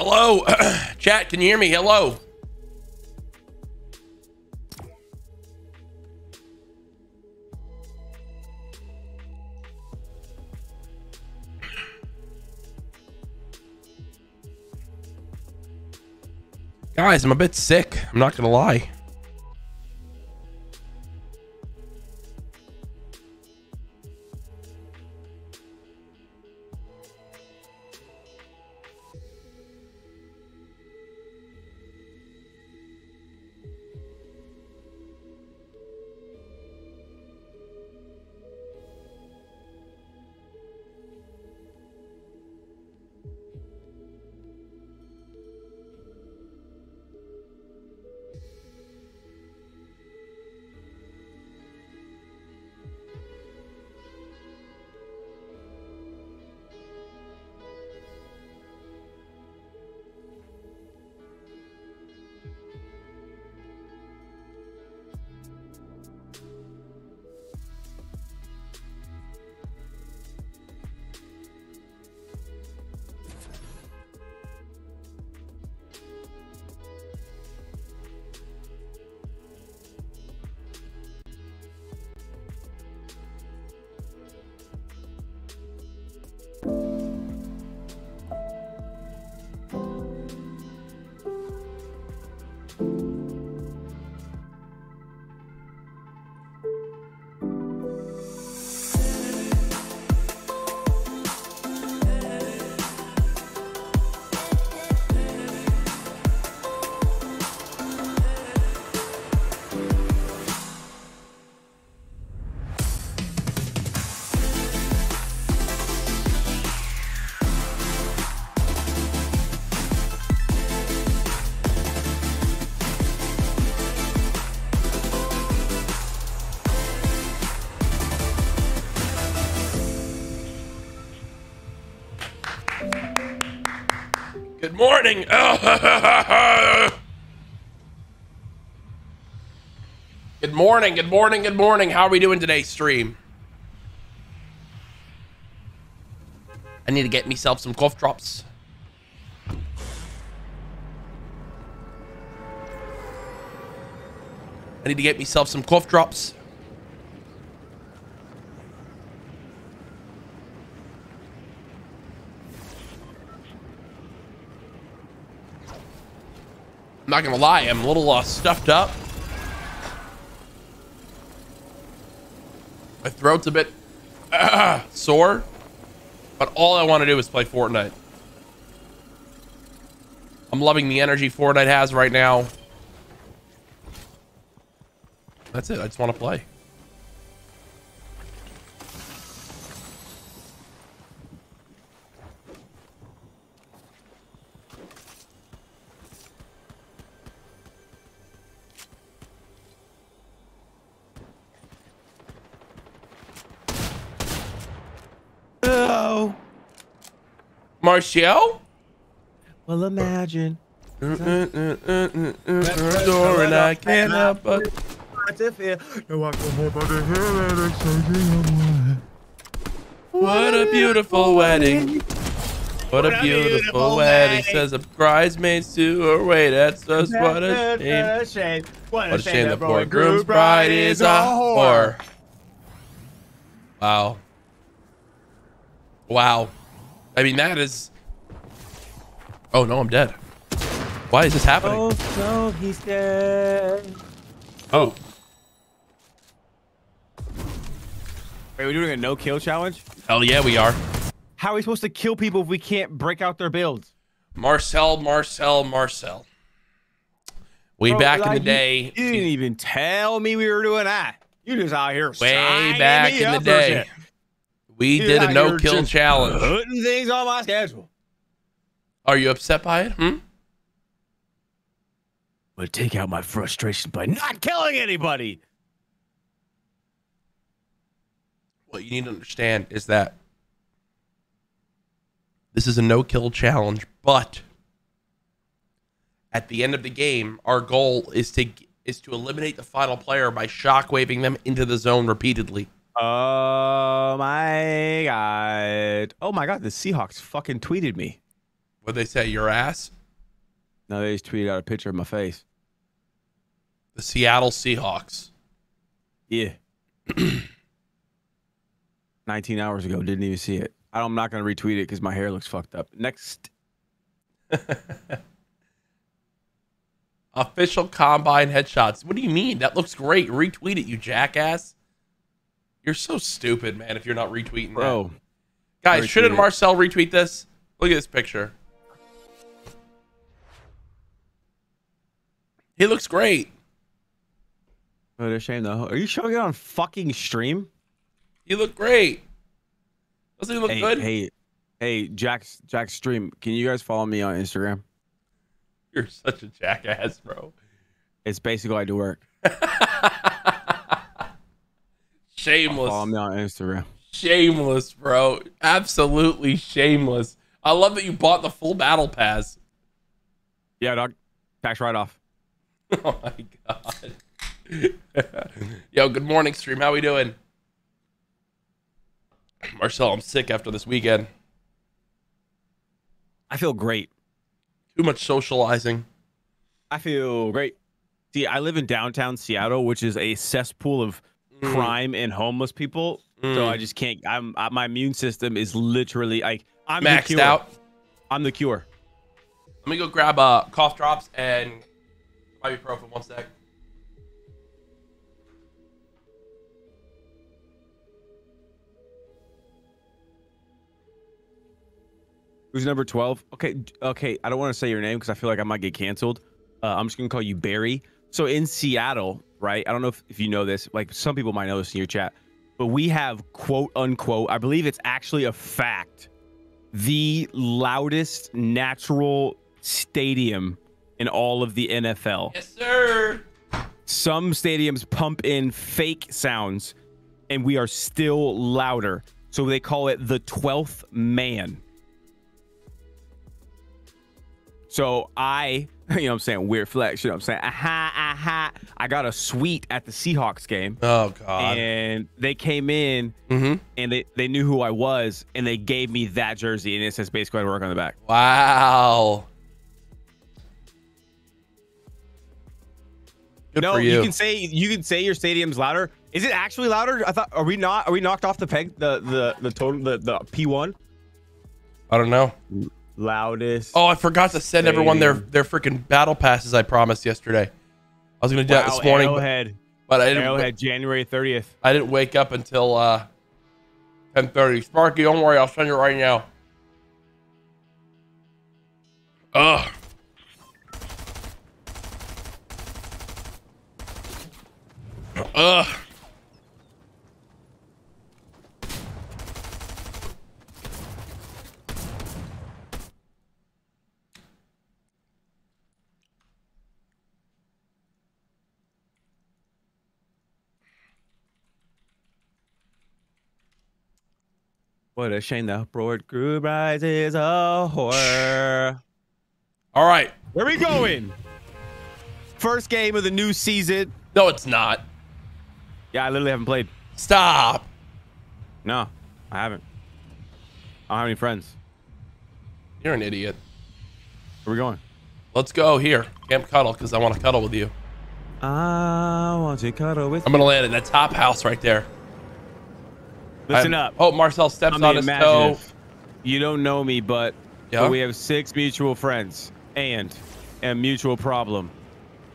Hello, chat. Can you hear me? Hello. Guys, I'm a bit sick. I'm not gonna lie. Morning. good morning. Good morning. Good morning. How are we doing today, stream? I need to get myself some cough drops. I need to get myself some cough drops. I'm not gonna lie, I'm a little uh, stuffed up. My throat's a bit uh, sore, but all I want to do is play Fortnite. I'm loving the energy Fortnite has right now. That's it. I just want to play. Martial? Well, imagine. Door and I can't help but. What a beautiful wedding. What a beautiful wedding. Says a bridesmaids to her way. That's just what a shame. shame. What What a shame the poor groom's bride is a whore. Wow. Wow. I mean, that is. Oh no, I'm dead. Why is this happening? Oh, no, he's dead. Oh. Wait, we're doing a no-kill challenge? Hell yeah, we are. How are we supposed to kill people if we can't break out their builds? Marcel, Marcel, Marcel. Way Bro, back in the day, You, didn't even tell me we were doing that. You just out here way back me in the up for day, shit. We You did a no kill challenge. Putting things on my schedule. Are you upset by it? Hmm? But take out my frustration by not killing anybody. What you need to understand is that this is a no kill challenge, but at the end of the game, our goal is to is to eliminate the final player by shockwaving them into the zone repeatedly. Oh my god. Oh my god, the Seahawks fucking tweeted me. What they say? Your ass? No, they just tweeted out a picture of my face. The Seattle Seahawks. Yeah. 19 hours ago, didn't even see it. I'm not going to retweet it because my hair looks fucked up. Next. Official combine headshots. What do you mean? That looks great. Retweet it, you jackass. You're so stupid, man, if you're not retweeting Bro. that. Guys, retweet shouldn't. Marcel retweet this? Look at this picture. He looks great. What a shame, though. Are you showing it on fucking stream? He looked great. Doesn't he look hey, good? hey, hey, Jack's Jack's stream. Can you guys follow me on Instagram? You're such a jackass, bro. It's basically I do work. Shameless. Follow me on Instagram. Shameless, bro. Absolutely shameless. I love that you bought the full battle pass. Yeah, dog. Tax write off. Oh my god. Yo, good morning, stream. How we doing? Marcel, I'm sick after this weekend. I feel great. Too much socializing. I feel great. See, I live in downtown Seattle, which is a cesspool of Mm. crime and homeless people. So Mm. I just can't. I'm I, my immune system is literally like I'm the Maxed cure. out. I'm the cure. Let me go grab uh, cough drops and ibuprofen. One sec. Who's number twelve? Okay, okay. I don't want to say your name because I feel like I might get canceled. Uh, I'm just gonna call you Barry. So in Seattle, right? I don't know if, if you know this. Like some people might know this in your chat, but we have quote unquote. I believe it's actually a fact. The loudest natural stadium in all of the NFL. Yes, sir. Some stadiums pump in fake sounds, and we are still louder. So they call it the 12th man. So I, you know what I'm saying, weird flex, you know what I'm saying? Aha, aha. I got a suite at the Seahawks game, Oh god. and they came in mm-hmm. and they, they knew who I was, and they gave me that jersey, and it says basically I work on the back. Wow. Good no, you. you can say you can say your stadium's louder. Is it actually louder? I thought are we not are we knocked off the peg the the the total the the P1 I don't know. Loudest. Oh, I forgot to send everyone their their freaking battle passes. I promised yesterday. I was gonna do that this morning, but, Arrowhead. but I didn't. Arrowhead January 30th. I didn't wake up until uh, ten thirty. Sparky, don't worry, I'll send it right now. Ugh. Ugh. What a shame the broad crew rises a horror. All right. Where we going? First game of the new season. No, it's not. Yeah, I literally haven't played. Stop. No, I haven't. I don't have any friends. You're an idiot. Where we going? Let's go here. Camp Cuddle, because I want to cuddle with you. I want to cuddle with I'm gonna land in that top house right there. Listen I'm- up. Oh, Marcel steps I'm on his toe. imaginative. You don't know me, but, Yeah? but we have six mutual friends and a mutual problem.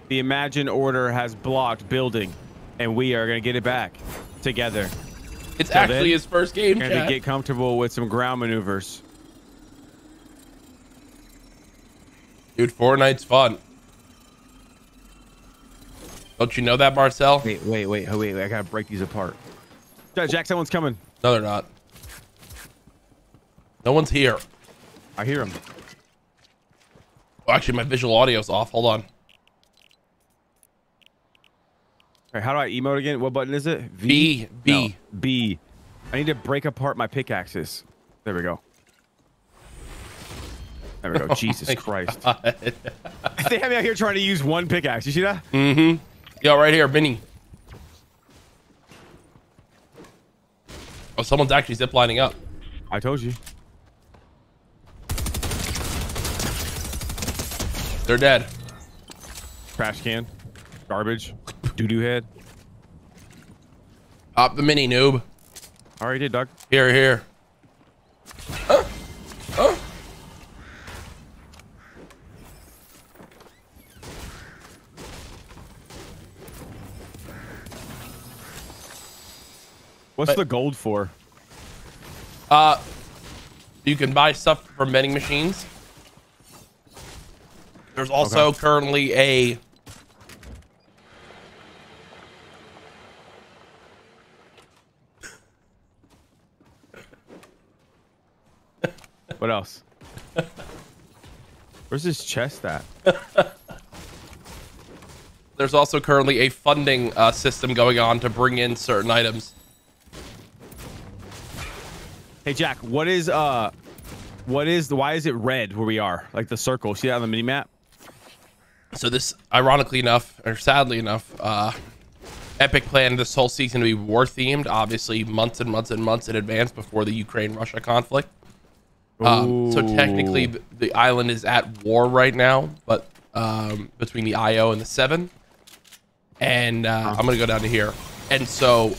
The Imagined Order has blocked building, and we are gonna get it back together. It's Till actually his first game. We're gonna get comfortable with some ground maneuvers. Dude, Fortnite's fun. Don't you know that, Marcel? Wait, wait, wait, oh, wait, wait! I gotta break these apart. Jack, someone's coming. No, they're not. No one's here. I hear him. Oh, actually, my visual audio's off. Hold on. All right, how do I emote again? What button is it? B, B. No, B. I need to break apart my pickaxes. There we go. There we go. Jesus Christ. They have me out here trying to use one pickaxe. You see that? mm-hmm. Yo, right here, Vinny. Oh, someone's actually ziplining up. I told you. They're dead. Trash can. Garbage. Doo doo head. Pop the mini noob. Already did, Doug. Here, here. Uh. What's But- the gold for? Uh, you can buy stuff from vending machines. There's also Okay. currently a What else? Where's his chest at? there's also currently a funding uh, system going on to bring in certain items. Hey Jack, what is uh what is the why is it red where we are? Like the circle. See that on the mini map? So this, ironically enough, or sadly enough, uh, Epic planned this whole season to be war themed. Obviously, months and months and months in advance before the Ukraine-Russia conflict. Um, so technically, the, the island is at war right now, but um, between the IO and the Seven. And uh, I'm gonna go down to here. And so,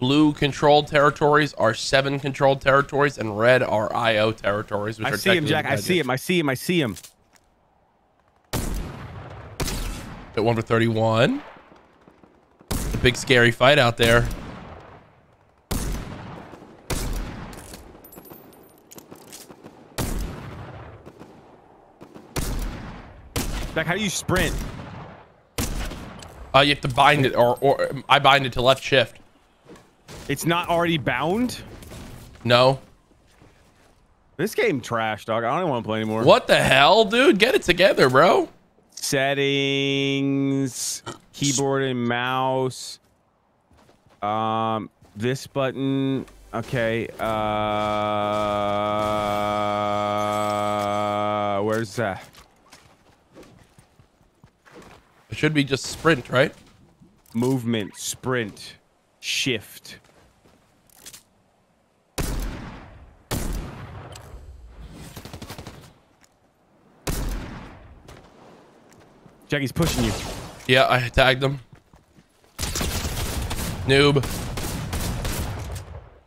blue controlled territories are Seven controlled territories, and red are IO territories. Which I are see him, Jack. I see him. I see him. I see him. At one for 31. A big scary fight out there. Jack, how do you sprint? Uh, you have to bind it, or, or I bind it to left shift. It's not already bound? No. This game trash, dog. I don't want to play anymore. What the hell, dude? Get it together, bro. Settings, keyboard and mouse. Um, this button. Okay. Uh, where's that? It should be just sprint, right? Movement, sprint, shift. Jackie's pushing you. Yeah, I tagged them. Noob.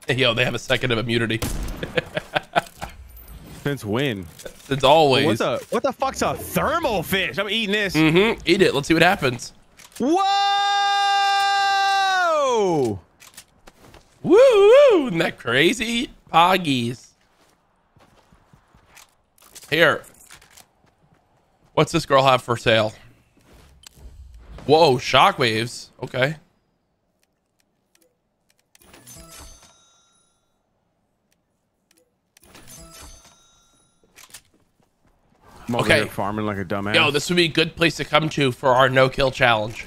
Yo, they have a second of immunity. Since when? It's always. What the what the fuck's a thermal fish? I'm eating this. Mm-hmm. Eat it. Let's see what happens. Whoa! Woo! woo. Isn't that crazy? Poggies. Here. What's this girl have for sale? Whoa, shockwaves. Okay. I'm Okay. farming like a dumbass. Yo, this would be a good place to come to for our no kill challenge.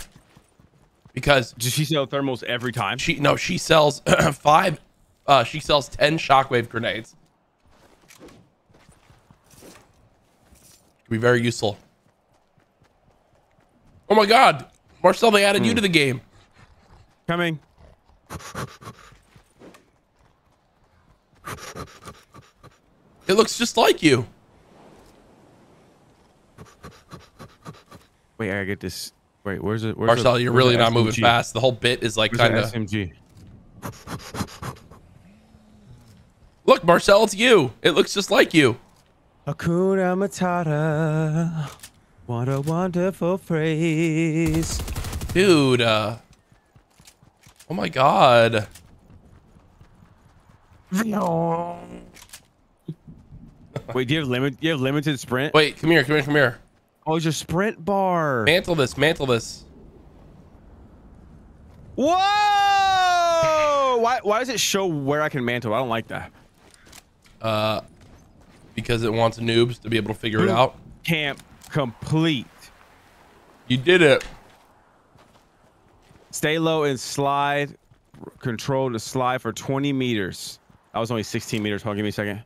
Because Does she sell thermals every time? she no, she sells five uh she sells 10 shockwave grenades. Could be very useful. Oh my god. Marcel, they added you hmm. to the game. Coming. It looks just like you. Wait, I get this. Wait, where's it? Where's Marcel, the- you're where's really the not moving fast. The whole bit is like Where's the kind of. SMG? Look, Marcel, it's you. It looks just like you. Hakuna Matata. What a wonderful phrase. Dude, uh Oh my god. Wait, do you have limit? You have limited sprint? Wait, come here, come here, come here. Oh, it's your sprint bar. Mantle this, mantle this. Whoa! Why? Why does it show where I can mantle? I don't like that. Uh because it wants noobs to be able to figure it out. Camp complete. You did it. Stay low and slide. Control to slide for 20 meters. That was only 16 meters. Hold on, give me a second.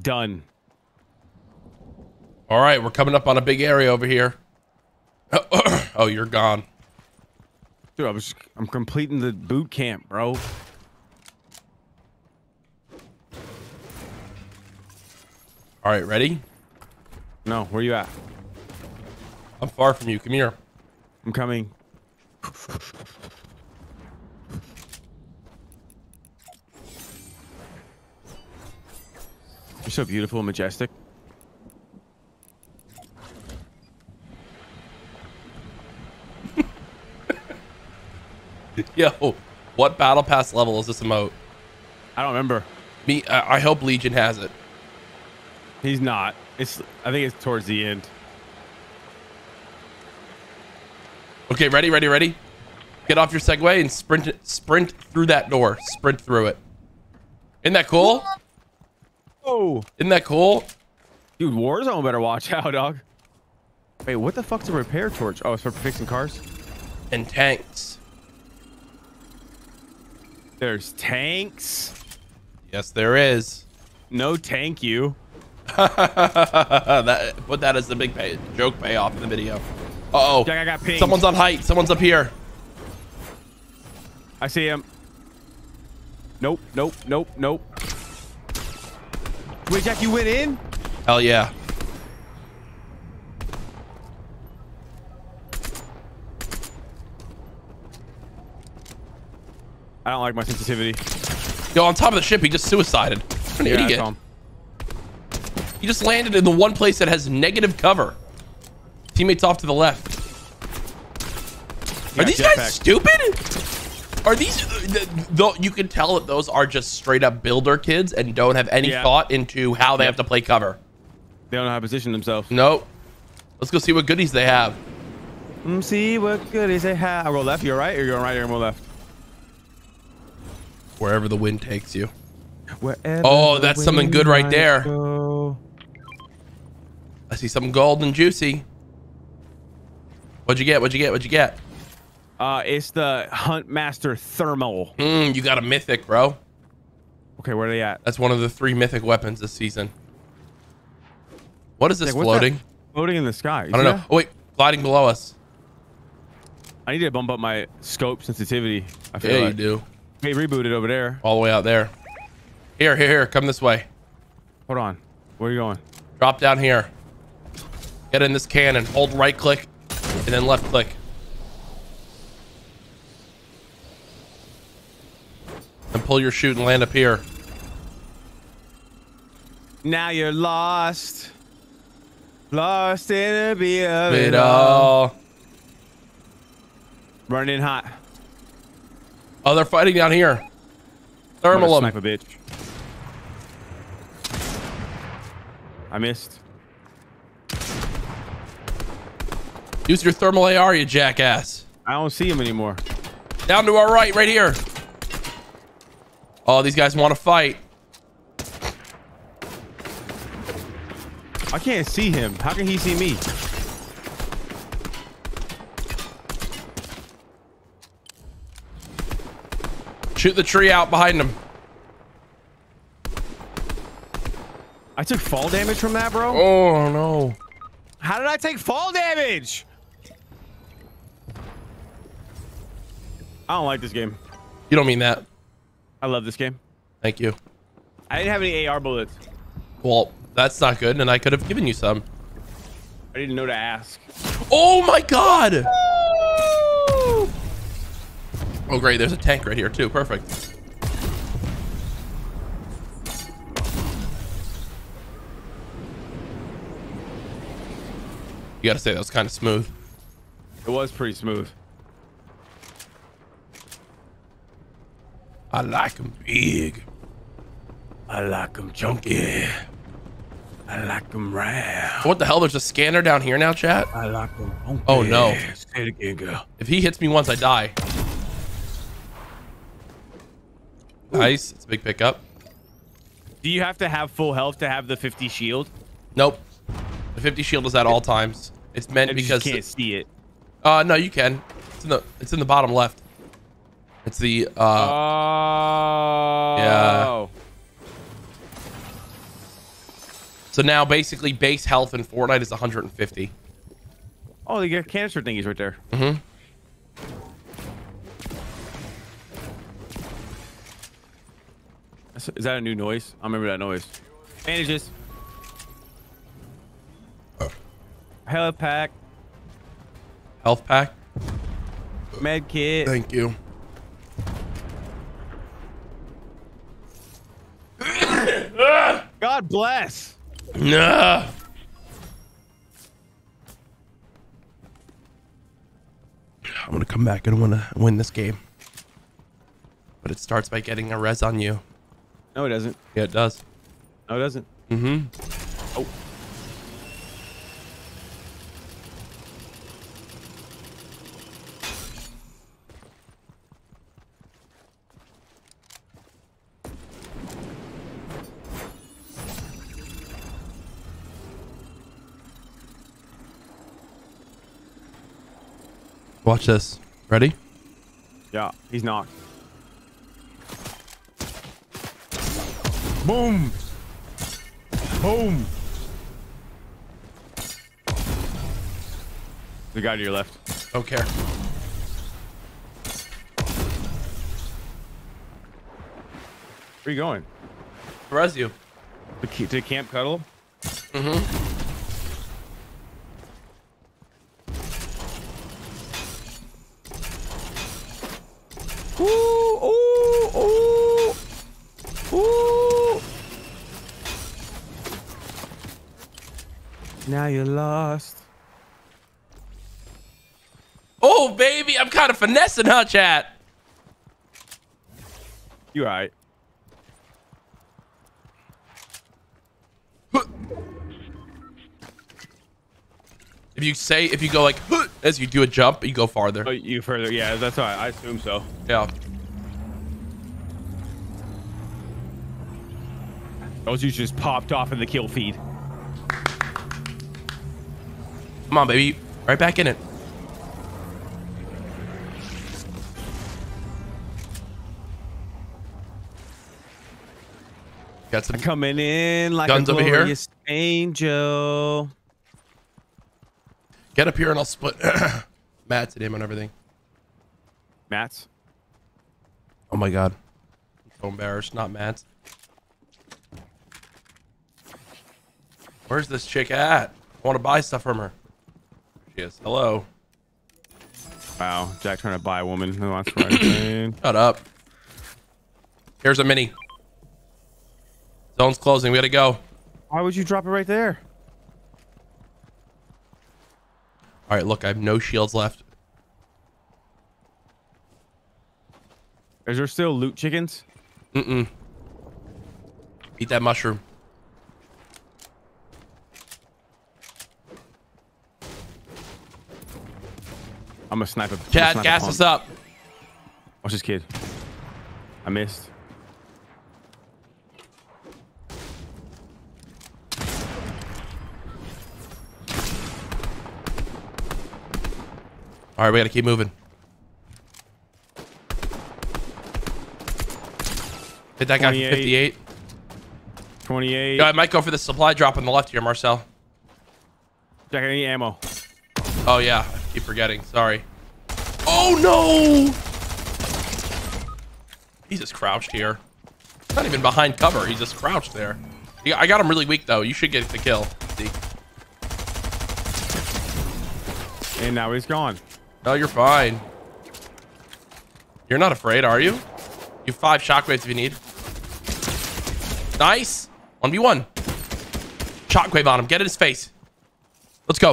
Done. All right, we're coming up on a big area over here. oh, you're gone. Dude, I was I'm completing the boot camp, bro. All right, ready? No, where you at? I'm far from you. Come here. I'm coming. You're so beautiful and majestic. Yo, what battle pass level is this emote? I don't remember. Me, I I hope Legion has it. He's not. It's. I think it's towards the end. Okay, ready, ready, ready. Get off your Segway and sprint, sprint through that door. Sprint through it. Isn't that cool? Oh, Isn't that cool? dude, Warzone better watch out, dog. Wait, what the fuck's a repair torch? Oh, it's for fixing cars. And tanks. There's tanks. Yes, there is. No, tank you. that put that as the big pay, joke payoff in the video. Uh oh. Jack, I got pinged. Someone's on height. Someone's up here. I see him. Nope, nope, nope, nope. Wait, Jack, you went in? Hell yeah. I don't like my sensitivity. Yo, on top of the ship, he just suicided. What an Yeah, idiot. He just landed in the one place that has negative cover. Teammates off to the left. Are these guys stupid? Are these? th- Though you can tell that those are just straight up builder kids and don't have any Yeah. thought into how they Yep. have to play cover. They don't know how to position themselves. Nope. Let's go see what goodies they have. Mm, see what goodies they have. I roll left, you're right, or you're going right, or you're going left. Wherever the wind takes you. Wherever Oh, that's something good right there. go. I see something gold and juicy. What'd you get? What'd you get? What'd you get? Uh, it's the Huntmaster Thermal. Hmm, you got a mythic, bro. Okay, where are they at? That's one of the three mythic weapons this season. What is this Like, what's floating? Floating in the sky. You I don't know. that? Oh wait, gliding below us. I need to bump up my scope sensitivity. I feel Yeah, you do. Hey, rebooted over there. All the way out there. Here, here, here. Come this way. Hold on. Where are you going? Drop down here. Get in this cannon. Hold right click and then left click. And pull your chute and land up here. Now you're lost. Lost in a bee of It all. Running hot. Oh, they're fighting down here. Thermal. A bitch. I missed. Use your thermal AR, you jackass. I don't see him anymore. Down to our right, right here. Oh, these guys want to fight. I can't see him. How can he see me? Shoot the tree out behind him. I took fall damage from that, bro. Oh, no. How did I take fall damage? I don't like this game. You don't mean that. I love this game. Thank you. I didn't have any AR bullets. Well, that's not good, and I could have given you some. I didn't know to ask. Oh my god! Oh great, there's a tank right here too. Perfect. You gotta say that was kind of smooth. It was pretty smooth. I like them big. I like them chunky. I like them round. What the hell? There's a scanner down here now, chat. I like them funky. Oh, no. Say it again, girl. If he hits me once, I die. Nice. It's a big pickup. Do you have to have full health to have the 50 shield? Nope. The 50 shield is at all times. It's meant I just because can't see it. uh no, you can. It's in the it's in the bottom left. It's the uh Oh. Yeah. so now basically base health in Fortnite is 150. Oh, they got canister thingies right there. Mm Mhm. Is that a new noise? I remember that noise. Bandages. health pack, Health pack. med kit. Thank you. God bless. Nah. I'm gonna come back and wanna win this game. But it starts by getting a res on you. No, it doesn't. Yeah, it does. No, it doesn't. Mm-hmm. Watch this. Ready? Yeah, he's knocked. Boom. Boom. The guy to your left. Don't care. Where you going? Res you. To, ke- to Camp Cuddle? Mm-hmm. Ooh, ooh, ooh. Ooh. Now you're lost. Oh, baby, I'm kind of finessing, huh, chat? You alright? If you say, if you go like, as you do a jump, you go farther. Oh, you further? Yeah, that's why I assume so. Yeah. Those you just popped off in the kill feed. Come on, baby. Right back in it. Got some. Coming in like Guns a over here? angel. Get up here and I'll split mats at him and everything. Mats. Oh my god. I'm so embarrassed. Not mats. Where's this chick at? I want to buy stuff from her. She is. Hello. Wow, Jack trying to buy a woman who wants to ride. Shut up. Here's a mini. Zone's closing. We gotta go. Why would you drop it right there? All right, look, I have no shields left. Is there still loot chickens? Mm-mm. Eat that mushroom. I'm a sniper. Chad, gas us up. Watch this kid. I missed. All right, we gotta keep moving. Hit that guy for 28. 58. 28. Yo, I might go for the supply drop on the left here, Marcel. Jack, I need ammo. Oh, yeah. I keep forgetting. Sorry. Oh, no! He's just crouched here. Not even behind cover. He's just crouched there. I got him really weak, though. You should get the kill. See? And now he's gone. No, you're fine. You're not afraid, are you? You have five shockwaves if you need. Nice. 1v1. Shockwave on him. Get in his face. Let's go.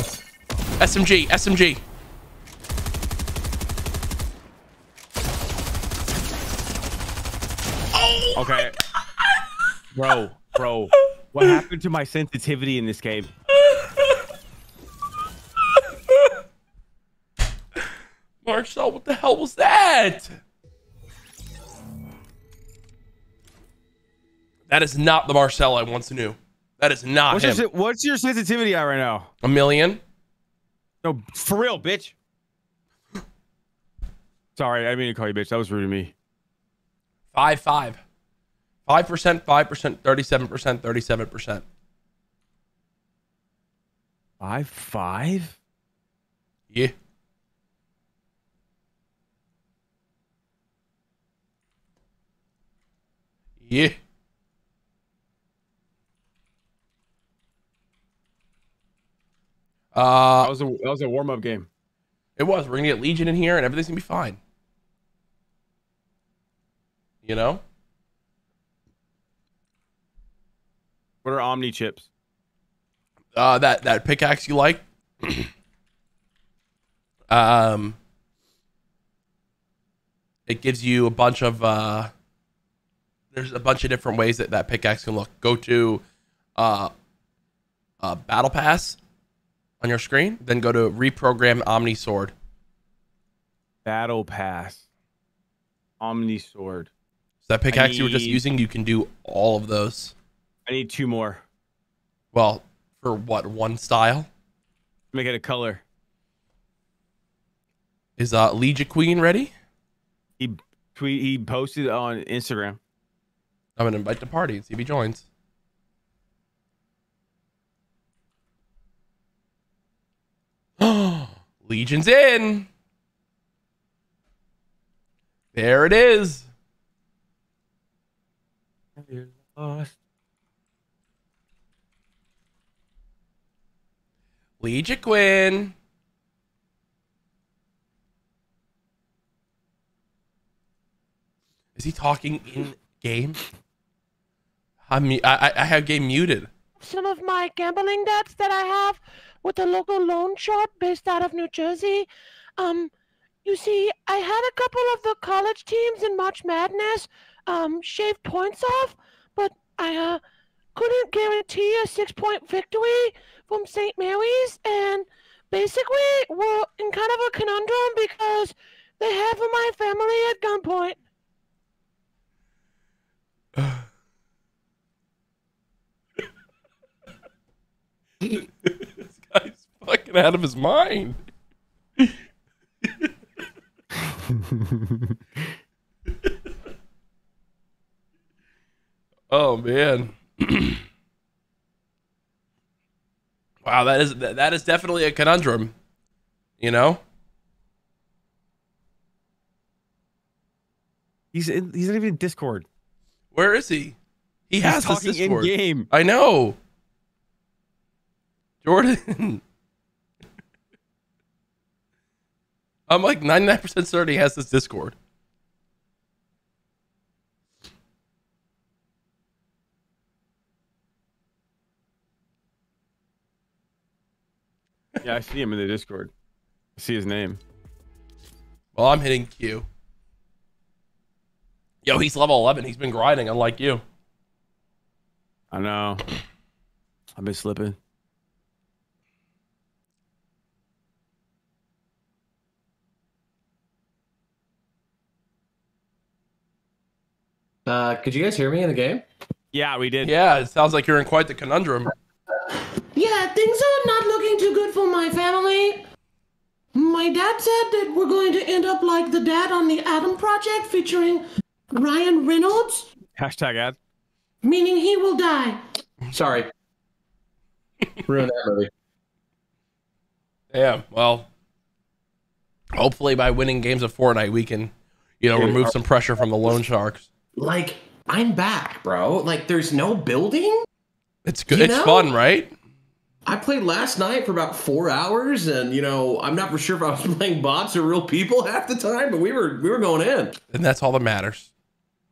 SMG. SMG. Oh, Okay. Bro, bro. What happened to my sensitivity in this game? Marcel, what the hell was that? That is not the Marcel I once knew. That is not What's him. your, what's your sensitivity at right now? A million? No, for real, bitch. Sorry, I didn't mean to call you bitch. That was rude to me. Five five. Five percent, five percent, thirty-seven percent, thirty-seven percent. Five five? Yeah. Yeah. Uh, That was a that was a warm up game. it was. We're gonna get Legion in here, and everything's gonna be fine. You know. What are Omni chips? uh, that that pickaxe you like. um, it gives you a bunch of uh, there's a bunch of different ways that that pickaxe can look. Go to uh, uh, battle pass on your screen, then go to reprogram Omni Sword. Battle Pass. Omni Sword. So that pickaxe you were just using, you can do all of those. I need two more. Well, for what one style Make it a color. is uh Legion Queen ready? He tweet he posted on Instagram. I'm gonna invite the party and see if he joins. Legion's in. There it is. Legion Quinn. Is he talking in game? I'm, I, I- I have game muted. some of my gambling debts that I have with a local loan shark based out of New Jersey. Um, you see, I had a couple of the college teams in March Madness um, shave points off, but I uh, couldn't guarantee a six point victory from St. Mary's, and basically we're in kind of a conundrum because they have my family at gunpoint. this guy's fucking out of his mind. oh man. wow, that is that, is definitely a conundrum. You know? He's in, he's not even in Discord. Where is he? He He's has talking in game. I know. Jordan. I'm like 99% certain he has this Discord. Yeah, I see him in the Discord. I see his name. Well, I'm hitting Q. Yo, he's level 11. He's been grinding, unlike you. I know. I've been slipping. Uh, could you guys hear me in the game? Yeah, we did. Yeah, it sounds like you're in quite the conundrum. Yeah, things are not looking too good for my family. My dad said that we're going to end up like the dad on the Adam Project featuring Ryan Reynolds, Hashtag ad. meaning he will die. Sorry. Ruined that movie. Yeah, well, hopefully by winning games of Fortnite, we can, you know, remove some pressure from the loan sharks. Like, I'm back, bro. Like, there's no building. It's good. You it's know? fun, right? I played last night for about four hours, and you know, I'm not for sure if I was playing bots or real people half the time, but we were we were going in. And that's all that matters.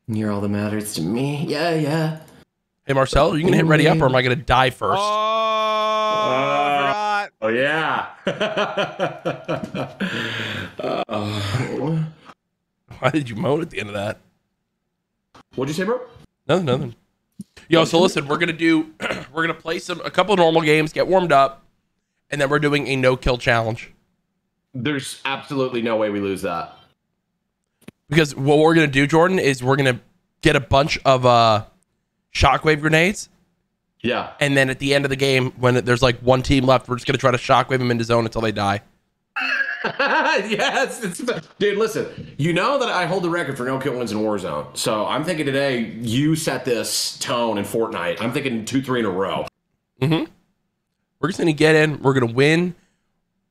You're all that matters to me. Yeah, yeah. Hey, Marcel, are you gonna hit ready up, or am I gonna die first? Oh, Oh yeah. uh, Why did you moan at the end of that? What'd you say, bro? Nothing, nothing. Yo, so listen, we're gonna do, we're gonna play some a couple normal games, get warmed up, and then we're doing a no kill challenge. There's absolutely no way we lose that. Because what we're gonna do, Jordan, is we're gonna get a bunch of uh shockwave grenades, Yeah. and then at the end of the game, when there's like one team left, we're just gonna try to shockwave them into zone until they die. yes, it's, dude. Listen, you know that I hold the record for no kill wins in Warzone. So I'm thinking today you set this tone in Fortnite. I'm thinking two, three in a row. Mm-hmm. We're just gonna get in. We're gonna win.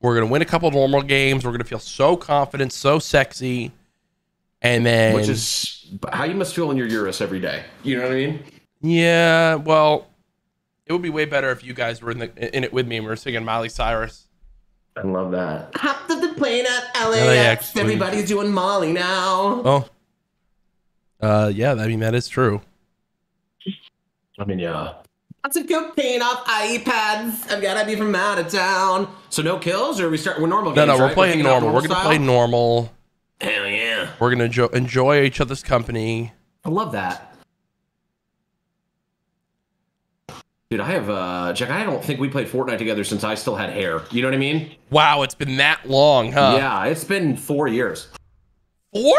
We're gonna win a couple normal games. We're gonna feel so confident, so sexy, and then which is how you must feel in your Urus every day. You know what I mean? yeah. Well, it would be way better if you guys were in the in it with me and we were singing Miley Cyrus. I love that. Hopped of the plane at LAX. LAX, Everybody's doing Molly now. Oh. Uh, yeah. I mean, that is true. I mean, yeah. Lots of cocaine off iPads. I've got to be from out of town. So no kills, or we start with normal No, games, no, we're right? playing kicking off normal. We're gonna style? play normal. Hell yeah. We're gonna enjoy, enjoy each other's company. I love that. Dude, I have uh Jack, I don't think we played Fortnite together since I still had hair. You know what I mean? Wow, it's been that long, huh? yeah, it's been four years. Four?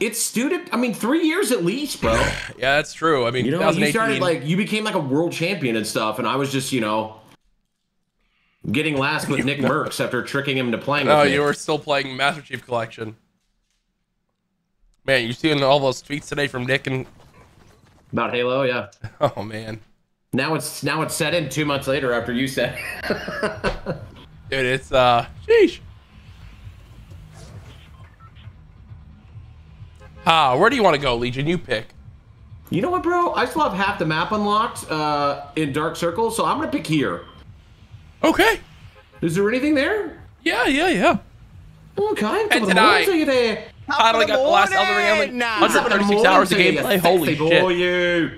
It's student I mean three years at least, bro. Yeah, that's true. I mean, You know, you started like you became like a world champion and stuff, and I was just, you know, getting last with Nick Mercs after tricking him into playing oh, you were still playing Master Chief Collection. Man, you seeing all those tweets today from Nick and About Halo, yeah. oh man, Now it's now it's set in two months later after you said. dude, it's uh, sheesh. Ah, where do you want to go, Legion? You pick. you know what, bro? I still have half the map unlocked uh, in Dark Circle, so I'm gonna pick here. Okay. Is there anything there? Yeah, yeah, yeah. Okay. And tonight- there. Finally got the last Elden Ring only Nah. 136 hours of gameplay. Holy boy, shit. you.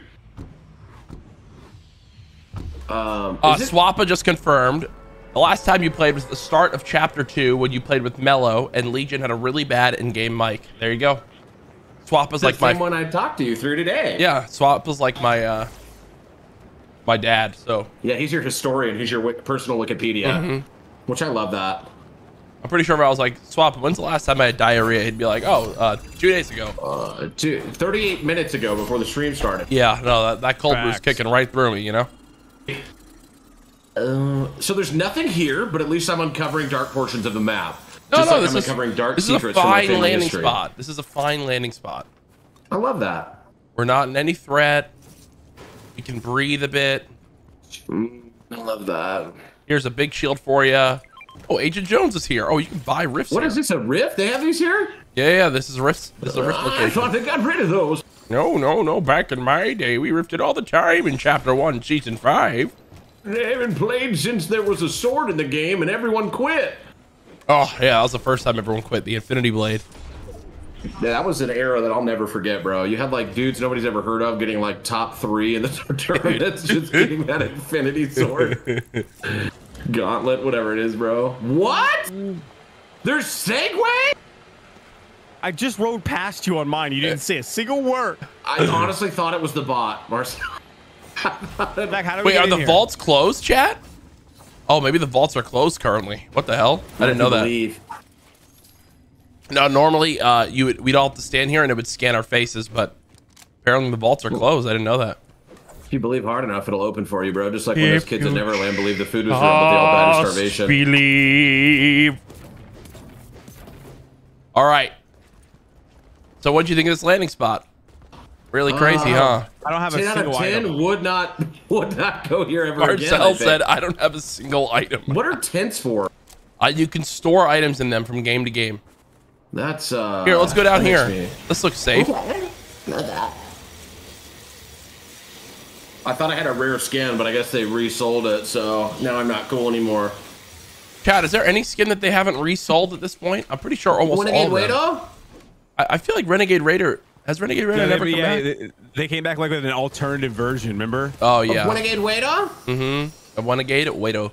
Um, Uh, it- Swappa just confirmed. The last time you played was the start of Chapter 2 when you played with Mello and Legion had a really bad in-game mic. There you go. Swappa's the like my same one I talked to you through today. Yeah, Swappa's like my uh my dad, so Yeah, he's your historian. He's your personal Wikipedia, Mm-hmm. which I love that. I'm pretty sure if I was like, Swap, when's the last time I had diarrhea? He'd be like, oh, uh, two days ago. Uh, two, 38 minutes ago before the stream started. Yeah, no, that, that cold was kicking right through me, you know? Uh, so there's nothing here, but at least I'm uncovering dark portions of the map. No, Just no, like this I'm is, uncovering dark this is a secrets fine landing history. spot. This is a fine landing spot. I love that. We're not in any threat. We can breathe a bit. Mm, I love that. Here's a big shield for you. Oh, Agent Jones is here. Oh, you can buy rifts. What here. is this? A rift? They have these here? Yeah, yeah, this is a rift. This is a rift ah, I location. thought they got rid of those. No, no, no. Back in my day, we rifted all the time in Chapter One, Season Five. They haven't played since there was a sword in the game and everyone quit. Oh yeah, that was the first time everyone quit the Infinity Blade. Yeah, that was an era that I'll never forget, bro. You had like dudes nobody's ever heard of getting like top three in the tournaments, just getting that infinity sword. Gauntlet, whatever it is, bro. What? There's Segway? I just rode past you on mine. You didn't say a single word. I honestly thought it was the bot, Marcel. Back, how do we Wait, are the here? vaults closed, chat? Oh, maybe the vaults are closed currently. What the hell? I didn't know that. Believe. No, normally uh, you would, we'd all have to stand here and it would scan our faces, but apparently the vaults are closed. I didn't know that. If you believe hard enough, it'll open for you, bro. Just like when those kids in Neverland believed the food was real, but they all died of starvation. Believe. All right. So, what do you think of this landing spot? Really crazy, Uh, huh? I don't have a 10 out of single 10 item. would not would not go here ever again. I Marcel said, "I don't have a single item." What are tents for? Uh, you can store items in them from game to game. That's uh Here, let's go down here. makes me- This looks safe. I thought I had a rare skin, but I guess they resold it, so now I'm not cool anymore. Chad, is there any skin that they haven't resold at this point? I'm pretty sure almost Renegade all of them. Wado? I, I feel like Renegade Raider has Renegade Raider Yeah, never they, come yeah, back. they- they came back like with an alternative version. Remember? oh yeah. Renegade Wado? Mm-hmm. A Renegade Wado.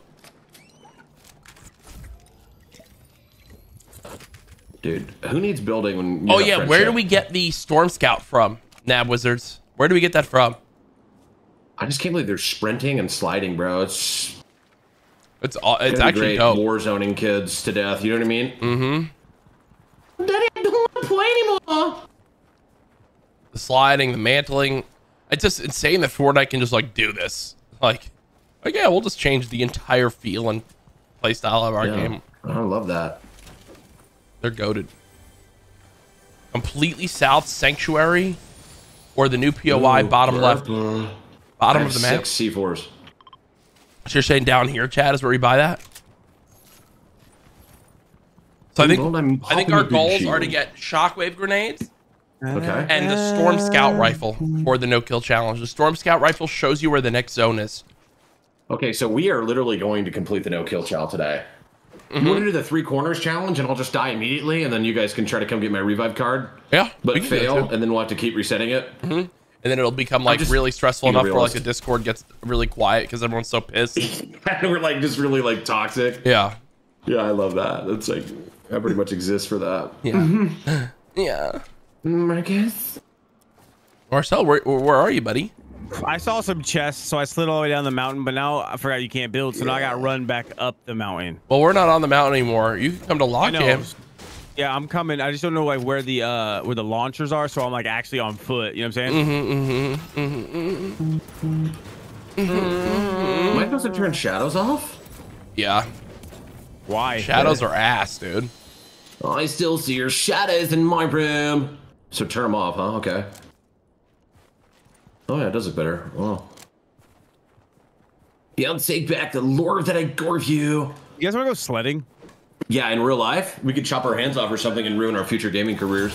Dude, who needs building when you Oh have yeah, where do we get the Storm Scout from? Nab Wizards. Where do we get that from? I just can't believe they're sprinting and sliding, bro. It's It's all, it's actually great dope. war zoning kids to death. You know what I mean? Mm-hmm. Daddy, I don't want to play anymore. The sliding, the mantling. It's just insane that Fortnite can just like do this. Like, like yeah, we'll just change the entire feel and play style of our Yeah, game. I love that. They're goaded. Completely South Sanctuary, or the new POI Ooh, bottom left, purple. I bottom of the map. six C4s. So you're saying down here, Chad, is where we buy that? So I think I'm think our goals are to get shockwave grenades, Okay. and the Storm Scout rifle for the no kill challenge. The Storm Scout rifle shows you where the next zone is. Okay, so we are literally going to complete the no kill challenge today. Mm-hmm. You want to do the three corners challenge, and I'll just die immediately, and then you guys can try to come get my revive card, Yeah, but we can do that fail, and then we'll have to keep resetting it. And then it'll become like just really stressful being a enough where like realist. the Discord gets really quiet because everyone's so pissed. We're like just really like toxic. Yeah, Yeah, I love that. That's like I pretty much exist for that. yeah, yeah. Mm, Marcus. Marcel, where, where are you, buddy? I saw some chests, so I slid all the way down the mountain. But now I forgot you can't build, so now I got to run back up the mountain. Well, we're not on the mountain anymore. You can come to I know. Logjam. Yeah, I'm coming. I just don't know like where the uh where the launchers are, so I'm like actually on foot. You know what I'm saying? Mm-hmm, mm-hmm, Am I supposed to turn shadows off? Yeah, Why? shadows are ass, dude. I still see your shadows in my room. So turn them off, huh? Okay. Oh yeah, it does look better. Oh. Yeah, I'll take back the lore that I gave you. You guys want to go sledding? Yeah, in real life, we could chop our hands off or something and ruin our future gaming careers.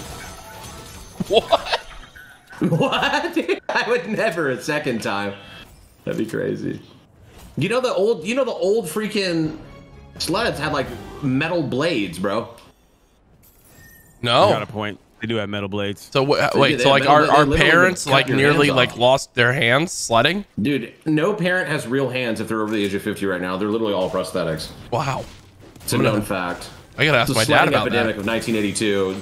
What? What? I would never a second time. That'd be crazy. You know the old, you know the old freaking sleds had like metal blades, bro. No. Got a point. They do have metal blades. So wh- So, wait, so like metal- our, our parents like nearly like off. lost their hands sledding. Dude, no parent has real hands if they're over the age of 50 right now. They're literally all prosthetics. Wow. It's a known fact. I gotta ask The my dad sledding about epidemic that. of 1982.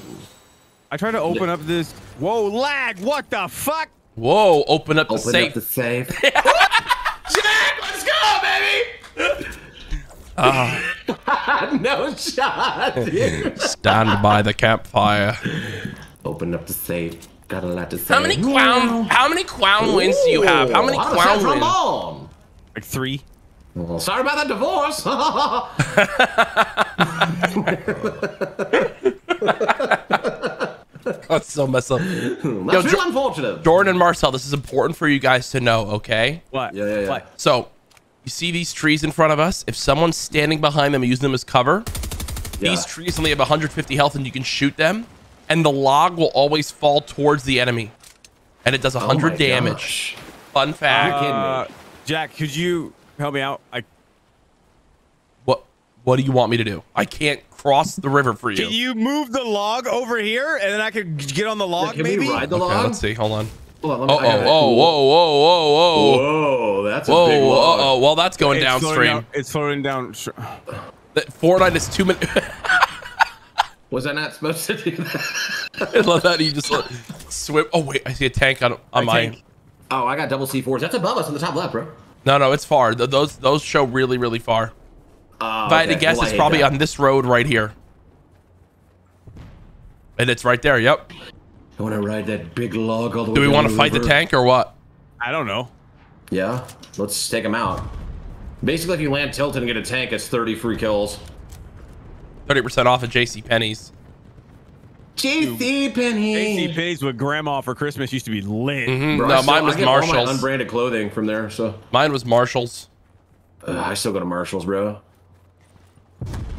I tried to open up this. Whoa, lag! What the fuck? Whoa! Open up the Open safe. up the safe. Jack, let's go, baby! Ah. no shot, dude. Stand by the campfire. Open up the safe. Got a lot to say. How many clown? How many clown wins do you have? How many Ooh, clown from wins? trombone. Like three. Well, sorry about that divorce. That's so messed up. That's Yo, real unfortunate. Jordan and Marcel, this is important for you guys to know, okay? What? Yeah, yeah, yeah. What? So, you see these trees in front of us? If someone's standing behind them and using them as cover, Yeah. these trees only have 150 health and you can shoot them, and the log will always fall towards the enemy. And it does Oh 100 my damage. gosh. Fun fact. You're kidding me. Uh, Jack, could you help me out? I What what do you want me to do? I can't cross the river for you. Can you move the log over here, and then I could get on the log? Can maybe. we ride the Okay, log? let's see. Hold on. Hold on, let me- Oh, I oh, oh, whoa, whoa, whoa, whoa. Whoa, that's a big oh, log. oh, well, that's going It's floating downstream. down- it's floating down. That Fortnite is two minutes. Was I not supposed to do that? I love that he just like, swim. Oh wait, I see a tank on on A my. tank. Oh, I got double C4s. That's above us on the top left, bro. No, no, it's far. Th- those those show really really far. Uh, If I had to guess, it's probably on this road right here. And it's right there. Yep. I want to ride that big log all the way Do we want to fight the tank or what? I don't know. Yeah, let's take him out. Basically, if you land tilted and get a tank, it's 30 free kills. Thirty percent off at JC Penney's. JC Penny. AC Penney's with grandma for Christmas used to be lit. Mhm. Bro, I No, still- mine was I get all my Marshalls. unbranded clothing from there, so Mine was Marshalls. uh, I still go to Marshalls, bro.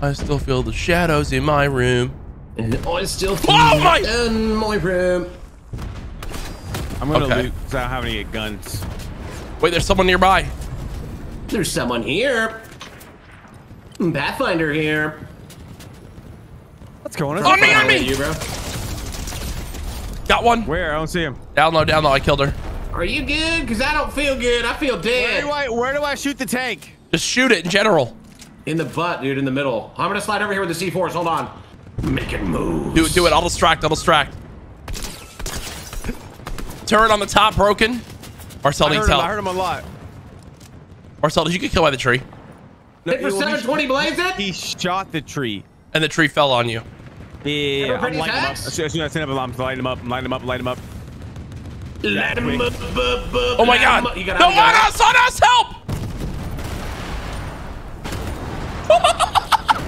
I still feel the shadows in my room. And I still Oh my- in my room. I'm gonna Okay. loot because I don't have any guns. Wait, there's someone nearby. There's someone here. Pathfinder here. What's going on? On me, on me! You, bro. Got one. Where? I don't see him. Down low, down low. I killed her. Are you good? Because I don't feel good. I feel Where dead. do I? Where do I shoot the tank? Just shoot it in general. In the butt, dude, in the middle. I'm going to slide over here with the C4s. Hold on. Make it move. Do it, do it. I'll distract. I'll distract. Turret on the top broken. Marcel I needs heard, him, help. I heard him a lot. Marcel, did you get killed by the tree? No, Hit for 720 blaze it? He shot the tree. And the tree fell on you. Yeah, I'm lighting him up. As soon as I send up, I'm lighting him up. I'm lighting him up. Lighting him up. Let him up, up, up, Oh my god. up. You No, it, you on us, on us, help!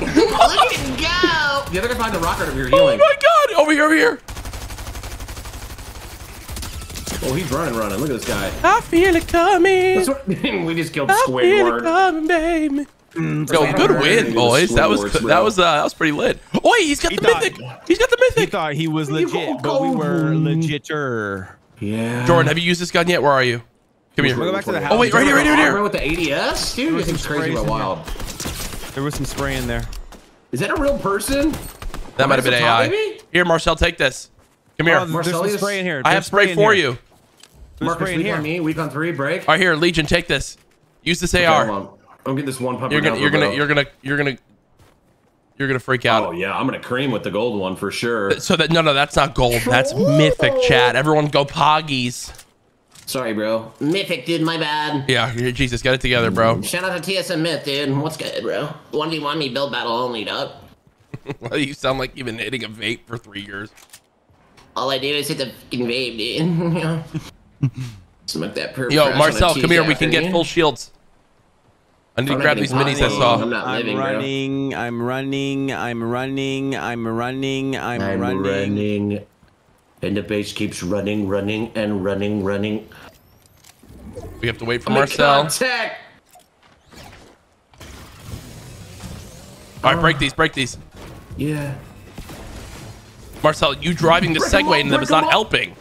Look at go. The other guy behind the rocket over here Oh my god. Over here, over here. Oh, he's running, running. Look at this guy. I feel it coming. That's what- we just killed I feel it coming, baby. Yo, like good win, boys. That was Squidwards, that was uh, that was pretty lit. Oi, he's got He the thought- mythic. He's got the He mythic. thought he was legit, go but we were golden. legiter. Yeah. Jordan, have you used this gun yet? Where are you? Come here. Go back to the house. Oh wait, right here, right here, right here. Armor with the ADS, dude. was You crazy sprays about in wild? There was some spray in there. Is that a real person? That might have been AI. maybe? Here, Marcel, take this. Come here. Oh, there's some spray in here. I have spray in for here. you. There's Marcus, spray in here. on me, week on three, break. All right, here, Legion, take this. Use this Okay, AR. Hold on. I'm this one pump. You're gonna, around you're gonna, you're gonna, you're gonna, you're gonna freak out. Oh yeah, I'm gonna cream with the gold one for sure. So that no, no, that's not gold. That's mythic, chat. Everyone go poggies. Sorry, bro. Mythic, dude. My bad. Yeah, Jesus, get it together, bro. Mm. Shout out to TSM Myth, dude. What's good, bro? One v one me build battle only, dog. you sound like you've been hitting a vape for three years. All I do is hit the fucking vape, dude. Smoke that purple. Yo, Marcel, come here. We can get full shields. I need to I'm not grab these minis I potty. saw. I'm not I'm living, bro. running, I'm running, I'm running, I'm running, I'm, I'm running. running. And the base keeps running, running, and running, running. We have to wait for I'm Marcel. contact. All right, break these, break these. Yeah. Marcel, you driving the Segway up, and them break is not 'em up. helping.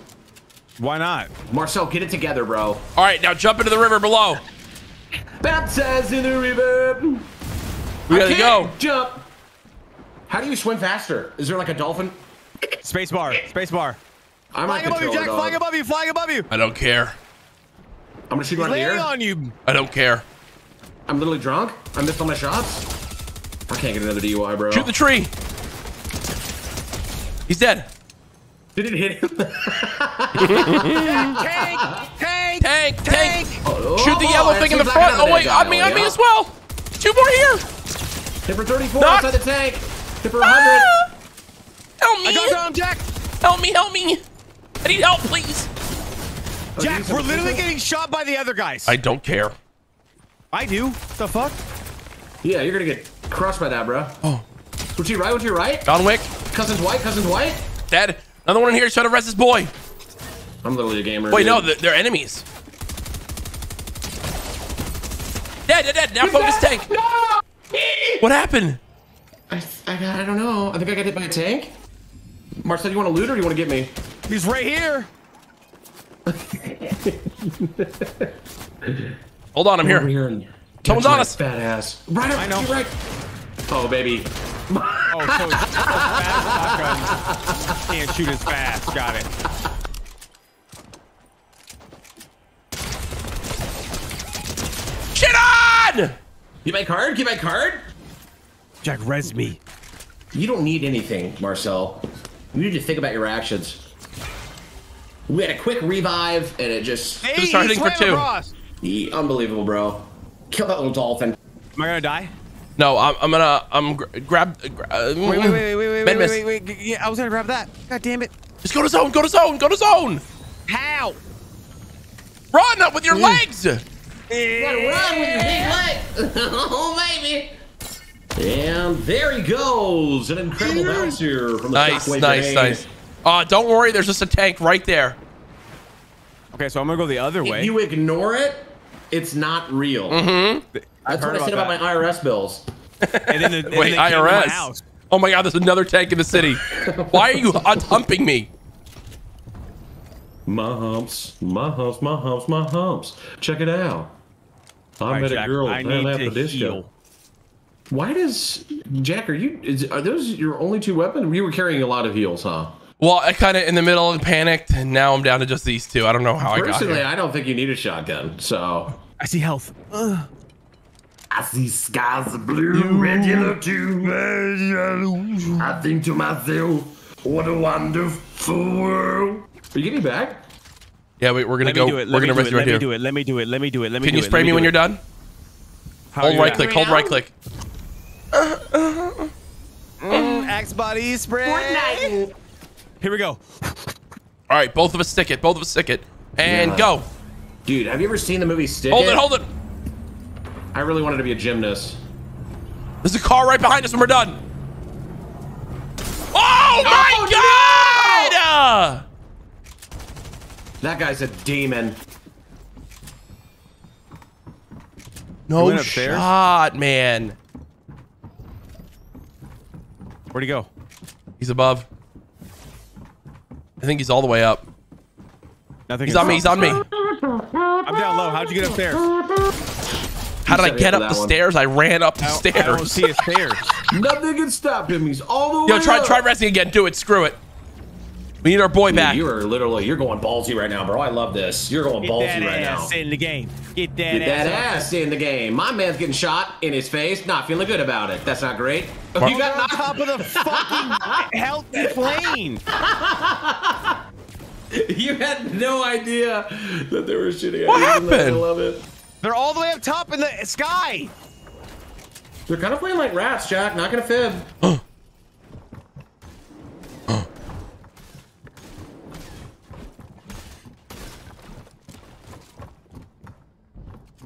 Why not? Marcel, get it together, bro. All right, now jump into the river below. Baptized in the river. We I gotta go. Jump. How do you swim faster? Is there like a dolphin? Space bar, space bar. I'm Flying not above you, Jack, dog. flying above you, flying above you. I don't care. I'm gonna shoot He's right in the landing air. on you. I don't care. I'm literally drunk. I missed all my shots. I can't get another DUI, bro. Shoot the tree. He's dead. Did it hit him? Tank, tank, Tank, tank. Oh, Shoot the oh, yellow thing in the seems like front. Oh wait, on me, on me as well. Two more here. Hit for 34 Knocked. outside the tank. Hit for 100. Ah! Help I me. got down, Jack. Help me, help me. I need help, please. Jack, we're literally getting shot by the other guys. I don't care. I do. What the fuck? Yeah, you're gonna get crushed by that, bro. Oh. What's your right? What's your right? John Wick, Cousins white. Cousins white. dead. Another one in here trying to rest his boy. I'm literally a gamer. Wait, dude. no, they're, they're enemies. Dead, dead, dead. Now focus tank. No! What happened? I, I, I don't know. I think I got hit by a tank. Marcel, do you want to loot or do you want to get me? He's right here. Hold on, I'm here. here and Someone's catch on my us. Fat ass. Right up. I know. You're right. Oh baby. Oh, so it's so fast shotgun. Can't shoot as fast. Got it. Shit on! Get my card. Get my card. Jack, res me. You don't need anything, Marcel. You need to think about your actions. We had a quick revive, and it just Hey, Who's starting for two? across. Unbelievable, bro. Kill that little dolphin. Am I gonna die? No, I'm, I'm gonna I'm gr- grab. Uh, gra- uh, Wait, wait, wait, wait, wait, wait, wait, wait, wait. Yeah, I was gonna grab that. God damn it. Just go to zone. Go to zone. Go to zone. How? Run up with your legs. You gotta run with your big leg. oh, baby. And there he goes. An incredible bounce here from the Nice, Shockwave nice, grenade. nice. Uh, don't worry. There's just a tank right there. Okay, so I'm gonna go the other If way. you ignore it, it's not real. Mm-hmm. That's what I said about about my IRS bills. and then, the, and Wait, they came my IRS. house. Oh my God, there's another tank in the city. Why are you humping me? My humps, my humps, my humps, my humps. Check it out. I All right, met Jack, a girl I at need Pan to Afro Disco. heal. Why does Jack? Are you? Is, are those your only two weapons? You were carrying a lot of heals, huh? Well, I kind of in the middle and panicked, and now I'm down to just these two. I don't know how I got Personally. I don't think you need a shotgun. So I see health. Ugh. I see skies of blue, red, yellow too. I think to myself, what a wonderful world. Are you getting back? Yeah, wait, we're gonna Let go. me do it. We're Let me gonna do rest it. you right Let me here. do it. Let me do it. Let me do it. Let me Can do you spray Let me when do you're done? How Hold do right that? click. Hold right click. Mm, Axe body spray. Fortnite. Here we go. All right, both of us stick it. Both of us stick it, and Yeah. go. Dude, have you ever seen the movie Stick Hold it. Hold it. I really wanted to be a gymnast. There's a car right behind us when we're done. Oh, oh my God! That guy's a demon. No went upstairs? shot, man. Where'd he go? He's above. I think he's all the way up. Nothing. He's on me. He's on me. I'm down low. How'd you get upstairs? How did I get up up the one. stairs? I ran up the I don't- I don't see his stairs. Nothing can stop him. He's all the Yo, way try up. try resting again. Do it. Screw it. We need our boy Dude, back. You are literally you're going ballsy right now, bro. I love this. You're going Get ballsy that ass in the game. Get that Get that ass. ass in the game. My man's getting shot in his face. Not feeling good about it. That's not great. Mark- you got on knocked. top of the fucking healthy plane. You had no idea that they were shooting at What you. I happened? love it. They're all the way up top in the sky. They're kind of playing like rats, Jack. Not gonna fib.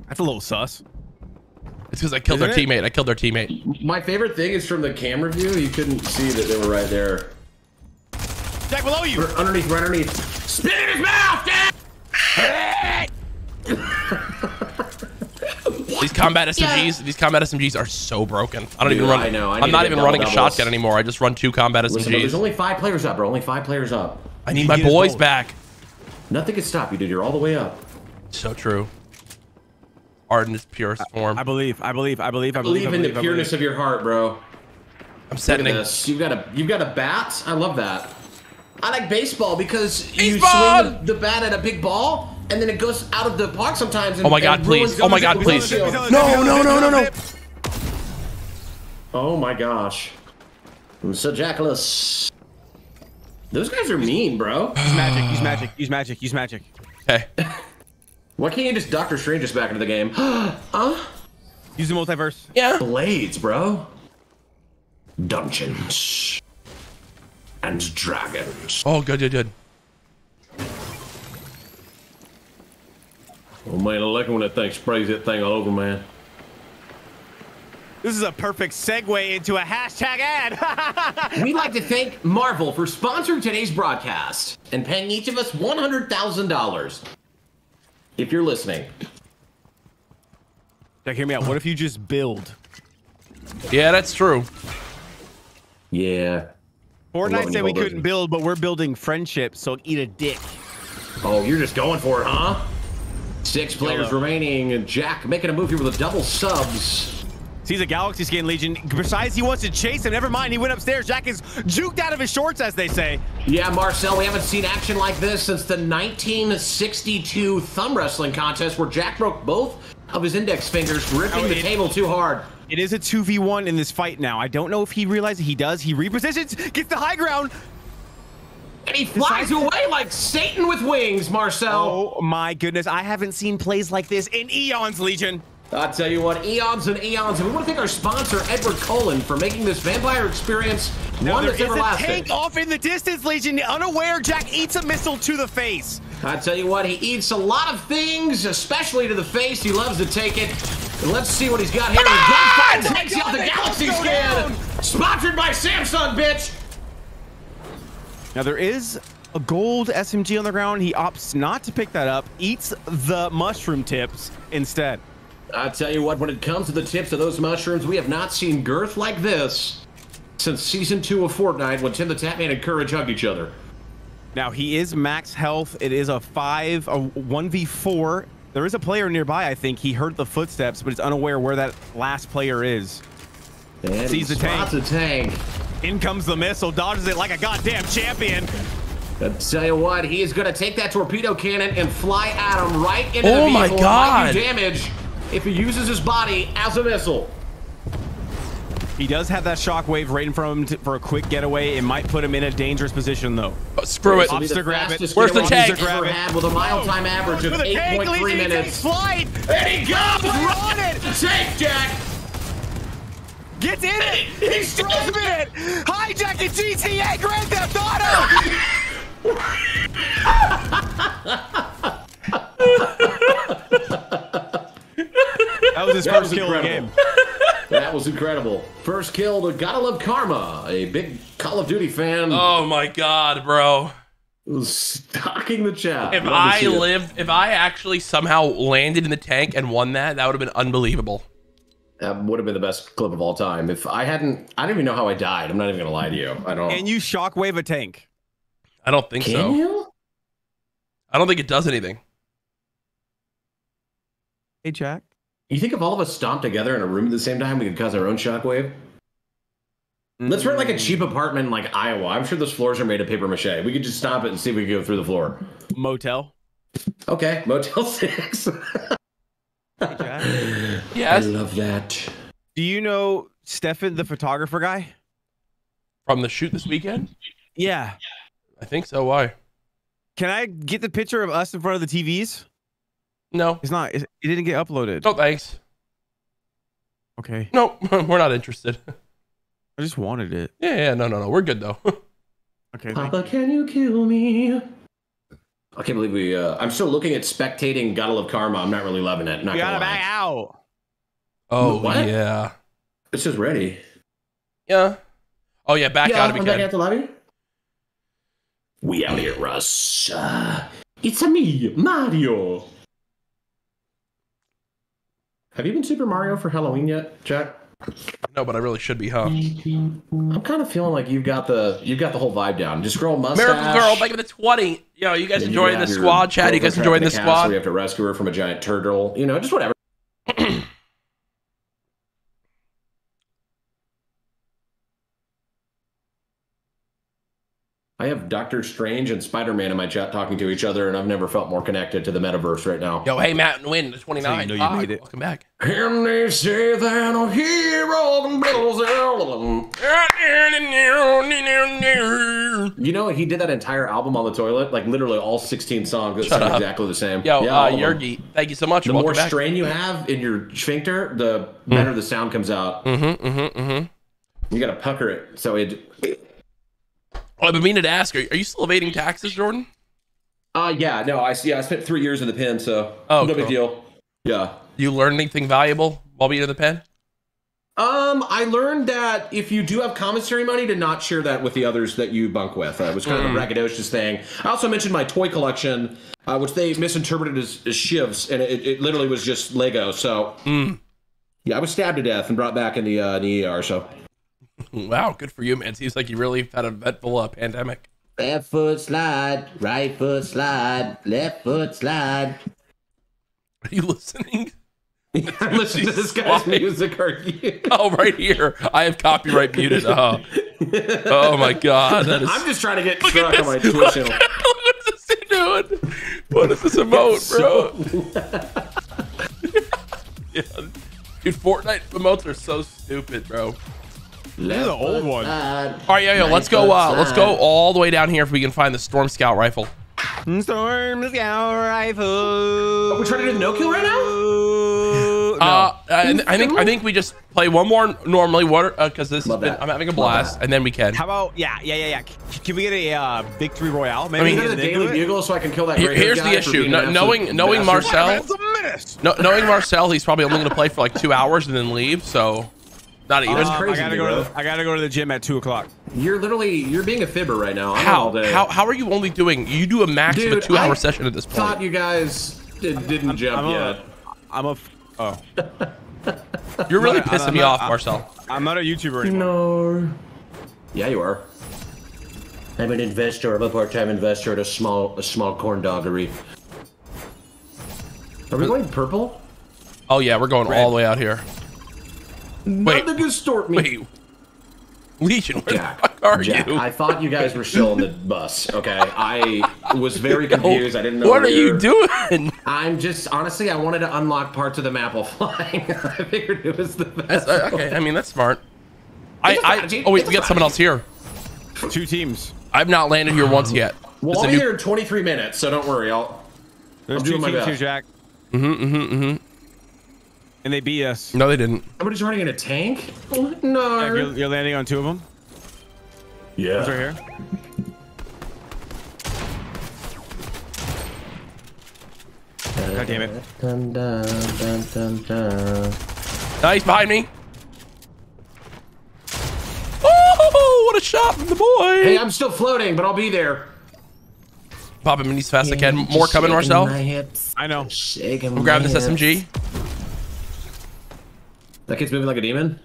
That's a little sus. It's because I killed their Isn't it? teammate. I killed their teammate. My favorite thing is from the camera view. You couldn't see that they were right there. Jack below you. Or underneath, right underneath. Spit in his mouth, Jack! These combat SMGs, these combat SMGs are so broken. I don't Dude, even run. I know. I I'm not even get running a shotgun anymore. I just run two combat Listen, there's only five players up, bro. Only five players up. I need my boys back. Nothing can stop you, dude. You're all the way up. So true. Art in its purest form. I believe. I believe. I believe. I believe. Believe in the believe, I pureness believe. of your heart, bro. I'm setting this. You've got a you've got a bat. I love that. I like baseball because you swing the, the bat at a big ball and then it goes out of the park sometimes. And, Oh my God, please. Oh my God, please. the He's on field. the No, zip, he's on the no, no, no, no. Oh my gosh. Sir Jackalus. Those guys are mean, bro. Use magic. Use magic. Use magic. Use magic. Okay. Why can't you just Doctor Strange us back into the game? huh? Use the multiverse. Yeah. Blades, bro. Dungeons. And dragons. Oh, good, good, good. Oh man, I like it when that thing sprays that thing all over, man. This is a perfect segue into a hashtag ad. We'd like to thank Marvel for sponsoring today's broadcast and paying each of us $100,000. If you're listening. Jack, hear me out. What if you just build? Yeah, that's true. Yeah. Fortnite loving said we couldn't build, but we're building friendship, so eat a dick. Oh, you're just going for it, huh? Six players YOLO. remaining, and Jack making a move here with a double subs. Sees a Galaxy Scan Legion. Besides, he wants to chase him. Never mind. He went upstairs. Jack is juked out of his shorts, as they say. Yeah, Marcel, we haven't seen action like this since the 1962 thumb wrestling contest where Jack broke both of his index fingers, ripping Oh, the table too hard. It is a 2v1 in this fight now. I don't know if he realizes he does. He repositions, gets the high ground. And he flies away like Satan with wings, Marcel. Oh my goodness. I haven't seen plays like this in eons, Legion. I'll tell you what, eons and eons. And we want to thank our sponsor, Edward Cullen, for making this vampire experience Now one that's is a tank off in the distance, Legion. Unaware, Jack eats a missile to the face. I tell you what, he eats a lot of things, especially to the face. He loves to take it. And let's see what he's got here. Gunfire takes out the Galaxy Scan. down. Sponsored by Samsung, bitch. Now there is a gold SMG on the ground. He opts not to pick that up, eats the mushroom tips instead. I tell you what, when it comes to the tips of those mushrooms, we have not seen girth like this since season two of Fortnite when Tim the Tatman and Courage hugged each other. Now he is max health. It is a five, a one v four. There is a player nearby. I think he heard the footsteps, but is unaware where that last player is. And Sees he the tank. a tank. In comes the missile, dodges it like a goddamn champion. I tell you what, he is going to take that torpedo cannon and fly at him right into Oh the my vehicle. and might God. do damage if he uses his body as a missile. He does have that shockwave right in front of him to, for a quick getaway. It might put him in a dangerous position though. Oh, screw it. This will be the Lobster grab it. Where's the getaway tank? he's ever had with a mile oh. time average of For the tank, 8.3 Legion, he takes minutes. flight. And he goes on it. Tank Jack. Gets in it. He's driving it. Hijacking GTA Grand Theft Auto. that was his That first was kill of the incredible. game. That was incredible. First kill to Gotta Love Karma, a big Call of Duty fan. Oh my god, bro. Stocking the chat. If I see it. lived, if I actually somehow landed in the tank and won that, that would have been unbelievable. That would have been the best clip of all time. If I hadn't, I don't even know how I died. I'm not even gonna lie to you. I don't. Can you shockwave a tank? I don't think Can so. you? I don't think it does anything. Hey, Jack. You think if all of us stomped together in a room at the same time, we could cause our own shockwave? Let's rent like a cheap mm. apartment in like Iowa. I'm sure those floors are made of paper mache. We could just stomp it and see if we could go through the floor. motel. Okay, Motel Six. Hey, Jack. Yes. I love that. Do you know Stefan, the photographer guy? From the shoot this weekend? Yeah. I think so. Why? Can I get the picture of us in front of the TVs? No. It's not. It it didn't get uploaded. No, thanks. Okay. No, we're not interested. I just wanted it. Yeah, yeah, no, no, no. We're good though. Okay. thank Papa, can you kill me? I can't believe we. Uh, I'm still looking at spectating God of Karma. I'm not really loving it. Not You gonna gotta lie. back out. Oh What? yeah, It's just ready. yeah. Oh yeah, back yeah, out of you I'm back out the lobby. We out here, Russ. Uh, it's a me, Mario. Have you been Super Mario for Halloween yet, Jack? No, but I really should be, huh? I'm kind of feeling like you've got the you've got the whole vibe down. Just grow a mustache. Miracle Girl, thank you for the twenty. Yo, you guys Then you enjoying the squad chat? You guys enjoying trapped the in a castle, squad? We have to rescue her from a giant turtle. You know, just whatever. I have Doctor Strange and Spider Man in my chat talking to each other, and I've never felt more connected to the metaverse right now. Yo, hey Matt and Win, the twenty nine. So you know you made it. Welcome back. And they say that a hero can build them. You know, he did that entire album on the toilet, like literally all 16 songs that Shut sound up. exactly the same. Yo, Yeah, uh, all of them. Yergi, thank you so much. The Welcome more back. strain you have in your sphincter, the better the sound comes out. Mm-hmm, mm-hmm, mm-hmm. You gotta pucker it so it. Oh, I've been meaning to ask. Are, are you still evading taxes, Jordan? Uh yeah, no, I see. I spent three years in the pen, so Oh, no big deal. Yeah. You learn anything valuable while being in the pen? Um, I learned that if you do have commissary money, to not share that with the others that you bunk with. Uh, it was kind of a braggadocious thing. I also mentioned my toy collection, uh, which they misinterpreted as, as shivs, and it, it literally was just Lego. So, Mm. yeah, I was stabbed to death and brought back in the uh, in the ER. So, Wow, good for you, man. Seems like you really had an eventful uh, pandemic. Left foot slide, right foot slide, left foot slide. Are you listening? listen to this guy's music. Are you? Oh, right here. I have copyright muted. Oh, oh my god, is. I'm just trying to get Look at struck on my. Twitch channel. what is this doing? What is this emote, bro? yeah. Dude, Fortnite emotes are so stupid, bro. This is an old one. All right, yo, yo, let's go. Uh, let's go all the way down here if we can find the Storm Scout rifle. Storm Scout rifle. Are we trying to do the no kill right now? No. Uh, I, I think I think we just play one more normally. What? Because this has Love been, that. I'm having a blast, and then we can. How about yeah, yeah, yeah, yeah? Can we get a uh, victory royale? Maybe I mean, Go to the Daily? Bugle so I can kill that. Here- here's the guy for issue. No- knowing- knowing. Marcel- It's a menace. No, knowing Marcel, he's probably only going to play for like two hours and then leave. So, not even. Um, crazy, I gotta go me, to the, I gotta go to the gym at two o'clock. You're literally you're being a fibber right now. I'm how? all day. How? How are you only doing? You do a max of a two-hour I session at this point. I thought you guys did, didn't jump I'm yet. A, I'm a oh, You're really I'm not- pissing I'm me not- off, I'm- Marcel. I'm not a YouTuber anymore. No. Yeah, you are. I'm an investor. I'm a part-time investor at a small, a small corn doggery. Are we going purple? Oh yeah, we're going all the way out here. Wait. Nothing can distort me. Wait, Legion, where Jack, the fuck are Jack, you? I thought you guys were still on the bus. Okay, I was very confused. I didn't know. what are you doing? I'm just honestly, I wanted to unlock parts of the map while flying. I figured it was the best. Uh, okay, I mean that's smart. I, It's a I strategy. oh wait, we got someone else here. Two teams. I've not landed here once yet. Well, It's a I'll be new- there in 23 minutes, so don't worry. I'll. There's I'm two doing my teams here, best. Jack, Mm-hmm, mm-hmm, mm-hmm. And they beat us. No, they didn't. Somebody's running in a tank. No. Jack, you're, you're landing on two of them. yeah. One's right here. God damn it. Dun, dun, dun, dun, dun. Nice behind me. Oh, what a shot from the boy. Hey, I'm still floating, but I'll be there. popping minis fast as I can. More coming, Marcel. My hips, I know. shaking I'm grabbing my this hips. SMG. That kid's moving like a demon.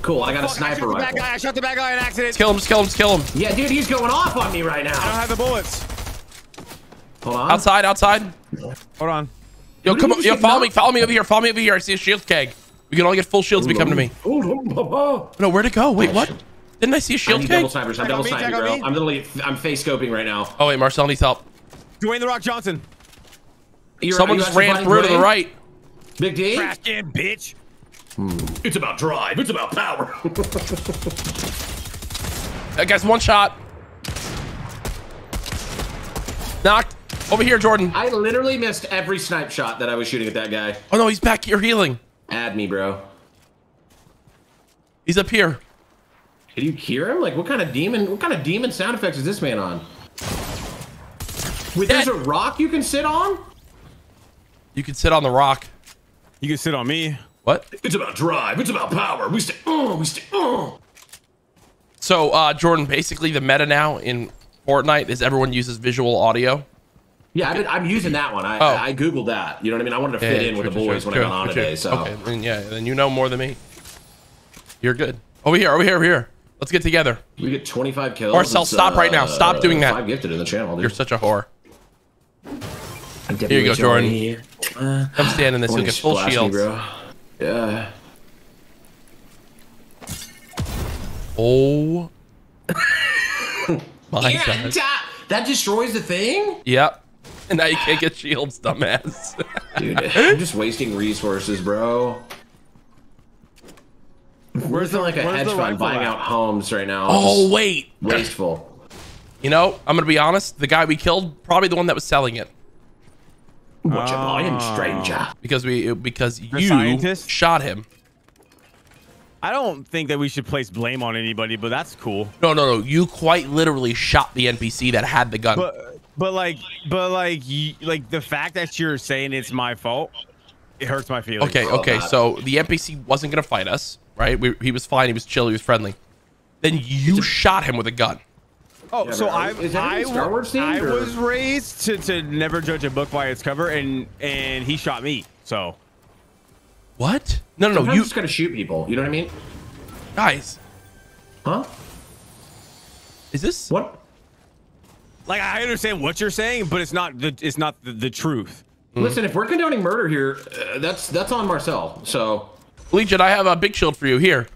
Cool, I got a sniper Bad rifle. guy. I shot the bad guy in accident. Just kill him, just kill him, just kill him. Yeah, dude, he's going off on me right now. I don't have the bullets. Hold on. Outside, outside. Hold on. Yo, What come did on. Yo, follow no? me. Follow me over here. Follow me over here. I see a shield keg. We can all get full shields if you come to me. No, where'd it go? Wait, what? Didn't I see a shield need keg? double snipers. I'm double me, sniping, bro. I'm literally, I'm face scoping right now. Oh, wait, Marcel needs help. Dwayne the Rock Johnson. You're- Someone just ran fighting through to the right. Big D. Trash can, bitch. Hmm. It's about drive. It's about power. That guy's one shot. Knocked. Over here, Jordan. I literally missed every snipe shot that I was shooting at that guy. Oh, no, he's back here healing. Add me, bro. He's up here. Can you hear him? Like, what kind of demon? What kind of demon sound effects is this man on? Wait, there's a rock you can sit on. You can sit on the rock. You can sit on me. What? It's about drive. It's about power. We stay. Oh, we stay. Oh. So, uh, Jordan, basically the meta now in Fortnite is everyone uses visual audio. Yeah, I've been, I'm using that one. I, Oh. I, I googled that. You know what I mean? I wanted to fit Yeah, in with true, the boys true, when I got on true, today. So Okay, then yeah, then you know more than me. You're good. Over here, over here, over here. Let's get together. we get 25 kills. Marcel, It's, stop right now. Stop doing that. Five gifted in the channel. Dude. You're such a whore. Here you go, Jordan. Uh, Come stand in this. You'll get full Splash me, shields. bro. Yeah. Oh. My Yeah, God. that, that destroys the thing, Yep. And now you can't get shields, dumbass. dude. I'm just wasting resources, bro. Where's the like a where's hedge fund buying at? out homes right now? oh, wait. wasteful. You know, I'm going to be honest. The guy we killed, probably the one that was selling it. What you buying, Ah. stranger? Because we because you scientist? shot him. I don't think that we should place blame on anybody, but that's cool. No, no, no. You quite literally shot the NPC that had the gun. But but like but like you, like the fact that you're saying it's my fault, it hurts my feelings. Okay, okay. So the NPC wasn't gonna fight us, right? We, he was fine. He was chill. He was friendly. Then you shot him with a gun. Oh, Yeah, so but I is that I, Wars themed, I was raised to, to never judge a book by its cover, and and he shot me. So What? No, no, no. You just gotta shoot people. You know what I mean? guys, Huh? is this? What? like I understand what you're saying, but it's not the it's not the, the truth. Listen, if we're condoning murder here, uh, that's that's on Marcel. So Legion, I have a big shield for you here.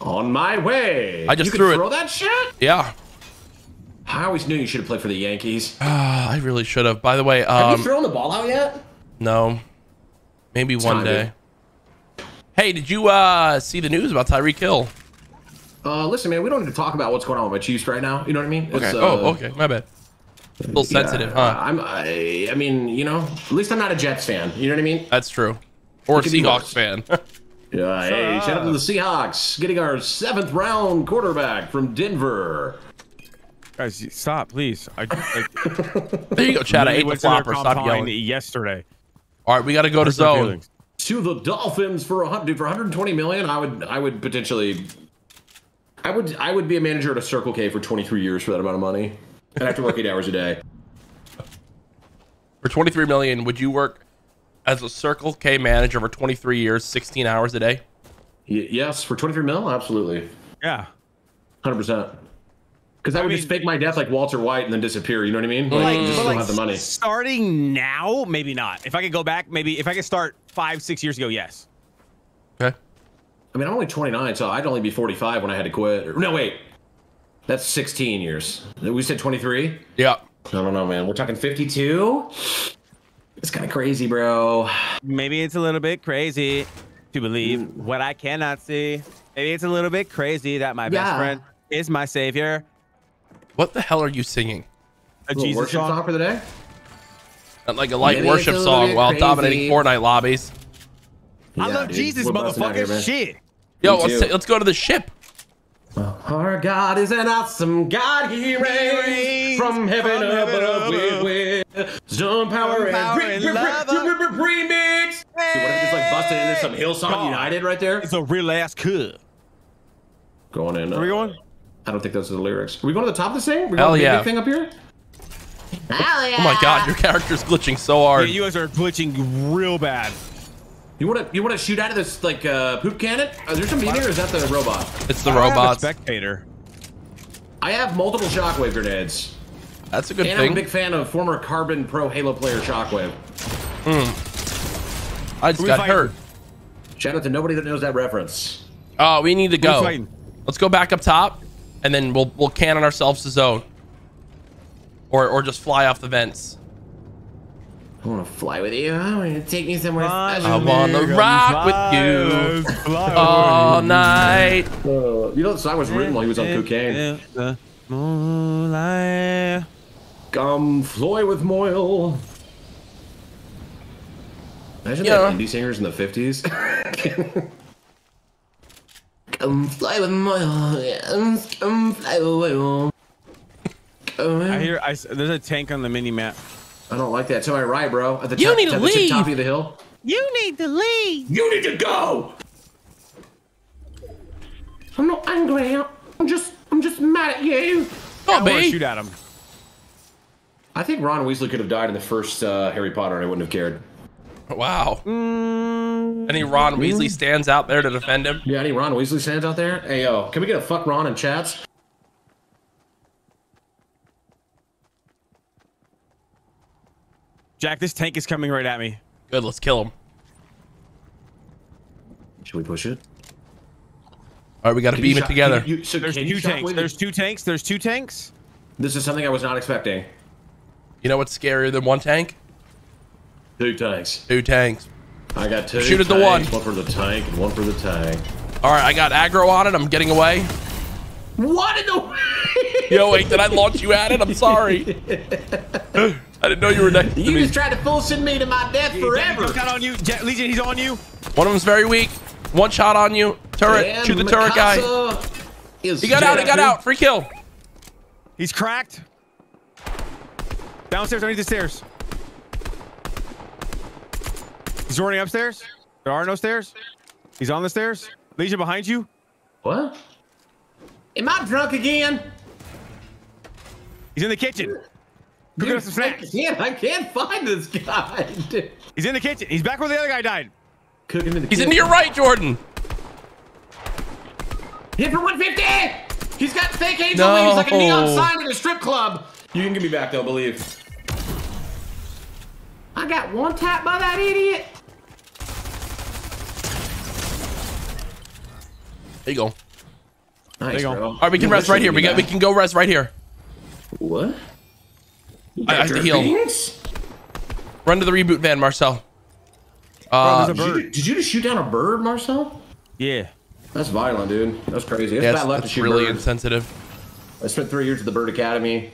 on my way. I just you could threw it. throw that shit. Yeah. I always knew you should have played for the Yankees. Ah, I really should have. By the way, Have um, you thrown the ball out yet? no, maybe one time, day. Hey, did you uh see the news about Tyreek Hill? Uh, listen, man, we don't need to talk about what's going on with my Chiefs right now. You know what I mean? Okay. It's, uh, oh, okay. My bad. A little sensitive, yeah, huh? I'm. I, I mean, you know, at least I'm not a Jets fan. You know what I mean? That's true. Or a Seahawks fan. Yeah. Hey, shout out to the Seahawks getting our seventh round quarterback from Denver. Guys, stop, please. I, like, there you go, Chad. I literally ate the went to their flopper. Stop yelling. Yesterday. All right, we got to go to zone. feelings. to the Dolphins for a hundred for 120 million. I would I would potentially I would I would be a manager at a Circle K for 23 years for that amount of money. And I have to work eight hours a day. For 23 million, would you work as a Circle K manager for 23 years, 16 hours a day? Y- yes, for 23 mil, absolutely, Yeah. 100. percent Because I would mean- just fake my death like Walter White and then disappear. You know what I mean? Like, Like, just but don't like, have the money. Starting now, maybe not. If I could go back, maybe if I could start five, six years ago, yes. Okay. I mean, I'm only 29, so I'd only be 45 when I had to quit. Or, no, wait, that's 16 years. We said 23. Yeah. I don't know, man. We're talking 52. It's kind of crazy, bro. Maybe it's a little bit crazy to believe mm. what I cannot see. Maybe it's a little bit crazy that my best friend is my savior. What the hell are you singing? A Little Jesus worship song. song for the day. Not like a light Maybe worship a song while crazy. dominating Fortnite lobbies. I love dude. Jesus, We're busting out motherfucker. Shit. Yo, let's, let's go to the ship. Our God is an awesome God. He reigns reigns from heaven from heaven above above. with wisdom, power, and Power re- and re- re- love. re- re- re- remix. Dude, what if we just like busted into some Hillsong God. United right there? It's a real ass cool. Going in. Where we uh, going? I don't think those are the lyrics. Are we going to the top of this thing? We Hell going to the yeah. big thing up here? Hell yeah! Oh my god, your character's glitching so Yeah, hard. you guys are glitching real bad. You want to you want to shoot out of this like uh, poop cannon? Is there somebody in here? Or is that the robot? It's the I have a robots. spectator. I have multiple shockwave grenades, That's a good and I'm a thing. big fan of former Carbon Pro Halo player Shockwave. I just Who we got fighting? hurt. Shout out to nobody that knows that reference. Oh, we need to Who's go. fighting? Let's go back up top, and then we'll we'll cannon ourselves to zone, or or just fly off the vents. I want to fly with you. I want you to take me somewhere I special. wanna rock with you Fly all night. Uh, you know the song was written while he was on cocaine. In moonlight. Come fly with Moyle. Imagine Yeah. that indie singers in the 50s. Come fly with Moyle. yeah, Come fly with Moyle. Come I hear. I, s- there's a tank on the mini map. I don't like that. To my right, bro. At the You top, need to at the leave. top of the hill. You need to leave. You need to go. I'm not angry. I'm just, I'm just mad at you. I Oh, want shoot at him. I think Ron Weasley could have died in the first uh, Harry Potter, and I wouldn't have cared. Wow. Mm, Any Ron Weasley stands out there to defend him? Yeah, any Ron Weasley stands out there? Hey, yo, can we get a fuck Ron in chats? Jack, this tank is coming right at me. Good, let's kill him. Should we push it? All right, we got to beam it together. can you- so There's two tanks. There's two tanks. There's two tanks. This is something I was not expecting. You know what's scarier than one tank? Two tanks. Two tanks. I got two. Shoot at the one. One for the tank and one for the tank. All right, I got aggro on it. I'm getting away. What in the? Yo, wait, did I launch you at it? I'm sorry. I didn't know you were next to you just tried to full send me to my death forever. Got on you, Jack, Legion. He's on you. One of them's very weak. One shot on you. Turret. And Shoot the turret guy. He got out. He got out. Free kill. He's cracked. Downstairs, underneath the stairs. He's running upstairs. There are no stairs. He's on the stairs. Legion behind you. What? Am I drunk again? He's in the kitchen. Go get us some I can't. I can't find this guy. He's in the kitchen. He's back where the other guy died. Cook him in the He's kitchen. into your right, Jordan. Hit for 150! He's got fake angel wings like a neon sign at a strip club. You can give me back though, believe. I got one tap by that idiot. There you go. Nice, you go. bro. All right, we can rest right here. We got. We can go rest right here. What? I have to heal. Wings? Run to the reboot van, Marcel. Bro, Uh, there's a Did you, did you just shoot down a bird, Marcel? Yeah. That's violent, dude. That's crazy. It's yeah, bad it's, luck to it's shoot really birds. insensitive. I spent three years at the Bird Academy.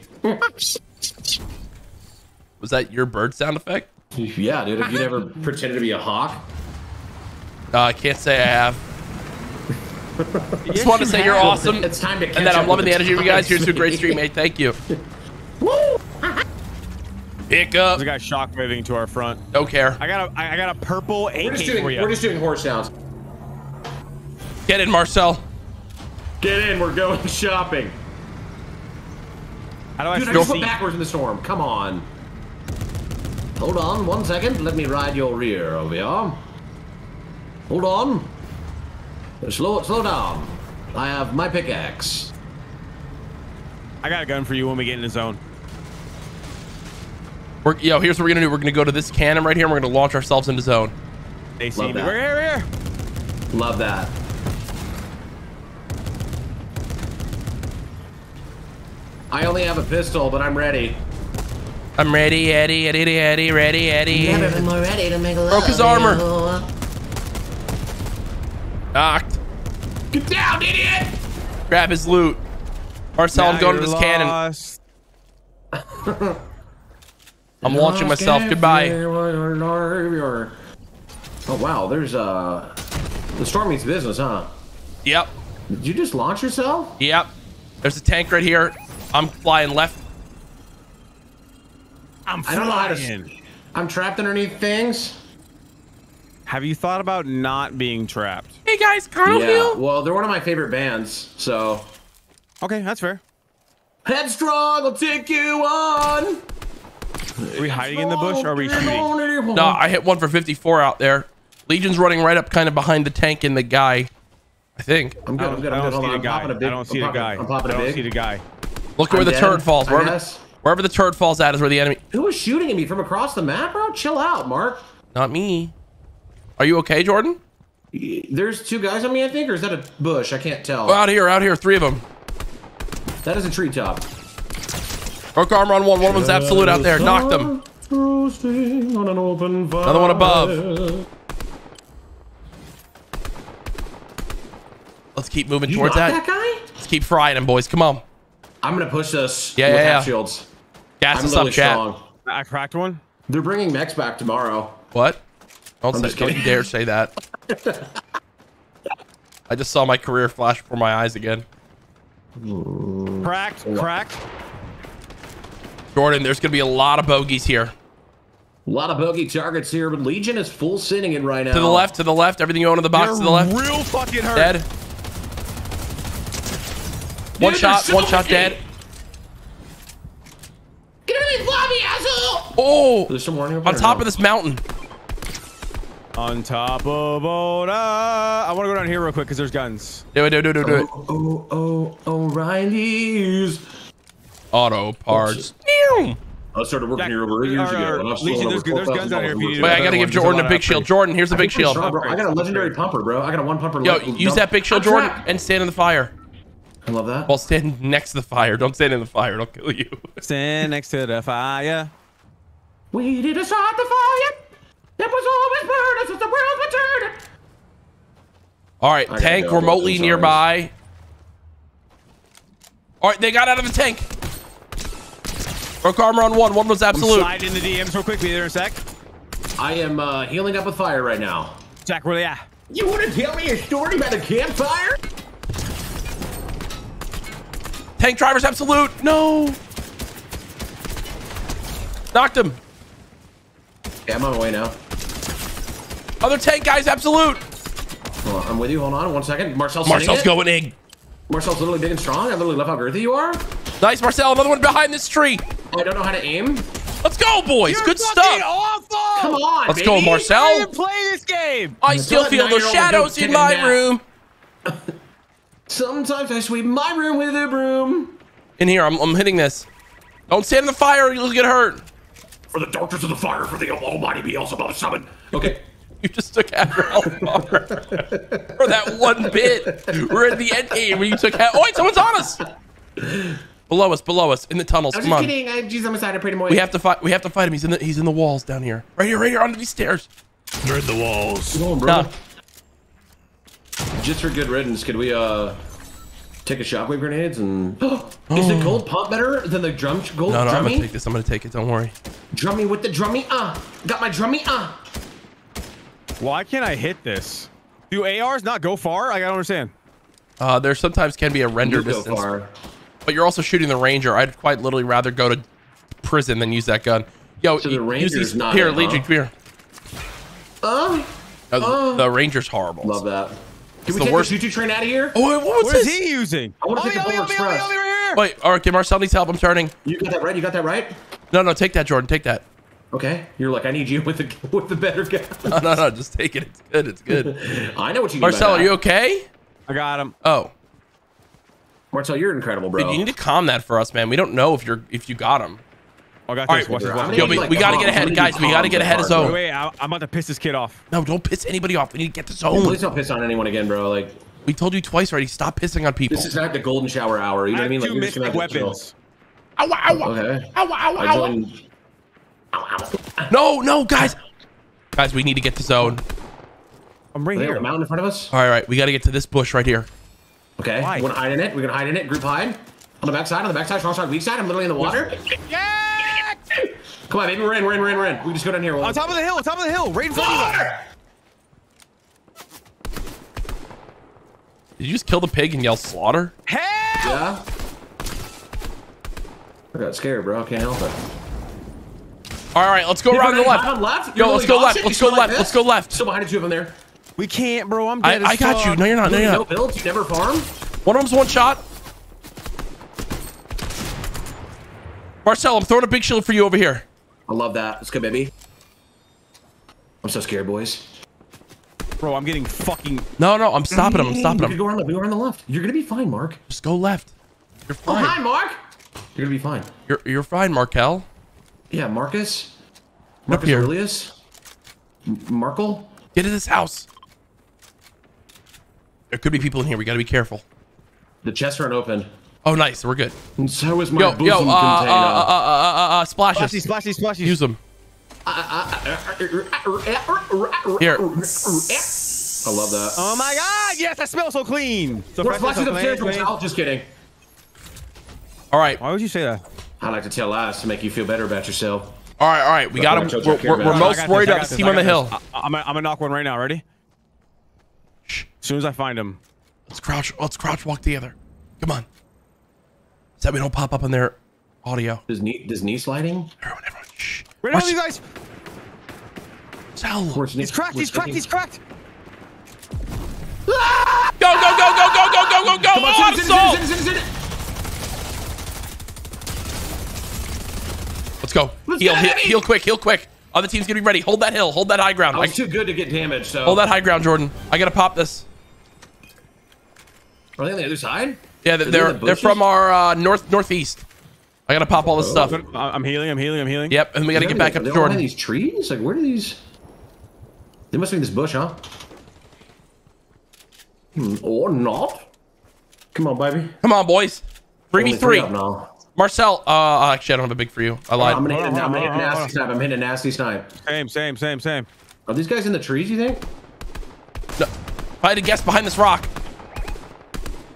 Was that your bird sound effect? yeah, dude. If you never pretended to be a hawk, Uh, I can't say I have. Just want to say you're awesome, it's time to. Catch and that I'm loving the energy of you guys. Here's to a great stream, mate. Thank you. Pick up. There's a guy shock waving to our front. Don't care. I got a I I got a purple We're AK just doing. for you. We're just doing horse sounds. Get in, Marcel. Get in. We're going shopping. How do I Dude, I just went backwards in the storm. Come on. Hold on one second. Let me ride your rear over here. Hold on. Slow, slow down. I have my pickaxe. I got a gun for you when we get in the zone. We're, yo, here's what we're gonna do. We're gonna go to this cannon right here. and We're gonna launch ourselves into zone. They see Love me. that. We're here, we're here. Love that. I only have a pistol, but I'm ready. I'm ready, Eddie, Eddie, Eddie, ready, Eddie. Never been more ready to make love. Broke his armor. Knocked. Get down, idiot! Grab his loot. Marcel, I'm going to you're this cannon. I'm launching myself. Goodbye. Oh wow, there's uh, the storm means business, huh? Yep. Did you just launch yourself? Yep. There's a tank right here. I'm flying left. I'm flying. I don't know how to. I'm trapped underneath things. Have you thought about not being trapped? Hey guys, Connell Yeah. Hill. Well, they're one of my favorite bands, so Okay, that's fair. Headstrong, I'll take you on. Are we hiding in the bush or are we shooting? No, I hit one for 54 out there. Legion's running right up kind of behind the tank and the guy. I think. I'm good. I I'm don't, good. I I'm don't good. Hold see on. the I'm guy. popping a big. I don't see I'm the guy. I'm popping I a don't see the guy. Look where I'm the dead, turret falls. Wherever, wherever the turret falls at is where the enemy. Who was shooting at me from across the map, bro? Chill out, Mark. Not me. Are you okay, Jordan? There's two guys on me, I think, or is that a bush? I can't tell. Oh, out here, out here, three of them. that is a treetop. Dark armor on one. One of them's absolute out there. Knocked him. Roasting on an open Another one above. Let's keep moving You towards knocked that. that guy? Let's keep frying them, boys. Come on. I'm gonna push this. Yeah, with yeah, half yeah. shields. Gas I'm us really up, chat. strong. I cracked one. They're bringing mechs back tomorrow. What? Don't, I'm say, just don't you dare say that. I just saw my career flash before my eyes again. Hmm. Cracked. Cracked. Jordan, there's going to be a lot of bogeys here. A lot of bogey targets here, but Legion is full sitting it right now. To the left, to the left. Everything you own in the box They're to the left. real fucking hurt. Dead. One shot, they're one shot many. dead. Get out of the lobby, asshole! Oh, There's some warning on top of this mountain. On top of Oda. I want to go down here real quick because there's guns. Do it, do it, do it, do it. Oh, oh, oh, O'Reilly's. Auto parts. Ew. I started working Jack, here over eight years or, ago. Uh, and I've Legion, there's, over there's guns out here if you $12,000 Wait, I gotta give Jordan a big shield. Jordan, here's a big shield. Strong. I got a legendary pumper, bro. I got a one pumper. Yo, left. use that big shield, I'm Jordan, trapped. and stand in the fire. I love that. Well, stand next to the fire. Don't stand in the fire. It'll kill you. Stand next to the fire. We did start the fire. It was always burned since the world returned. All right, I tank go, remotely nearby. All right, they got out of the tank. Broke armor on one. One was I'm absolute. sliding the DMs real quick. Be there in a sec. I am uh, healing up with fire right now. Jack, where they at? You want to tell me a story about a campfire? Tank driver's absolute. No. Knocked him. Yeah, I'm on my way now. Other tank guy's absolute. Hold on, I'm with you. Hold on one second. Marcel's Marcel's sending it. going in. Marcel's literally big and strong. I literally love how girthy you are. Nice, Marcel. Another one behind this tree. Oh, I don't know how to aim. Let's go, boys. You're Good stuff. Awful. Come on, Let's baby. go, I Marcel. didn't play this game. I still feel night, those shadows in my nap. room. Sometimes I sweep my room with a broom. In here, I'm, I'm hitting this. Don't stand in the fire or you'll get hurt. For the darkness of the fire, for the almighty be also about summon. Okay. You just took half your health bar for that one bit. We're in the end game where you took half. Oh, wait, someone's on us. Below us, below us, in the tunnels. I'm Come just on. kidding. I, geez, I'm excited pretty much. We have to fight. We have to fight him. He's in the. He's in the walls down here. Right here. Right here under these stairs. They're in the walls. Come on, bro. Nah. Just for good riddance, could we uh take a shockwave grenades and? Is the gold pump better than the drum gold No, no, I'm gonna take this. I'm gonna take it. Don't worry. Drummy with the drummy, uh. Got my drummy, uh. Why can't I hit this? Do ARs not go far? I don't understand. Uh, there sometimes can be a render distance, far. but you're also shooting the ranger. I'd quite literally rather go to prison than use that gun. Yo, So the y- use these not here, it, Legion. Come here. Uh, No, the, the ranger's horrible. love that. Can we the take worst- the choo-choo train out of here? Oh, wait, what was What is this? he using? I wanna Oh, take the yeah, Polar yeah, yeah, Express. Wait, all right, okay, Marcel needs help. I'm turning. You got that right? You got that right? No, no, take that, Jordan. Take that. Okay. You're like, I need you with the with the better guy. No, no, no, just take it. It's good. It's good. I know what you need. Marcel, are you okay? I got him. Oh, Marcel, you're incredible, bro. dude, you need to calm that for us, man. We don't know if you're if you got him. I got All this. Watch this. Watch this. Yo, we- like, we gotta get ahead, I'm guys. need We gotta get ahead of hard, bro. zone. Wait, wait, I- I'm about to piss this kid off. No, don't piss anybody off. We need to get the Please don't piss on anyone again, bro. Like, We told you twice already. Stop pissing on people. this is not the golden shower hour. You know I what I mean? Like, two you're just mystic gonna have to chill. weapons. Ow, ow, ow. Okay. Ow, ow, I ow. joined. Ow, ow. No, no, guys. Guys, we need to get the zone. I'm right Are they on here. the mountain in front of us? All right, all right. We got to get to this bush right here. Okay. Why? We're gonna hide in it. We're gonna hide in it. Group hide. On the back side, on the back side, strong side, weak side. I'm literally in the water. Yeah! Come on, baby. We're in, we're in, we're in, we're in. We just go down here. On top of the hill, on top of the hill, right in front of you. Did you just kill the pig and yell slaughter? Hell! Yeah. I got scared, bro. Can't help it. All right, let's go around the left. On left. Yo, You're let's go left. Let's go still like left. Let's go left. Still behind the two of them there. We can't, bro. I'm dead I as got you. No, you're not. No, Really, you're no not. builds. You never farm. One of them's one shot. Marcel, I'm throwing a big shield for you over here. I love that. Let's go, baby. I'm so scared, boys. Bro, I'm getting fucking. No, no, I'm stopping him. I'm stopping We him. go around the, we go around the left. You're gonna be fine, Mark. Just go left. You're fine. Oh, hi, Mark. You're gonna be fine. You're you're fine, Markel. Yeah, Marcus. Up Marcus here. Aurelius. M- Markle. Get in this house. There could be people in here. We got to be careful. The chests aren't open. Oh, nice. We're good. And so is my Yo, bosom yo, uh, uh, uh, container. uh, uh, uh, uh, splashes. Splashy, splashy, splashy. Use them. Here. I love that. Oh my god! Yes, that smells so clean. So We're fresh, flashing so upstairs. clean, clean. Just kidding. All right. Why would you say that? I like to tell lies to make you feel better about yourself. All right. All right. We got him. Watch out, We're, we're, we're most worried about the this, team on the hill. I- I'm gonna, I'm gonna knock one right now. Ready? Shh. As soon as I find him. Let's crouch. Let's crouch walk together. Come on. So that we don't pop up in their audio. Does knee does knee sliding? Everyone, everyone. Shh. Wait, Watch- no, you guys! Sal. Go, He's cracked. He's cracked. He's cracked. go, go, go, go, go, go, go, go, go. Come on, Oh, sit it, Salt. sit it, sit it, sit it, sit it. Let's go. Let's heal, heal, baby. heal quick, heal quick. Other team's gonna be ready. Hold that hill. Hold that high ground. I I, was too good to get damaged, so. hold that high ground, Jordan. I gotta pop this. Are they on the other side? Yeah, Are they they're in the they're from our uh, north northeast. I gotta pop all this stuff. I- I'm healing. I'm healing. I'm healing. Yep, and we gotta get back up they to all have Jordan. these trees? Like, where are these? They must be in this bush, huh? Hmm, or not. Come on, baby. Come on, boys. Three v Only three. Up now. Marcel. Uh, actually, I don't have a big for you. I lied. I'm gonna hit, Hold on, I'm gonna hit a hold on, hold nasty on. snipe. I'm hitting a nasty snipe. Same, same, same, same. Are these guys in the trees? You think? No. If I had to guess behind this rock.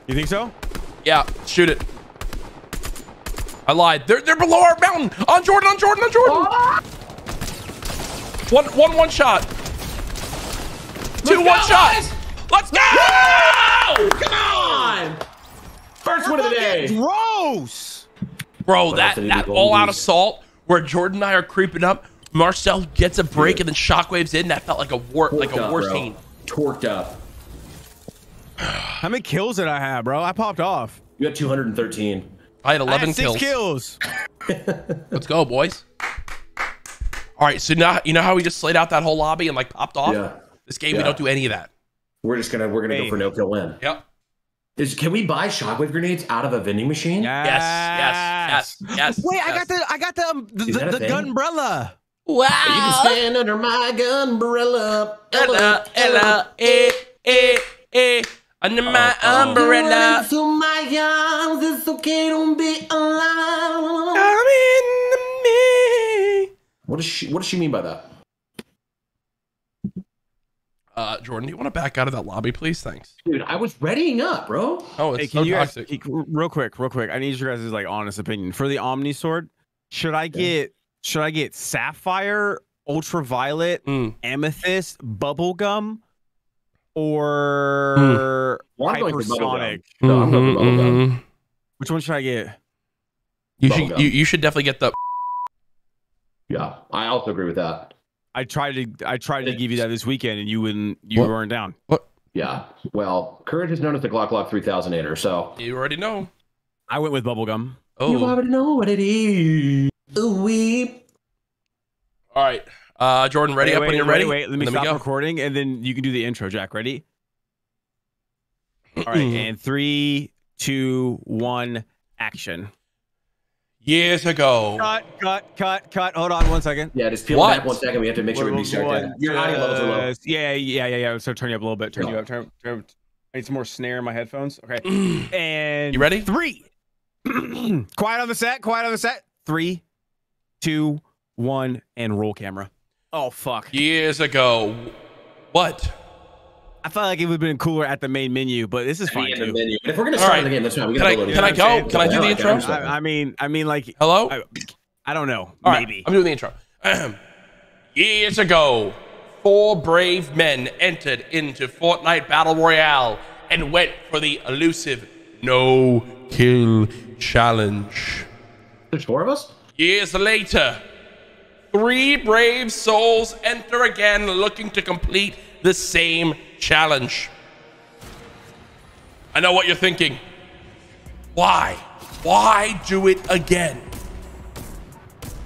You think so? Yeah, shoot it. I lied. They're they're below our mountain. On Jordan. On Jordan. On Jordan. One one one shot. Two go, one shot. guys. Let's go. Come on! First one of the day. Gross. Bro, What that else did he that do? all out assault where Jordan and I are creeping up. Marcel gets a break and then shockwaves in. That felt like a war like a up, war bro. scene. Torqued up. How many kills did I have, bro? I popped off. You had 213. I had I 11 had six kills. kills. Let's go, boys. All right, so now you know how we just slayed out that whole lobby and like popped off. Yeah. This game we don't do any of that. We're just gonna we're gonna Hey. go for no kill win. Yep. Is can we buy shockwave grenades out of a vending machine? Yes. Yes. Yes. Yes. Wait, I got the I got the um, the, Is that a the, the thing? gun umbrella. You can stand under my umbrella. Ella, Ella, eh, eh, eh, under my umbrella. Into my arms, it's okay to be alone. Come into me. What does she What does she mean by that? Uh, Jordan, do you want to back out of that lobby, please? Thanks. Dude, I was readying up, bro. Oh, it's Hey, so can you guys, toxic. can- real quick, real quick? I need your guys' like honest opinion for the Omni sword. Should I get should I get sapphire, ultraviolet, Mm. amethyst, bubblegum, or Well, I'm going hypersonic? No, I'm going for Mhm, bubblegum. mhm. Which one should I get? You should you, you should definitely get the Yeah, I also agree with that. I tried to I tried to give you that this weekend and you wouldn't you What? weren't down. Yeah. Well, Courage is known as the Glock Glock 3000 er so. you already know. I went with bubblegum. Oh, You already know what it is. Ooh, wee. all right. Uh, Jordan, ready Wait, up wait, when you're wait, ready. Wait, let me And then we stop go. recording and then you can do the intro, Jack. Ready? All right, and three, two, one, action. Years ago, Cut, cut, cut, cut. Hold on one second. Yeah, just peel What? back one second. We have to make sure we One, restart that. Your audio levels are low. just- Yeah, yeah, yeah, yeah. So turn you up a little bit. Turn you up. Turn, turn. I need some more snare in my headphones. Okay. And You ready? Three. quiet on the set. Quiet on the set. Three, two, one, and roll camera. Oh fuck! years ago. What? I felt like it would have been cooler at the main menu, but this is fine In the too. menu. If we're gonna All start right. the game, that's fine. We Can I go. can I go? Can I do the intro? I'm. I, I mean, I mean, like, Hello. I, I don't know. All right, maybe. I'm doing the intro. Ahem. Years ago, four brave men entered into Fortnite Battle Royale and went for the elusive no kill challenge. There's four of us. Years later, three brave souls enter again looking to complete the same challenge. I know what you're thinking. Why? Why do it again?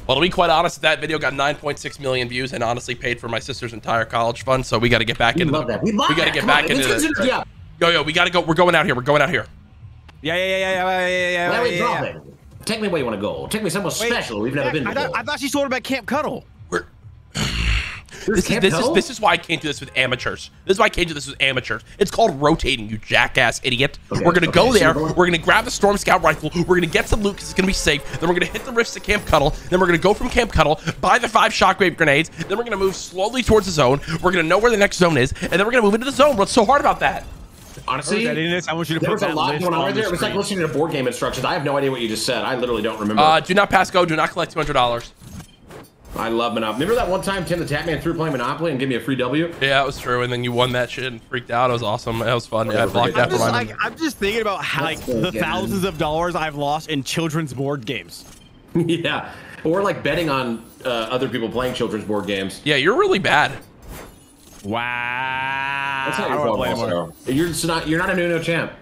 Well, to be quite honest, that video got 9.6 million views and honestly paid for my sister's entire college fund. So we got to get back We into love the, that. We love we got to get Come back on, into this. consider- Yeah. Yo, yo, we got to go. We're going out here. We're going out here. Yeah, yeah, yeah, yeah, yeah, yeah, yeah, Where are we yeah, yeah. Take me where you want to go. Take me somewhere Wait, special we've never Jack, been I thought, I thought she told about Camp Cuddle. We're, There's this is Camp this is this is why I can't do this with amateurs. This is why I can't do this with amateurs. It's called rotating, you jackass idiot. Okay, we're gonna okay, go so there. we're going- We're gonna grab the Storm Scout rifle. We're gonna get some loot because it's gonna be safe. Then we're gonna hit the rifts to Camp Cuddle. Then we're gonna go from Camp Cuddle, buy the five shockwave grenades. Then we're gonna move slowly towards the zone. We're gonna know where the next zone is, and then we're gonna move into the zone. What's so hard about that? Honestly, That in this, I want you to there put was a that lot list going on on right the there. It was like listening to board game instructions. I have no idea what you just said. I literally don't remember. Uh, do not pass go. Do not collect two hundred dollars. I love Monopoly. Remember that one time Tim the Tatman threw playing Monopoly and gave me a free W? Yeah, it was true. And then you won that shit and freaked out. It was awesome. That was fun. Yeah, I blocked that I'm for just, my like, I'm just thinking about how, like so the good. thousands of dollars I've lost in children's board games. yeah. Or like betting on uh, other people playing children's board games. Yeah, you're really bad. Wow. That's not I your don't fault, want to play anymore. You're not. You're not a Nuno champ.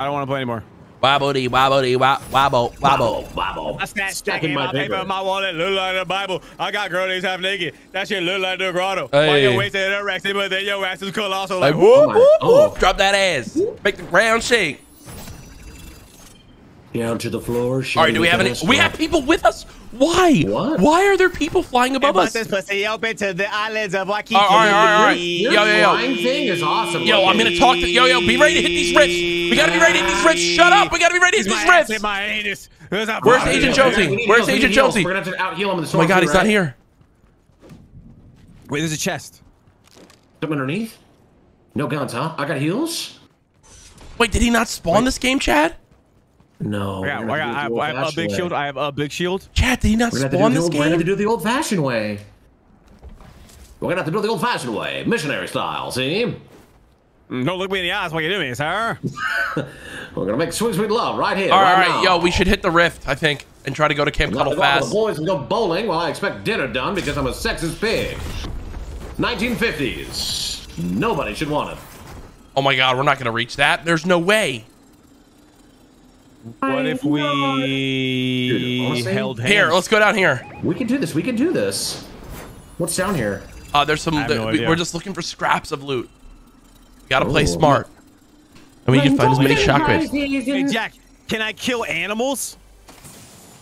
I don't want to play anymore. Wobbly, wobbly, wobble, wobble, wobble. Wobble. I snatched Stacking my paper. my wallet, look like the Bible. I got girlies half naked. That shit look like the grotto. Hey. Why you wasted erected, but then your ass is colossal. Like, Like, whoop, my- whoop, oh. whoop. Drop that ass. Make the ground shake. Down to the floor. All right, do we have any? We have people with us. Why? What? Why are there people flying above us? this pussy open to the islands of Waikiki. All right, all right, all right. Yo, yo, yo. flying thing is awesome. Yo, I'm gonna talk to yo, yo. Be ready to hit these rifts. We gotta be ready to hit these rifts. Shut up. We gotta be ready to hit these rifts. my anus. There's a Where's body. Agent We Jonesy? Where's heals, Agent heals. Jonesy? We're gonna have to out heal him in the Oh my god, he's not here. Wait, there's a chest. Something underneath? No guns, huh? I got heals? Wait, did he not spawn this game, Chad? No. I I, got, I, have, I have a big old-fashioned shield. I have a big shield. Chad, did he not We're gonna have to spawn this old- We're gonna have to do it the old-fashioned way. We're gonna have to do it the old-fashioned way, missionary style. See? Don't look me in the eyes while you're doing it, sir. We're gonna make sweet, sweet love right here. All right, right, all right, now. yo, we should hit the rift, I think, and try to go to Camp I'm Cuddle gonna go out with fast. the boys and go bowling while I expect dinner done because I'm a sexist pig. 1950s. Nobody should want it. Oh my god, we're not gonna reach that. There's no way. What if we Dude, honestly, held hands? Here, let's go down here. We can do this. We can do this. What's down here? Uh, there's some. I have no we, we're just looking for scraps of loot. We gotta play Oh. smart. And we need to find as many shockwaves. Hey, Jack, can I kill animals?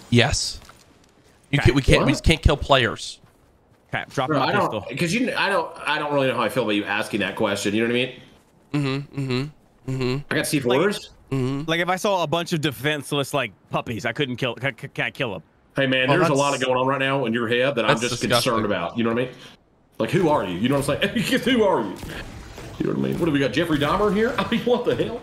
Yes. You Okay. can, we can't. We just can't kill players. Okay, drop Bro, my I pistol. because you. I don't. I don't really know how I feel about you asking that question. You know what I mean? Mm-hmm. Mm-hmm. Mm-hmm. I got C4s. Like Mm-hmm. if I saw a bunch of defenseless like puppies, I couldn't kill. Can, can I kill them? hey man, Well, there's a lot of going on right now in your head that I'm just disgusting. concerned about. You know what I mean? Like who are you? You know what I'm saying? who are you? You know what I mean? What do we got? Jeffrey Dahmer here? I mean, what the hell?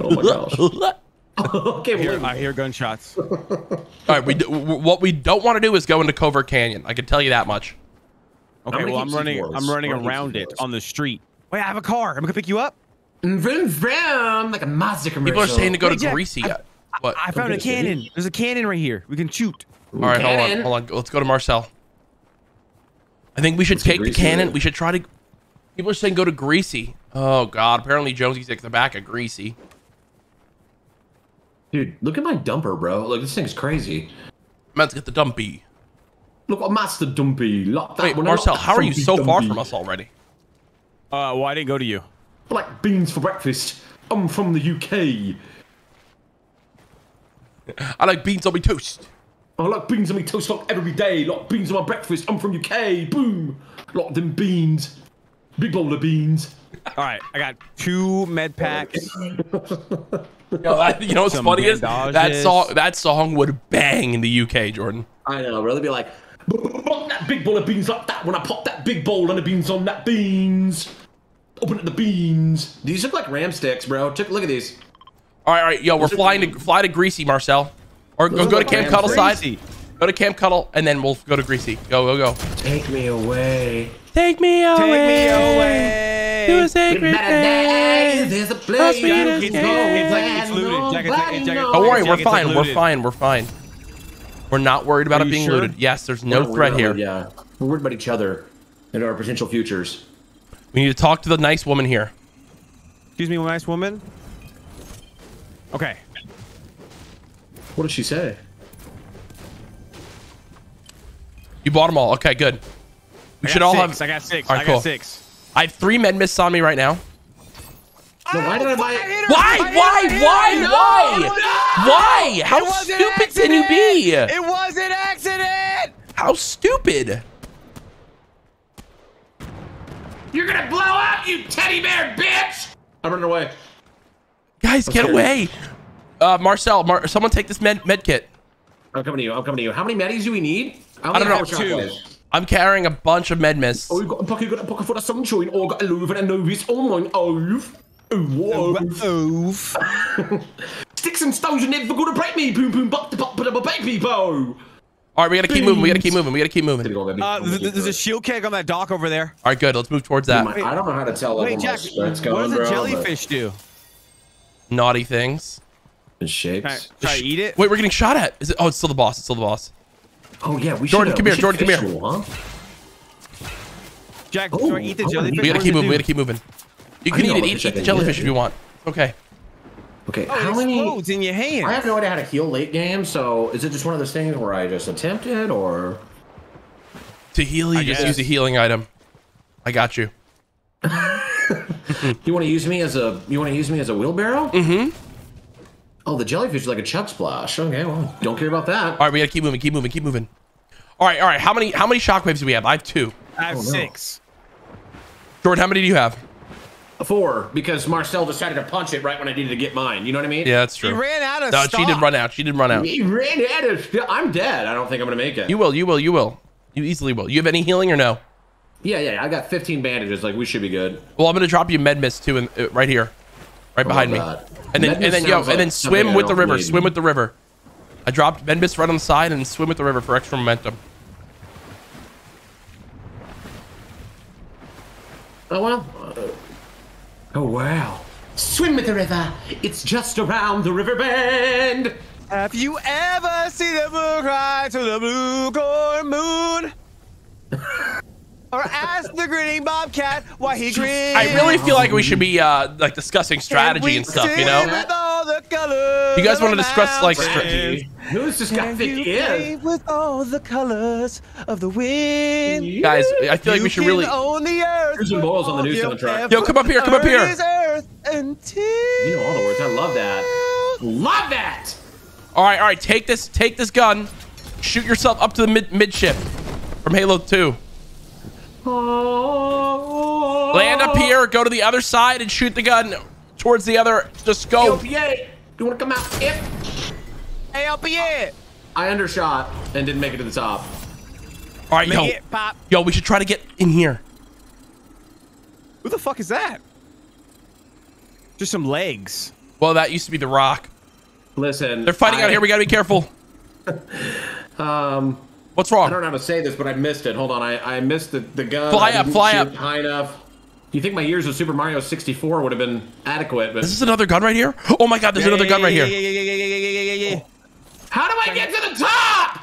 Oh my gosh. okay, Here, I hear gunshots. All right. We do, what we don't want to do is go into Covert Canyon. I can tell you that much. Okay, gonna well I'm running. I'm running I'm gonna around it on the street. Wait, I have a car. I'm gonna pick you up. Vroom vroom, like a Mazda commercial. People are saying to go to Jack, Greasy. I- what? I found a Okay, so cannon. There's a cannon right here. We can shoot. All right, hold on, hold on. Let's go to Marcel. I think we should Let's take the cannon. there. We should try to. People are saying go to Greasy. Oh God! Apparently Jonesy's at the back of Greasy. Dude, look at my dumper, bro. Look, this thing's crazy. I'm about to get the dumpy. Look at Master Dumpy. Lock that Wait, Marcel, how are you Dumpy, so far from us already? Uh, well, I didn't go to you. Black beans for breakfast. I'm from the UK. I like beans on my toast. I like beans on my toast like every day. Like beans on my breakfast. I'm from UK. Boom. Like them beans. Big bowl of beans. All right, I got two med packs. Yo, I, you know what's Some funny is that song. That song would bang in the UK, Jordan. I know, bro. They'd be like, that big bowl of beans like that when I pop that big bowl and the beans on that beans. Open up the beans. These look like ram sticks, bro. Check, look at these. All right, all right, yo, we're Those are- flying to fly to Greasy, Marcel, or go, go are to Camp like Cuddle side. Go to Camp Cuddle, and then we'll go to Greasy. Go, go, go. Take me away. Take me away. Take me away. to a sacred place. There's a place sweet you is can go It's like it's looted. where Jack, it's like- it's Don't worry, Jack, we're it's fine. We're fine. We're fine. We're not worried about Are it being sure? looted. Yes, there's We're no threat worried here. Yeah, we're worried about each other and our potential futures. We need to talk to the nice woman here. Excuse me, nice woman. Okay. What did she say? You bought them all. Okay, good. We I should all six. have. I got six. All right, I got cool. six. I have three med mists on me right now. No, why did I buy it? Why? Why? Why? Why? Why? How stupid can you be? It was an accident. How stupid? You're gonna blow up, you teddy bear bitch! I'm running away. Guys, get away. Uh, Marcel, Mar- someone take this med, med kit. I'm coming to you. I'm coming to you. How many medis do we need? I don't know. Two. I'm carrying a bunch of med mists. Oh, we've got a pocket, got a pocket for the sunshine. Oh, got a loaf and a novice. Oh, my oath. Oh, whoa. Oof. Sticks and stones are never gonna break me. Boom, boom, bop, bop, bop, bop, baby, bo. All right, we gotta keep moving. We gotta keep moving. We gotta keep moving. Gonna go, baby. Uh, th- th- there's a shield keg on that dock over there. All right, good. Let's move towards that. My- I don't know how to tell Wait, where my Jack, spread's what does a bro, jellyfish do? Naughty things. but It shapes. Try, try to eat it? Wait, we're getting shot at. Is it? Oh, it's still the boss. It's still the boss. Oh yeah, we Jordan, should. come we here, should Jordan, come fish here. one, huh? Jack, Oh, try to eat the jellyfish. We gotta keep moving. We gotta keep moving. You can eat it. Eat, eat the jellyfish get. if you want. Okay. Okay, Oh, how it many? explodes in your hand. I have no idea how to heal late game, so is it just one of those things where I just attempt it, or To heal, you I just guess. use a healing item. I got you. you want to use me as a you want to use me as a wheelbarrow? Mm-hmm. Oh, the jellyfish is like a Chug Splash. Okay, well, don't care about that. All right, we gotta keep moving. Keep moving. Keep moving. All right, all right. How many? How many shockwaves do we have? I have two. I have Oh, no. six. Jordan, how many do you have? Four, because Marcel decided to punch it right when I needed to get mine. You know what I mean? Yeah, that's true. He true. ran out of No, stock. she didn't run out. She didn't run out. He ran out of. I'm dead. I don't think I'm gonna make it. You will. You will. You will. You easily will. You have any healing or no? yeah, yeah. I got 15 bandages. Like we should be good. Well, I'm gonna drop you med mist too, in, uh, right here, right behind me. And then, and then, yo, sounds and then swim with the river. need. Swim with the river. I dropped med mist right on the side and swim with the river for extra momentum. Oh well. Oh wow. Swim with the river. It's just around the river bend. Have you ever seen the moon rise to the blue corn moon? or ask the grinning bobcat why he grins. I really feel like we should be uh, like discussing strategy and stuff. You know, With all the colors You guys wanna discuss, like, strategy? Who's this got And thick ears? with all the colors of the wind. guys, I feel like You we should really. own the earth. Susan Boyle's on the new with all soundtrack. your Yo, come up here, come up here. Earth is earth You know all the words. I love that. Love that. All right, all right. Take this. Take this gun. Shoot yourself up to the mid midship from Halo 2. Land up here. Go to the other side and shoot the gun towards the other. Just go. LPA, you want to come out? Yep. Hey, LPA. I undershot and didn't make it to the top. All right, Make yo, it pop. yo. We should try to get in here. Who the fuck is that? Just some legs. Well, that used to be the Rock. Listen, They're fighting I, out here. We gotta be careful. Um, What's wrong? I don't know how to say this, but I missed it. Hold on, I, I missed the, the gun. Fly I up, didn't fly up. high enough. You think my years of Super Mario 64 would have been adequate, but Is this another gun right here? Oh my God, there's another gun right Yeah, here. yeah, yeah, yeah, yeah, yeah, yeah, yeah, yeah. how do I get to the top?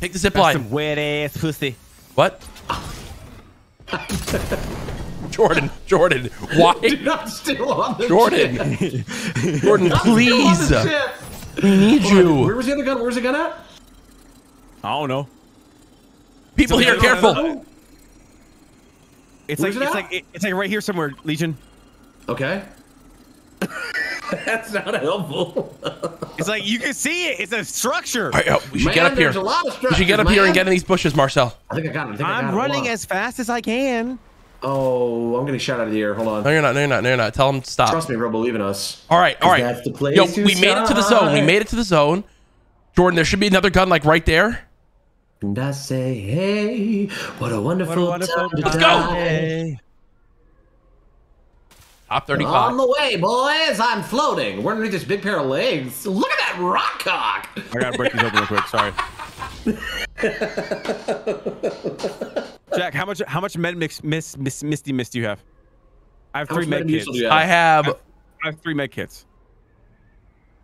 Take the zip That's line. some wet ass pussy. What? Jordan, Jordan, why? Dude, I'm still on the Jordan, ship. Jordan, I'm still on please. We need Hold on, Where you. was the other gun? Where's the gun at? I don't know. People here, careful. It's like it it's like it's like right here somewhere, Legion. Okay. That's not helpful. It's like you can see it. It's a structure. All right, yo, we should Man, get up here. a lot of We should get structures, up here and get in these bushes, Marcel. I think I got it. I think I got I'm it. running Hold as fast as I can. Oh, I'm getting shot out of the air. Hold on. No, you're not. No, you're not. No, you're not. Tell them to stop. Trust me, bro. Believe in us. All right, all right. that's the place Yo, to we made it to the zone. We made it to the zone. Jordan, there should be another gun like right there. And I say, hey, what a wonderful, time to Let's go. die. Top On the way, boys. I'm floating. We're underneath this big pair of legs. Look at that rock cock. I gotta break these open real quick. Sorry. Jack, how much how much med mix miss, miss misty mist do you have? I have How three much med kits. do you have? I have. I have three med kits.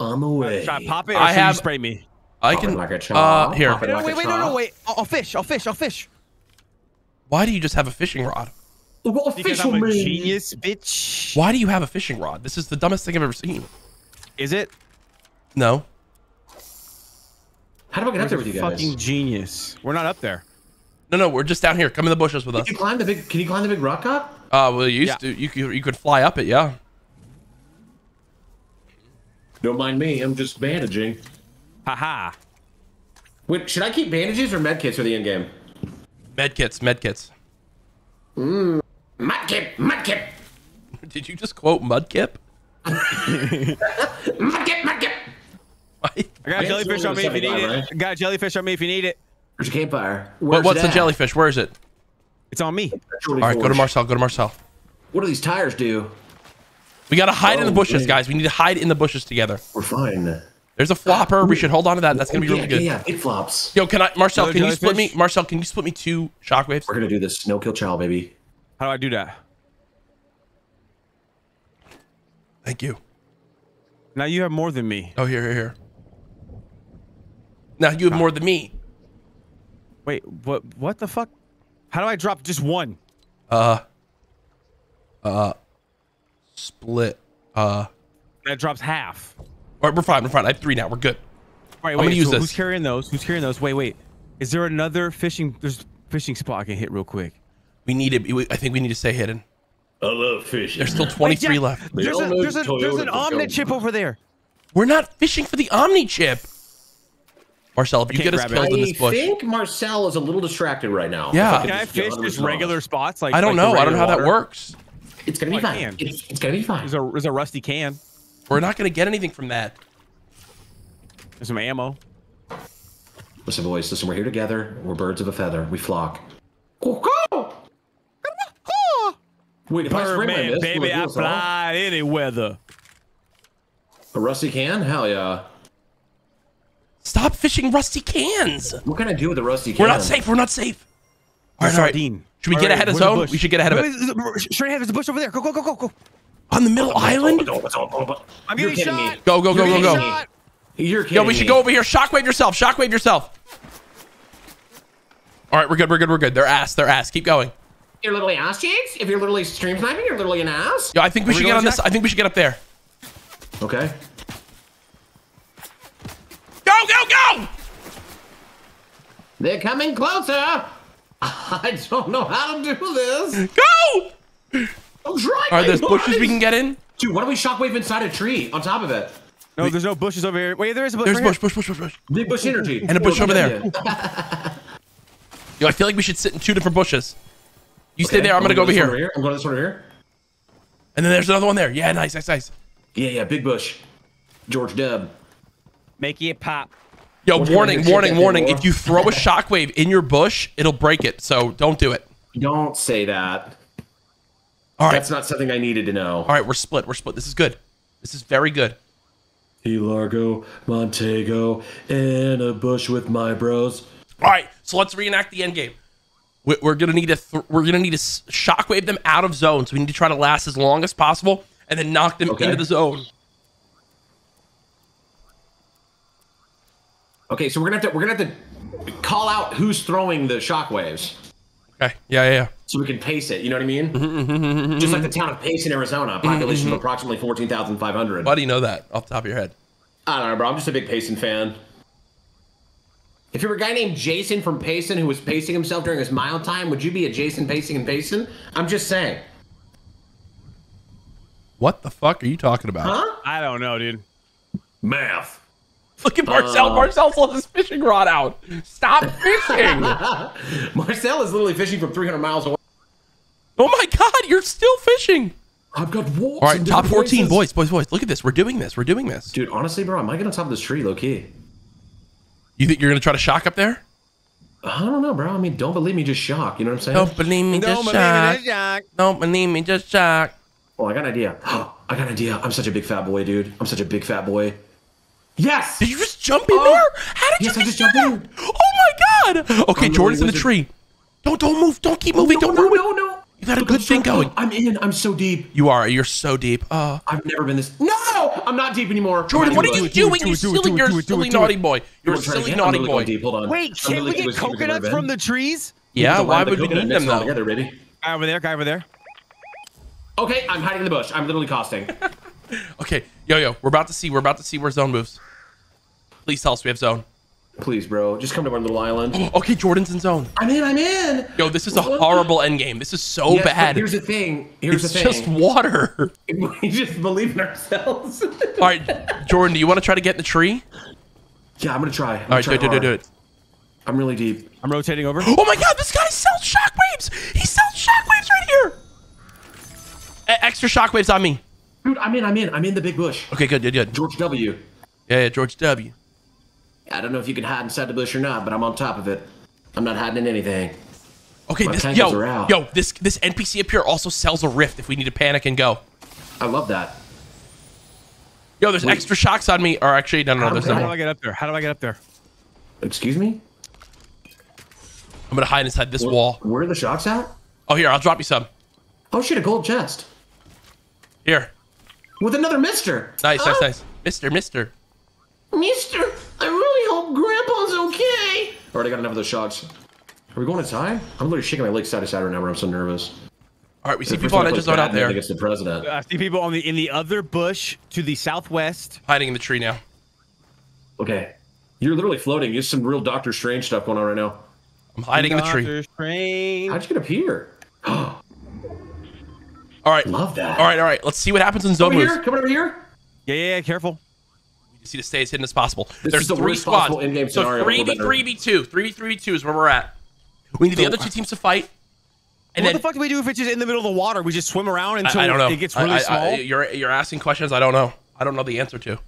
On the way. Should I pop it or I should have- you spray me? I can. like a Uh, here. Popping No, like wait, a wait, no, no, wait. I'll, I'll fish. I'll fish. I'll fish. Why do you just have a fishing rod? What a Because fish I'm a genius, bitch. Why do you have a fishing rod? This is the dumbest thing I've ever seen. Is it? No. How do I get up there with you guys? Fucking genius. We're not up there. No, no, we're just down here. Come in the bushes with us. Can you climb the big? Can you climb the big rock up? Uh, well, you used Yeah. to. You could. You could fly up it. Yeah. Don't mind me. I'm just bandaging. Haha. Wait, should I keep bandages or medkits for the end game? Medkits, medkits. Med kits. Med kit. Med kit. Did you just quote Mudkip? Med kit. Med kit. I got Yeah, jellyfish on me if you need it. right? Got jellyfish on me if you need it. There's a campfire. What, what's the jellyfish? Where is it? It's on me. All right, go to Marcel. Go to Marcel. What do these tires do? We gotta hide in the Oh, bushes, man. guys. We need to hide in the bushes together. We're fine. There's a flopper. We should hold on to that. That's gonna be yeah, really good. Yeah, yeah, big flops. Yo, can I, Marcel? Can you split me. Marcel? Can you split me two shockwaves? We're gonna do this. No kill chow, baby. How do I do that? Thank you. Now you have more than me. Oh, here, here, here. Now you have more than me. Wait, what? What the fuck? How do I drop just one? Uh, uh, split. Uh, That drops half. All right, we're fine. We're fine. I have three now. We're good. Right, I'm gonna use so this. Who's carrying those? Who's carrying those? Wait, wait. Is there another fishing? There's fishing spot I can hit real quick. We need it. I think we need to stay hidden. I love fishing. There's still 23 Jack, left. There's, a, there's, a, there's an for omni chip over there. We're not fishing for the Omni chip. Marcel, if you can't get us grab it. killed in this bush, I think Marcel is a little distracted right now. Yeah. If Can I just fish just regular spots? Like I don't like know. I don't know how regular that works. It's gonna be oh, I fine. It's, it's gonna be fine. There's a there's a rusty can. We're not going to get anything from that. There's some ammo. Listen, boys. Listen, we're here together. We're birds of a feather. We flock. Wait, if I spray my Birdman, mist, will baby, it do I us all? fly any weather. A rusty can? Hell yeah. Stop fishing rusty cans. What can I do with a rusty can? We're not safe. We're not safe. All right, all right. Sardine. Should we All get right, ahead of where's the zone? bush? We should get ahead of Wait, it. wait, wait, Straight ahead. There's a bush over there. Go, go, go, go, go. On the middle island? I'm You're getting kidding shot. me. Go, go, go, You're go, go. me. You're kidding Yo, we should me. go over here. Shockwave yourself. Shockwave yourself. All right, we're good. We're good. We're good. They're ass. They're ass. Keep going. You're literally ass cheeks? If you're literally stream sniping, you're literally an ass? Yo, I think we Are we should get going, on this. I think we should get up there. Okay. Go, go, go! They're coming closer. I don't know how to do this. Go! I'm trying. Are there bushes we can get in? Dude, why don't we shockwave inside a tree on top of it? No, there's no bushes over here. Wait, there is a bush. There's right bush, bush, bush, bush, bush. Big bush energy. And a bush over there. Yo, I feel like we should sit in two different bushes. You stay there. I'm gonna go over this one here. I'm going to this one over here. And then there's another one there. Yeah, nice, nice, nice. Yeah, yeah, big bush. George Deb. here. Make it pop. Yo, What's your warning, warning, warning. If you throw a shockwave in your bush, it'll break it. So don't do it. Don't say that. All right. That's not something I needed to know. All right, we're split. We're split. This is good. This is very good. Key Largo, Montego, in a bush with my bros. All right, so let's reenact the end game. We- We're gonna need to we're gonna need to shockwave them out of zone. So we need to try to last as long as possible, and then knock them Okay. into the zone. Okay, so we're gonna have to we're gonna have to call out who's throwing the shockwaves Okay. Yeah, yeah, yeah. so we can pace it. You know what I mean? Mm-hmm, mm-hmm, mm-hmm, mm-hmm. Just like the town of Payson Arizona, population of approximately fourteen thousand five hundred. Why do you know that off the top of your head? I don't know, bro. I'm just a big Payson fan. If you were a guy named Jason from Payson who was pacing himself during his mile time, would you be a Jason pacing and Payson? I'm just saying. What the fuck are you talking about? Huh? I don't know, dude. Math. Look at Marcel. Uh. Marcel's let his fishing rod out. Stop fishing. Marcel is literally fishing from 300 miles away. oh my god, you're still fishing. I've got wolves. All right, top 14, places. boys, boys, boys. Look at this. We're doing this. We're doing this. Dude, honestly, bro, I might get on top of this tree, low key. You think you're gonna try to shock up there? I don't know, bro. I mean, don't believe me, just shock. You know what I'm saying? Don't believe me, just shock. Don't believe me, just shock. Oh, I got an idea. I got an idea. I'm such a big fat boy, dude. I'm such a big fat boy. Yes! Did you just jump in Oh. there? How did Yes, you I just just do that? Oh my god! Okay, I'm the Jordan's in the tree. Don't don't move. Don't keep moving. no, don't no, ruin. no, no. You got a Look, good I'm so- thing going. I'm in. I'm so deep. You are. You're so deep. Uh, I've never been this. No! I'm not deep anymore. Jordan, what are you it, do it, doing? You it, do it, silly, do it, you're a do it, do silly it, do it. naughty boy. You're a I'm trying to silly get- naughty really boy. Deep. Hold on. Wait, can we get too stupid to go to coconuts from the trees? Yeah, why would we need them though? Together, baby. Guy over there, guy over there. Okay, I'm hiding in the bush. I'm literally costing. Okay, yo yo, we're about to see. We're about to see where zone moves. Please tell us we have zone. Please, bro. Just come to our little island. Okay, Jordan's in zone. I'm in. I'm in. Yo, this is a horrible end game. This is so Yes, bad. Here's the thing. Here's It's the just water. we just believe in ourselves. All right, Jordan, do you want to try to get in the tree? yeah, I'm gonna try. I'm All gonna try do it, do it, do it. I'm really deep. I'm rotating over. Oh my god, this guy sells shockwaves! He sells shockwaves right here! E- extra shockwaves on me. Dude, I'm in. I'm in. I'm in the big bush. Okay, good, good, good. George W. Yeah, yeah, George W. I don't know if you can hide inside the bush or not, but I'm on top of it. I'm not hiding in anything. Okay, My this yo, yo, this this NPC up here also sells a rift if we need to panic and go. I love that. Yo, there's Wait. extra shocks on me. Or actually, no, no, no, there's no How do I more. get up there? How do I get up there? Excuse me? I'm gonna hide inside this wall. Where are the shocks at? Oh, here, I'll drop you some. Oh shit, a gold chest. Here, With another mister. nice, nice, Oh, nice. Mister, Mister. Mister, I really hope Grandpa's okay. Already got enough of those shots. Are we going inside? I'm literally shaking my legs side to side right now, where I'm so nervous. All right, we see people on time I edge of played zone out Batman there, Against the president. I see people on the in the other bush to the southwest. hiding in the tree now. Okay. You're literally floating. There's some real Doctor Strange stuff going on right now. I'm hiding in the tree. Doctor Strange. How'd you get up here? All right, Love that. all right, all right. Let's see what happens in zone Over moves. here, coming over here. Yeah, yeah, yeah, careful. We just need to stay as hidden as possible. This There's the three worst squads. in-game So three but v better. three v two, three v three v two is where we're at. We need the other two teams to fight, and what then the fuck do we do if it's just in the middle of the water? We just swim around until I, I don't know. it gets I- really I- small. I- you're you're asking questions I don't know. I don't know the answer to.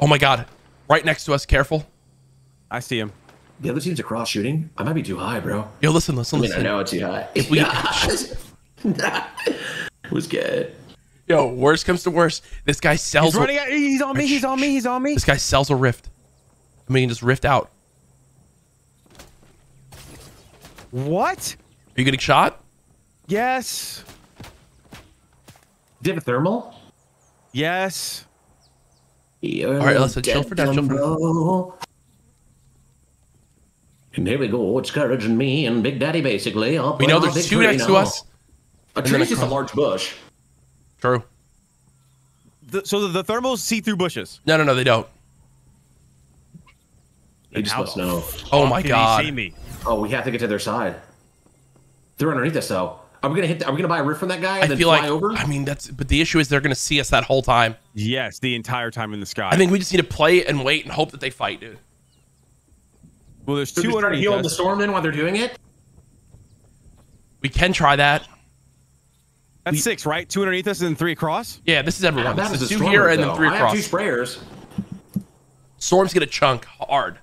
Oh my god! Right next to us. Careful. I see him. The other team's across shooting. I might be too high, bro. Yo, listen, listen, I mean, I know it's too high. If we- it was good. Yo, worst comes to worst, this guy sells. He's running. Out. He's on me. He's on me. He's on me. This guy sells a rift. I mean, just rift out. What? Are you getting shot? Yes. Did you have a thermal? Yes. All right, listen, chill for now, chill for now. And here we go. It's Courage and me and Big Daddy, basically. Up We know there's big two tree next to us. A then tree's just a large bush. True. The, so the, the thermals see through bushes. No, no, no, they don't. He just how must know. Oh my Can god. see me? Oh, we have to get to their side. They're underneath us, though. Are we gonna hit? Are we gonna buy a rift from that guy and I then feel fly like. over? I mean, that's. But the issue is they're gonna see us that whole time. Yes, the entire time in the sky. I think we just need to play and wait and hope that they fight, dude. Well, there's Should we two try to heal the us. storm then while they're doing it? We can try that. That's six, right? Two underneath us and then three across. Yeah, this is everyone. That This is is a two here rift, and then though. three I have across. two sprayers. Storm's gonna chunk hard.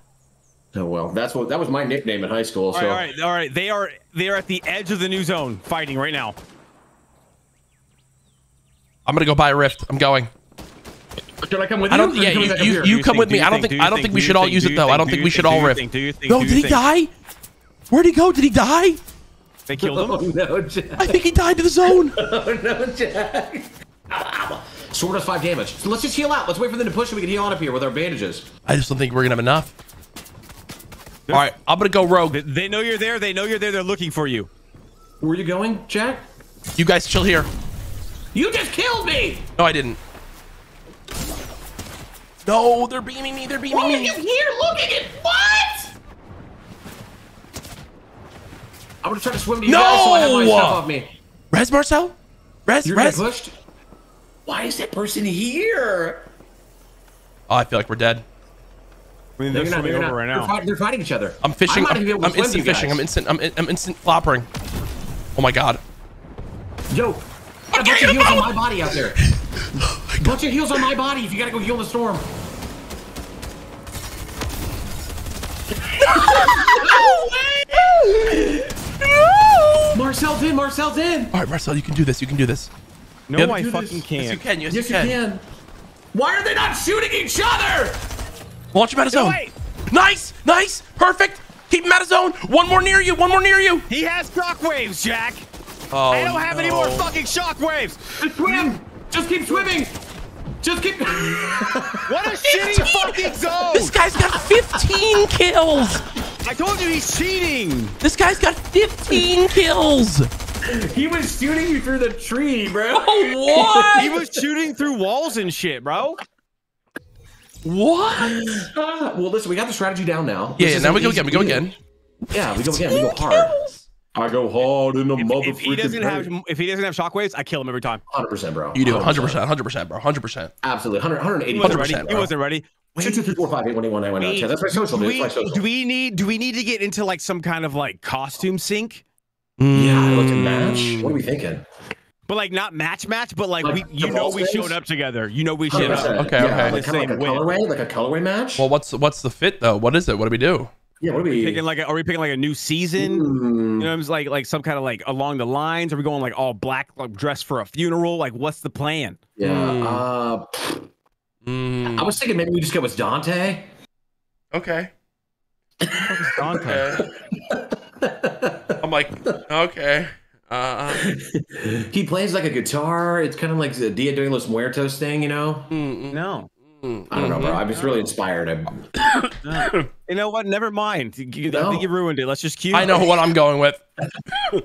Oh well, that's what that was my nickname in high school. All So right, all right, all right. They are they are at the edge of the new zone, fighting right now. I'm gonna go buy a rift. I'm going. should I come with you? I don't. Yeah, coming you you, you come thing, with me. I don't thing, think I don't think we should all use it though. I don't think we should all rift. thing, do your thing, No, did he die? Where'd he go? Did he die? They killed him? Oh him. no, Jack. I think he died to the zone. Oh no, Jack. Sword does five damage. So let's just heal out. Let's wait for them to push so we can heal on up here with our bandages. I just don't think we're gonna have enough. All right, I'm gonna go rogue. They, they know you're there. They know you're there. They're looking for you. Where are you going, Jack? You guys chill here. You just killed me! No, I didn't. No, they're beaming me. They're beaming Why are me. you here looking at what? I'm gonna try to swim to you No! guys so I have my stuff off me. Res Marcel? Res, You're res. pushed? Why is that person here? Oh, I feel like we're dead. I mean, they're you're not, swimming you're over not. right They're, now. they're fighting each other. I'm fishing. I'm, I'm, even able to I'm instant to fishing. I'm instant. I'm, I'm instant floppering. Oh my god. Yo, a bunch of heals on my body out there. bunch of heals on my body if you gotta go heal the storm. Marcel's in, Marcel's in. All right, Marcel, you can do this. You can do this. No, Yeah, I do fucking this. Yes, you can't. Yes, Yes, you can. can. Why are they not shooting each other? Launch him out of zone. wait. Nice, nice, perfect. Keep him out of zone. One more near you. One more near you. He has shockwaves, Jack. Oh, I don't have any more fucking shockwaves. Just swim. Just keep swimming. Just keep. What a shitty fucking zone. This guy's got 15 kills. I told you he's cheating. This guy's got 15 kills. he was shooting you through the tree, bro. Oh, what? He was shooting through walls and shit, bro. What? Well, listen, we got the strategy down now. Yeah, This yeah. Now we go again. We go again. Yeah, we go again. We go hard. I go hard in the motherfucking. If he doesn't have if he doesn't have shockwaves, I kill him every time. 100%, bro. You do 100, percent 100, percent bro. 100. percent Absolutely. 100, 180. He wasn't ready. 100%, He wasn't ready. Two, two, three, four, five, eight, one, eight, one, nine, one, nine, Wait, ten. That's my social, do dude. we, That's my social. do we need do we need to get into like some kind of like costume sync? yeah, I look at match. What are we thinking? But like not match match, but like, Like we you know we showed up together. You know we showed up. Okay, yeah, okay. Like, kind of like a Same way. colorway, like a colorway match. Well, what's what's the fit though? What is it? What do we do? Yeah, what are we? Picking like a, are we picking like a new season? Hmm. You know, it's like like some kind of like along the lines. Are we going like all black, like dressed for a funeral? Like, what's the plan? Yeah. Hmm. Uh, Mm, I was thinking maybe we just go with Dante. okay. Dante. I'm like, okay. Uh, he plays like a guitar. It's kind of like the Dia de los Muertos thing, you know? mm, No. Mm, I don't know, bro. mhm. I was really inspired. I, no. You know what? Never mind. You- you- I think you ruined it. Let's just cue. I know what I'm going with.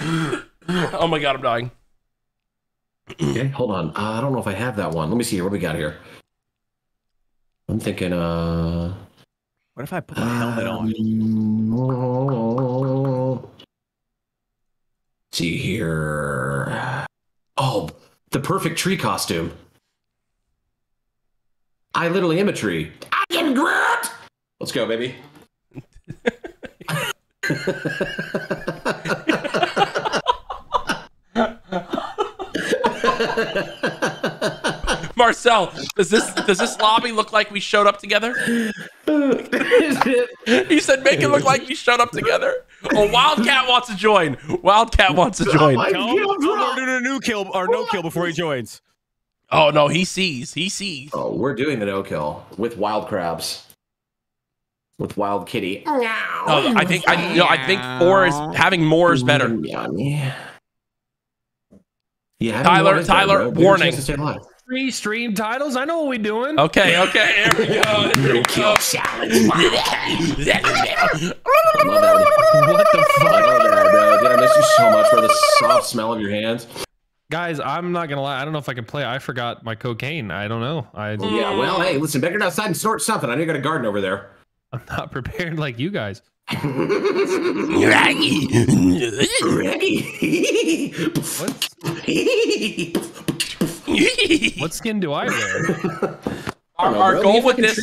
oh my god, I'm dying. okay, hold on. Uh, I don't know if I have that one. Let me see here. What we got here? I'm thinking, uh. What if I put my helmet on? Um, see here. Oh, the perfect tree costume. I literally am a tree. I am Grant. Let's go, baby. Marcel, does this does this lobby look like we showed up together? He said, "Make it look like we showed up together." Oh, Wildcat wants to join. Wildcat wants to join. my Tell him, God, tell him bro. we're doing a new kill or no kill before he joins. Oh no, he sees. He sees. Oh, we're doing the no kill with wild crabs. With wild kitty. No, oh, I think I no, I think four is having more is better. Yummy. Yeah, having Tyler- is better, Tyler, bro. Warning. chance to stay alive. Three stream titles. I know what we doing. Okay, okay, here we go. Here we go. What the fuck, love that, bro. Dude, I miss you so much, bro. The soft smell of your hands. Guys? I'm not gonna lie. I don't know if I can play. I forgot my cocaine. I don't know. I oh, Yeah, well, hey, listen, better get outside and snort something. I know you got a garden over there. I'm not prepared like you guys. What skin do I wear? Our, our goal with this,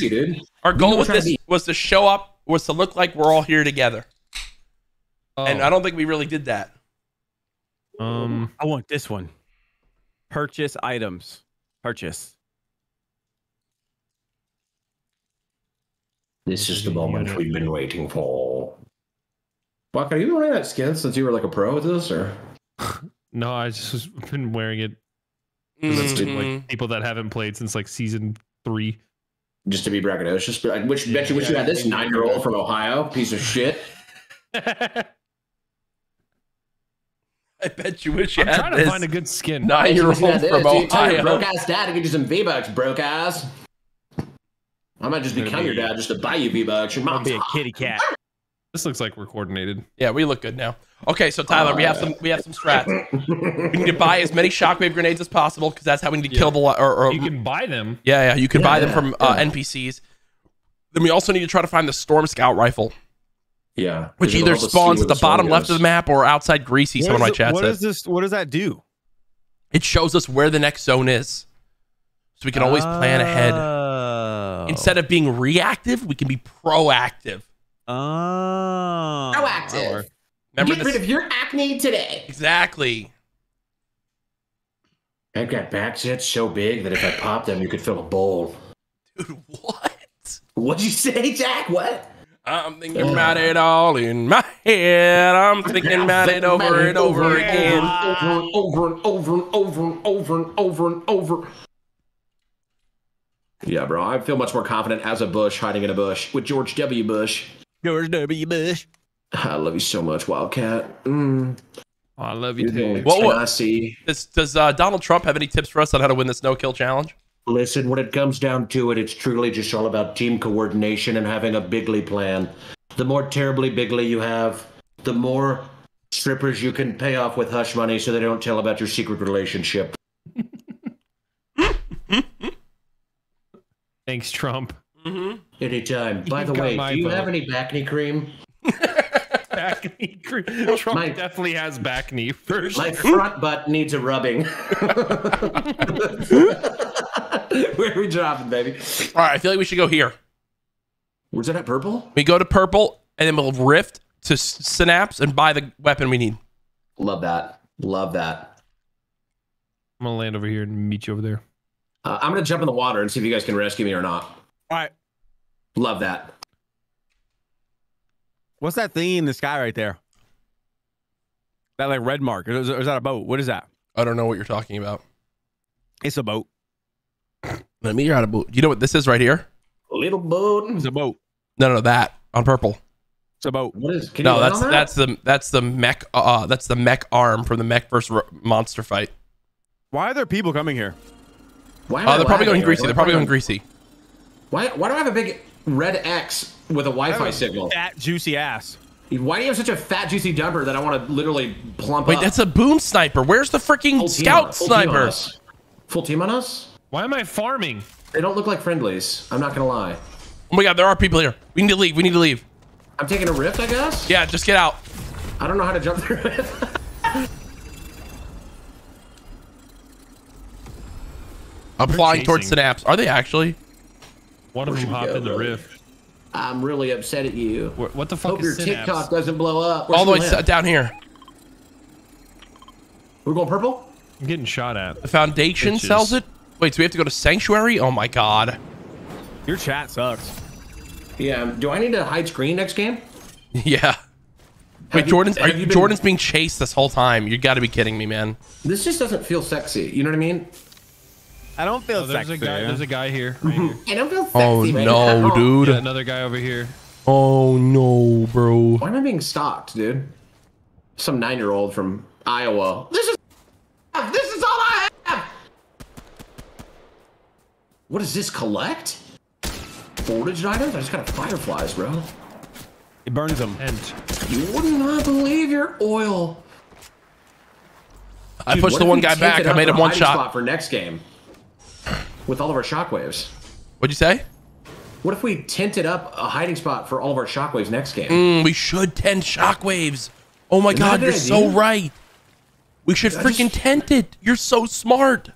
our goal with what I'm this was to show up, was to look like we're all here together, Oh, and I don't think we really did that. Um, I want this one. Purchase items. Purchase. This is the moment we've been waiting for. Buck, are you been wearing that skin since you were like a pro at this, or? no, I just was been wearing it. 'cause it's been, Mhm. like people that haven't played since like season three. Just to be braggadocious, but like, which bet you wish you had this nine-year-old from Ohio, piece of shit. I bet you wish you I'm had trying to find a good skin. nine-year-old Wish you had this, from dude. Tell your Ohio. broke ass dad to get you some V bucks, broke ass. I might just Gonna become your dad just to buy you V bucks. Your I'll mom's be a kitty cat. This looks like we're coordinated. Yeah, we look good now. Okay, so Tyler, we have some we have some strats. We need to buy as many shockwave grenades as possible because that's how we need to kill the or, or You can buy them. yeah yeah you can buy them from uh. NPCs. Then we also need to try to find the Storm Scout rifle, Yeah. which either help us see spawns at the bottom left goes. of the map or outside Greasy. Someone in my What is it- chat what said is this? What does that do? it shows us where the next zone is, so we can always plan ahead. Oh. Instead of being reactive, we can be proactive. Oh. Proactive. Remember Get this? rid of your acne today. exactly. I've got back sets so big that if I pop them, you could fill a bowl. Dude, what? What'd you say, Jack? What? I'm thinking about it all in my head. I'm thinking about it over and over again. Over and over and over and over and over and over and over. Yeah, bro. I feel much more confident as a Bush hiding in a bush with George W. Bush. George W. Bush. I love you so much, Wildcat. Mm, Oh, I love you you're too. What- what- I see. Does, does uh, Donald Trump have any tips for us on how to win this no kill challenge? Listen, when it comes down to it, it's truly just all about team coordination and having a bigly plan. The more terribly bigly you have, the more strippers you can pay off with hush money so they don't tell about your secret relationship. Thanks, Trump. Mm-hmm. Anytime. By the way, do you vote. have any back knee cream? Back knee. cream. Trump My- definitely has back knee first. My front butt needs a rubbing. Where are we dropping, baby? All right, I feel like we should go here. Was that at purple? We go to purple, and then we'll rift to s- synapse and buy the weapon we need. Love that. Love that. I'm gonna land over here and meet you over there. Uh, I'm gonna jump in the water and see if you guys can rescue me or not. All right. Love that. What's that thing in the sky right there? That like red mark. Is, is that a boat? What is that? I don't know what you're talking about. It's a boat. Let me out of boat. You know what this is right here? A little boat. It's a boat. No, no, that on purple. It's a boat. What is? Can No, you that's that? that's the that's the mech. Uh, that's the mech arm from the mech versus monster fight. Why are there people coming here? Why am Oh, I they're probably lagging? going greasy. They're probably going greasy. Why? Why do I have a big red X with a Wi-Fi signal? Fat juicy ass. Why do you have such a fat juicy dumper that I want to literally plump Wait, up? that's a boom sniper. Where's the freaking Full team on- scout full team on sniper? us. Full team on us? Why am I farming? They don't look like friendlies. I'm not gonna lie. Oh my god, there are people here. We need to leave. We need to leave. I'm taking a rift, I guess. Yeah, just get out. I don't know how to jump through it. I'm flying towards chasing. synapse. Are they actually? One of Where them should we hopped in the buddy? rift. I'm really upset at you. What, what the fuck Hope your is synapse? TikTok doesn't blow up. Where's All the way we down here. We're going purple. I'm getting shot at. The foundation Bitches. sells it. Wait, so we have to go to sanctuary? Oh my god. Your chat sucks. Yeah. Do I need to hide screen next game? Yeah. Wait, Have you- Jordan's are, have you been- Jordan's being chased this whole time. You got to be kidding me, man. This just doesn't feel sexy. You know what I mean? I don't feel Oh, there's sexy. a guy. There's a guy here. Right mm-hmm. here. I don't feel oh, sexy. Oh man. no, Oh. dude. Yeah, another guy over here. Oh no, bro. Why am I being stalked, dude? Some nine-year-old from Iowa. This is. This is all I have. What does this collect? Foraged items? I just got fireflies, bro. It burns them. And You would not believe your oil. I pushed the one guy back. I made him one shot. spot for next game with all of our shockwaves. What'd you say? What if we tented up a hiding spot for all of our shockwaves next game? Mm, we should tent shockwaves. Oh my Isn't god, you're good so right. We should I freaking just- tent it. You're so smart.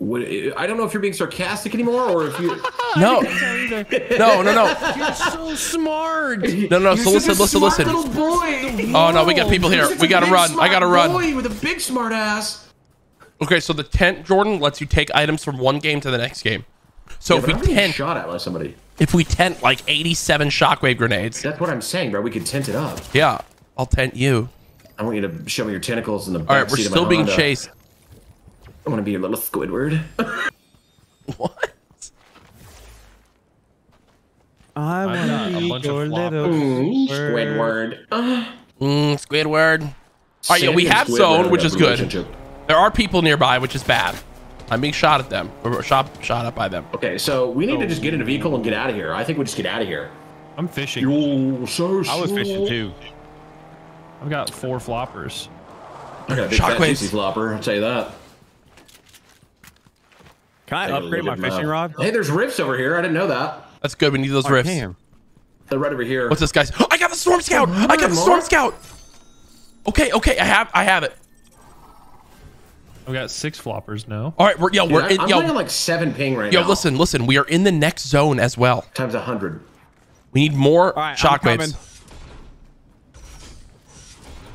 Would- I don't know if you're being sarcastic anymore or if you. No, no, no, no, You're so smart. no, no. So You're listen, listen, listen. Little boy. Oh no, we got people here. We gotta run. I gotta run. Boy with a big smart ass. Okay, so the tent, Jordan, lets you take items from one game to the next game. So Yeah, if but we I'm tent, shot at by somebody. if we tent like 87 shockwave grenades, That's what I'm saying, bro. We could tent it up. yeah, I'll tent you. I want you to show me your tentacles in the. All right, we're backseat of my still being Honda. chased. I want to be your little Squidward. What? I I got a bunch of floppers. Mm, Squidward. Uh, Mm, Squidward. All right, yeah, we have Squidward zone, have which is good. Relationship. There are people nearby, which is bad. I'm being shot at them. Or shot, shot at by them. Okay, so we need to just get in a oh. vehicle and get out of here. I think we just get out of here. I'm fishing. Yo, so I was fishing too. I've got four floppers. I got a big fat Shockwaves. juicy flopper. I'll tell you that. Can I Take a upgrade my fishing rod? Hey, there's rifts over here. I didn't know that. That's good. We need those I rifts. can. They're right over here. What's this, guys? I got the storm scout. I got the storm scout. Okay, okay, I have, I have it. I've got six floppers now. All right, we're yo, Dude, we're I, in, I'm yo, playing like seven ping right yo. now. Listen, listen. We are in the next zone as well. Times a hundred. We need more All right, I'm shockwaves.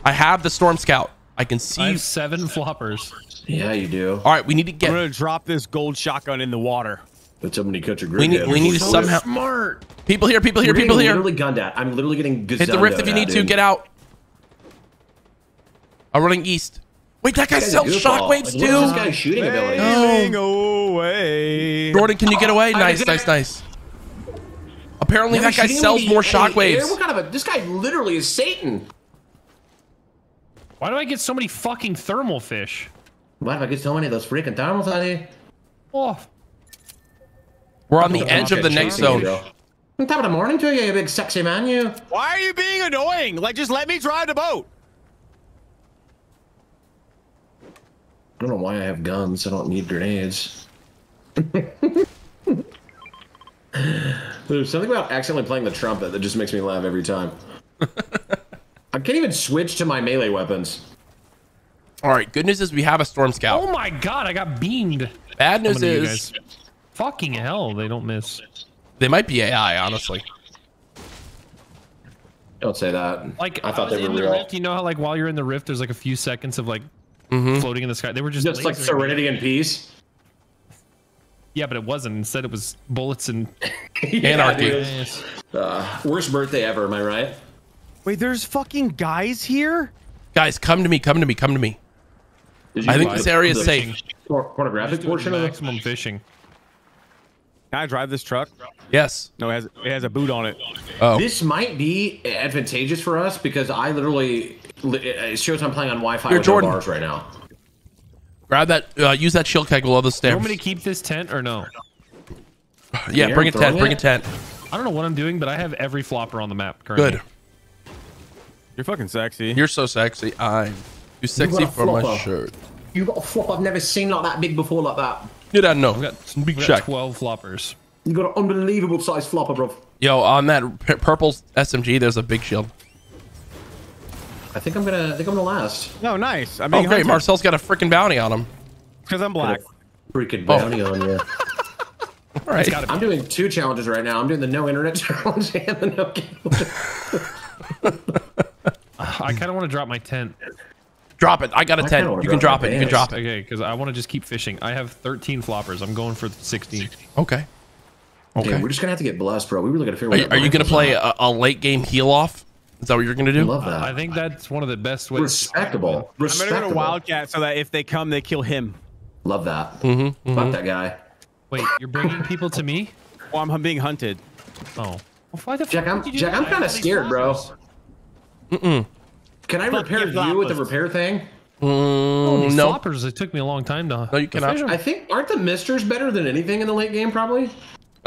I have the storm scout. I can see. I have seven floppers. Yeah, you do. All right, we need to I'm get. gonna drop this gold shotgun in the water. But somebody cut your We need, we need to somehow. Smart. People here, people here, We're people getting here. literally gunned at. I'm literally getting Hit the rift if you need to. Get out. I'm running east. Wait, that guy sells shockwaves Like, what's this too. guy shooting ability? Sailing away. Jordan, can you get away? Nice, nice, nice. Apparently, Now that guy sells more in the air? shockwaves. What kind of a? This guy literally is Satan. Why do I get so many fucking thermal fish? Why do I get so many of those freaking thermals out here? Oh, We're on the edge of the next zone. On top of the morning to you, you big sexy man, you. Why are you being annoying? Like, just let me drive the boat. I don't know why I have guns. I don't need grenades. There's something about accidentally playing the trumpet that just makes me laugh every time. I can't even switch to my melee weapons. All right. Good news is we have a storm scout. Oh my god, I got beamed. Bad news Coming to you is. Fucking hell, they don't miss. they might be AI. Honestly. Don't say that. Like I thought was they were in the real. rift. You know how like while you're in the rift, there's like a few seconds of like Mm-hmm. floating in the sky. They were just Just like serenity and peace. Yeah, but it wasn't. Instead, it was bullets and Anarchy. dude. Uh, worst birthday ever, am I right? Wait, there's fucking guys here. Guys, come to me. Come to me. Come to me. I think this area is safe. por- Pornographic portion of the maximum fishing. Can I drive this truck? Yes. No, it has it has a boot on it. Oh. This might be advantageous for us because I literally li- it shows I'm playing on Wi-Fi Here, with no bars right now. Grab that. Uh, use that shield keg below the You stairs. want me to keep this tent or no? yeah. Yeah, Bring a I'm tent. throwing Bring a it. tent. I don't know what I'm doing, but I have every flopper on the map currently. Good. You're fucking sexy. You're so sexy. I'm too sexy got a for my shirt. You got a flop I've never seen like that big before like that. You don't know. We got, some Big we got check. 12 floppers. You got an unbelievable size flopper, bro. Yo, on that purple SMG, there's a big shield. I think I'm gonna. I think I'm gonna last. No, nice. I'm Oh, great. hunted. Marcel's got a freaking bounty on him. because I'm black. Freaking Oh. bounty on you. All right. Be. I'm doing two challenges right now. I'm doing the no internet challenge and the no game. Uh, I kind of want to drop my tent. Drop it. I got a I tent. kinda You can drop drop it. You can drop it. Okay, because I want to just keep fishing. I have 13 floppers. I'm going for 16. Okay. Okay, Okay. we're just gonna have to get blessed, bro. We really gotta figure Are out. you, are you gonna play a, a late game heal off? Is that what you're gonna I do? love that. I think that's one of the best ways. respectable. Respectable. I'm gonna go Respectable. to Wildcat so that if they come, they kill him. Love that. Mm-hmm, Fuck that guy. Wait, you're bringing people to me? Well, I'm, I'm being hunted. Oh. Well, why the Jack, fuck I'm you Jack. I'm kind of these scared, bro. floppers. Can I Fuck repair your you with the repair thing? Oh, these Mm, no. floppers, it took me a long time to. No, you to cannot. fish 'em. I think aren't the misters better than anything in the late game? Probably.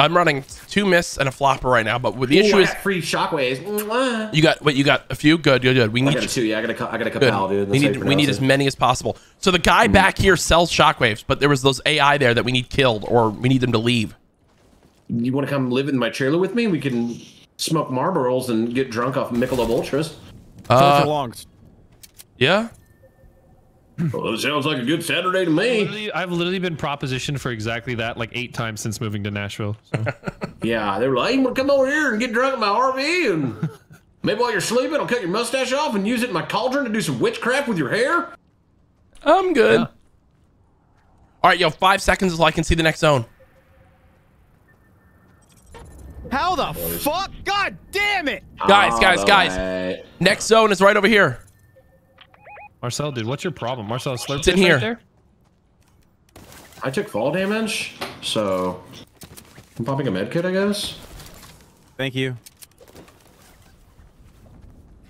I'm running two mists and a flopper right now, but with the Ooh, issue I is free shockwaves. You got wait, you got a few. Good, good, good. We I need got two. Yeah, I got a. cu- got a good. Capel, dude. we That's how need we need pronounce as many as possible. So the guy back here sells shockwaves, but there was those AI there that we need killed or we need them to leave. You want to come live in my trailer with me? We can smoke Marlboros and get drunk off Michelob Ultras. Uh, Uh, longs. yeah. Well, that sounds like a good Saturday to me. Literally, I've literally been propositioned for exactly that like eight times since moving to Nashville. So. Yeah, they were like, "Hey, you want to come over here and get drunk in my RV and maybe while you're sleeping, I'll cut your mustache off and use it in my cauldron to do some witchcraft with your hair." I'm good. Yeah. All right, yo, five seconds until I can see the next zone. How the fuck? God damn it! Guys, guys, guys. right. Next zone is right over here. Marcel, dude, what's your problem? Marcel, slurp It's in fish here. Right there? I took fall damage, so I'm popping a med kit, I guess. Thank you.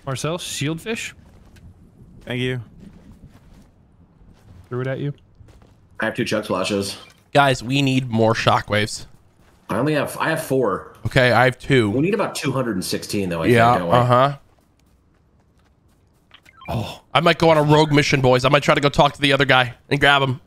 Marcel, shield fish? Thank you. Threw it at you. I have two chug splashes. Guys, we need more shockwaves. I only have I have four. Okay, I have two. We two. need about 216 though. I Yeah, think, don't uh huh. Oh, I might go on a rogue mission, boys. I might try to go talk to the other guy and grab him.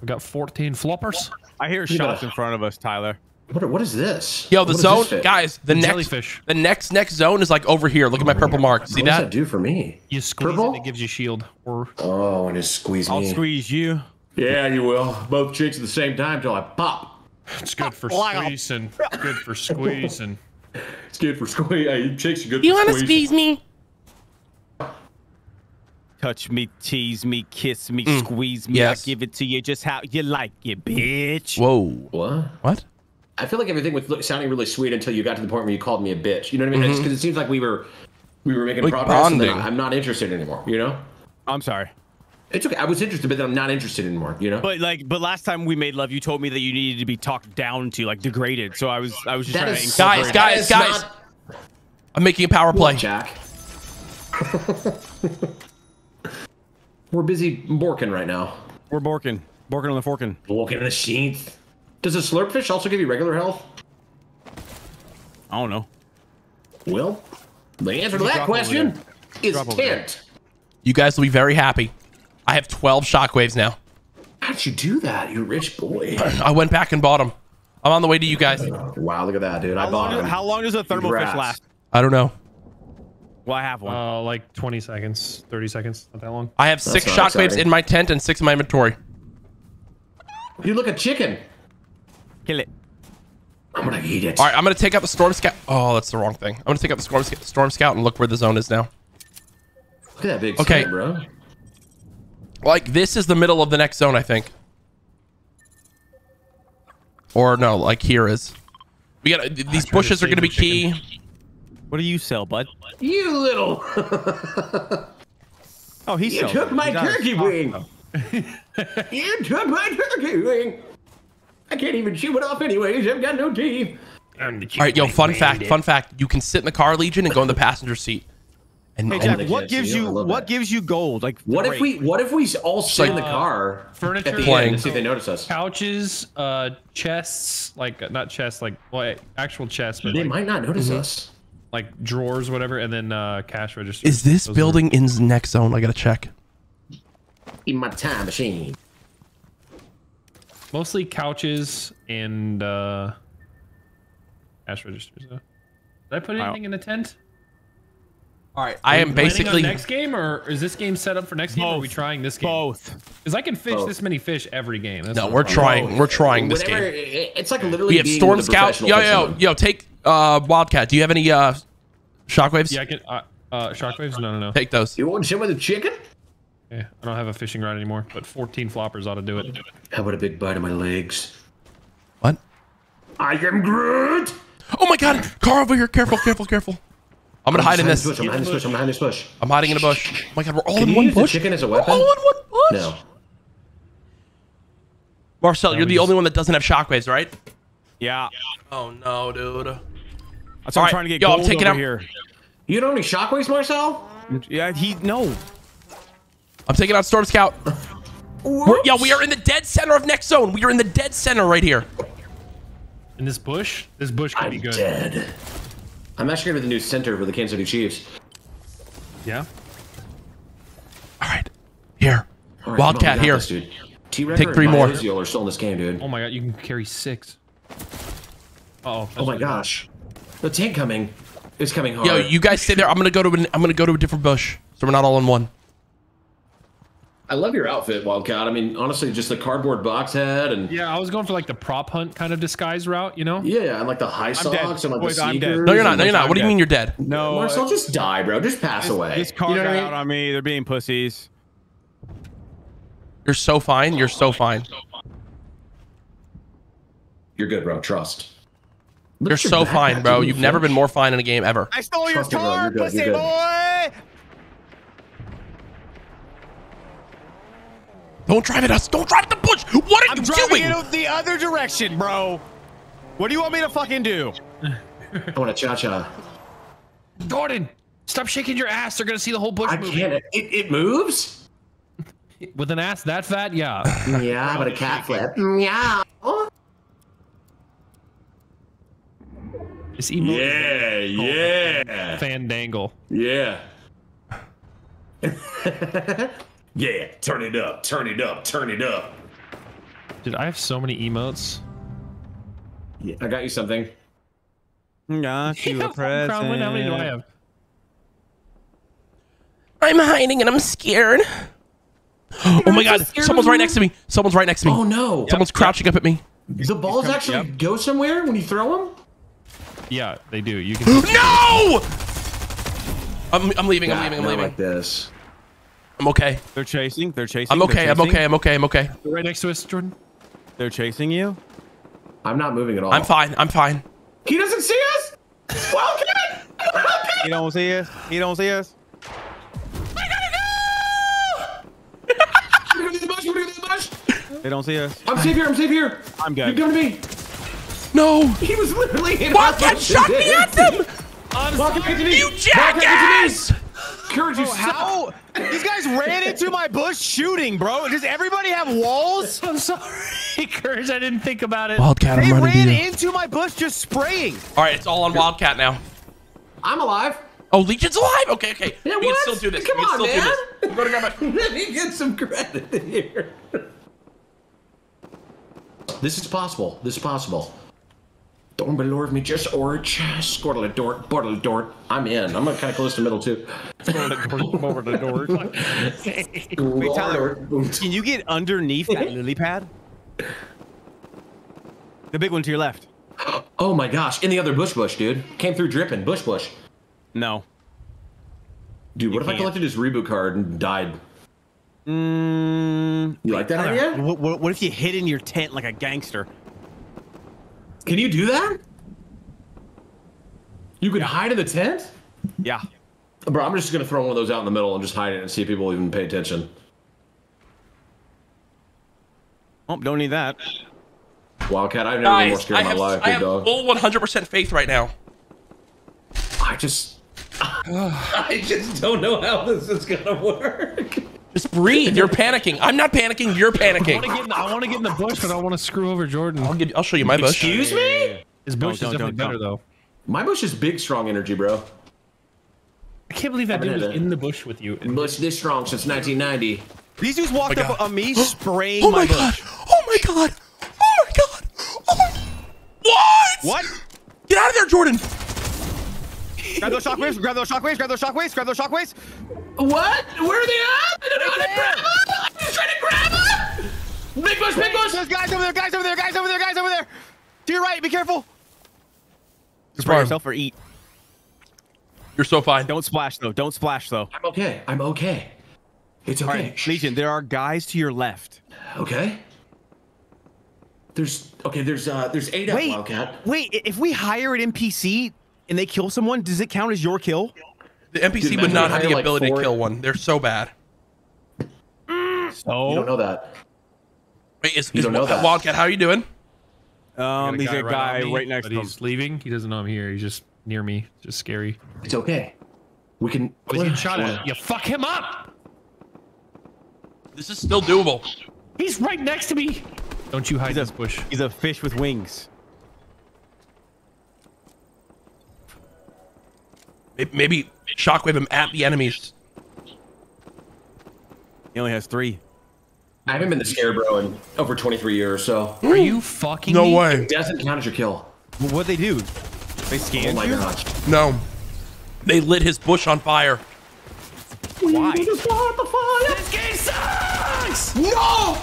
We got 14 floppers. I hear shots gotta- in front of us, Tyler. What, what is this? Yo, the What zone, guys. The, next, jellyfish. the next next zone is like over here. Look at my oh, purple mark. See What does that? that do for me? You squeeze Purple? it, it gives you shield. Or Oh, and just squeeze I'll me. squeeze you. Yeah, you will. Both chicks at the same time till I pop. it's good for Wow. squeezing. Good for squeezing. It's good for squeeze. Hey, you chicks are good You for want to squeeze. squeeze me? Touch me, tease me, kiss me, Mm. squeeze me. Yes. I give it to you just how you like it, bitch. Whoa. What? What? I feel like everything was sounding really sweet until you got to the point where you called me a bitch. You know what I mean? Because it seems like we were we were making Like progress, and then bonding. I'm not interested anymore. You know? I'm sorry. It's okay. I was interested, but then I'm not interested anymore. You know? But like, but last time we made love, you told me that you needed to be talked down to, like degraded. So I was, I was just That trying is- to Guys, incorporate guys, guys. not- I'm making a power play. Jack. we're busy borking right now. We're borking, borking on the forking. Borking in the sheath. Does a slurpfish also give you regular health? I don't know. Well, the answer to that question is Drop tent. You guys will be very happy. I have 12 shockwaves now. How'd you do that, you rich boy? I went back and bought them. I'm on the way to you guys. Wow, look at that, dude. I How bought long, him. how long does a thermal fish last? I don't know. Well, I have one. Uh, like 20 seconds, 30 seconds, not that long. I have six not shockwaves in my tent and six in my inventory. You look a chicken. Kill it. I'm gonna eat it. All right, I'm gonna take out the storm scout. Oh, that's the wrong thing. I'm gonna take out the storm sc- storm scout and look where the zone is now. Look at that big Okay. skin, bro. Like this is the middle of the next zone, I think. Or no, like here is. We got these bushes are gonna be the chicken. Key. What do you sell, bud? You little. Oh, he You took it. my He turkey wing. you took my turkey wing. I can't even chew it off anyways. I've got no teeth. All right, yo, fun fact, fun fact. You can sit in the car, Legion, and go in the passenger seat. And, Hey, Jack, they what gives see you. you what that. gives you gold? Like What if great. we? What if we all sit in the Uh, car furniture, at the Playing. end and see if they notice us? couches, uh, chests, like uh, not chests, like well, actual chests, but They like, might not notice us. Like drawers, whatever, and then uh, cash register. is this Those are- building in the next zone? I gotta check. In my time machine. mostly couches and uh, cash registers? Huh? Did I put anything in the tent? All right, I am Planning on basically. next game, or is this game set up for next game? Or are we trying this game? both? Because I can fish Both. this many fish every game. That's No, we're a problem. trying. We're trying this Whenever, game. It's like literally. We have being Storm with Scout. professional Yo, yo, yo, take uh, Wildcat. Do you have any uh, shockwaves? Yeah, I can. Uh, uh, shockwaves? No, no, no. Take those. You want some with the chicken? Yeah, I don't have a fishing rod anymore, but 14 floppers ought to do it. How about a big bite of my legs? What? I am Groot. Oh my God! Car over here! Careful! Careful! Careful! I'm gonna hide in this. bush. I'm behind this bush. I'm behind this bush. I'm hiding in a bush. Oh my God! We're all Can in you one use the bush. chicken as a We're weapon? all in one bush. No. Marcel, you're the just- only one that doesn't have shockwaves, right? Yeah. Oh no, dude. That's All what I'm trying to get yo, I'm taking over out- here. You don't have any shockwaves, Marcel? Yeah, he no. I'm taking out Storm Scout. We're, yeah, we are in the dead center of next zone. We are in the dead center right here. In this bush, this bush could I'm be good. dead. I'm actually gonna be the new center for the Kansas City Chiefs. Yeah. All right, here. All right, Wildcat on, here. this, dude. T-Rex Take three more. are still in this game, dude. Oh my god, you can carry six. Uh oh. Oh my gosh. The tank coming. is coming hard. Yo, you guys stay there. I'm gonna go to an, I'm gonna go to a different bush, so we're not all in one. I love your outfit, Wildcat. I mean, honestly, just the cardboard box head and yeah, Yeah, I was going for like the prop hunt kind of disguise route, you know? yeah, and like the high socks dead. and like Boys, the I'm dead. sneakers. No, you're not. No, you're not. What do you I'm mean you're dead? No. Marcel, just die, bro. Just pass away. This car you know got what I out on me. They're being pussies. You're so fine. You're so fine. You're good, bro. Trust. Look You're so backpack, fine, bro. You've never been more fine in a game ever. I stole your Trust car, You're pussy You're good. boy. Don't drive at us. Don't drive at the bush. What are I'm you driving doing? it the other direction, bro. What do you want me to fucking do? I want to cha-cha. Gordon, stop shaking your ass. They're gonna see the whole bush I moving. can't. It, it moves. With an ass that fat, yeah. Yeah, but a cat flip. Yeah. This emote Yeah, yeah, fandangle. yeah. yeah, turn it up, turn it up, turn it up. Dude, I have so many emotes. Yeah, I got you something. Got you a present. How many do I have? I'm hiding and I'm scared. Oh my god, someone's right next to me. Someone's right next to me. Oh no! Someone's crouching up at me. The balls coming- actually yep. go somewhere when you throw them. Yeah, they do. You can. No! I'm, I'm leaving. I'm leaving. I'm Not leaving. like this. I'm okay. They're chasing. They're chasing. I'm they're okay. I'm okay. I'm okay. I'm okay. right next to us, Jordan. They're chasing you. I'm not moving at all. I'm fine. I'm fine. He doesn't see us. Wildcat! He don't see us. He don't see us. We're gonna do the bush, we're gonna do the bush. They don't see us. I'm safe here. I'm safe here. I'm good. You good. come to me. No. He was literally in Wildcat our shot me at them. Wildcat, get. You Wildcat, get to me. jackass! Courage, you oh, suck. How? These guys ran into my bush shooting, bro. Does everybody have walls? I'm sorry, Courage. I didn't think about it. Wildcat, They I'm running to ran you. into my bush just spraying. All right, it's all on Wildcat now. I'm alive. Oh, Legion's alive. Okay, okay. Yeah, we what? can still do this. Come we can on, still man. do this. I'm gonna grab my. Let me get some credit here. This is possible. This is possible. Don't belove me, just orange. Squirtle a dort, bortle a dort. I'm in. I'm kind of close to the middle too. over the door. Wait, Tyler, can you get underneath that lily pad? The big one to your left. Oh my gosh! In the other bush bush, dude. Came through dripping. Bush bush. No. Dude, what if I can't. collected his reboot card and died? Mm, You like that idea? what, what, what if you hid in your tent like a gangster? Can you do that? You could hide in the tent? Yeah. Bro, I'm just gonna throw one of those out in the middle and just hide it and see if people even pay attention. Oh, don't need that. Wildcat, I've never been more scared I in my have, life, I have dog. full 100% faith right now. I just. I just don't know how this is gonna work. Just breathe. You're panicking. I'm not panicking. You're panicking. to get in the, I want to get in the bush, but I want to screw over Jordan. I'll, give, I'll show you my bush. Excuse me? His bush Don't, is definitely better though. My bush is big, strong energy, bro. I can't believe that dude was in the bush with you. Bush this strong since 1990. These dudes walked oh my up on me spraying Oh my, my god. bush. Oh my god. Oh my god. Oh my... god! What? What? Get out of there, Jordan. Grab those shockwaves, grab those shockwaves, grab those shockwaves, grab those shockwaves. What? Where are they at? I don't know how to grab them. I'm just trying to grab them. Big bush, big bush. There's guys over there, guys over there, guys over there, guys over there. To your right, be careful. It's Spray yourself or eat. You're so fine. Don't splash though. Don't splash though. I'm okay. I'm okay. It's okay. All right, Legion, there are guys to your left. Okay. There's okay. There's uh. There's eight up Wait, Wildcat. wait. If we hire an NPC and they kill someone, does it count as your kill? The NPC Dude, would not have the hire, like, ability to kill one. They're so bad. You Oh, don't know that. Wait, is, You is don't know that. Wildcat? How are you doing? um, he's a guy on me, right next but to him. he's leaving. He doesn't know I'm here. He's just near me. It's Just scary. It's okay. We can. But he's shot at. You fuck him up. This is still doable. He's right next to me. Don't you hide He's a- this bush. He's a fish with wings. May- Maybe shockwave him at the enemies. He only has three. I haven't been the scarecrow in over 23 years, so Are you fucking No me? way. it doesn't count as your kill. Well, what they do? They Oh scanned my you. gosh. No. They lit his bush on fire. Why? This game sucks! No!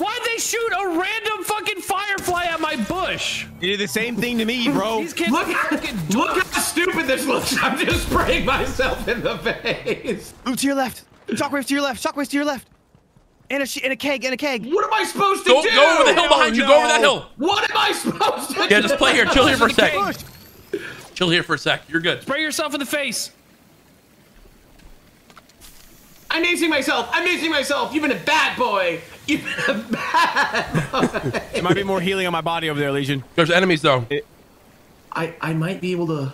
Why'd they shoot a random fucking firefly at my bush? You did the same thing to me, bro. These kids Look, are fucking look how stupid this looks. I'm just spraying myself in the face. Move to your left. Shockwaves to your left. Shockwaves to your left. And a sh- and a keg and a keg. What am I supposed to Go, do? go over the hill behind you. Go over that hill. What am I supposed to Yeah, do? Yeah, just play here. Chill here for a sec. Chill here for a sec. You're good. Spray yourself in the face. I'm acing myself. I'm acing myself. You've been a bad boy. You've been a bad There might be more healing on my body over there, Legion. There's enemies though. I, I might be able to.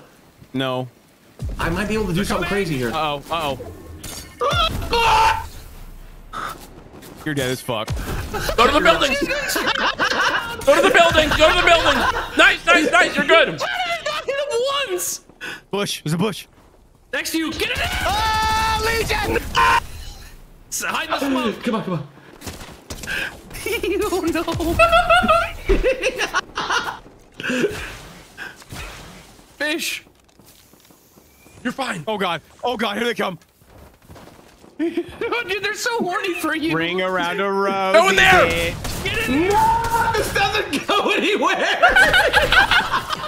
No. I might be able to do something crazy here. Uh oh. Uh oh. You're dead as fuck. Go to the buildings. Go to the buildings. Go to the buildings. Nice, nice, nice. You're good. I hit him once. Bush. There's a bush. Next to you. Get it in. Ah, Legion! Hide the smoke. Come on, come on. oh no. Fish. You're fine. Oh god. Oh god. Here they come. Oh, dude, they're so horny for you. Ring around a rose. Go in there. Get in there. This doesn't go anywhere.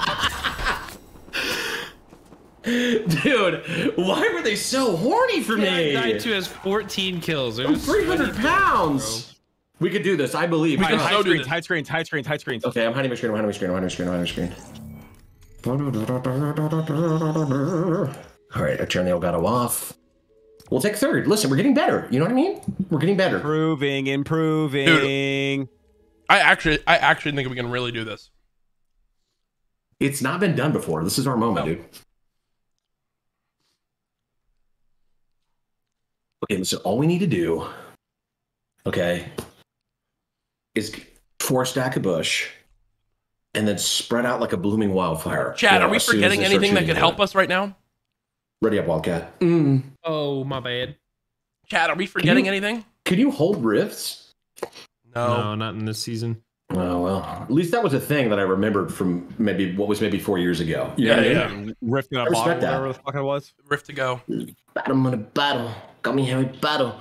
Dude, why were they so horny for me? Guy two has 14 kills. It I'm was 300 pounds. We could do this. I believe. We I- can Hide so do screens. this. Hide screens. Hide screens. Hide screens. Okay, I'm hiding my screen. I'm hiding my screen. I'm hiding my screen. I'm hiding my screen. All right, Eternal got off. We'll take third. Listen, we're getting better. You know what I mean? We're getting better. Improving. Improving. I actually, I actually think we can really do this. It's not been done before. This is our moment, dude. Okay, listen, all we need to do, okay, is four stack a bush and then spread out like a blooming wildfire. Chad, You know, are we as soon as forgetting anything that could at help it. us right now? Ready up, Wildcat. Mm. Oh, my bad. Chad, are we forgetting you- anything? Can you hold rifts? No. No, not in this season. Oh well, at least that was a thing that I remembered from maybe what was maybe four years ago. You know what I Yeah, mean? Rift in a I bottle, that. whatever the fuck it was. Rift to go. Battle on a battle. Got me Harry battle.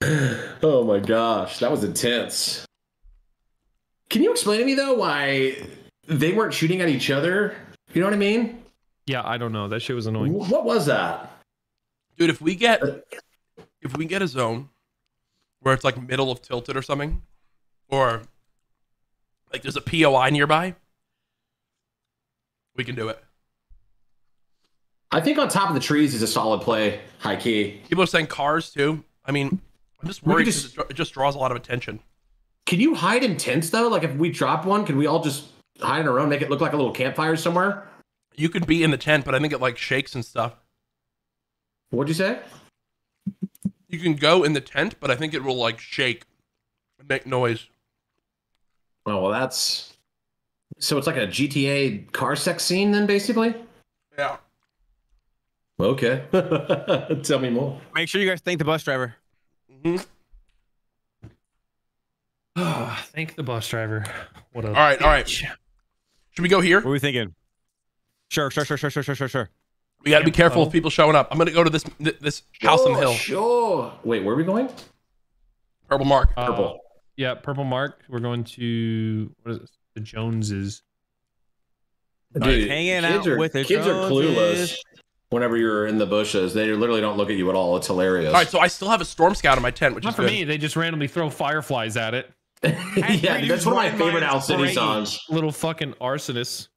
Oh my gosh, that was intense. Can you explain to me though why they weren't shooting at each other? You know what I mean? Yeah, I don't know. That shit was annoying. What was that? Dude, if we get uh, if we get a zone where it's like middle of tilted or something, or like there's a POI nearby, we can do it. I think on top of the trees is a solid play, high key. People are saying cars too. I mean, I'm just worried just- it, it just draws a lot of attention. Can you hide in tents though? Like if we drop one, can we all just hide in our own, make it look like a little campfire somewhere? You could be in the tent, but I think it like shakes and stuff. What'd you say? You can go in the tent, but I think it will like shake and make noise. Oh well, that's so it's like a GTA car sex scene then, basically. Yeah. Okay, tell me more. Make sure you guys thank the bus driver. hmm Thank the bus driver. What a All right, all right. Should we go here? What are we thinking? Sure, sure, sure, sure, sure, sure, sure, sure. We got to be careful well- of people showing up. I'm gonna go to this th- this house on the hill. Sure. Wait, where are we going? Purple mark. Uh, Purple. yeah, purple mark. We're going to what is it? The Joneses. Dude, hanging kids out are, with the kids are clueless. Joneses. Whenever you're in the bushes, they literally don't look at you at all. It's hilarious. All right, so I still have a storm scout in my tent, which Not is for good. me. They just randomly throw fireflies at it. yeah, that's one of my favorite Owl City songs. Little fucking arsonists.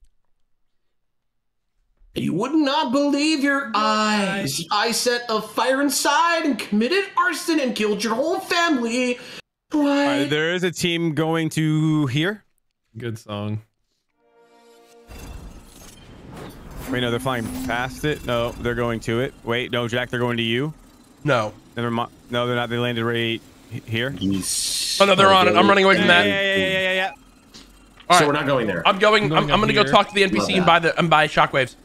You would not believe your eyes. I set a fire inside and committed arson and killed your whole family. All right, Right. there is a team going to here. Good song. Wait, no, they're flying past it. No, they're going to it. Wait, no, Jack, they're going to you. No. Never mind. No, they're not. They landed right here. Oh no, they're on it. I'm running away from that. yeah, yeah, yeah, yeah, yeah. All so we're not going there. I'm going. I'm, I'm I'm, going gonna go talk to the NPC and buy the and buy shockwaves.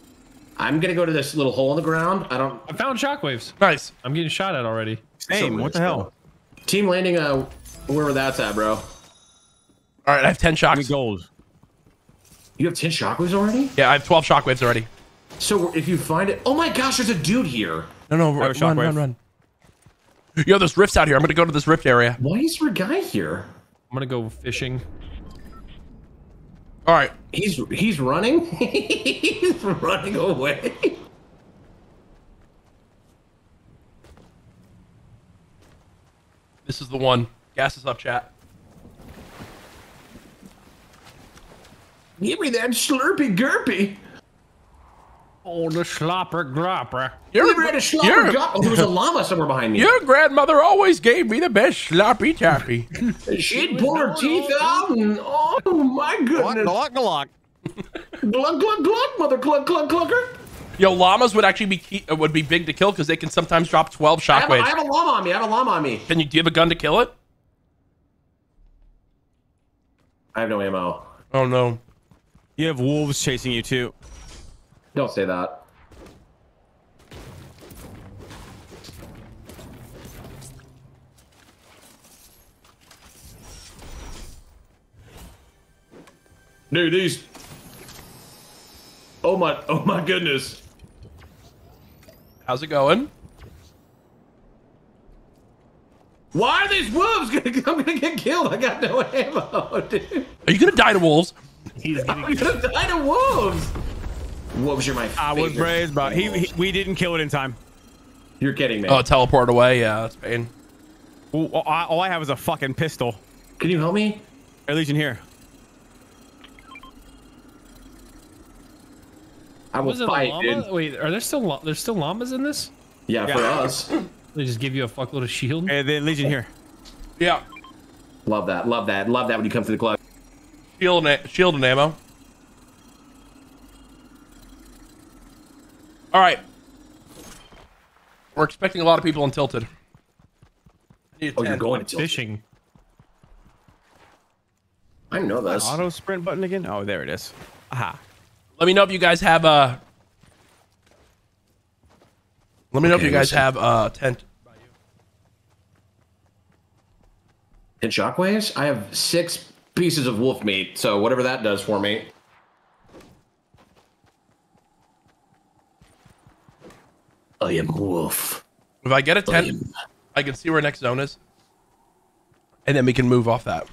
I'm gonna go to this little hole in the ground. I don't. I found shockwaves. Nice. I'm getting shot at already. Same. What the hell? Team landing. Uh, wherever that's at, bro. All right, I have ten Give shocks. gold. You have ten shockwaves already. Yeah, I have twelve shockwaves already. So if you find it, oh my gosh, there's a dude here. No, no, run, run, run, run. Yo, there's rifts out here. I'm gonna go to this rift area. Why is there a guy here? I'm gonna go fishing. All right. He's he's running. he's running away. This is the one. Gas is up, chat. Give me that slurpy gurpy. Oh, the slopper glopper. Your, Give me that slurpy your, gurpy. Oh, there was a llama somewhere behind me. your grandmother always gave me the best sloppy tappy. She'd pull her teeth out and oh my goodness. Glock, glock. Glug glug glug, mother glug glug glugger. Yo, llamas would actually be key, uh, would be big to kill because they can sometimes drop twelve shockwaves. I have, a, I have a llama on me. I have a llama on me. Can you do you have a gun to kill it? I have no ammo. Oh no. You have wolves chasing you too. Don't say that. Dude, these. Oh my! Oh my goodness! How's it going? Why are these wolves gonna? I'm gonna get killed. I got no ammo, dude. Are you gonna die to wolves? I'm gonna die to wolves. Wolves, was your my. I was raised by. He, he. We didn't kill it in time. You're kidding me. Oh, teleport away. Yeah, that's pain. All, all I, all I have is a fucking pistol. Can you help me? Hey, Legion here. I will Was it fight, llama? dude. Wait, are there still lla- there's still llamas in this? Yeah, for us. They just give you a fuckload of shield. And then Legion here. Yeah. Love that. Love that. Love that when you come to the club. Shield and, shield and ammo. All right. We're expecting a lot of people in Tilted. I need a Oh, you're going to Fishing. I know this. Auto sprint button again. Oh, there it is. Aha. Let me know if you guys have uh Let me know if you guys listen. have uh tent. by you. Hit shockwaves? I have six pieces of wolf meat, so whatever that does for me. I am wolf. If I get a I tent, am. I can see where next zone is, and then we can move off that.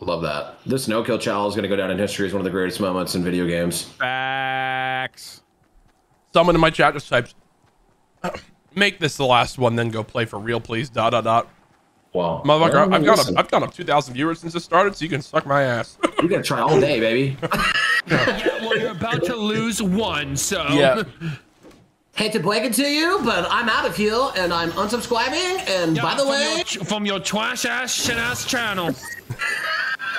Love that. This no kill challenge is going to go down in history as one of the greatest moments in video games. Facts. Someone in my chat just types, "Make this the last one, then go play for real, please." Dot dot dot. Wow. Motherfucker, Well, I've got listen, a, I've gone up 2,000 viewers since it started, so you can suck my ass. You got to try all day, baby. well, you're about to lose one, so yeah. Hate to break it to you, but I'm out of here and I'm unsubscribing. And Yeah, by the from way, your, from your twash ass shit ass channel.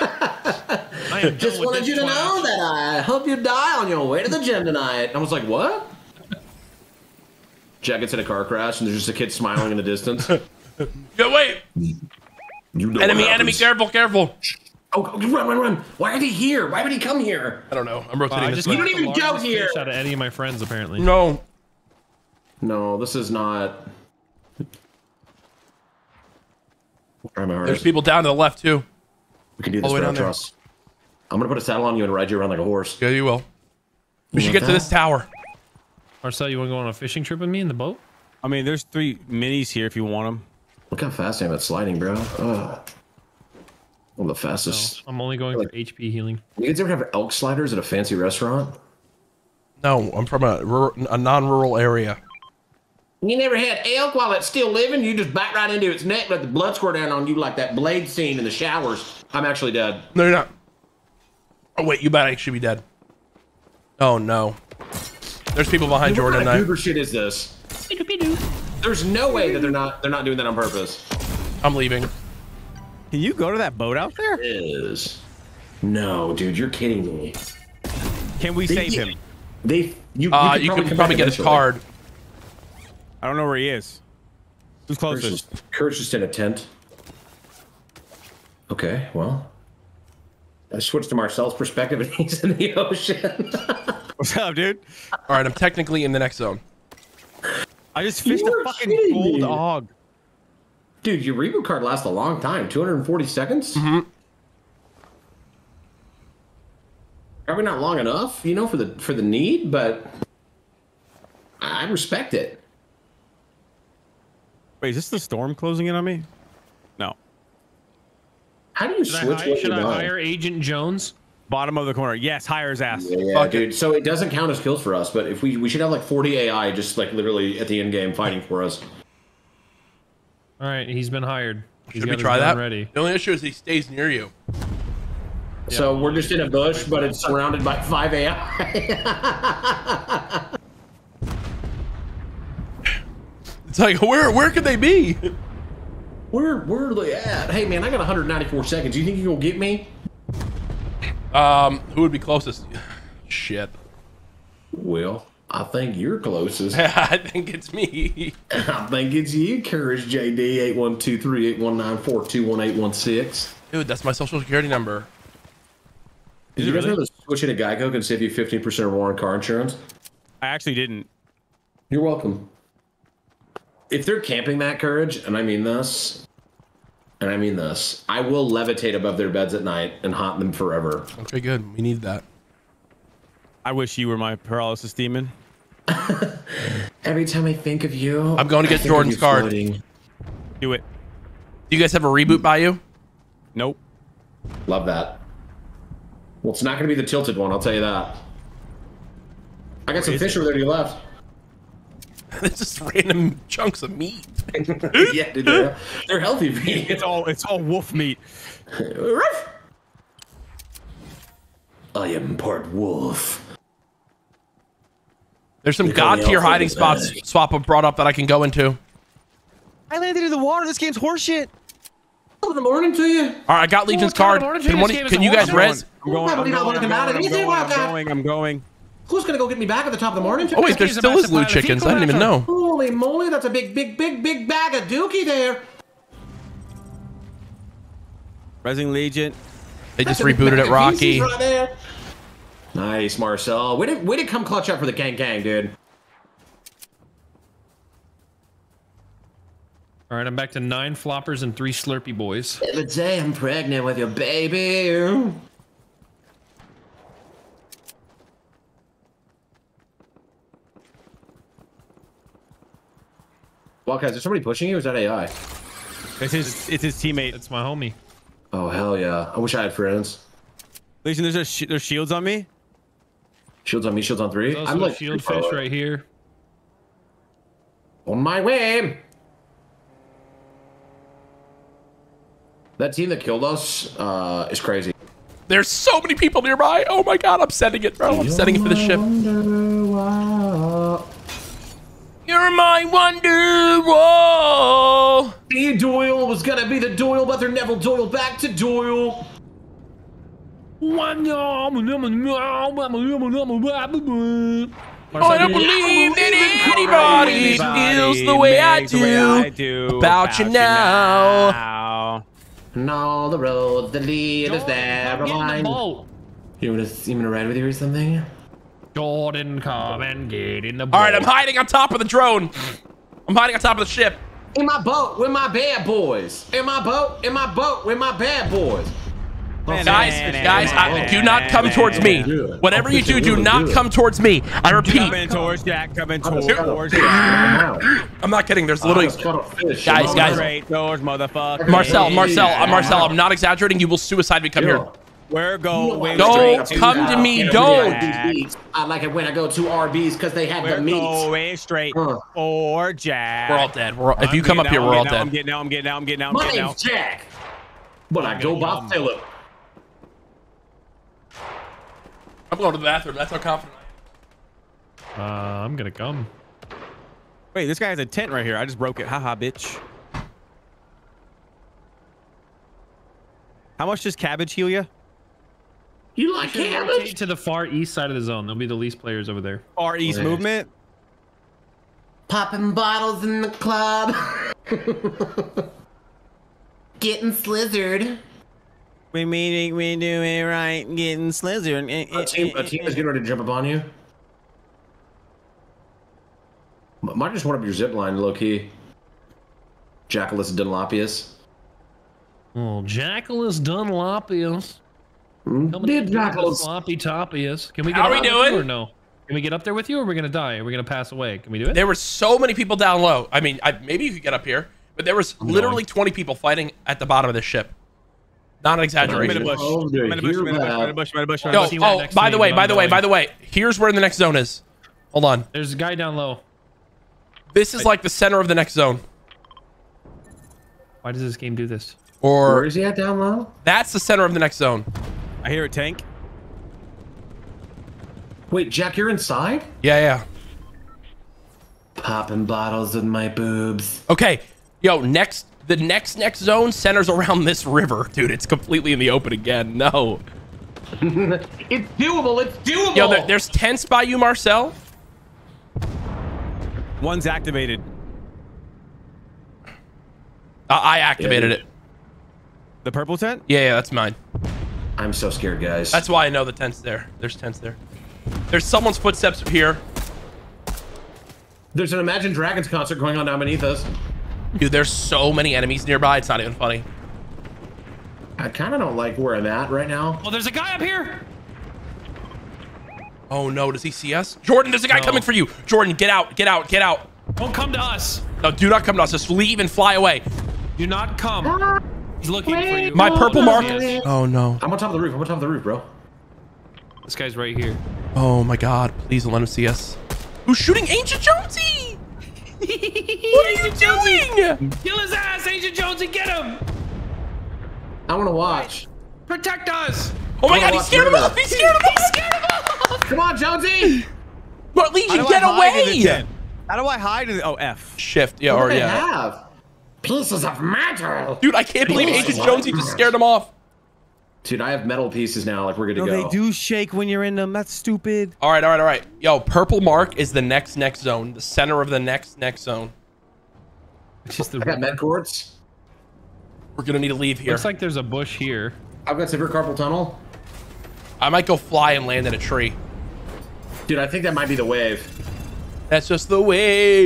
I just wanted you to twash. know that I hope you die on your way to the gym tonight. I was like, what? Jack gets in a car crash and there's just a kid smiling in the distance. Yo, wait. You know Enemy, enemy, careful, careful. Oh, oh, run, run, run. Why are they here? Why would he come here? I don't know. I'm Wow, rotating I just. You don't even go here. fish Out of any of my friends, apparently. No. No, this is not. I'm There's people down to the left, too. We can do all this the way for trust. I'm gonna put a saddle on you and ride you around like a horse. Yeah, you will. We should want get to this tower. Marcel, you want to go on a fishing trip with me in the boat? I mean, there's three minis here if you want them. Look how fast I am at sliding, bro. Ugh. I'm the fastest. I'm only going for HP healing. You guys ever have elk sliders at a fancy restaurant? No, I'm from a, a non-rural area. You never had elk while it's still living? You just bite right into its neck, let the blood squirt down on you like that blade scene in the showers. I'm actually dead. No, you're not. Oh, wait, you might actually be dead. Oh, no. There's people behind What Jordan kind of and I. goober shit is this? There's no way that they're not they're not doing that on purpose. I'm leaving. Can you go to that boat out there? Is no, dude, you're kidding me. Can we save him? They you Uh, could you could come probably back get his card. I don't know where he is. Who's Kurt's closest? just, Kurt's just in a tent. Okay, well. I switched to Marcel's perspective and he's in the ocean. What's up, dude? All right, I'm technically in the next zone. I just fished You're a fucking kidding gold hog. Dude, your reboot card lasts a long time 240 seconds? Mm-hmm. Probably not long enough, you know, for the for the need, but I respect it. Wait, is this the storm closing in on me? No. How do you Should I, switch hire, should I buying? hire Agent Jones? Bottom of the corner. Yes, hire his ass. Yeah, yeah, Fuck dude. So it doesn't count as kills for us, but if we we should have like 40 AI just like literally at the end game fighting for us. All right, he's been hired. He's Should we try that? Ready. The only issue is he stays near you. so we're just in a bush, but it's surrounded by five AI. It's like, where where could they be? where where are they at? Hey man, I got 194 seconds. You think you gonna get me? Um, who would be closest? Shit. Well, I think you're closest. I think it's me. I think it's you, Courage JD, 8123-819-421-816. Dude, that's my social security number. Did you guys know that switching to Geico can save you 15% or more on car insurance? I actually didn't. You're welcome. If they're camping that courage, and I mean this, and I mean this, I will levitate above their beds at night and haunt them forever. Okay, good. We need that. I wish you were my paralysis demon. Every time I think of you, I'm going to get Jordan's card. floating. Do it. Do you guys have a reboot by you? Nope. Love that. Well, it's not going to be the tilted one, I'll tell you that. I got some fish it? over there to your left. It's just random chunks of meat. yeah, dude, they're, they're healthy meat. It's all it's all wolf meat. Ruff. I am part wolf. There's some god at tier hiding spots bag. Swap brought up that I can go into. I landed in the water. This game's horseshit. Top of the morning to you. All right, I got Legion's top of card. morning, Can, one, can you guys horse res? I'm going. I'm Probably not going. I'm at it. going. I'm going. I'm going. I'm going. Who's going to go get me back at the top of the morning? Oh wait, there still is to loot chickens. I didn't even know. Holy moly, that's a big, big, big, big bag of dookie there. Resing Legion. They just That's a big rebooted bag it, Rocky. pieces Right there. Nice, Marcel. Way to, way to come clutch up for the gang gang, dude. All right, I'm back to nine floppers and three Slurpee boys. The day I'm pregnant with your baby. Wildcat, is there somebody pushing you? Or is that AI? It's his, it's his teammate. It's my homie. Oh hell yeah! I wish I had friends. Listen, there's a sh- there's shields on me. Shields on me, shields on three. I'm like shield fish right here. On my way. That team that killed us uh, is crazy. There's so many people nearby. Oh my god, I'm sending it, bro. I'm sending it for the ship. You're my wonder wall. E Doyle was gonna be the Doyle, but they're Neville Doyle back to Doyle. Oh, I don't believe that anybody feels the way I do about you now. And all the roads that lead us there Come get in the behind. boat. You wanna you wanna ride with you or something? Jordan, come and get in the boat. All right, I'm hiding on top of the drone. I'm hiding on top of the ship. In my boat with my bad boys. In my boat, in my boat with my bad boys. Guys, guys, I, do not come towards me. Whatever you do, do not come towards me. I repeat, Coming towards Jack. Coming I just caught a towards fish. Jack. I'm not kidding. There's I literally just caught a fish. Guys, guys. Straight doors, motherfucker. Marcel, Marcel, Yeah. uh, Marcel. I'm not exaggerating. You will suicide me. Come here. We're going. Don't straight come to me, Jack. don't. I like it when I go to RBs because they have We're the meat. going straight Huh. for Jack. We're all dead. We're all, if I'm you come up getting here, we're all dead. I'm getting out, I'm getting out. I'm getting out. I'm My getting out. name's Jack. But I go by Philip. I'm going to the bathroom. That's how confident I am. Uh, I'm gonna come. Wait, this guy has a tent right here. I just broke it. Haha, bitch. How much does cabbage heal you? You like Rotate cabbage? to the far east side of the zone. There'll be the least players over there. Far east Yeah. movement. Popping bottles in the club. Getting slizzard. We meeting, we do it right, getting slizzard. A team, a team is getting ready to jump up on you. Might just went up your zip line, low key. Jackalus Dunlopius. Oh, Jackalus Dunlopius. Hmm? Coming Did in with the Jackalus. Sloppy Toppius. Can we get How up we there with you doing? or no? Can we get up there with you or we're gonna die? Are we gonna pass away? Can we do it? There were so many people down low. I mean, I, maybe you could get up here, but there was literally 20 people fighting at the bottom of this ship. Not an I'm in a exaggeration. bush. Oh, do I'm in a bush. hear I'm in a bush. I'm in a bush. I'm in a bush. I'm in a Yo, bush. see one oh, next by the way, by the way, by the way, here's where the next zone is. Hold on. There's a guy down low. This is like the center of the next zone. Why does this game do this? Or is he at down low? that's the center of the next zone. I hear a tank. Wait, Jack, you're inside? Yeah, yeah. Popping bottles with my boobs. Okay. Yo, next the next next zone centers around this river, dude. It's completely in the open again. No. It's doable. It's doable. Yo, there, there's tents by you, Marcel. One's activated. Uh, I activated Yeah. it. The purple tent? Yeah, yeah, that's mine. I'm so scared, guys. That's why I know the tent's there. There's tents there. There's someone's footsteps here. There's an Imagine Dragons concert going on down beneath us. Dude, there's so many enemies nearby. It's not even funny. I kind of don't like where I'm at right now. Oh, there's a guy up here. Oh no, does he see us? Jordan, there's a guy No. coming for you. Jordan, get out, get out, get out. Don't come to us. No, do not come to us. Just leave and fly away. Do not come. Ah! He's looking for you. My purple mark. Yes. Oh no. I'm on top of the roof. I'm on top of the roof, bro. This guy's right here. Oh my god. Please don't let him see us. Who's shooting Agent Jonesy? what are you doing? Kill his ass, Agent Jonesy. Get him. I want to watch. Protect us. Oh my I god, wanna he watch scared him River. off. He scared him off. Come on, Jonesy. But How Legion, get I hide in the away. How do I hide in the... Oh, F. Shift. Yeah, What or do they yeah. have? Pieces of metal. Dude, I can't believe Agent Jonesy just scared him off. Dude, I have metal pieces now. Like we're good to No, go. they do shake when you're in them. That's stupid. All right, all right, all right. Yo, purple mark is the next next zone, the center of the next next zone. It's just I got the. med cords. We're gonna need to leave here. Looks like there's a bush here. I've got severe carpal tunnel. I might go fly and land in a tree. Dude, I think that might be the wave. That's just the way.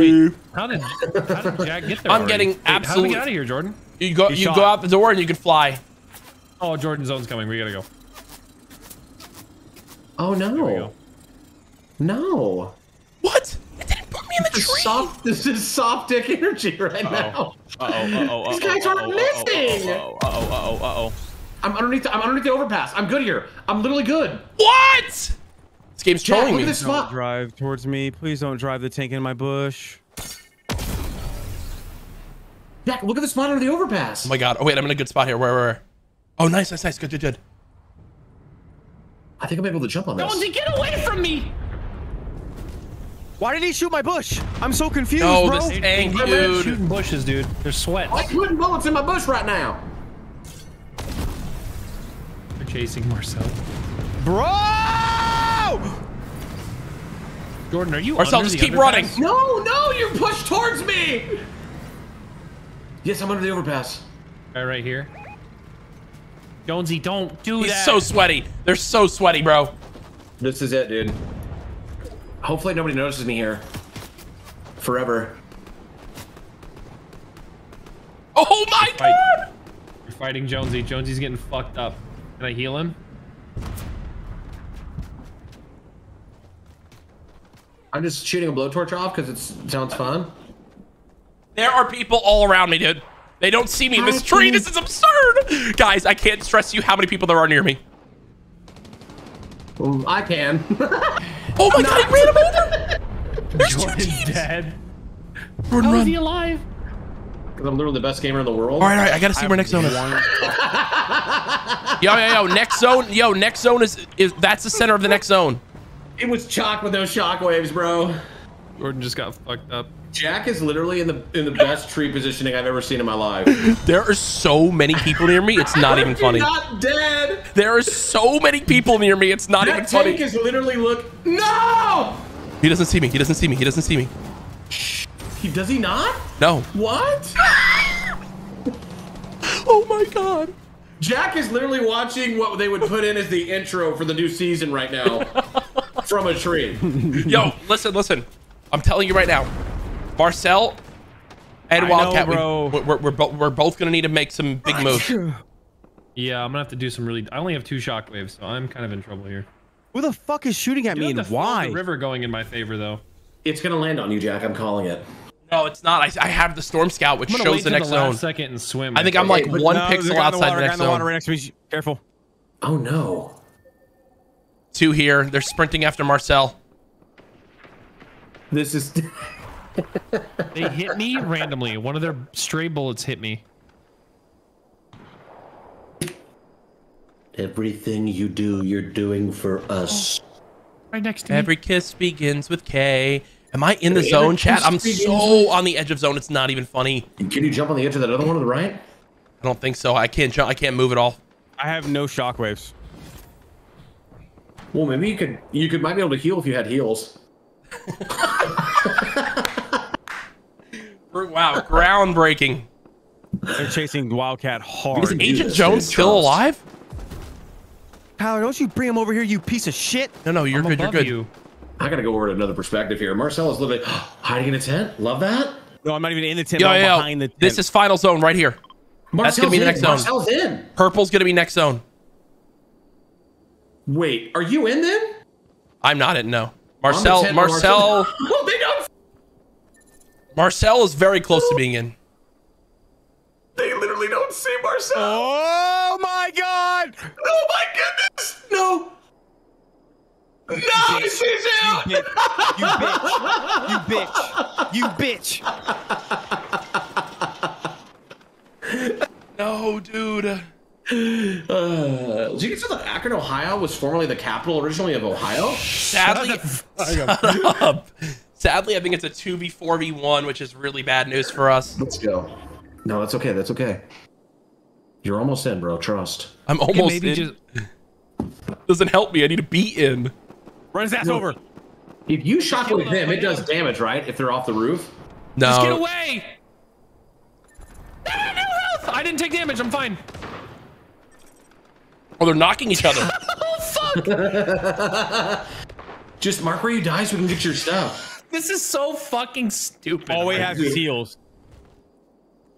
Wait, how did how did Jack get there? I'm already? getting Wait, How do we get out of here, Jordan? You go. He You shot. go out the door and you can fly. Oh, Jordan zone's coming. We gotta go. Oh we no. go. No. What? It didn't put me in the This tree. soft this is soft dick energy right now. Uh oh. Uh oh. These guys aren't missing. Uh oh. Uh oh. Uh oh. I'm underneath the, I'm underneath the overpass. I'm good here. I'm literally good. What? This game's Jack, trolling look me. at this Don't spot. drive towards me. Please don't drive the tank in my bush. Jack, look at the spot under the overpass. Oh my god. Oh wait, I'm in a good spot here. Where? Where? where? Oh, nice, nice, nice. Good, good, good. I think I'm able to jump on this. Jonesy, get away from me! Why did he shoot my bush? I'm so confused, No, bro. this tank, They're dude. shooting bushes, dude. They're sweat. I'm putting bullets in my bush right now. They're chasing Marcel. Bro! Jordan, are you? Marcel, just the keep underpass? running. No, no, you're pushed towards me. Yes, I'm under the overpass. All right, right here. Jonesy, don't do He's that. so sweaty. They're so sweaty, bro. This is it, dude. Hopefully nobody notices me here. Forever. Oh my Fight. god. You're fighting Jonesy. Jonesy's getting fucked up. Can I heal him? I'm just shooting a blowtorch off because it sounds fun. There are people all around me, dude. They don't see me in this tree. This is absurd. Guys, I can't stress you how many people there are near me. Mm, I can. Oh my god, I ran him over. There's two teams. dead. Run, How is run. he alive? 'Cause I'm literally the best gamer in the world. All right, all right. I gotta see where next zone is. Yo, yo, yo. Next zone. Yo, next zone is is that's the center of the next zone. It was chalk with those shockwaves, bro. Jordan just got fucked up. Jack is literally in the in the best tree positioning I've ever seen in my life. There are so many people near me. It's not even funny. You're not dead. There are so many people near me. It's not even That tank funny. is literally look. No. He doesn't see me. He doesn't see me. He doesn't see me. He does he not? No. What? Oh my god. Jack is literally watching what they would put in as the intro for the new season right now from a tree. Yo, listen, listen. I'm telling you right now, Marcel and I know, Wildcat, we- bro. we're, we're, we're, bo- we're both gonna need to make some big moves. Yeah, I'm gonna have to do some really. I only have two shockwaves, so I'm kind of in trouble here. Who the fuck is shooting at You me and why? The river going in my favor, though. It's gonna land on you, Jack. I'm calling it. No, it's not. I, I have the Storm Scout, which I'm gonna shows wait the next the last zone. second and swim. I think I'm like but one No, pixel guy in the outside water, the guy next in the water zone. right next to me. Careful. Oh no. Two here. They're sprinting after Marcel. This is. They hit me randomly. One of their stray bullets hit me. Everything you do, you're doing for us. Right next to me. Every kiss begins with K. Am I in the Every zone, chat? I'm so on the edge of zone. It's not even funny. Can you jump on the edge of that other one on the right? I don't think so. I can't jump. I can't move at all. I have no shockwaves. Well, maybe you could. You could might be able to heal if you had heals. Wow, groundbreaking. They're chasing Wildcat hard. Is Agent Jones still Trust. alive? Tyler, don't you bring him over here, you piece of shit. No, no, you're I'm good. You're good. you. I gotta go over to another perspective here. Marcel is literally hiding in a tent. Love that. No, I'm not even in the tent. Yo, I'm yo, behind the tent. This is final zone right here. Marcel's gonna be the in. next zone. Marcel's in. Purple's gonna be next zone. Wait, are you in then? I'm not in. No. Marcel. tent, Marcel. oh. Marcel is very close to being in. They literally don't see Marcel. Oh my god! Oh my goodness! No. No, he sees You you. bitch! You bitch! You bitch! You bitch! No, dude. Uh, did you get to that Akron, Ohio was formerly the capital originally of Ohio? Sadly, shut up. Sadly, I think it's a two v four v one, which is really bad news for us. Let's go. No, that's okay. That's okay. You're almost in, bro. Trust. I'm Okay, almost maybe in. just Doesn't help me. I need to be in. Run his ass No. over! If you shockwave Kill them, it does damage, right? If they're off the roof. No. Just get No. away. No, no, no health. I didn't take damage. I'm fine. Oh, they're knocking each other. Oh fuck! Just mark where you die so we can get your stuff. This is so fucking stupid. All he has is heals.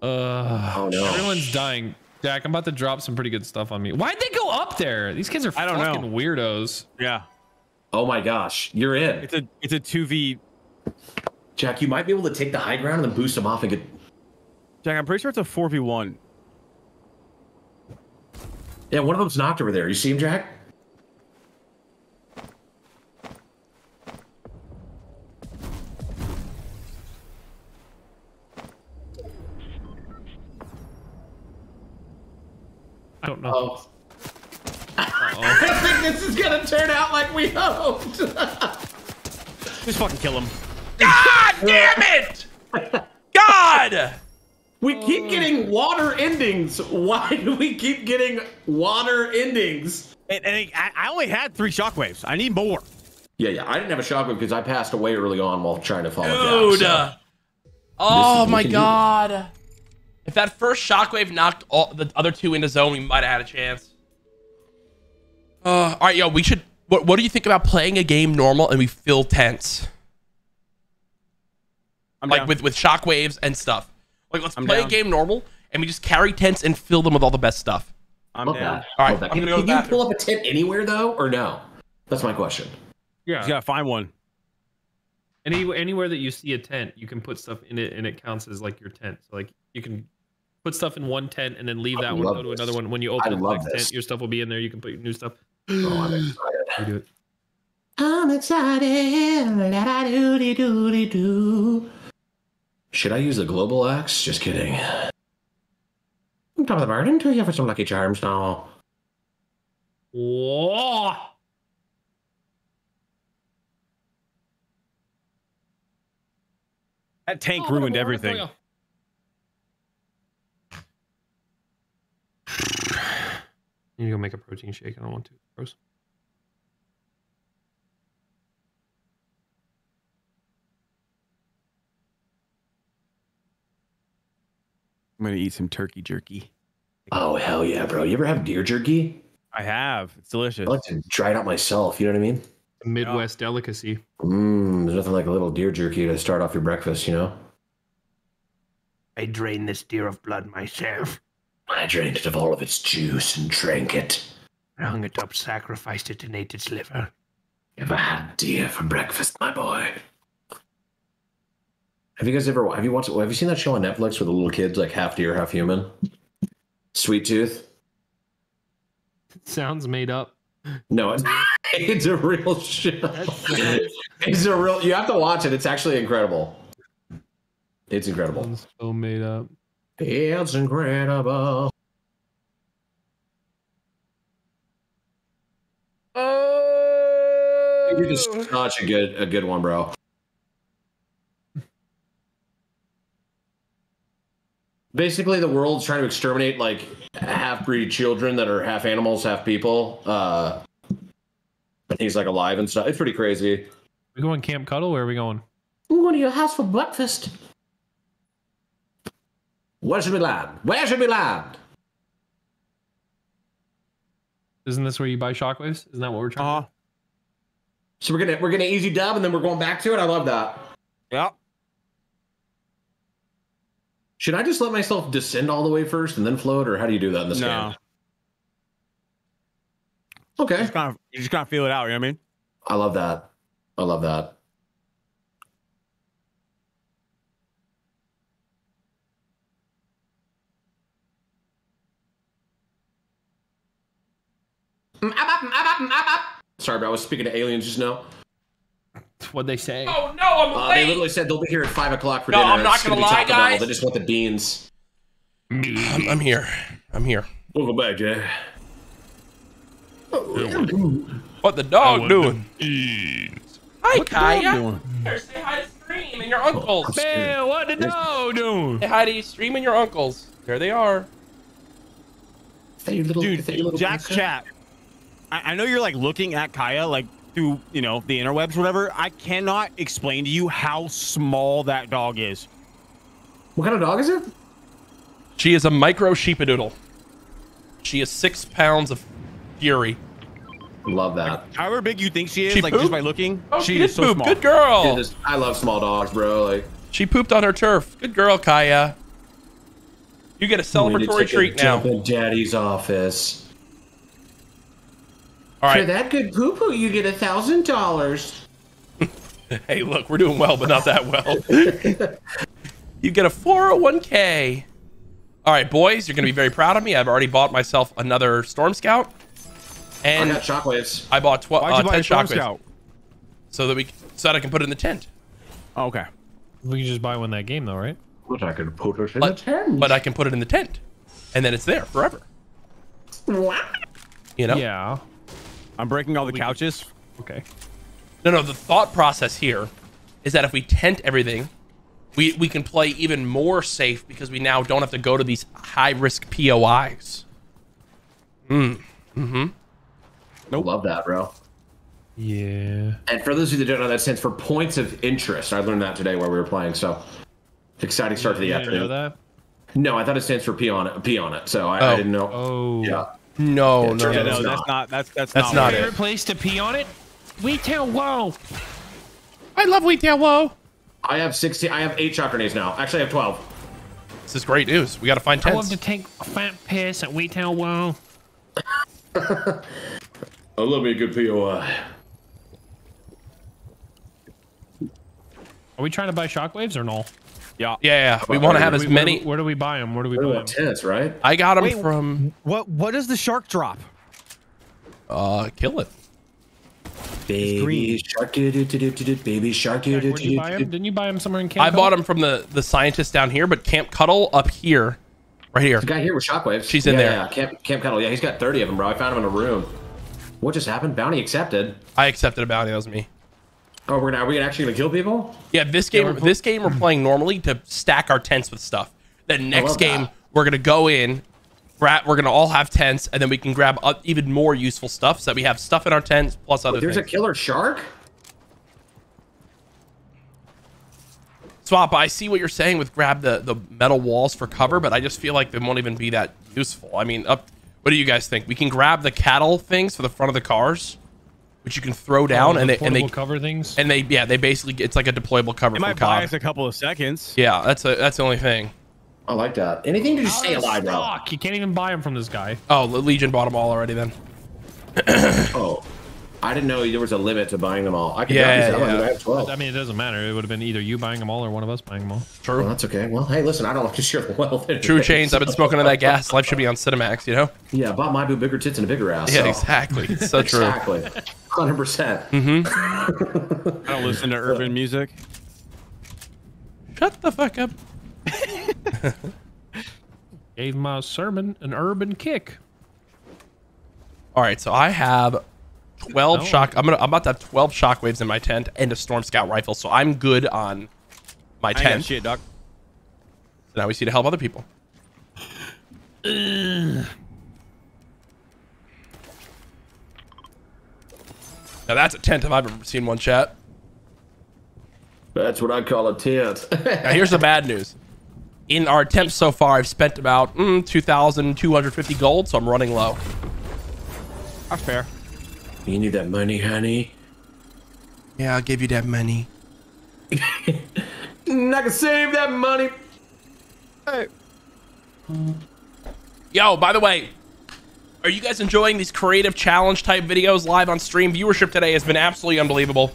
Uh, Oh, no. Everyone's dying. Jack, I'm about to drop some pretty good stuff on me. Why'd they go up there? These kids are I don't know. fucking weirdos. Yeah. Oh my gosh, you're in. It's a it's a two v. Jack, you might be able to take the high ground and then boost them off and get. Jack, I'm pretty sure it's a four v one. Yeah, one of them's knocked over there. You see him, Jack? I don't know. Oh. I think this is gonna turn out like we hoped. Just fucking kill him. God damn it! God! we keep getting water endings. Why do we keep getting water endings? And, and I, I only had three shockwaves. I need more. Yeah, yeah. I didn't have a shockwave because I passed away early on while trying to follow Dude. Jack. so- Oh my we do- god. If that first shockwave knocked all the other two into zone, we might have had a chance. Uh, all right, yo, we should. What, what do you think about playing a game normal and we fill tents? I'm like down. with with shockwaves and stuff. Like let's I'm play down. a game normal and we just carry tents and fill them with all the best stuff. I'm Love down. that. All right, Love that. I'm Can, gonna go can you pull up a tent anywhere though, or no? That's my question. Yeah. Just gotta find one. Any anywhere that you see a tent, you can put stuff in it, and it counts as like your tent. So like you can put stuff in one tent and then leave I that one, love go to this. another one. When you I open the love next this. tent, your stuff will be in there. You can put your new stuff. Oh, I'm excited. You do it. I'm excited. La doody doody doo. Should I use the global axe? Just kidding. I'm top of the garden. Do you for some lucky charms now? Whoa! That tank Oh, ruined where- where- everything. where- You need to go make a protein shake. I don't want to. Gross. I'm gonna eat some turkey jerky. Oh hell yeah, bro! You ever have deer jerky? I have. It's delicious. I like to try it out myself. You know what I mean? A Midwest delicacy. Mmm. There's nothing like a little deer jerky to start off your breakfast. You know? I drained this deer of blood myself. I drained it of all of its juice and drank it. I hung it up, sacrificed it, and ate its liver. Ever had deer for breakfast, my boy? Have you guys ever have you watched have you seen that show on Netflix where the little kids like half deer, half human? Sweet Tooth? Sounds made up. No, it's, it's a real show. It's a real you have to watch it. It's actually incredible. It's incredible. So made up. It's incredible. You're just such a good a good one, bro. Basically, the world's trying to exterminate like half-breed children that are half animals, half people. Uh, and he's like alive and stuff. It's pretty crazy. We going Camp Cuddle? Where are we going? I'm going to your house for breakfast. Where should we land? Where should we land? Isn't this where you buy shockwaves? Isn't that what we're trying? Uh huh. So we're gonna we're gonna easy dub and then we're going back to it. I love that. Yep. Should I just let myself descend all the way first and then float, or how do you do that in this No. game? Okay, Just kind of, you just gotta feel it out. You know what I mean? I love that. I love that. Sorry, bro. I was speaking to aliens just now. What'd they say? Oh no, I'm Uh, they literally said they'll be here at five o'clock for No, dinner. I'm not It's gonna gonna lie, top of guys. They just want the beans. I'm, I'm here. I'm here. Welcome back, Jay. What the dog doing? Hi, dog Kaya. doing? Here, say hi to Stream and your uncles. Say Man, what the dog doing? Say hi to Stream and your uncles. There they are. Hey, you little, Dude, hey, you little Jack's princess. chat. I, I know you're like looking at Kaya like through you know the interwebs, whatever. I cannot explain to you how small that dog is. What kind of dog is it? She is a micro sheepadoodle. She is six pounds of fury. Love that. However big you think she is, She like pooped? just by looking, Oh, she did is so poop. small. Good girl. Dude, this- I love small dogs, bro. Like, She pooped on her turf. Good girl, Kaya. You get a We need to celebratory treat now. dump in Daddy's office. All For that good poo poo, you get a thousand dollars. Hey, look, we're doing well, but not that well. you get a 401k. All right, boys, you're going to be very proud of me. I've already bought myself another Storm Scout. And I And got shockwaves. I bought 12, Why'd uh, you buy 10 Storm shockwaves Scout? so that we so that I can put it in the tent. Oh, okay. We can just buy one that game though, right? What I could put us in But, a tent. but I can put it in the tent, and then it's there forever. Wow. You know? Yeah. I'm breaking all the couches. Okay. No, no. The thought process here is that if we tent everything, we we can play even more safe because we now don't have to go to these high risk POIs. Mm. Mm-hmm. Nope. Love that, bro. Yeah. And for those of you that don't know, that stands for points of interest. I learned that today while we were playing. So, exciting start to the You afternoon. know that? No, I thought it stands for P on it. P on it. So I, Oh. I didn't know. Oh. Yeah. No, Yeah, no, turns no. out no, it's that's not. not. That's that's, That's not, not what it. Favorite place to pee on it? We tell whoa. I love Wheat Whoa. I have 16. I have eight shock grenades now. Actually, I have 12. This is great news. We got to find tents. I love to take a fat piss at We tell whoa. Oh, I love me a good POI. Are we trying to buy shockwaves or no? Yeah. Yeah, yeah. We want to have as Where- many. Where, where do we buy them? Where do we What buy them? tents, right? I got them Wait, from What What does the shark drop? uh, Kill It. Baby shark, do do do do do do. Baby shark, do Jack, do where'd you do buy do them? do. Didn't you buy them somewhere in Camp? I bought them from the the scientist down here, but Camp Cuddle up here, right here. The guy here with shockwaves. She's in yeah, there. Yeah, Camp, Camp Cuddle. Yeah, he's got 30 of them, bro. I found him in a room. What just happened? Bounty accepted. I accepted a bounty. That was me. Oh, we're gonna are we actually gonna kill people? Yeah, this game. this game we're playing normally to stack our tents with stuff. Then next game that. we're gonna go in, grab. We're gonna all have tents, and then we can grab up even more useful stuff so that we have stuff in our tents plus other There's a killer shark. Swap. I see what you're saying with grab the the metal walls for cover, but I just feel like they won't even be that useful. I mean, up. What do you guys think? We can grab the cattle things for the front of the cars, which you can throw down, and they and they Oh, cover things. and they yeah they basically it's like a deployable cover It from might buy COD. us a couple of seconds. Yeah, that's a, that's the only thing. I like that. Anything to just stay alive, bro. Stock. You can't even buy them from this guy. Oh, the Legion bought them all already then. Oh, I didn't know there was a limit to buying them all. I could Yeah, yeah, yeah. I have 12. I mean, it doesn't matter. It would have been either you buying them all or one of us buying them all. Well, True. that's okay. Well, hey, listen, I don't like to share the wealth. True anyway, chains. I've been smoking on that gas. Life should be on Cinemax, you know? Yeah, bought my boo bigger tits and a bigger ass. Yeah, so- exactly. It's so true. Exactly. 100%. Mm-hmm. I don't listen to urban music. Shut the fuck up. Gave my sermon an urban kick. All right, so I have 12 Oh. shock. I'm gonna. I'm about to have 12 shockwaves in my tent and a storm scout rifle, so I'm good on my I ain't tent. shit, doc. So now we see to help other people. Now that's a tent if I've ever seen one. Chat. That's what I call a tent. Now here's the bad news. In our attempts so far, I've spent about mm, 2,250 gold, so I'm running low. That's fair. You need that money, honey. Yeah, I'll give you that money. I can save that money. Hey. Yo, by the way, are you guys enjoying these creative challenge type videos live on stream? Viewership today has been absolutely unbelievable.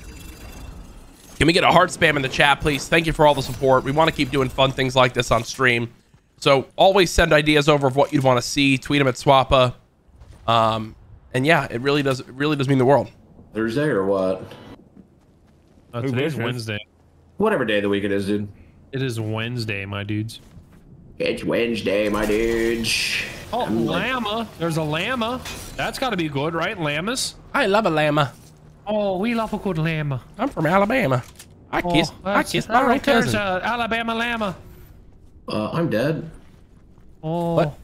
Can we get a heart spam in the chat, please? Thank you for all the support. We want to keep doing fun things like this on stream. So always send ideas over of what you'd want to see. Tweet them at Swappa. Um, and yeah, it really does. It really does mean the world. Thursday or what? Uh, Who today's wins. Wednesday. Whatever day of the week it is, dude. It is Wednesday, my dudes. It's Wednesday, my dudes. Oh, I'm like- llama. There's a llama. That's got to be good, right? Llamas. I love a llama. Oh, we love a good llama. I'm from Alabama. I Oh, kiss. I that's- kiss my oh, own There's cousin. a Alabama llama. Uh, I'm dead. Oh, What?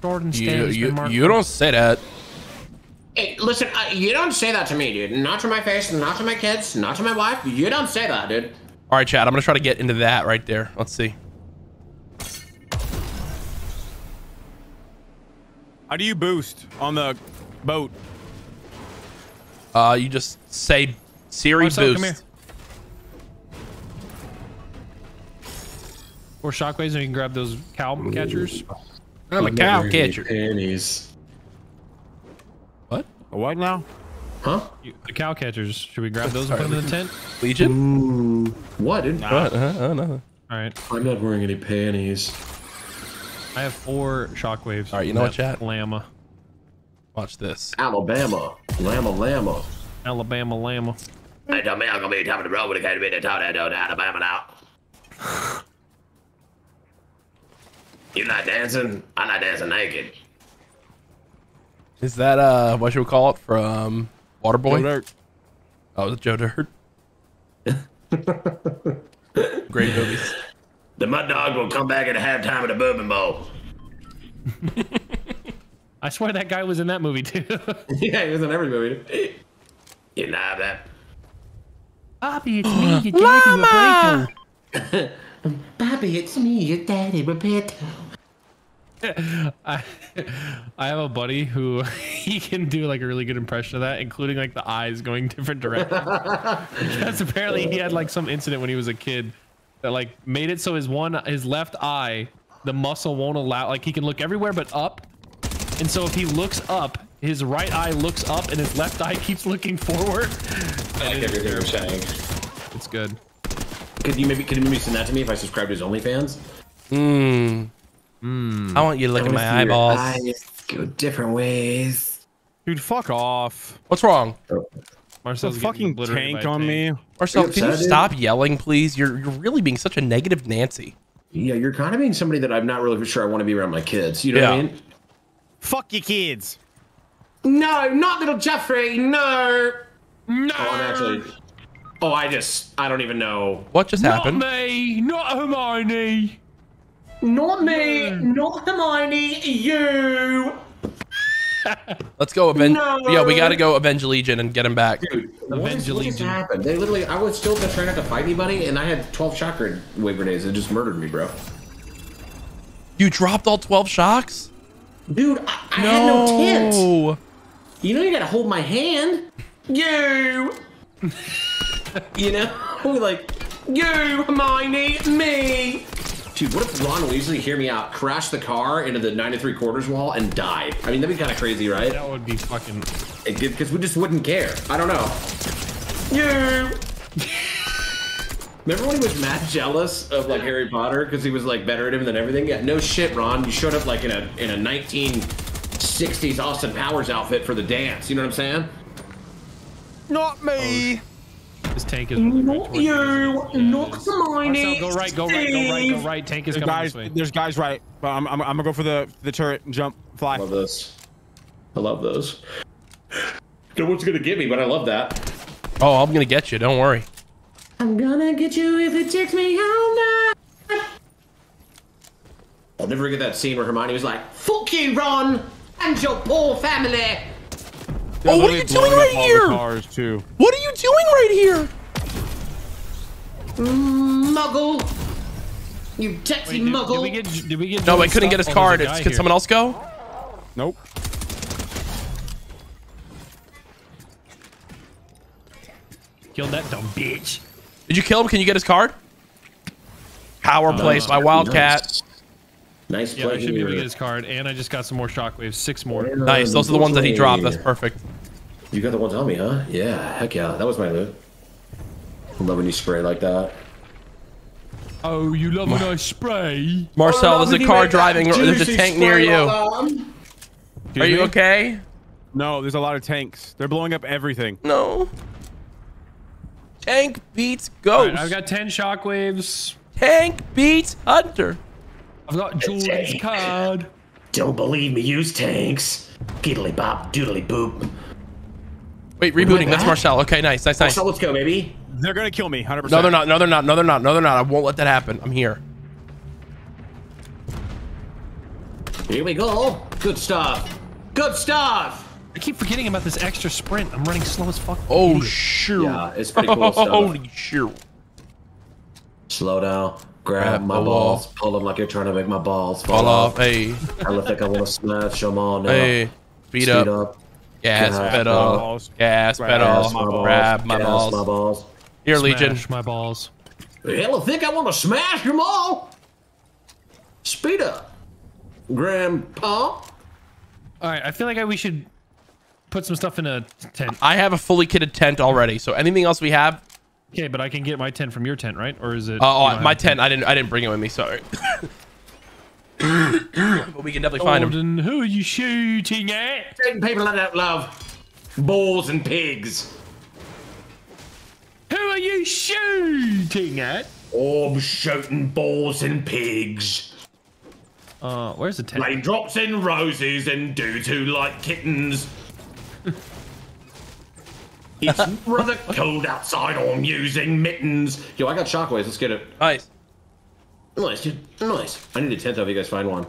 Jordan You, you, you don't say that. Hey, listen, uh, you don't say that to me, dude. Not to my face, not to my kids, not to my wife. You don't say that, dude. All right, Chad. I'm gonna try to get into that right there. Let's see. How do you boost on the boat? Uh, you just say Siri Marcel, boost. come here. Or shockwaves, and you can grab those cow catchers. I'm a cow catcher. Panties. What? What now? Huh? You- The cow catchers. Should we grab those and put them in the tent? Legion? What? Dude? What? Uh, oh, no. All right. I'm not wearing any panties. I have four shockwaves. All right, you know what, That chat? Llama. Watch this. Alabama. Llama llama. Alabama llama. Hey, tell me I'm gonna be top of the road when it came to be the top of Alabama now. You like dancing? I like dancing naked. Is that, uh, what should we call it from Waterboy? Joe Dirt. Oh, it's Joe Dirt. Great movies. The mud dog will come back at halftime of the bourbon bowl. I swear that guy was in that movie too. yeah, he was in every movie. You know that. Bobby, it's me, your daddy, Roberto. Bobby, it's me, your daddy, Roberto. I, I have a buddy who he can do like a really good impression of that, including like the eyes going different directions. because apparently he had like some incident when he was a kid that like made it so his one his left eye, the muscle won't allow like he can look everywhere but up. And so if he looks up, his right eye looks up and his left eye keeps looking forward. I like everything you're saying. It's good. Could you maybe could you maybe send that to me if I subscribe to his OnlyFans? Mmm. Hmm. I want you to look at my eyeballs. eyes go different ways. Dude, fuck off. What's wrong? The Marcel's getting fucking obliterated by tank on me. Marcel, Are you can you stop yelling, please? You're you're really being such a negative Nancy. Yeah, you're kind of being somebody that I'm not really sure I want to be around my kids. You know what I mean? Fuck your kids. No, not little Jeffrey. No. No. Oh, I'm actually. Oh, I just. I don't even know. What just happened? Not me, not Hermione. Not me. Not Hermione. You. Let's go avenge. No. Yeah, we gotta go avenge Legion and get him back. Dude, what, is, what just happened? They literally. I was still trying not to fight anybody, and I had 12 chakra wave grenades that just murdered me, bro. You dropped all twelve shocks? Dude, I, I had no tent. You know you gotta hold my hand. You. you know, like you, Hermione, me. Dude, what if Ron Weasley, hear me out, crashed the car into the 93 quarters wall and died? I mean, that'd be kind of crazy, right? That would be fucking. Because we just wouldn't care. I don't know. You. Remember when he was mad jealous of like Harry Potter because he was like better at him than everything? Yeah, no shit, Ron. You showed up like in a in a 1960s Austin Powers outfit for the dance. You know what I'm saying? Not me. Oh, This tank is moving right towards You, not Hermione. Marcel, go right, go right, go right, go right. Tank is There's coming guys. this way. There's guys right. But I'm, I'm, I'm gonna go for the the turret and jump, fly. I love this. I love those. No one's gonna get me, but I love that. Oh, I'm gonna get you. Don't worry. I'm gonna get you if it takes me all night. I'll never forget that scene where Hermione was like, "Fuck you, Ron, and your poor family." They're Oh, what are you doing right here? Cars too. What are you doing right here? Muggle, you taxi Wait, did, muggle. did we get? Did we get? No, I couldn't get his stuff? Oh, card. there's a It's, guy can here. someone else go? Nope. Killed that dumb bitch. Did you kill him? Can you get his card? Power uh, place by Wildcat. Nice Yeah, I should be able to get his card, and I just got some more shockwaves. Six more. Uh, nice. Those are the ones that he dropped. That's perfect. You got the ones on me, huh? Yeah, heck yeah. That was my loot. I love when you spray like that. Oh, you love when I spray? Marcel, there's a car driving. There's a tank near you. Excuse Are you me? okay? No, there's a lot of tanks. They're blowing up everything. No. Tank beats ghost. right, I've got ten shockwaves. Tank beats hunter. I've got Jordan's card. Don't believe me, use tanks. Giddly bop, doodly boop. Wait, rebooting. That's back? Marcel. Okay, nice, nice, oh, nice. So let's go, baby. They're gonna kill me, 100%. No, they're not. No, they're not. No, they're not. No, they're not. I won't let that happen. I'm here. Here we go. Good stuff. Good stuff. I keep forgetting about this extra sprint. I'm running slow as fuck. Oh Idiot. shoot! Yeah, it's pretty cool stuff. Holy shoot! Slow down. Grab, Grab my balls. wall. Pull them like you're trying to make my balls Fall off. Hey, I look like I want to smash them all now. hey. Speed Speed up. up. Gas Gas pedal. balls. Gas Grab pedal. my balls. Grab my Gas balls. my balls. Here, Legion. Smash my balls. Hell, I think I want to smash them all. Speed up, Grandpa. All right, I feel like I, we should put some stuff in a tent. I have a fully kitted tent already. So anything else we have? Okay, but I can get my tent from your tent, right? Or is it? Oh, you my have a tent. I didn't. I didn't bring it with me. Sorry. but we can definitely find them. Golden, who are you shooting at? Taking people I don't love. balls and pigs. Who are you shooting at? Orb shooting balls and pigs. Uh, where's the tent? Raindrops and roses and dudes who like kittens. It's rather cold outside. I'm using mittens. Yo, I got shockwaves. Let's get it. Nice. Nice, dude. Nice. I need a tent though if you guys find one.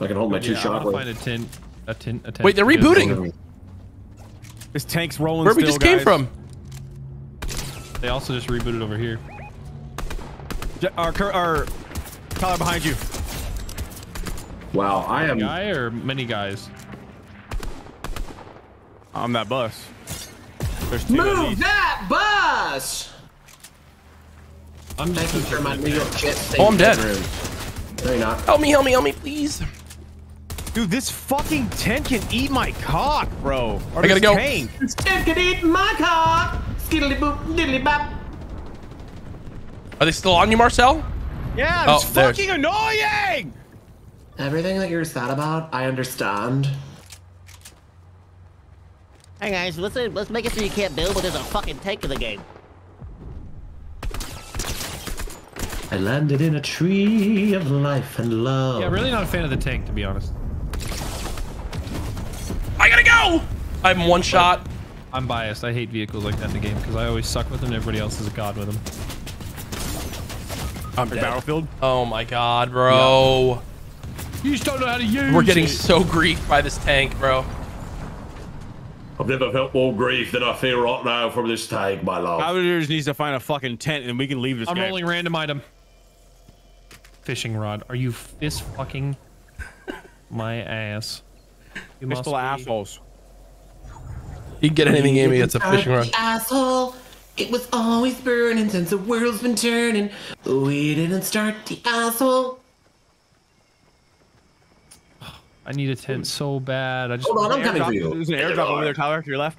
I can hold my two Yeah, I want find a tent. A tent. A tent. Wait, they're rebooting. This tank's rolling. Where we still, just came from? They also just rebooted over here. J- Our, uh, cur- our Tyler behind you. Wow, I am. Guy or many guys? On that bus. There's two Move that bus! I'm Thank just you for my New York Jets. Oh, I'm dead. bedroom. No, you're not. Help me! Help me! Help me! Please. Dude, this fucking tent can eat my cock, bro. Or I gotta go. Tank. Step could eat my cock. Skiddly boop, diddly bop. Are they still on you, Marcel? Yeah, Oh, it's there's- fucking annoying. Everything that you're sad about, I understand. Hey guys, let's let's make it so you can't build, but there's a fucking tank in the game. I landed in a tree of life and love. yeah, really not a fan of the tank to be honest. I gotta go. I'm one shot. I'm biased. I hate vehicles like that in the game because I always suck with them. and Everybody else is a god with them. I'm Like dead. Battlefield. Oh my god, bro. You just don't know how to use. We're getting it. so griefed by this tank, bro. I've never felt more grief than I feel right now from this tag, my love. Tyler just needs to find a fucking tent and we can leave this I'm game. rolling random item. Fishing rod. Are you fist fucking my ass? You must Fistful of be. assholes. You can get anything, Amy. It's a fishing rod. Asshole. It was always burning since the world's been turning. We didn't start the asshole. I need a tent so bad. I just. Hold on, I'm coming Airdrop- for you. There's an airdrop over there, Tyler, to your left.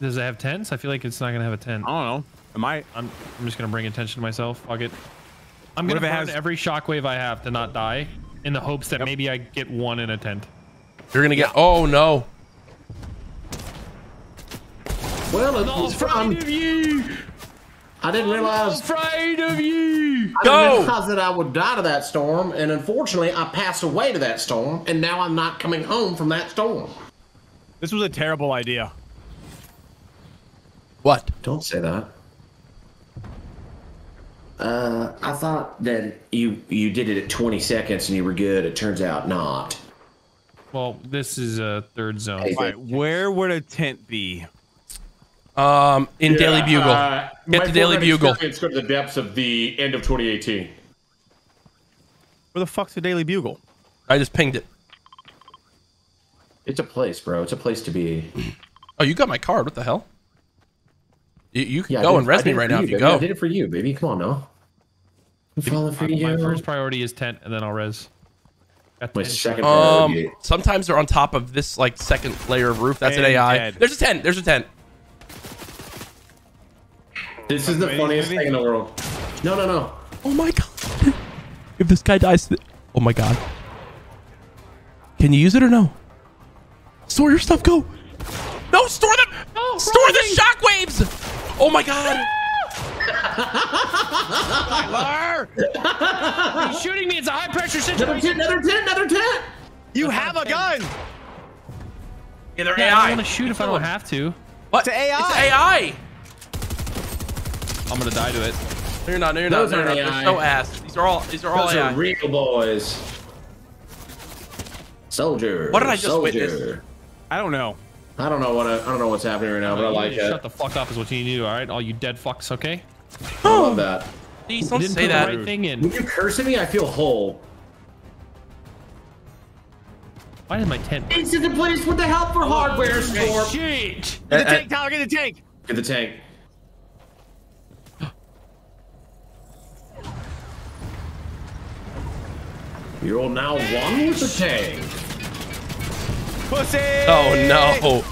Does it have tents? I feel like it's not gonna have a tent. I don't know. Am might. I'm, I'm just gonna bring attention to myself. Fuck it. I'm What gonna if burn has- every shockwave I have to not die, in the hopes that maybe I get one in a tent. You're gonna get. Oh no. Well, it I'm was fun. afraid of you. I didn't I'm realize. afraid of you. I Go! didn't realize that I would die to that storm, and unfortunately, I passed away to that storm, and now I'm not coming home from that storm. This was a terrible idea. What? Don't say that. Uh, I thought that you you did it at 20 seconds and you were good. It turns out not. Well, this is a third zone. Hey, All right, where would a tent be? Um, in Daily Bugle. Uh, Get the Daily forward Bugle. experience go to the depths of the end of 2018. Where the fuck's the Daily Bugle? I just pinged it. It's a place, bro. It's a place to be. Oh, you got my card. What the hell? You, you can Yeah, go and I res me right now you, if you baby. I did it for you, baby. Come on now. I'm falling for you. My first priority is tent, and then I'll res. Got My 10 second shots. Um, priority. sometimes they're on top of this like second layer of roof. That's an AI. dead. There's a tent. There's a tent. This is the funniest thing in the world. No, no, no. Oh my god. If this guy dies, th- oh my god. Can you use it or no? Store your stuff. Go. No, store them. store the shockwaves. Oh my god. He's shooting me. It's a high pressure Another situation. tent, another tent, another tent. You have a gun. Yeah, they're Yeah, I don't want to shoot if I don't have to. What? It's AI. It's AI. I'm gonna die to it. No, you're not. No, you're Those not. No, you're not. AI. There's no ass. These are all. These are all Those AI. are real boys. Soldier. What did I just soldier. witness? I don't know. I don't know what I, I don't know what's happening right now, but I like need it. Shut the fuck up is what you need to do. All right, all you dead fucks. Okay. I love that. Please You don't didn't say put that. the right thing in. When you curse at me, I feel whole. Why did my tent? This is the place with the help for oh, hardware store. Shit! Get the tank, Tyler. Get the tank. Get the tank. You're all now one with the tank. Pussy. Oh no.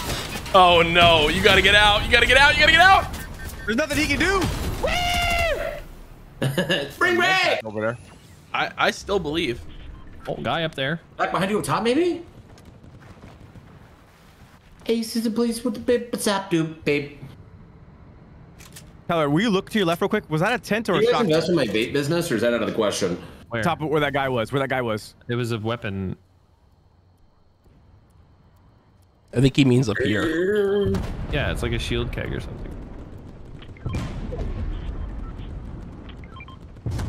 Oh no. You gotta get out. You gotta get out. You gotta get out. There's nothing he can do. Bring back! Over there. I, I still believe. Oh, guy up there. Back behind you on top, maybe? Ace is the place with the bib, what's up, dude, babe? Tyler, will you look to your left real quick? Was that a tent or Do a you guys shot? invest in my bait business, or is that out of the question? Where? Top of where that guy was. Where that guy was. It was a weapon. I think he means up here. Yeah, it's like a shield keg or something.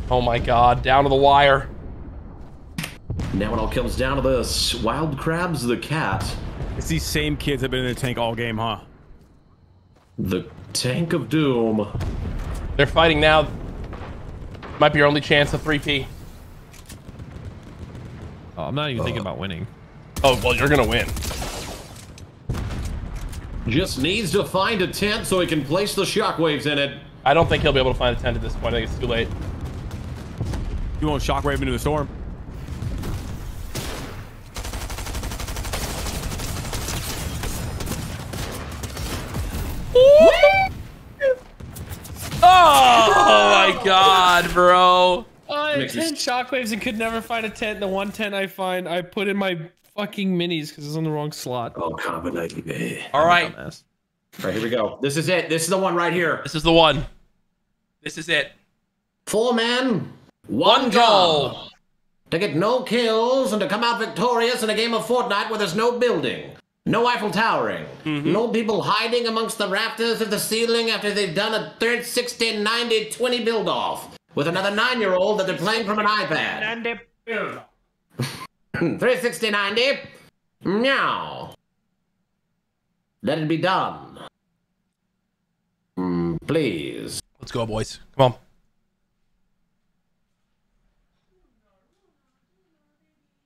Oh my god. Down to the wire. Now it all comes down to this. Wild Crabs the cat. It's these same kids that have been in the tank all game, huh? The Tank of Doom. They're fighting now. Might be your only chance of 3P. Oh, I'm not even thinking uh. about winning. Oh, well, you're gonna win. Just needs to find a tent so he can place the shockwaves in it. I don't think he'll be able to find a tent at this point. I think it's too late. You won't shockwave into the storm. Oh my god, bro. I had Makes 10 shockwaves and could never find a tent. The one tent I find, I put in my fucking minis because it's on the wrong slot. Oh, combination. baby. All right. All right, here we go. This is it. This is the one right here. This is the one. This is it. Four men, one, One goal. goal. To get no kills and to come out victorious in a game of Fortnite where there's no building, no Eiffel Towering, mm-hmm. no people hiding amongst the rafters of the ceiling after they've done a third 60, 90, 20 build off with another nine year old that they're playing from an iPad. 360, 90. Meow. Let it be done. Mm, please. Let's go, boys. Come on.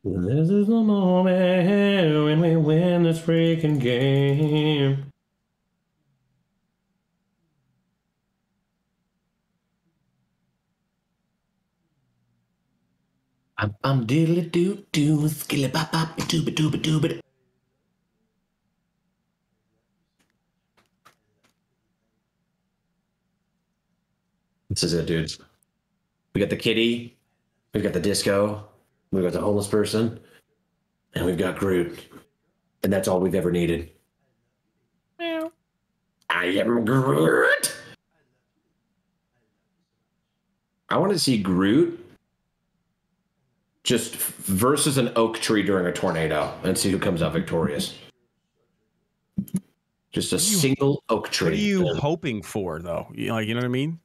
This is the moment when we win this freaking game. I'm, I'm diddly doo doo, skilly bop bop, dooba dooba dooba. This is it, dudes. We got the kitty, we've got the disco, we've got the homeless person, and we've got Groot. And that's all we've ever needed. Meow. I am Groot. I want to see Groot just versus an oak tree during a tornado and see who comes out victorious. Just a single oak tree. What are you hoping for, though? You, like, you know what I mean?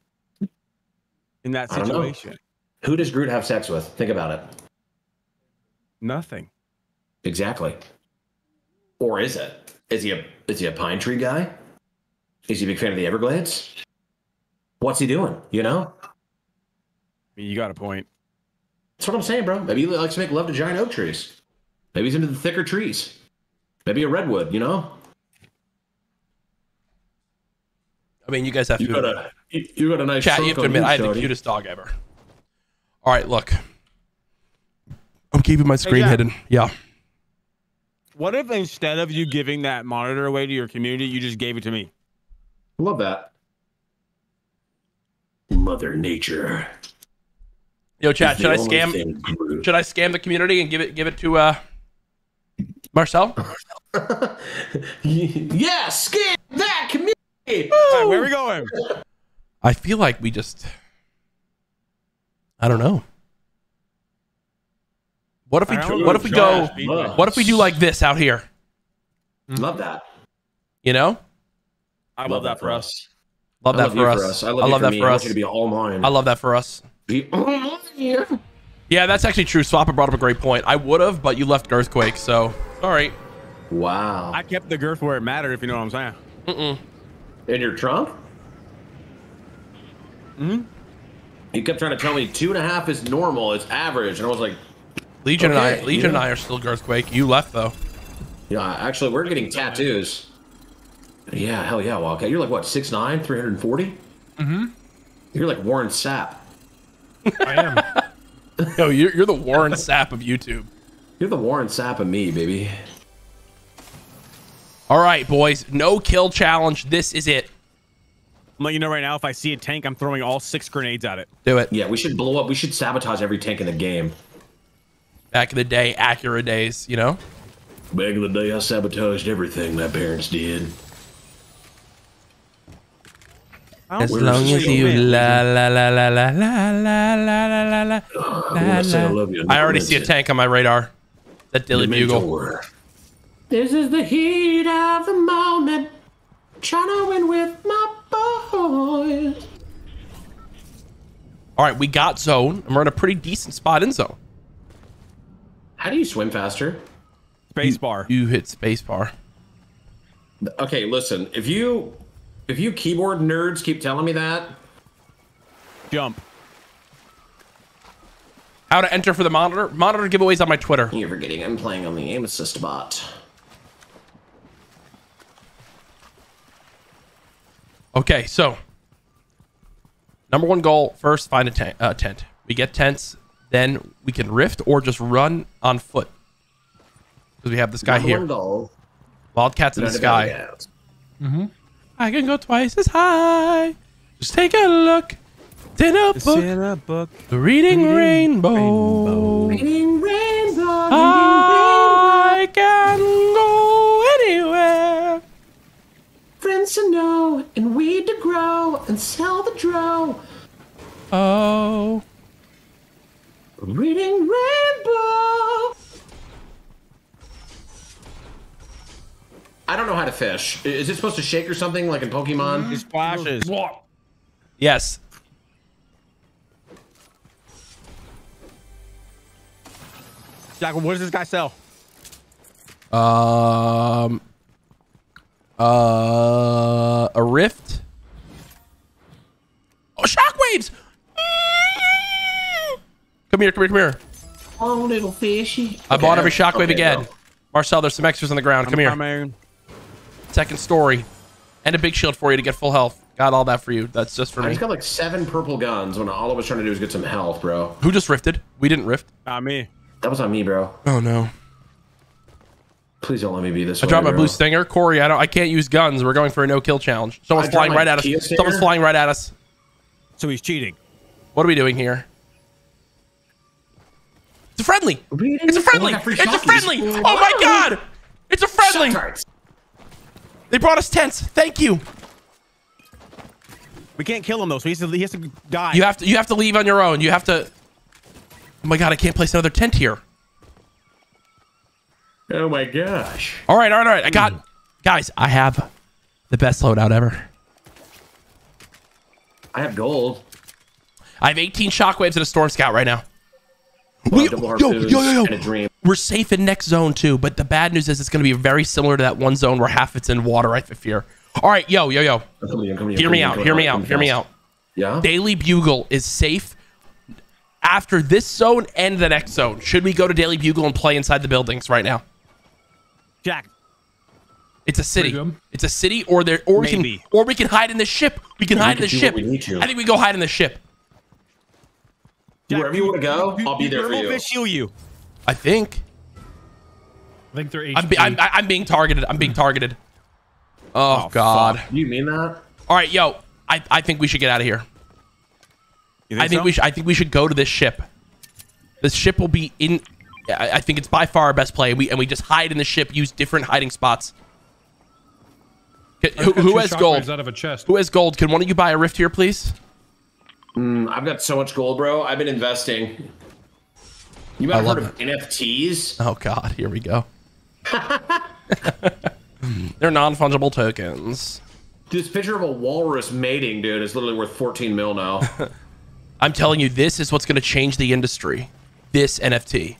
In that I don't know. situation, Who does Groot have sex with? Think about it. nothing. Exactly. Or is it? Is he a is he a pine tree guy? Is he a big fan of the Everglades? What's he doing? You know? I mean, you got a point. That's what I'm saying, bro. Maybe he likes to make love to giant oak trees. Maybe he's into the thicker trees. Maybe a redwood, you know? I mean, you guys have You to got a you, you got a nice chat. You have to admit, I had the cutest dog ever. All right, look. I'm keeping my screen Jack. hidden. Yeah. What if instead of you giving that monitor away to your community, you just gave it to me? Love that. Mother Nature. Yo, chat. Should I scam? Should I scam the community and give it give it to uh Marcel? yeah, skin that community. All right, where are we going? I feel like we just. I don't know. What if we? Don't What if we go? Speedway. What if we do like this out here? Love that. You know, I love that for us. love I that love for us. for us. I I love, you love for that me. for I us. want you to be all mine. I love that for us. Be all mine. Yeah, that's actually true. Swapper brought up a great point. I would have, but you left Girthquake, so sorry. Wow. I kept the girth where it mattered, if you know what I'm saying. In your trunk? Mm-hmm. You kept trying to tell me two and a half is normal, it's average, and I was like, Legion and I, Okay, Legion and. I are still Girthquake. You left though. Yeah, actually, we're getting tattoos. Yeah, hell yeah, Wildcat. You're like what, 6'9", 340? Mm-hmm. You're like Warren Sapp. I am. Yo, you're, you're the Warren Sapp of YouTube. You're the Warren Sapp of me, baby. All right, boys. No kill challenge. This is it. I'm letting you know right now. If I see a tank, I'm throwing all six grenades at it. Do it. Yeah, we should blow up. We should sabotage every tank in the game. Back in the day, Acura days, you know? Back in the day, I sabotaged everything my parents did. As long as you men. la la la la la la la la la la la la I say I love you, I already see a tank on my radar. That Daily Bugle. This is the heat of the moment. Trying to win with my boys. All right, we got zone, and we're in a pretty decent spot in zone. How do you swim faster? Space bar. You hit spacebar. Okay, listen. If you if you keyboard nerds keep telling me that, Jump. How to enter for the monitor? Monitor giveaways on my Twitter. you're forgetting I'm playing on the aim assist bot. Okay, so number one goal first find a tent. Uh, tent. We get tents, then we can rift or just run on foot because we have this guy Number here. Wildcats in the sky. out. I can go twice as high. Just take a look. It's in a book. a book. Reading rainbow. Reading ah, rainbow, I can go anywhere. friends to know and weed to grow and sell the dro. Oh. Reading rainbow. I don't know how to fish. Is it supposed to shake or something like in Pokemon? These flashes. Yes. Jack, what does this guy sell? Um. Uh, a rift. Oh, shockwaves! Come here, come here, come here. Oh, little fishy. I bought every shockwave Okay, again. bro. Marcel, there's some extras on the ground. Come here. Coming. Second story, and a big shield for you to get full health. Got all that for you. That's just for I me. just got like seven purple guns when all I was trying to do was get some health, bro. Who just rifted? We didn't rift. Not me. That was on me, bro. Oh no! Please don't let me be this I way, dropped my bro. blue stinger, Corey. I don't. I can't use guns. We're going for a no kill challenge. Someone's I flying right at us. Stinger? Someone's flying right at us. So he's cheating. What are we doing here? It's a friendly. It's a friendly. I got free it's a friendly. Oh my god! It's a friendly. Shot darts. They brought us tents. Thank you. We can't kill him though, so he has to, he has to die. You have to. You have to leave on your own. You have to. Oh my god! I can't place another tent here. Oh my gosh. All right. All right. All right. I got. Guys, I have the best loadout ever. I have gold. I have 18 shockwaves and a storm scout right now. We, double yo, harpoons yo, yo, yo. and a dream. We're safe in next zone too, but the bad news is it's going to be very similar to that one zone where half it's in water. I fear. All right, yo, yo, yo. I'm coming in, coming in, Hear me out. Hear me out. Hear me out. Yeah. Daily Bugle is safe after this zone and the next zone. Should we go to Daily Bugle and play inside the buildings right now? Jack. It's a city. It's a city, or there, or we can, or we can hide in the ship. We can hide in the ship. we need to. I think we go hide in the ship. Jack, Wherever you want to go, do- I'll be there for thermal you. fish heal you. I think. I think they're HP. I'm, be, I'm, I'm being targeted. I'm being targeted. Oh, Oh, God. fuck. You mean that? All right, yo. I, I think we should get out of here. You I think so? we should. I think we should go to this ship. This ship will be in. I, I think it's by far our best play. We and we just hide in the ship. Use different hiding spots. Who who has gold? Out of a chest. Who has gold? Can one of you buy a rift here, please? Mm, I've got so much gold, bro. I've been investing. You might I have heard of NFTs? Oh God, here we go. They're non-fungible tokens. This picture of a walrus mating, dude, is literally worth 14 mil now. I'm telling you, this is what's going to change the industry. This NFT.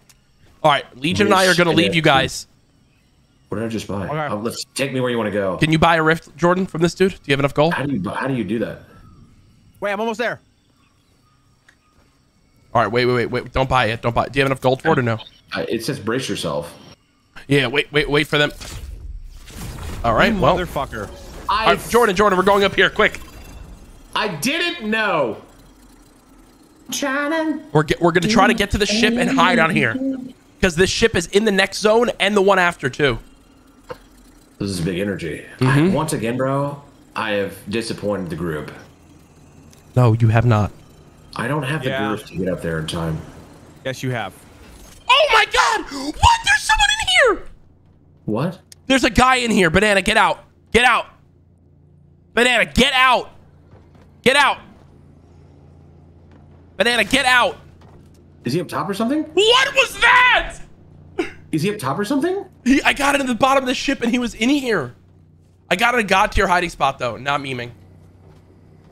All right, Legion and I are going to This leave you guys. What did I just buy? Okay. Uh, let's take me where you want to go. Can you buy a rift, Jordan, from this dude? Do you have enough gold? How do you how do you do that? Wait, I'm almost there. All right, wait, wait, wait, wait. Don't buy it. Don't buy it. Do you have enough gold for it or no? I, it says brace yourself. Yeah, wait, wait, wait for them. All right, well, Motherfucker. I, all right, Jordan, Jordan, we're going up here, quick. I didn't know. Trying We're get, we're gonna try to get to the ship and hide on here, because this ship is in the next zone and the one after too. This is big energy. Mm-hmm. I- once again, bro, I have disappointed the group. No, you have not. I don't have the Yeah. girth to get up there in time. Yes, you have. Oh my God! What? There's someone in here. What? There's a guy in here. Banana, get out. Get out. Banana, get out. Get out. Banana, get out. Is he up top or something? What was that? Is he up top or something? He, I got into the bottom of the ship and he was in here. I got in a god tier hiding spot though, not memeing.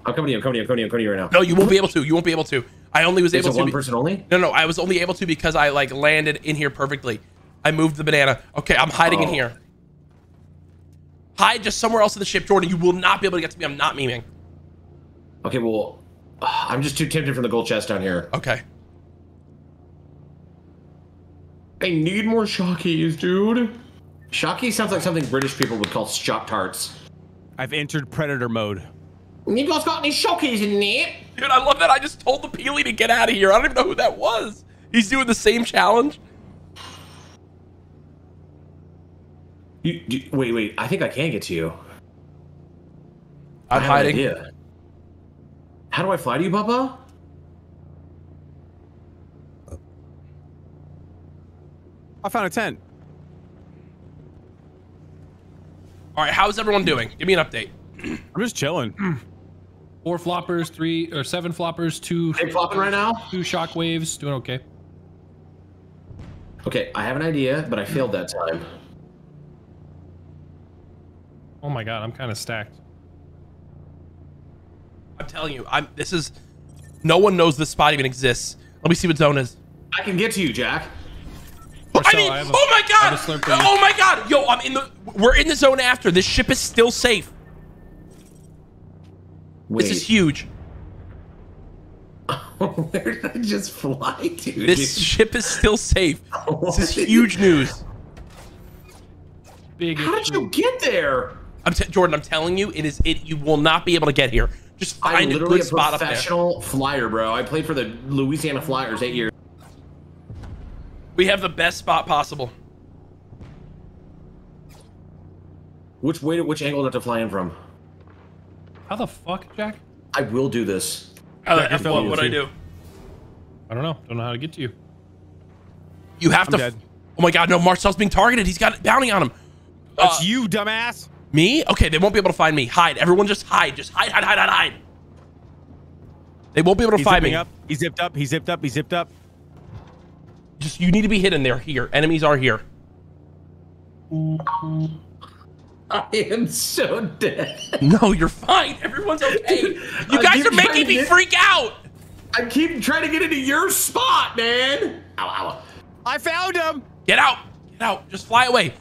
I'm coming to you. I'm coming to you. I'm coming to you. I'm coming to you right now. No, you won't be able to. You won't be able to. I only was Is able it to. one be- person only? No, no, I was only able to because I like landed in here perfectly. I moved the banana. Okay, I'm hiding in Oh. here. Hide just somewhere else in the ship, Jordan. You will not be able to get to me. I'm not memeing. Okay, well, I'm just too tempted from the gold chest down here. Okay. I need more Shockies, dude. Shocky sounds like something British people would call shock tarts. I've entered predator mode. You guys got any Shockies in there? Dude, I love that. I just told the Peely to get out of here. I don't even know who that was. He's doing the same challenge. You, you, wait, wait. I think I can get to you. I I'm have an hiding. idea. How do I fly to you, Papa? I found a tent. All right, how's everyone doing? Give me an update. I'm just chilling. Four floppers, three or seven floppers, two Big flopping right now? two shockwaves. Doing okay. Okay, I have an idea, but I failed that time. Oh my god, I'm kind of stacked. I'm telling you, I'm. This is. No one knows this spot even exists. Let me see what zone is. I can get to you, Jack. I Marcel, mean, I have a- oh my god! have a slurp for you. Oh my god! Yo, I'm in the. We're in the zone after. This ship is still safe. Wait, This is huge. where did I just fly to? This dude? ship is still safe. This is huge news. Big. How did you get there? I'm t- Jordan. I'm telling you, it is. It. You will not be able to get here. Just I'm find a good a spot up there. professional flyer, bro. I played for the Louisiana Flyers eight years. We have the best spot possible. Which way? Which angle do I have to fly in from? How the fuck, Jack? I will do this. Uh, you're what filming would I do? I don't know. Don't know how to get to you. You have I'm to. dead. Oh my god! No, Marcel's being targeted. He's got a bounty on him. That's Uh, you, dumbass. Me? Okay, they won't be able to find me. Hide. Everyone just hide. Just hide, hide, hide, hide, hide. They won't be able to He's find me. up. He zipped up. He zipped up. He zipped up. Just you need to be hidden. They're here. Enemies are here. I am so dead. No, you're fine. Everyone's okay. Dude, You uh, guys are making me get- freak out. I keep trying to get into your spot, man. Ow, ow. I found him. Get out. Get out. Just fly away.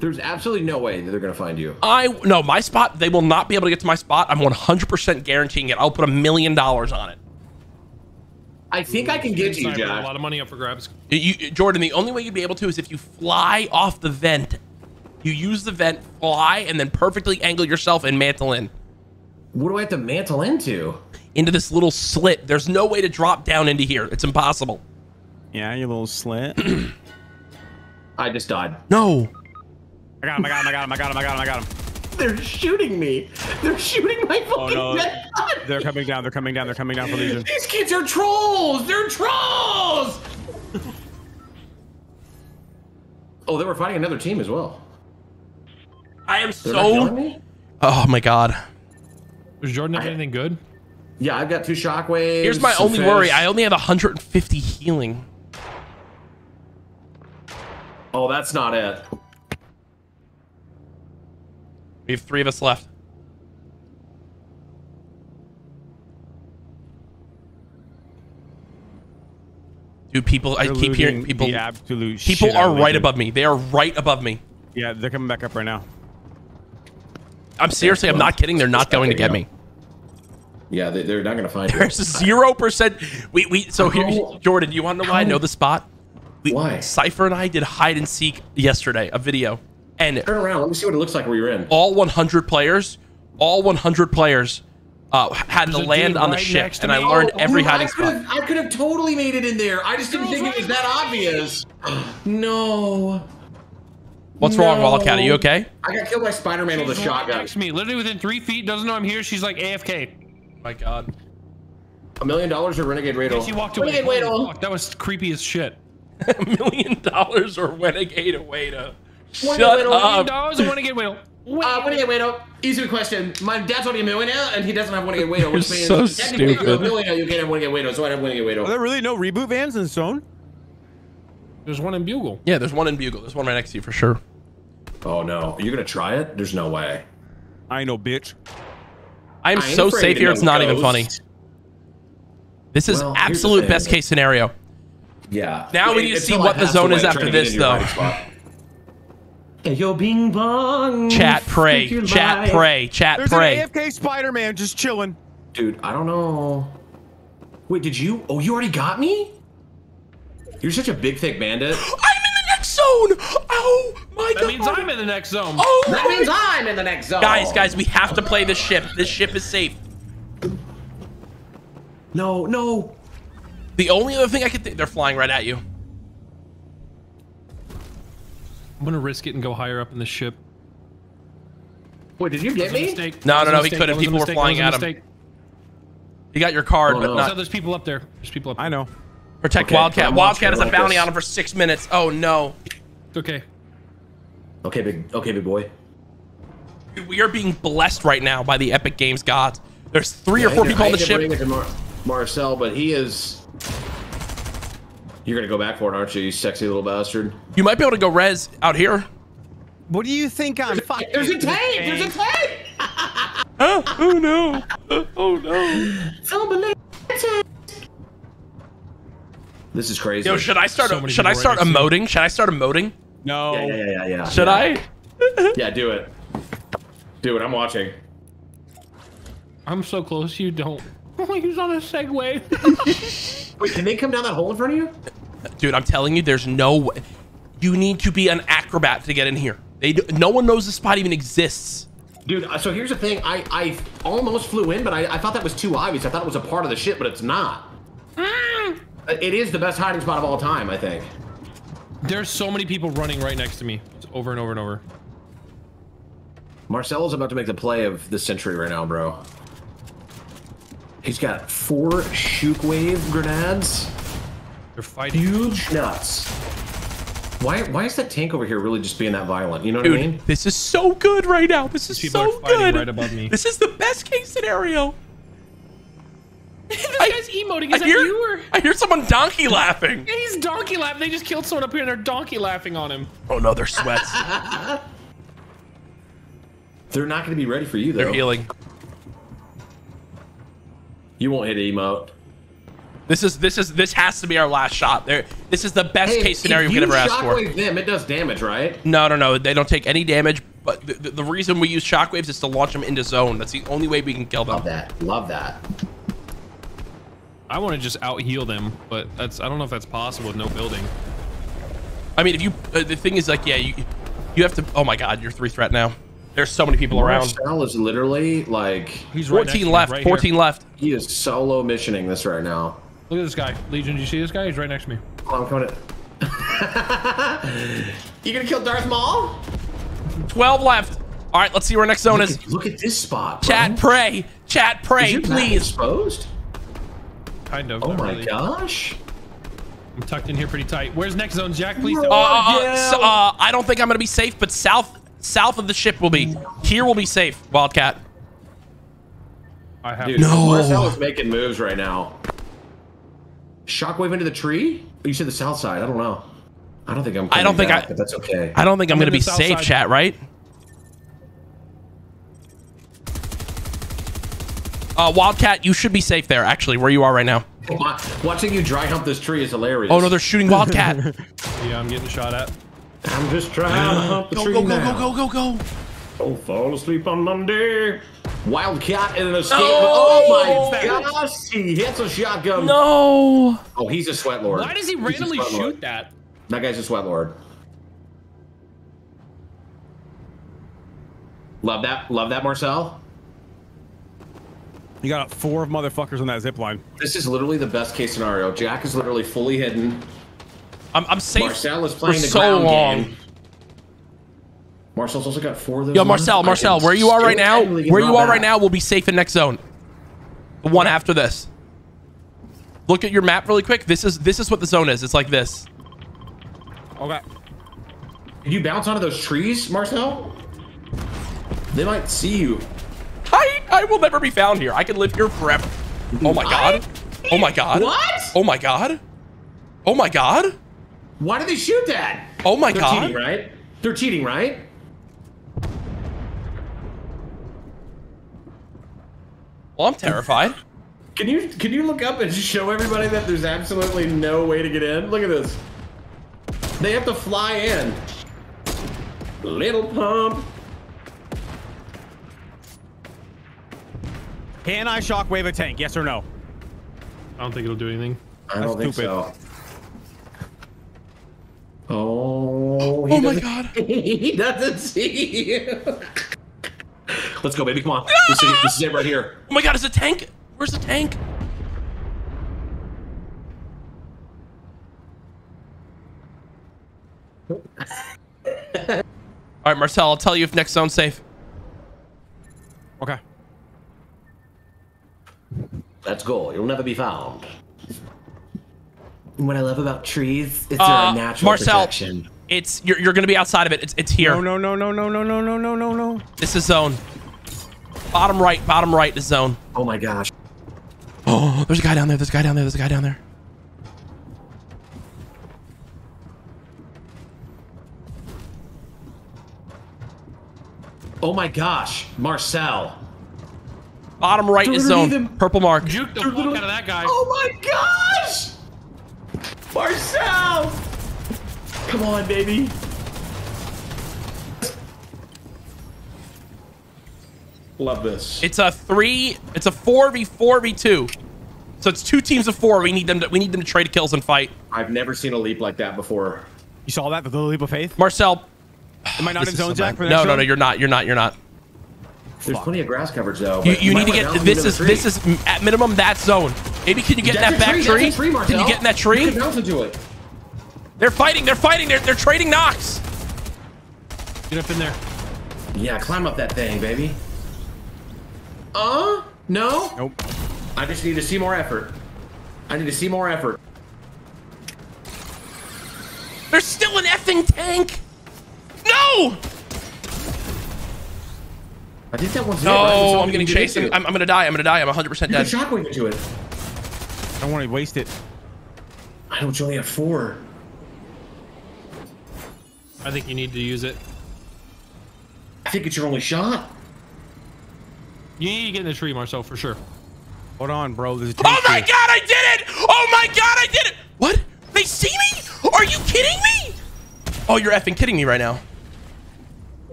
There's absolutely no way that they're gonna find you. I no, my spot. They will not be able to get to my spot. I'm 100% guaranteeing it. I'll put a million dollars on it. I think I can get you, Sniper, A lot of money up for grabs. You, you- Jordan, the only way you'd be able to is if you fly off the vent. You use the vent, fly, and then perfectly angle yourself and mantle in What do I have to mantle into? into this little slit. There's no way to drop down into here. It's impossible. Yeah, you little slit. I just died. No. I got him. I got him. I got him. I got him. I got him. I got him. They're shooting me. They're shooting my oh, fucking Oh no. red dot. They're coming down. They're coming down. They're coming down for Legion. These kids are trolls. They're trolls. oh, they were fighting another team as well. I am They're not killing so. Oh my god. Does Jordan have I- anything good? Yeah, I've got two shockwaves. Here's my some only worry. I only have 150 healing. Oh, that's not it. We have three of us left. Dude, people, I They're keep hearing people. The absolute People shit are right Legion. above me. They are right above me. Yeah, they're coming back up right now. I'm seriously, I'm not kidding. They're not going to get me. Yeah, they, they're not gonna find you. There's zero percent. We we. So here, Jordan, you want to know why I know the spot? We, Why? Sypher and I did hide and seek yesterday, a video, and Turn around. Let me see what it looks like where you're in. all 100 players, all 100 players, uh, had There's to land dude on the right ship, next to and I learned Oh, every Dude, hiding I spot. have, I could have totally made it in there. I just didn't think it was that obvious. no. What's wrong, No. Wildcat? Are you okay? I got killed by Spider-Man with a shotgun. next me, literally within three feet. Doesn't know I'm here. She's like AFK. My God. A million dollars or Renegade And Raider? she walked away. Renegade Holy Raider. that was creepy as shit. A million dollars or Renegade away to. What Shut do you- Million dollars. I want to get. Uh, Renegade Raider. Easy question. My dad's already a millionaire and he doesn't have Renegade Raider, which You're means so technically if you're a stupid. millionaire, you can't have Renegade Raider, so I have Renegade Are there really no reboot vans in Zone? There's one in Bugle. Yeah, there's one in Bugle. There's one right next to you for sure. Oh no. You're gonna try it? There's no way. I know, bitch. I'm I so safe here, it's not even funny. This is Well, absolute best case scenario. Yeah. Now we need to see what the zone is after this, though. hiding spot. Hey, yo, bing bong. Chat pray, chat life. pray, chat There's pray. an AFK Spider-Man just chilling. Dude, I don't know. Wait, did you? Oh, you already got me? You're such a big, thick bandit. I'm in the next zone. Oh my That god. That means I'm in the next zone. Oh That my- means I'm in the next zone. guys, guys, we have to play this ship. This ship is safe. No, no. The only other thing I could think they're flying right at you. I'm gonna risk it and go higher up in the ship. Wait, did you get me? No, no, no, he couldn't. That was a People were flying was a at him. mistake. You got your card, Oh, but no. not So there's people up there. There's people up there. I know. Protect Okay, Wildcat. Wildcat watching has a bounty this. on him for six minutes. Oh no. It's okay. Okay, big. Okay, big boy. Dude, We are being blessed right now by the Epic Games gods. There's three or four people on the hate bring ship. it to Mar- Marcel, but he is. You're gonna go back for it, aren't you, you sexy little bastard? You might be able to go res out here. What do you think I'm fucking? There's a tank. There's a tank. Oh, oh no. Oh no. Unbelievable. This is crazy. Yo, should I start? So should I start right next to emoting? Should I start emoting? No. Yeah, yeah, yeah, yeah. yeah. Should yeah. I? Yeah, do it. Do it. I'm watching. I'm so close. You don't. Oh, he's on a Segway. Wait, can they come down that hole in front of you? Dude, I'm telling you, there's no way. You need to be an acrobat to get in here. They do, no one knows the spot even exists. Dude, uh, so here's the thing. I, I almost flew in, but I, I thought that was too obvious. I thought it was a part of the ship, but it's not. Uh, Uh, it is the best hiding spot of all time, I think. There's so many people running right next to me, It's over and over and over. Marcelo's about to make the play of the century right now, bro. He's got four shockwave grenades. They're fighting. Huge nuts. Why, why is that tank over here really just being that violent? You know what Dude, I mean? this is so good right now. This is People so are fighting good. right above me. This is the best case scenario. this I- guy's emoting. I Is that hear, you or? I hear someone donkey laughing. Yeah, He's donkey laughing. They just killed someone up here and they're donkey laughing on him. Oh no, they're sweats. They're not going to be ready for you, though. They're healing. You won't hit emote. This is this is this has to be our last shot. There, this is the best Hey, case scenario we could you ever ask for. shockwave them, it does damage, right? No, no, no. They don't take any damage. But the, the, the reason we use shockwaves is to launch them into zone. That's the only way we can kill them. Love that. Love that. I want to just out heal them, but that's I don't know if that's possible with no building. I mean, if you uh, the thing is like, yeah, you you have to. Oh my God, you're three threat now. There's so many people around. Marcel is literally like He's right 14 me, left. right 14 here. left. he is solo missioning this right now. Look at this guy, Legion. Do you see this guy? He's right next to me. Oh, I'm coming. you gonna kill Darth Maul? 12 left. All right, let's see where our next zone Look is. at, look at this spot. bro. Chat, pray. Chat, pray, your please. exposed? Kind of. Oh not my really. gosh. I'm tucked in here pretty tight. Where's next zone, Jack? Please. Uh, tell uh, me. so, uh, I don't think I'm gonna be safe, but south south of the ship will be. Here will be safe. Wildcat. I have. Dude, No. Marcel is making moves right now. Shockwave into the tree? You said the south side. I don't know. I don't think I'm. I don't think back, I- But that's okay. I don't think I'm, I'm gonna be safe, side. chat. Right? Uh, Wildcat, you should be safe there. Actually, where you are right now. Watching you dry hump this tree is hilarious. Oh no, they're shooting Wildcat. Yeah, I'm getting shot at. I'm just trying to hump the go tree go go now. go go go go. Don't fall asleep on Monday. Wildcat in an escape. No! Oh my gosh! He hits a shotgun. No. Oh, he's a sweat lord. Why does he randomly sweat lord. shoot that? That guy's a sweat lord. Love that. Love that, Marcel. You got four motherfuckers on that zip line. This is literally the best case scenario. Jack is literally fully hidden. I'm, I'm safe Marcel is for playing the so ground long. game. Marcel's also got four of those. Yo. Marcel, I Marcel, where you are right now, where you brought are right now, we'll be safe in next zone. The one after this. Look at your map really quick. This is this is what the zone is. It's like this. Okay. Did you bounce onto those trees, Marcel? They might see you. I will never be found here. I can live here forever. Oh my god. Oh my god. What? Oh my god. Oh my god. Why did they shoot that? Oh my They're god. cheating, right? They're cheating, right? Well, I'm terrified. Can you can you look up and show everybody that there's absolutely no way to get in? Look at this. They have to fly in. Little pump. Can I shockwave a tank? Yes or no? I don't think it'll do anything. I don't think stupid. so. Oh, he Oh my god. he doesn't see you. Let's go, baby. Come on. Ah! This is, this is it right here. Oh my god, is a tank? Where's the tank? All right, Marcel, I'll tell you if next zone's safe. Okay. Let's go. You'll never be found. What I love about trees is Uh, they're a natural Marcel, protection. it's you're, you're gonna be outside of it. It's it's here. No, no, no, no, no, no, no, no, no, no, no. This is zone. Bottom right, bottom right is zone. Oh my gosh. Oh, there's a guy down there. There's a guy down there. There's a guy down there. Oh my gosh. Marcel. Bottom right is Underneath zone. him. Purple mark. Juke the fuck out of that guy. Oh my gosh! Marcel! Come on, baby. Love this. It's a three. It's a four v four v two. So it's two teams of four. We need them. To, we need them to trade kills and fight. I've never seen a leap like that before. You saw that? The little leap of faith? Marcel. Am I not this in zone, so Jack? For the No, no, no. You're not. You're not. You're not. There's plenty of grass coverage though. You, but you need to get. This is this is at minimum that zone. Maybe can you get in that back tree. tree? Tree, Can you get in that You tree? can bounce into it. They're fighting. They're fighting. They're they're trading knocks. Get up in there. Yeah, climb up that thing, baby. Uh, no. Nope. I just need to see more effort. I need to see more effort. There's still an effing tank. No. I think that one's it, right? No, I'm we getting can get chased. I'm. I'm gonna die. I'm gonna die. I'm 100 percent You can dead. shockwave into it. I don't want to waste it. I don't. You only have four. I think you need to use it. I think it's your only shot. You need to get in the tree, Marcel, for sure. Hold on, bro. There's a Oh my here. god, I did it! Oh my god, I did it! What? They see me? Are you kidding me? Oh, you're effing kidding me right now.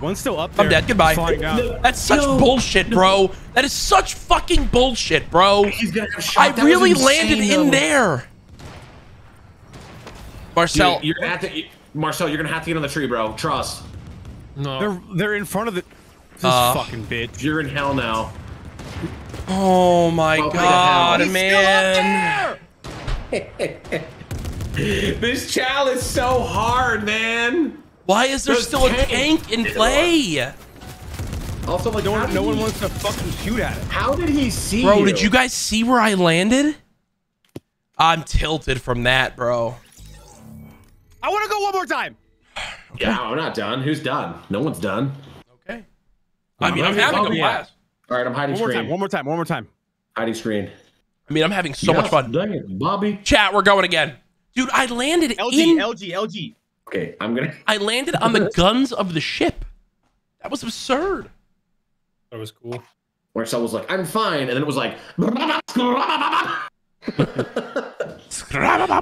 One's still up there. I'm dead. Goodbye. Flying. That's such No, bullshit, bro. That is such fucking bullshit, bro. He's gonna have shot. I That really insane, landed in there. Marcel, Dude, you're gonna have to, Marcel. You're gonna have to get on the tree, bro. Trust. No. They're they're in front of the. This Uh, fucking bitch. You're in hell now. oh my Welcome to god. He's man. This chow is so hard, man. Why is there There's still a tank. tank in play? Also, like, No one, did no one wants to fucking shoot at it. How did he see Bro, you? did you guys see where I landed? I'm tilted from that, bro. I want to go one more time. Yeah, I'm not done. Who's done? No one's done. Okay. I mean, I'm Okay, having a blast. All right, I'm hiding One more screen. time. One more time. One more time. Hiding screen. I mean, I'm having so much fun. Dang it, Bobby. Chat, we're going again. Dude, I landed LG. in LG. LG. Okay, I'm gonna. I landed on the guns of the ship. That was absurd. That was cool. Marcel was like, "I'm fine," and then it was like,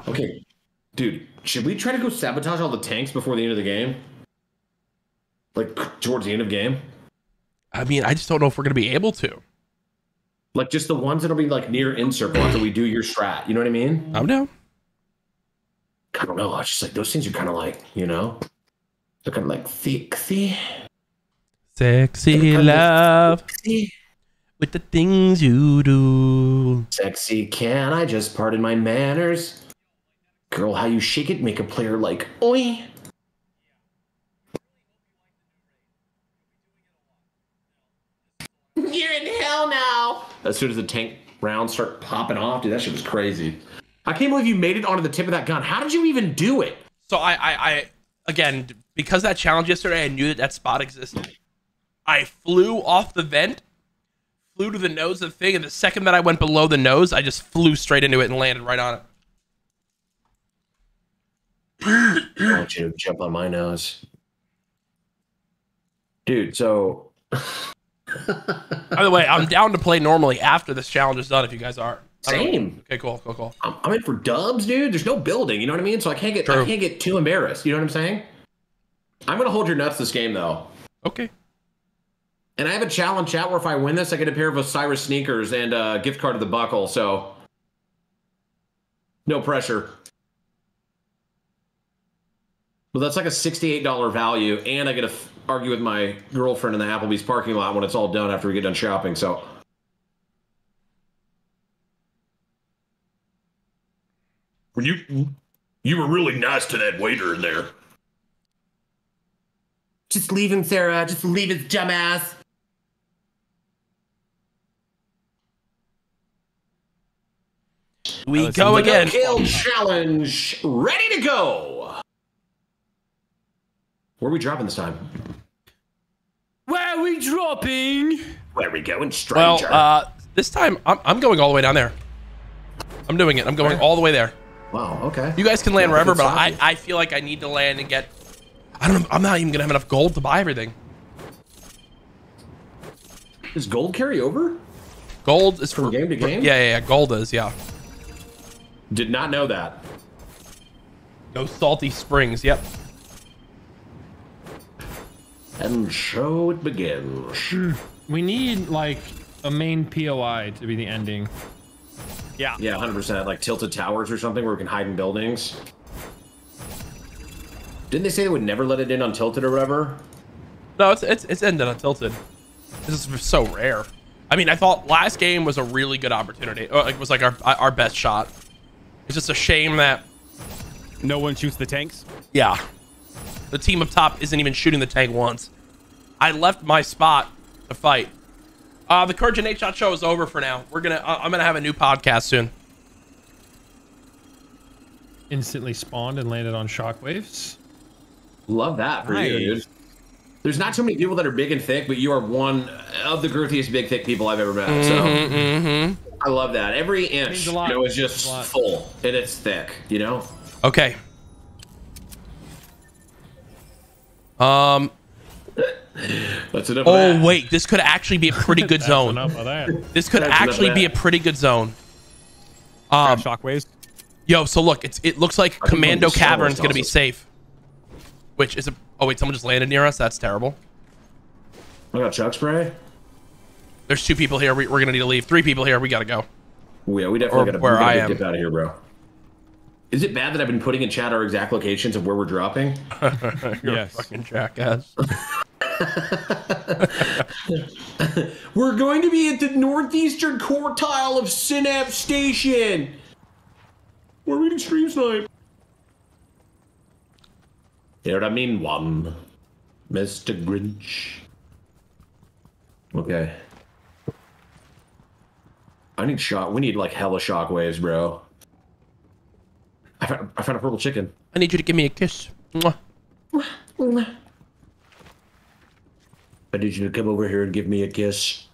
"Okay, dude, should we try to go sabotage all the tanks before the end of the game? Like towards the end of game, I mean, I just don't know if we're gonna be able to. like just the ones that'll be like near in circle after we do your strat. You know what I mean? I'm down. I don't know. I was just like those things are kind of like you know, they're kind of like sexy. Sexy love with the things you do. Sexy, can I just pardon my manners? Girl, how you shake it make a player like oi. You're in hell now. As soon as the tank rounds start popping off, dude, that shit was crazy. I can't believe you made it onto the tip of that gun. How did you even do it? So I, I, I again, because that challenge yesterday, I knew that that spot existed. I flew off the vent, flew to the nose of the thing, and the second that I went below the nose, I just flew straight into it and landed right on it. I want you to jump on my nose. Dude, so By the way, I'm down to play normally after this challenge is done. If you guys are I don't know. Same. Okay, cool, cool, cool. I'm, I'm in for dubs, dude. There's no building, you know what I mean? So I can't get I can't get too embarrassed. You know what I'm saying? I'm gonna hold your nuts this game though. Okay. And I have a challenge chat where if I win this, I get a pair of Osiris sneakers and a gift card to the buckle. So no pressure. Well, that's like a $68 value, and I get to f- argue with my girlfriend in the Applebee's parking lot when it's all done after we get done shopping. So You you were really nice to that waiter in there. just leave him, Sarah. Just leave his dumbass. We go again. Kill challenge ready to go. Where are we dropping this time? Where are we dropping? Where are we going, Well, stranger? uh, this time I'm, I'm going all the way down there. I'm doing it. I'm going all the way there. Wow. Okay. You guys can land Yeah, wherever, good but I. I feel like I need to land and get. I don't. know. I'm not even gonna have enough gold to buy everything. Does gold carry over? Gold is From for game to game? Yeah, yeah, yeah. Gold is yeah. Did not know that. No salty springs. Yep. And so it begins. Hmm. We need like a main POI to be the ending. Yeah. Yeah, 100%. Like tilted towers or something where we can hide in buildings. Didn't they say they would never let it in on tilted or whatever? No, it's it's it's ended on tilted. This is so rare. I mean, I thought last game was a really good opportunity. Uh, It was like our our best shot. It's just a shame that No one shoots the tanks. yeah, the team up top isn't even shooting the tank once. I left my spot to fight. Uh, the Courage and Nadeshot show is over for now. We're gonna I- I'm gonna have a new podcast soon. Instantly spawned and landed on shockwaves. Love that for you, dude. There's not so many people that are big and thick, but you are one of the girthiest big thick people I've ever met. So I love that. Every inch, Means a you know, is just full and it's thick. You know. Okay. Um. That's enough. of Oh that. wait, this could actually be a pretty good zone. Enough of that. This could That's actually be a pretty good zone. Um, Shockwaves. yo, so look, it's it looks like can Commando go to the showers Cavern's gonna be safe. Which is a oh wait, someone just landed near us. That's terrible. I got chuck spray. There's two people here. We, we're gonna need to leave. Three people here. We gotta go. Oh, yeah, we definitely Or got to where I am. dip out of here, bro. Is it bad that I've been putting in chat our exact locations of where we're dropping? You're Yes. a fucking jackass. We're going to be at the northeastern quartile of Synapse Station. We're reading Stream Snipe. You know what I mean? One. Mr. Grinch. Okay. I need shock. We need like hella shockwaves, bro. I found, I found a purple chicken. I need you to give me a kiss. Mwah. I need you to come over here and give me a kiss.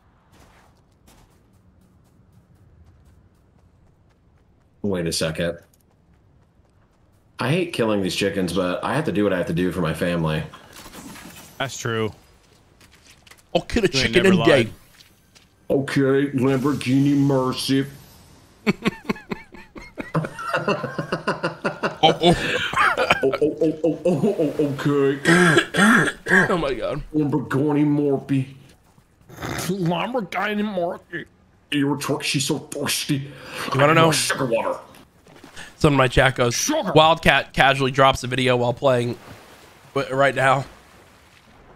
Wait a second. I hate killing these chickens, but I have to do what I have to do for my family. That's true. I'll kill a You chicken never and day. Okay, Lamborghini Mercy. Oh, oh. Oh, oh, oh, oh, oh, oh, okay. oh my god. Lamborghini Morpy. Lamborghini Morky. Your truck, she's so thirsty. You wanna know? Sugar water. Some of my chat goes, Wildcat casually drops a video while playing right now.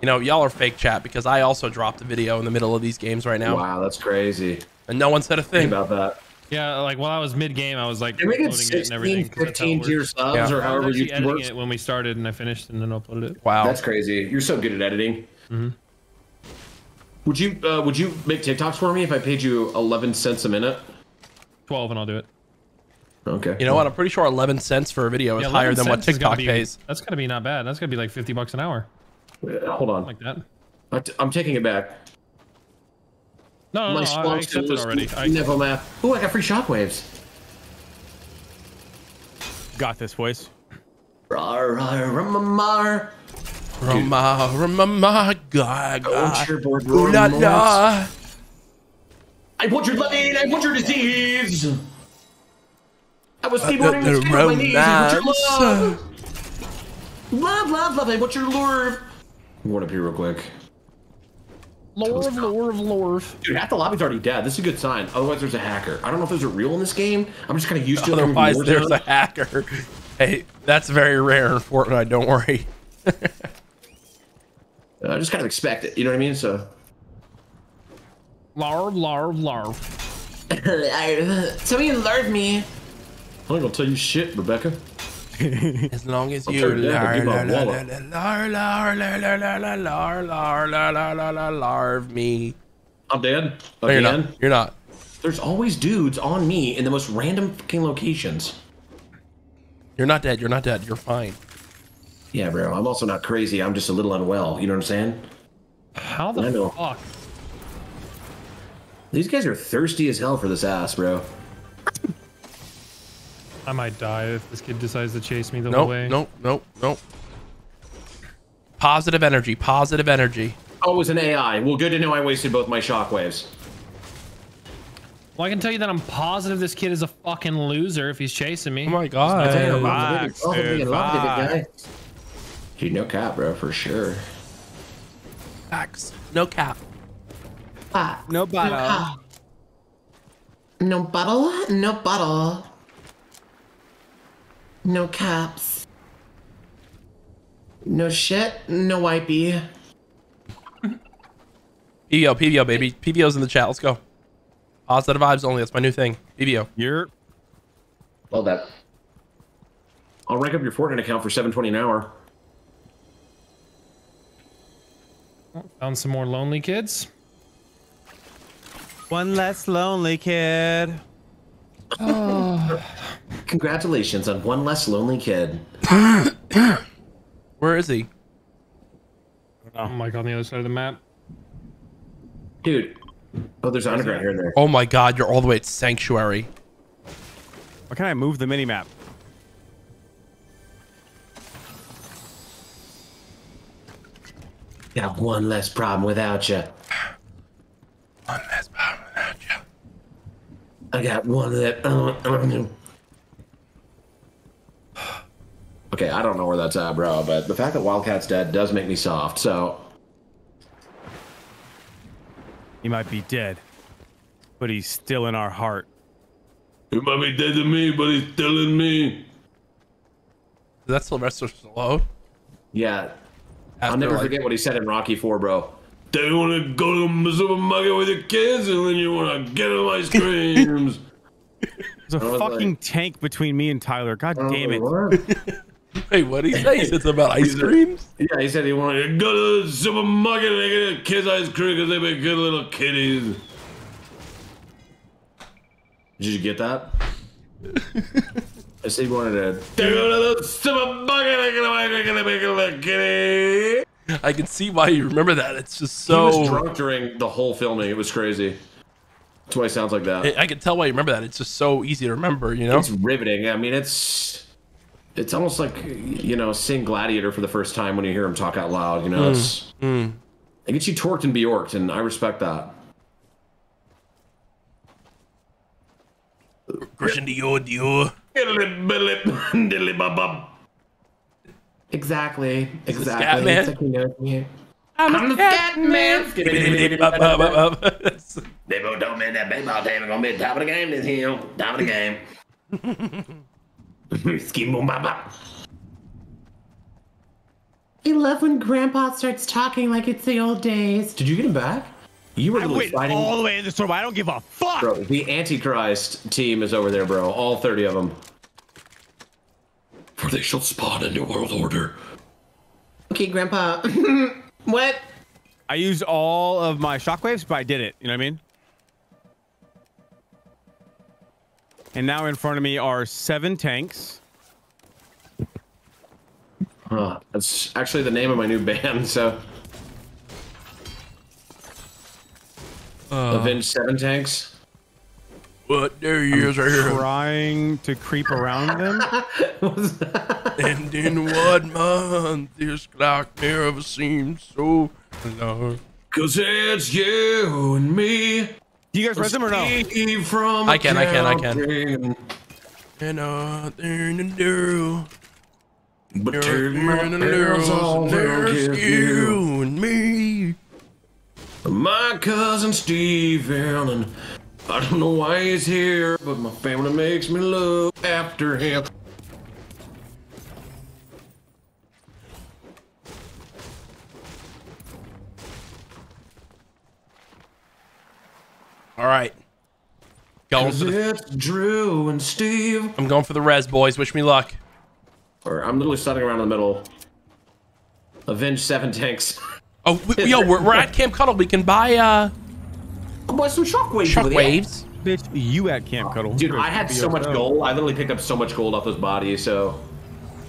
You know, y'all are fake chat because I also dropped a video in the middle of these games right now. Wow, that's crazy. And no one said a thing. about that. Yeah, like while I was mid game, I was like Can we get uploading it and 16, everything. 'cause that's how it 15 tier works. subs Yeah. or however actually YouTube editing works? it when we started and I finished and then uploaded it. Wow. That's crazy. You're so good at editing. Mm-hmm. Would you uh, would you make TikToks for me if I paid you 11 cents a minute? 12 and I'll do it. Okay. You know what? I'm pretty sure 11 cents for a video is Yeah, higher than what cents gonna TikTok be- pays. That's gonna be not bad. That's gonna be like 50 bucks an hour, Uh, Hold on. like that. I t- I'm taking it back. No, no, My no I sponsor accepted was already. I, Never map. Ooh, I got free shockwaves. Got this, voice. Rar, rar, rumamar. Rama, Rama, God, Oh, God. cheerboard Ooh la remorse. la. I want your blood, I want your disease. I was Uh, skateboarding the and skating on my knees. I want your romance. love. Love, love, love. I want your lure. What up here real quick? Lorv, Lorv, Lorv. Dude, half the lobby's already dead. This is a good sign. Otherwise, there's a hacker. I don't know if those are real in this game. I'm just kind of used to it. Otherwise, from there's a hacker. Hey, that's very rare in Fortnite. Don't worry. I just kind of expect it. You know what I mean? So. Larv, Larv, Larv. Somebody learned me. I'm not gonna tell you shit, Rebecca as long as you larve me. I'm dead. No, you're not. You're not. There's always dudes on me in the most random fucking locations. You're not dead. You're not dead. You're fine. Yeah, bro. I'm also not crazy. I'm just a little unwell. You know what I'm saying? How the fuck? These guys are thirsty as hell for this ass, bro. I might die if this kid decides to chase me the whole Nope. way. Nope. Nope. Nope. Positive energy. Positive energy. Oh, it was an AI. Well, good to know I wasted both my shockwaves. Well, I can tell you that I'm positive this kid is a fucking loser if he's chasing me. Oh my I tell you, I'm god. really- dude, man, love it, facts. guy. Dude, no cap, bro, for sure. Facts. No cap. Ah, No bottle. No bottle, no bottle. No caps. No shit, no wipey. PBO. PBO. Baby. PBO's in the chat. Let's go. Positive vibes only. That's my new thing. PBO. You're Love that. I'll rank up your Fortnite account for 720 an hour. Found some more lonely kids. one less lonely kid. Congratulations on one less lonely kid. Where is he? Oh, I'm like on the other side of the map. Dude. Oh, there's an underground here and there. Oh my god. You're all the way at Sanctuary. Why can't I move the mini map? Got one less problem without you. One last power without you. I got one of that. Uh, uh, Okay, I don't know where that's at, bro, but the fact that Wildcat's dead does make me soft, so. He might be dead, but he's still in our heart. He might be dead to me, but he's still in me. Is that Sylvester Stallone? Yeah, I'll never like- forget what he said in Rocky 4, bro. Do you want to go to the supermarket with your kids and then you want to get them ice creams? There's a fucking like- tank between me and Tyler. God damn it. Wait, what did he say? He said something about ice creams? yeah, he said he wanted to go to the supermarket and get the kids ice cream because they make good little kitties. Did you get that? I said he wanted to go to the supermarket and get a big little kitty. I can see why you remember that. It's just so. He was so. drunk during the whole filming. It was crazy. That's why he sounds like that. I I can tell why you remember that. It's just so easy to remember, you know? It's riveting. I mean, it's it's almost like you know seeing Gladiator for the first time when you hear him talk out loud. You know, it's it gets you torqued and Bjorked, and I respect that. Christian Dior, Dior. Exactly. Exactly. Scatman? It's like he knows me. I'm the scat man. They both don't mean that baseball team are gonna be top of the game this year. Top of the game. Scheme boom bop bop. I love when Grandpa starts talking like it's the old days. Did you get him back? You were I literally went fighting. all the way in the store, but I don't give a fuck. Bro, the Antichrist team is over there, bro. All 30 of them. For they shall spawn a new world order. Okay, Grandpa. what? I used all of my shockwaves, but I did it. You know what I mean? And now in front of me are seven tanks. Huh. That's actually the name of my new band, so. Uh. Avenge Seven Tanks. What there he is right here. Trying to creep around them. And in what month this clock never seems so long. Cause it's you and me. Do you guys res them or no? From I can, I can, I can. can. And nothing to do. But take my in the hands off, news, I'll there's you you. and me. My cousin Steven, and I don't know why he's here, but my family makes me look after him. All right. Going for the, it's Drew and Steve. I'm going for the res, boys. Wish me luck. Or I'm literally standing around in the middle. Avenge Seven Tanks. Oh, we, yo, we're, we're at Camp Cuddle. We can buy uh I'll buy some shockwaves. with it. shockwaves. Bitch, you at Camp Cuddle. Dude, I had so much gold. I literally picked up so much gold off those bodies, so.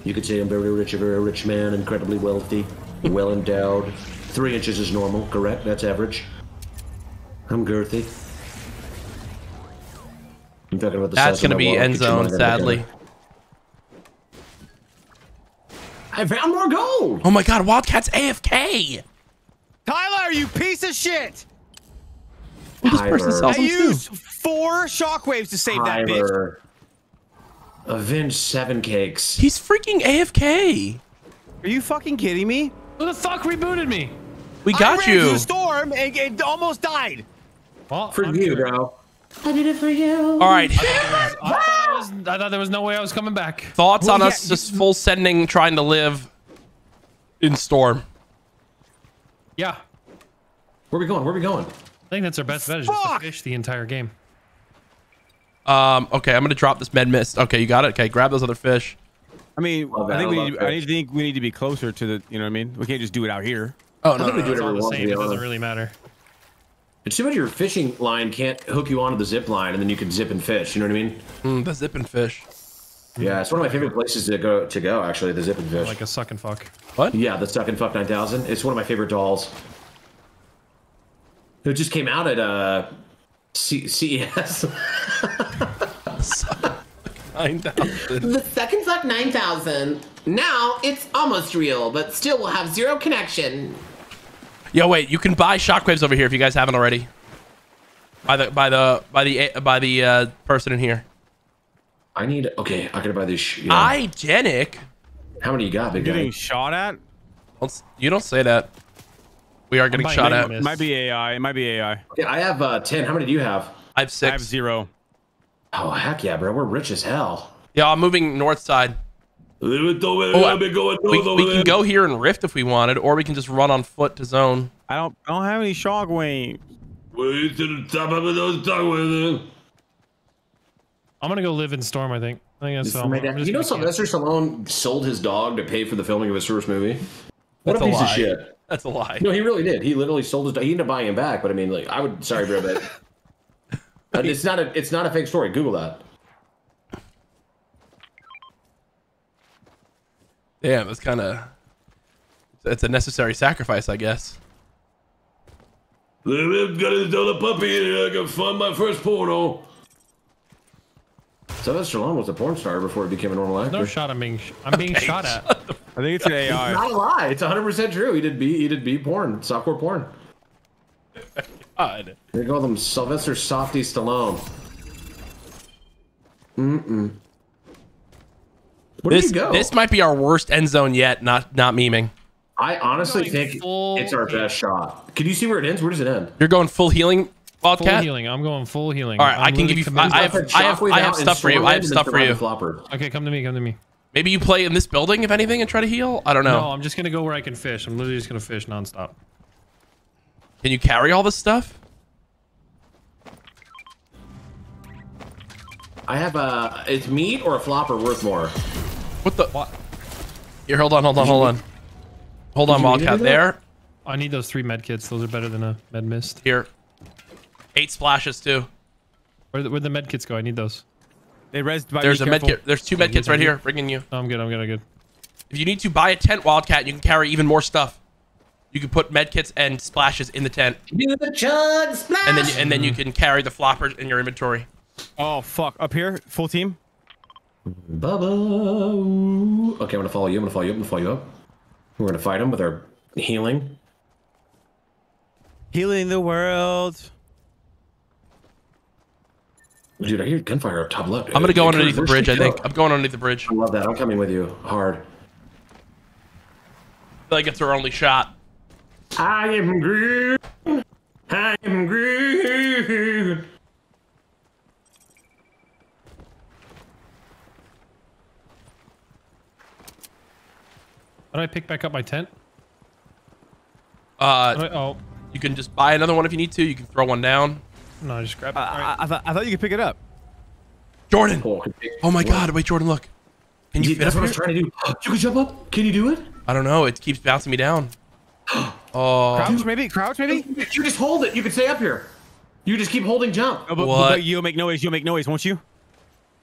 You could say I'm very rich, a very rich man, incredibly wealthy, well endowed. Three inches is normal, correct? That's average. I'm girthy. I'm talking about the That's gonna be wallet. end zone, mind out of sadly. I found more gold! Oh my God, Wildcat's AFK. Tyler, you piece of shit! This person Tyler. sells I them too. used four shockwaves to save that bitch. Tyler. Avenge Seven Cakes. He's freaking AFK. Are you fucking kidding me? Who the fuck rebooted me? We got I got ran through you. the storm and it almost died. Well, For I'm you, curious. bro. I did it for you. All right. I thought, I, was, I thought there was no way I was coming back. Thoughts Well, on yeah, us just full sending, trying to live in storm. Yeah. Where we going? Where we going? I think that's our best bet is just to fish the entire game. Um. Okay, I'm gonna drop this med mist. Okay, you got it. Okay, grab those other fish. I mean, Love I think I we love need, I think we need to be closer to the, you know what I mean? We can't just do it out here. Oh I no. think we no, do It's it all every the once same. in It a doesn't while. really matter. It's too bad your fishing line can't hook you onto the zip line and then you can zip and fish. You know what I mean? Mm, the zipping fish. Yeah, it's one of my favorite places to go to go. Actually, the zip and fish. Like a suck and fuck. What? Yeah, the Stuck and Fuck 9000. It's one of my favorite dolls. It just came out at uh, C- CES. Nine thousand. The second fuck 9000. Now it's almost real, but still will have zero connection. Yo, wait. You can buy shockwaves over here if you guys haven't already. By the by the by the by the uh, person in here. I need. Okay, I gotta buy this. Sh- yeah. Igenic. How many you got, big You're guy? getting shot at? Don't You don't say that. We are getting buying shot Mega at. Man. It might be AI. It might be AI. Okay, I have uh, ten. How many do you have? I have six. I have zero. Oh heck yeah, bro! We're rich as hell. Yeah, I'm moving north side. Oh, I- We, we can go here and rift if we wanted, or we can just run on foot to zone. I don't I don't have any shockwaves. Way to the top of those with I'm gonna go live in Storm. I think. I think that's. all. You know. Sylvester Stallone sold his dog to pay for the filming of his first movie. What That's a a piece lie. of shit! That's a lie. No, he really did. He literally sold his dog. He ended up buying him back, but I mean, like, I would. Sorry, bro, but it's not a. It's not a fake story. Google that. Damn, that's kind of. It's a necessary sacrifice, I guess. I'm gonna tell the puppy I can fund my first porno. Sylvester Stallone was a porn star before he became a normal actor. No shot. I'm being. sh- I'm being shot at. I think it's an AI. Not a lie. It's 100 percent true. He did B. He did B porn, softcore porn. God. They call them Sylvester Softy Stallone. Mm-mm. Where This do you go? this might be our worst end zone yet. Not not memeing. I honestly think it's our best shot. Can you see where it ends? Where does it end? You're going full healing. Full healing. I'm going full healing. All right, I'm I can give you. I, I have. I have. I have stuff for you. I have stuff for you. Flopper. Okay, come to me. Come to me. Maybe you play in this building, if anything, and try to heal. I don't know. No, I'm just gonna go where I can fish. I'm literally just gonna fish nonstop. Can you carry all this stuff? I have a. Is meat or a flopper worth more? What the? What? Here, hold on, hold on, hold on. Hold on, Wildcat. There. I need those three med kits. Those are better than a med mist. Here. Eight splashes too. Where the, where'd the med kits go? I need those. They res by There's me, a med kit. There's two med kits right here. Bringing you. No, I'm good. I'm good. I'm good. If you need to buy a tent, Wildcat, you can carry even more stuff. You can put med kits and splashes in the tent, Do the chug splash. and then and then you can carry the floppers in your inventory. Oh fuck! Up here, full team. Bubba. Okay, I'm gonna follow you. I'm gonna follow you. I'm gonna follow you up. We're gonna fight him with our healing. Healing the world. Dude, I hear gunfire up top left. I'm gonna go Hey, underneath the bridge. I think go? I'm going underneath the bridge. I love that. I'm coming with you hard. I feel like it's our only shot. I am green. I am green. How do I pick back up my tent? Uh, I- oh, you can just buy another one if you need to. You can throw one down. no, I just grabbed it. I, All right. I, I, thought, I thought you could pick it up. Jordan. Oh, Oh my God! Wait, Jordan, look. Can you You, fit that's up what I was trying to do. You can jump up. Can you do it? I don't know. It keeps bouncing me down. Oh, Crouch maybe. Crouch maybe. You just hold it. You can stay up here. You just keep holding jump. Oh, but, What? but you'll make noise. You'll make noise, won't you?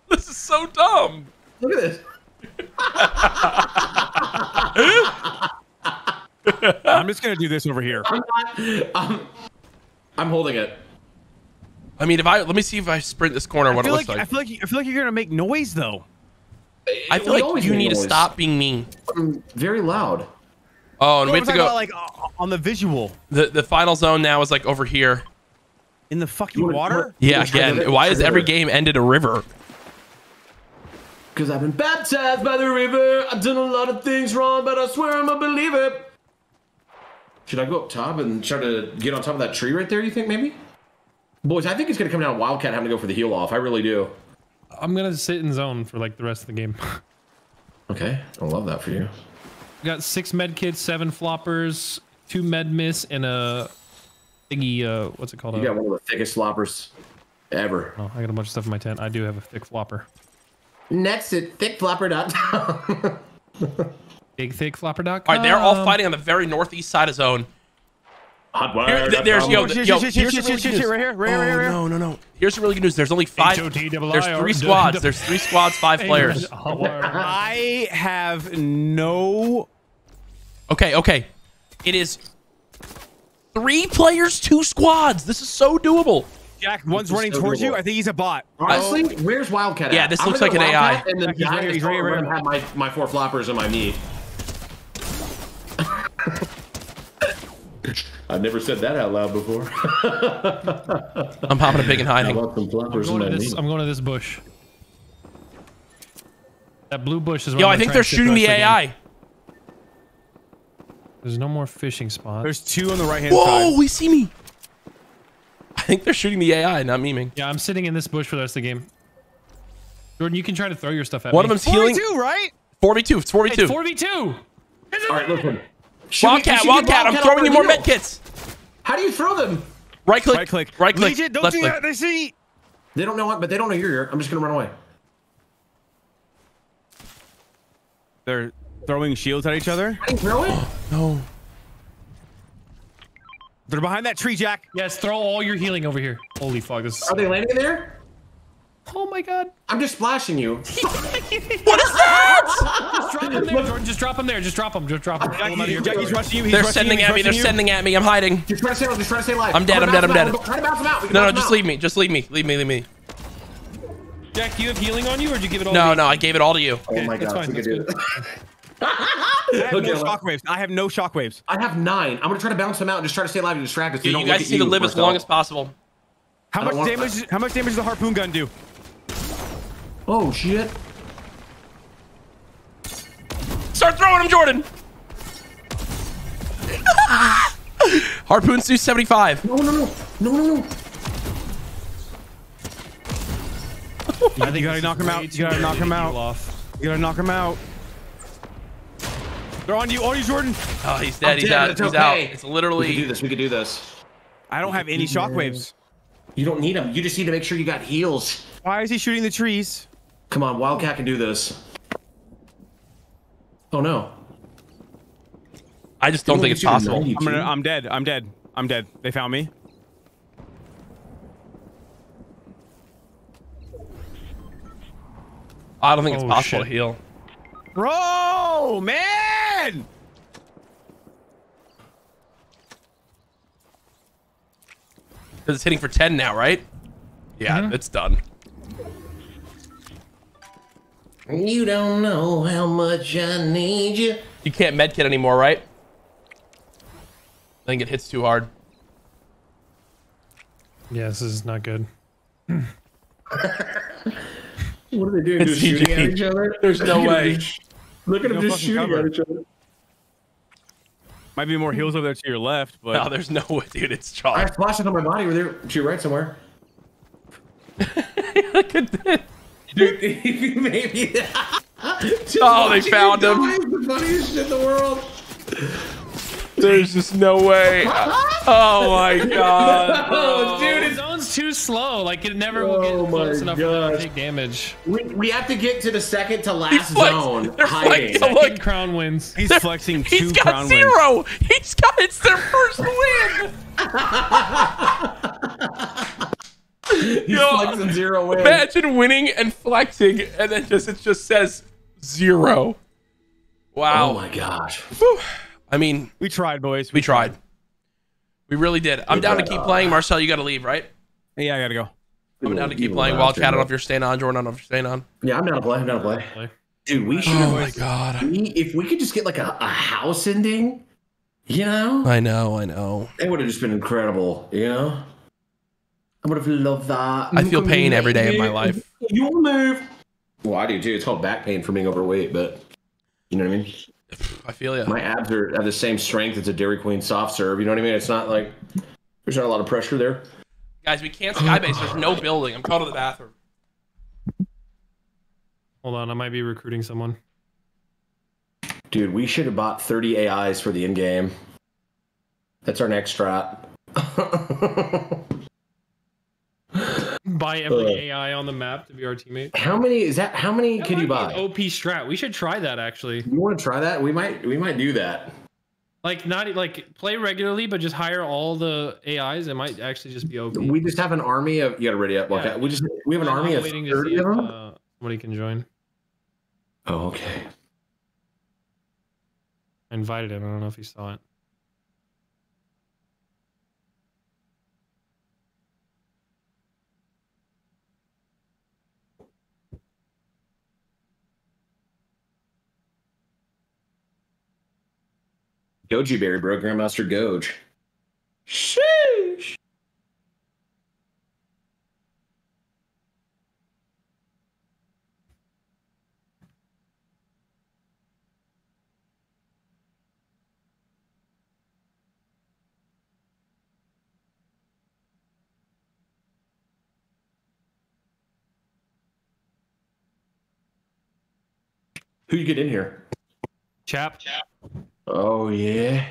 this is so dumb. Look at this. I'm just gonna do this over here. I'm not. I'm, I'm holding it. I mean, if I let me see if I sprint this corner, I what it feel looks like, like. I feel like I feel like you're gonna make noise though. I feel We like you make need to stop being mean. I'm very loud. Oh, and No, we I'm have to talking go. about, like uh, on the visual the the final zone now is like over here. in the fucking water. Yeah, again. Why is every game ended a river? Cause I've been baptized by the river. I've done a lot of things wrong, but I swear I'm a believer. Should I go up top and try to get on top of that tree right there? You think maybe? Boys, I think it's gonna come down to Wildcat having to go for the heal off. I really do. I'm gonna sit in zone for like the rest of the game. Okay, I love that for you. We got six med kits, seven floppers, two med miss, and a thingy. Uh, what's it called? You Uh, got one of the thickest floppers ever. oh, I got a bunch of stuff in my tent. I do have a thick flopper. Next at thickflopper.com. Big thick flopper.com. All right, they're all fighting on the very northeast side of zone. Here, there's yo, Oh, shit, yo, shit, here's shit, the really good news. right here, right here, right Oh, here. no, no, no. Here's the really good news. There's only five. There's three squads. There's three squads, five players. I have no. Okay, okay. It is three players, two squads. This is so doable. Jack, one's running so towards you. I think he's a bot. Honestly, where's Wildcat? Yeah, this I'm looks like an Wildcat AI. And then He's right here, he's right here, right I'm have my, my four floppers and my meat. I've never said that out loud before. I'm popping a pig and I hiding. some I'm floppers going, to my this, meat. I'm going to this bush. That blue bush is. where Yo, I'm I think they're shooting the rest of game. AI. There's no more fishing spots. There's two on the right hand Whoa, side. we see me. I think they're shooting the AI, not memeing. Yeah, I'm sitting in this bush for the rest of the game. Jordan, you can try to throw your stuff at One me. of them's healing. 42, right? 4v2. It's 4v2. It's 4v2. All right, listen. Should we- we Wildcat, Wildcat, I'm throwing you more hill. med kits. How do you throw them? Right click. Right click. Right click. Legion, don't left do click. that. They see. They don't know what, but they don't know you're here. I'm just gonna run away. They're throwing shields at each other. I didn't throw it. No. They're behind that tree, Jack. Yes, throw all your healing over here. Holy fuck. This is... Are they landing there? Oh my god. I'm just splashing you. What is that? Just drop him there, Jordan. Just drop him there. Just drop him. Just drop him. Pull him out of Jack, he's rushing you. He's They're rushing sending you, at me. They're you. sending at me. I'm hiding. Just try to stay alive. Just try to stay alive. I'm dead, I'm dead, I'm dead. Try to bounce them out. No, no, just leave me. Just leave me. Leave me. Leave me. Jack, do you have healing on you, or did you give it all? No, to me? no, I gave it all to you. Oh my that's god, fine, that's can good. I have okay, no shockwaves. I have no shockwaves. I have nine. I'm gonna try to bounce them out and just try to stay alive and distract us. So you, guys need to live as long as possible. How much damage? To... How much damage does the harpoon gun do? Oh shit! Start throwing him, Jordan. Harpoons do 75. No, no, no, no, no, no. I think you gotta knock him out. You gotta knock him out. You gotta knock him out. They're on you, on you, Jordan. Oh, he's dead. I'm He's dead, out. it's He's out. okay. It's We could do this. We can do this. I don't have any shockwaves. You don't need them. You just need to make sure you got heals. Why is he shooting the trees? Come on, Wildcat can do this. Oh no. I just don't think it's possible. I'm gonna. I'm dead. I'm dead. I'm dead. They found me. I don't think it's Oh, possible to shit. heal. Bro, man. Because it's hitting for 10 now, right? Yeah, mm-hmm. it's done. You don't know how much I need you. You can't medkit anymore, right? I think it hits too hard. Yeah, this is not good. What are they doing? Just shooting at each other? There's no way. Them just- Look at them just shooting cover. at each other. Might be more heals over there to your left, but No, there's no way, dude. It's I chalk. have flashes on my body. Were there to your right somewhere? Look at this. Dude, maybe. Oh, they found him. die is the funniest shit in the world. There's just no way. Oh my god. Oh, dude, The it's, zone's too slow. Like it never will oh get Oh close my enough for them to gosh. take damage. we, we have to get to the second to He's last flex- zone. they're Hiding. flexing. Look. Second crown wins. he's flexing two He's got crown wins. zero. He's got it's their first win. He's Yo, flexing zero wins. Imagine winning and flexing, and then just it just says zero. Wow. Oh my gosh. Whew. I mean, We tried, boys. we tried. We really did. I'm down to keep playing. Marcel, you got to leave, right? Yeah, I gotta go. I'm down to keep playing. little Wildcat, I don't know if you're staying on. Jordan, I don't know if you're staying on. Yeah, I'm down to play. I'm down to play. Play. Dude, we oh should Oh have. my god. we- if we could just get like a, a house ending, you know, I know, I know. it would have just been incredible. You know, I would have loved that. I feel pain every day of my life. You'll move. Well, I do too. It's called back pain for being overweight, but you know what I mean. I feel you. My abs are have the same strength as a Dairy Queen soft serve. You know what I mean? It's not like there's not a lot of pressure there. Guys, we can't skybase. There's no building. I'm going to the bathroom. Hold on, I might be recruiting someone. Dude, we should have bought 30 AIs for the in game. That's our next strat. Buy every AI on the map to be our teammate. how many is that? How many That could you buy? OP strat. We should try that actually. You want to try that? We might. We might do that. Like not like play regularly, but just hire all the AIs. It might actually just be OP. We just have an army of. You got to ready up. Yeah. We just we have an I'm army of waiting to 30 see if of them. uh, somebody can join. Oh, okay. I invited him. I don't know if he saw it. Goji Berry, bro. Grandmaster Goge. Sheesh. Who you get in here? Chap. Oh yeah.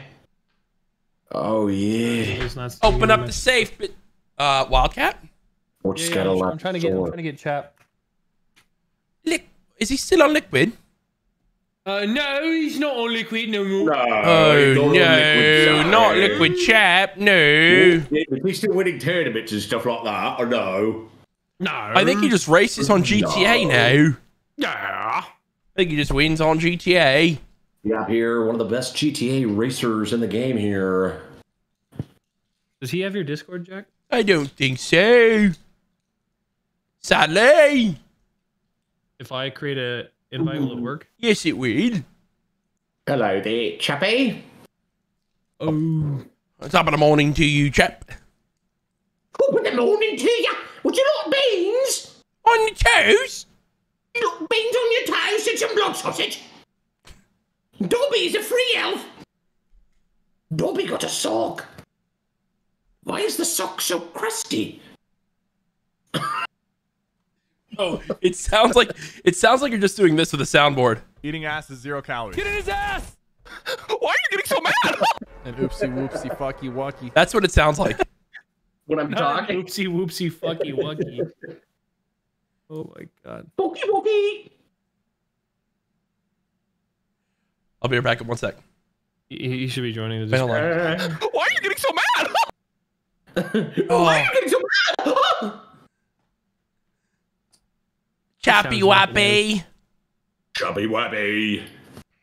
Oh yeah. Open up the safe. But, uh, Wildcat? Or Yeah, just yeah, got a I'm, I'm trying to get. I'm trying to get Chap. Lick. Is he still on liquid? Uh, no, he's not on liquid no more. Oh, no. Not liquid chap. No. If he's still winning tournaments and stuff like that, or no? No. I think he just races on GTA now. Yeah. I think he just wins on GTA. Yeah, here, one of the best GTA racers in the game here. Does he have your Discord, Jack? I don't think so. Sadly. If I create a invite, will it work? Yes, it will. Hello there, chappy. Oh. What's up in the morning to you, chap. Good the morning to you. Would you like beans? On your toes? You got beans on your toes and some blood sausage? Dobby's a free elf. Dobby got a sock. Why is the sock so crusty? Oh, it sounds like it sounds like you're just doing this with a soundboard. Eating ass is zero calories. Get in his ass! Why are you getting so mad? And oopsie whoopsie fucky wucky. That's what it sounds like. When I'm talking. Oopsie whoopsie fucky wucky. Oh my god. Bookie bookie. I'll be right back in one sec. He, he should be joining the Wait, Discord. Why are you getting so mad? Oh. Why are you getting so mad? Chappy wappy. Chappy wappy.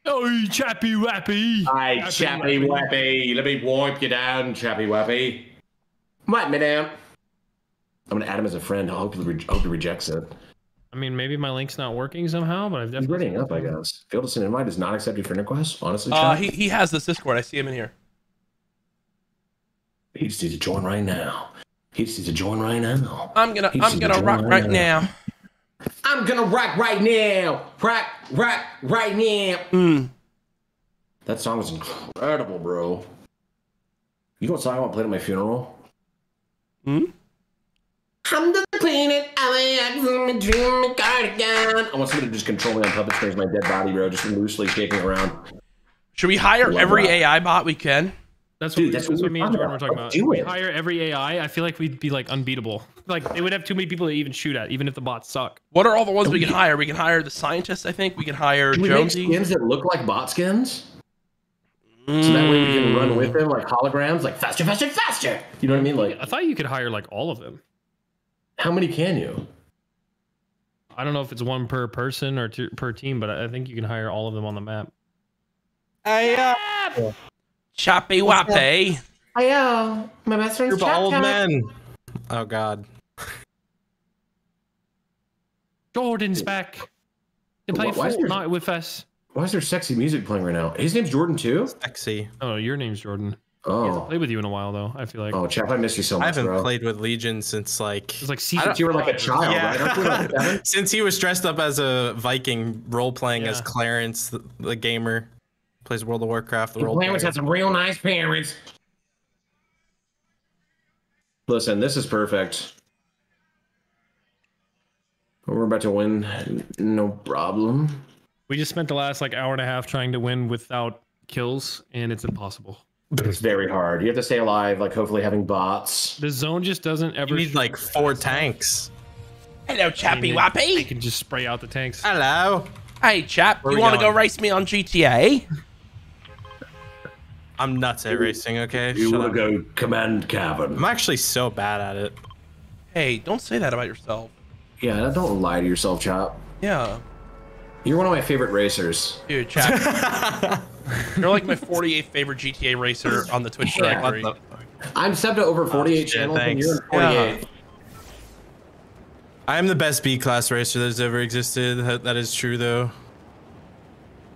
Oh, chappy wappy. Hi, chappy wappy. Let me wipe you down, chappy wappy. Wipe me down. I'm gonna add him as a friend. I hope he, re- I hope he rejects it. I mean, maybe my link's not working somehow, but I've He's definitely. reading up, I guess. Failed to send invite does not accepted your friend request. Honestly, Uh, he, he has this Discord. I see him in here. he just needs to join right now. He just needs to join right now. I'm gonna I'm should gonna join rock right now. now. I'm gonna rock right now. Rock, rock right now. Mm. That song was incredible, bro. You know what song I want played at my funeral? Hmm? I'm the planet. I'm a dream cardigan. I want somebody to just control me on puppet strings, my dead body, bro, just loosely shaking around. Should we hire Love every that. AI bot we can? That's Dude, what, that's that's what what me and Jordan were talking about. about. Do we it. hire every AI. I feel like we'd be like unbeatable. Like they would have too many people to even shoot at, even if the bots suck. What are all the ones we can hire? We can hire the scientists, I think. We can hire Can we make skins that look like bot skins? So that way we can run mm. with them like holograms, like faster, faster, faster. You know what I mean? Like, I thought you could hire like all of them. How many can you? I don't know if it's one per person or two, per team, but I I think you can hire all of them on the map. Hey, uh, Choppy wappy. Hiyo, my best friend's group of Chop old Chop. men. Oh god. Jordan's back. They play Why- why there- Fortnite with us. Why is there sexy music playing right now? His name's Jordan too. Sexy. Oh, your name's Jordan. Oh, Played with you in a while though. I feel like oh, chap, I miss you so much. I haven't bro. played with Legion since like it's like season. don't- You were like a child, yeah. right? Like since he was dressed up as a Viking, role playing as Clarence, the, the gamer, plays World of Warcraft. The role Clarence player. has some real nice parents. Listen, this is perfect. We're about to win, no problem. We just spent the last like hour and a half trying to win without kills, and it's impossible. It's very hard. You have to stay alive, like hopefully having bots. The zone just doesn't ever. You need like four tanks. Hello, I Chappy mean, they- They wappy. can just spray out the tanks. Hello. Hey, chap, Where you want to go race me on GTA? I'm nuts at racing. Okay. You Shut want to go command cavern? I'm actually so bad at it. Hey, don't say that about yourself. Yeah, don't lie to yourself, Chop. Yeah, You're one of my favorite racers. dude, chap. You're like my 48th favorite GTA racer on the Twitch Yeah, directory. what I'm subbed to over 48 shit, channels, and thanks. you're in 48. I am the best B class racer that's ever existed. That, that is true though.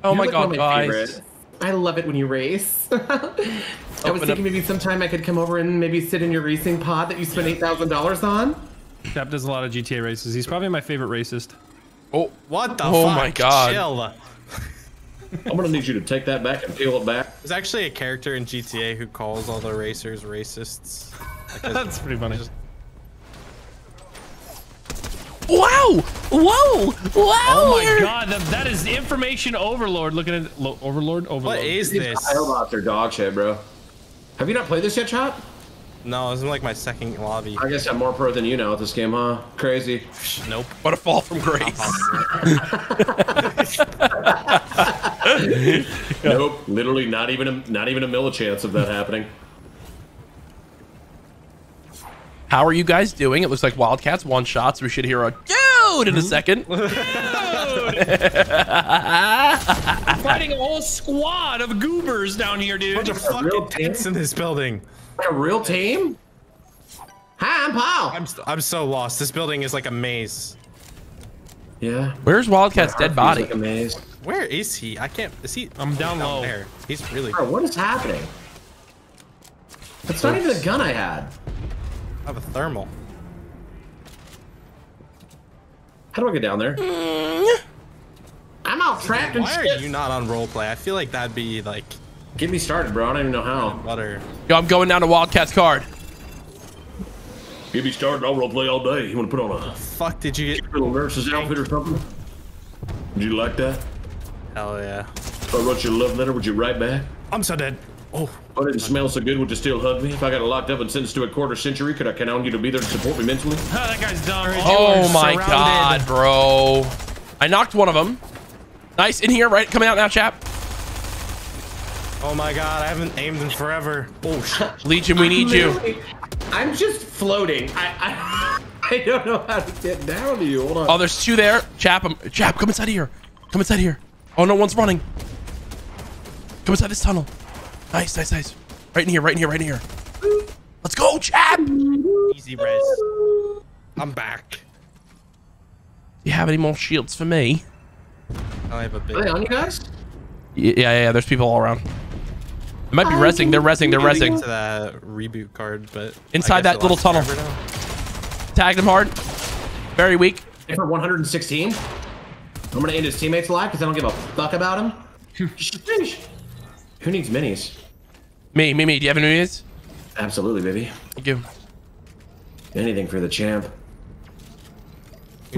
Oh You're my like god, one of guys. favorites. I love it when you race. I was thinking up- maybe sometime I could come over and maybe sit in your racing pod that you spent eight thousand dollars on. Chap does a lot of GTA races. He's probably my favorite racist. Oh, What the Oh fuck? my God. Chill. I'm gonna need you to take that back and peel it back. There's actually a character in GTA who calls all the racers racists. That's pretty funny. wow, whoa, wow. Oh my god, that, that is information overlord. Looking at lo, overlord, overlord. What is These this? Aerobots are dog shit, bro. Have you not played this yet, Chop? No, this is like my second lobby. I guess I'm more pro than you now at this game, huh? Crazy. Nope. What a fall from grace. Nope. Literally, not even a not even a milli chance of that happening. How are you guys doing? It looks like Wildcats one shots. We should hear a dude in a hmm? second. I'm fighting a whole squad of goobers down here, dude. Bunch of fucking tents in this building. Like a real team? Hi, I'm Paul. I'm I'm so lost. This building is like a maze. Yeah. Where's Wildcat's dead body? Like a maze. Where is he? I can't. Is he? I'm down down low. there. He's really. Bro, what is happening? That's not even a gun I had. I have a thermal. How do I get down there? Mm. I'm all trapped and Why are shit. you not on roleplay? I feel like that'd be like Get me started, bro. I don't even know how. butter. Yo, I'm going down to Wildcat's card. Get me started. I'll role play all day. You want to put on a Fuck, did you get? little nurse's outfit or something? Would you like that? Hell yeah. If I wrote you a love letter, would you write back? I'm so dead. Oh, oh I didn't smell so good, would you still hug me? If I got locked up and sentenced to a quarter century, could I count on you to be there to support me mentally? Oh, that guy's dumb. Oh my god, bro. I knocked one of them. Nice. In here, right? Coming out now, chap. Oh my god, I haven't aimed in forever. Oh shit. Legion, we need you. I'm just floating. I, I I don't know how to get down to you. Hold on. Oh, there's two there. Chap, um, chap, come inside here. Come inside here. Oh, no one's running. Come inside this tunnel. Nice, nice, nice. Right in here, right in here, right in here. Let's go, chap. Easy res. I'm back. Do you have any more shields for me? I have a bit. Are they on you guys? Yeah, yeah, yeah. There's people all around. It might be resing. They're resing. They're resing. to that reboot card, but Inside that little tunnel. forever now. Tagged him hard. Very weak. For 116, I'm gonna end his teammates alive because I don't give a fuck about him. Sheesh. Who needs minis? Me, me, me. Do you have any minis? Absolutely, baby. Thank you. Anything for the champ.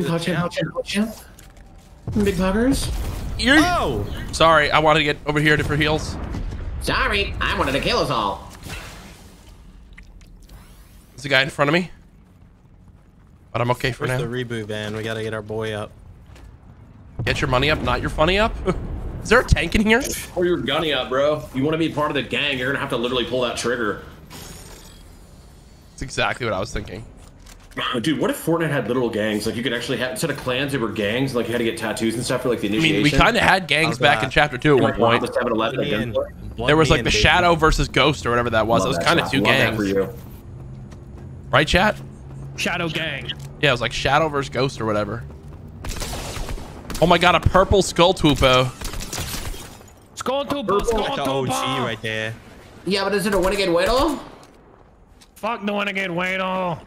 Hot champ, hot champ, hot champ. Big buggers. You're... Oh! Sorry, I wanted to get over here to for heals. Sorry, I wanted to kill us all. There's a guy in front of me. But I'm okay for Where's now. the reboot van? We gotta get our boy up. Get your money up, not your funny up. Is there a tank in here? Or your gunny up, bro. You want to be part of the gang, you're gonna have to literally pull that trigger. That's exactly what I was thinking. Uh, dude, what if Fortnite had literal gangs? Like you could actually have instead of clans, they were gangs. Like you had to get tattoos and stuff for like the initiation. I initiation. mean, we kind of had gangs How's back in chapter two at one Like, rob point. a 7-Eleven Blood me at in. gunpoint. Blood There was like in, the baby. Shadow versus Ghost or whatever that was. It was kind of stuff. two Love that for gangs, you. right, chat? Shadow Gang. Yeah, it was like Shadow versus Ghost or whatever. Oh my god, a purple skull Trooper. Skull Trooper, Skull Like the OG right there. Yeah, but is it a win renegade Weddle? Fuck the one again, wait oh.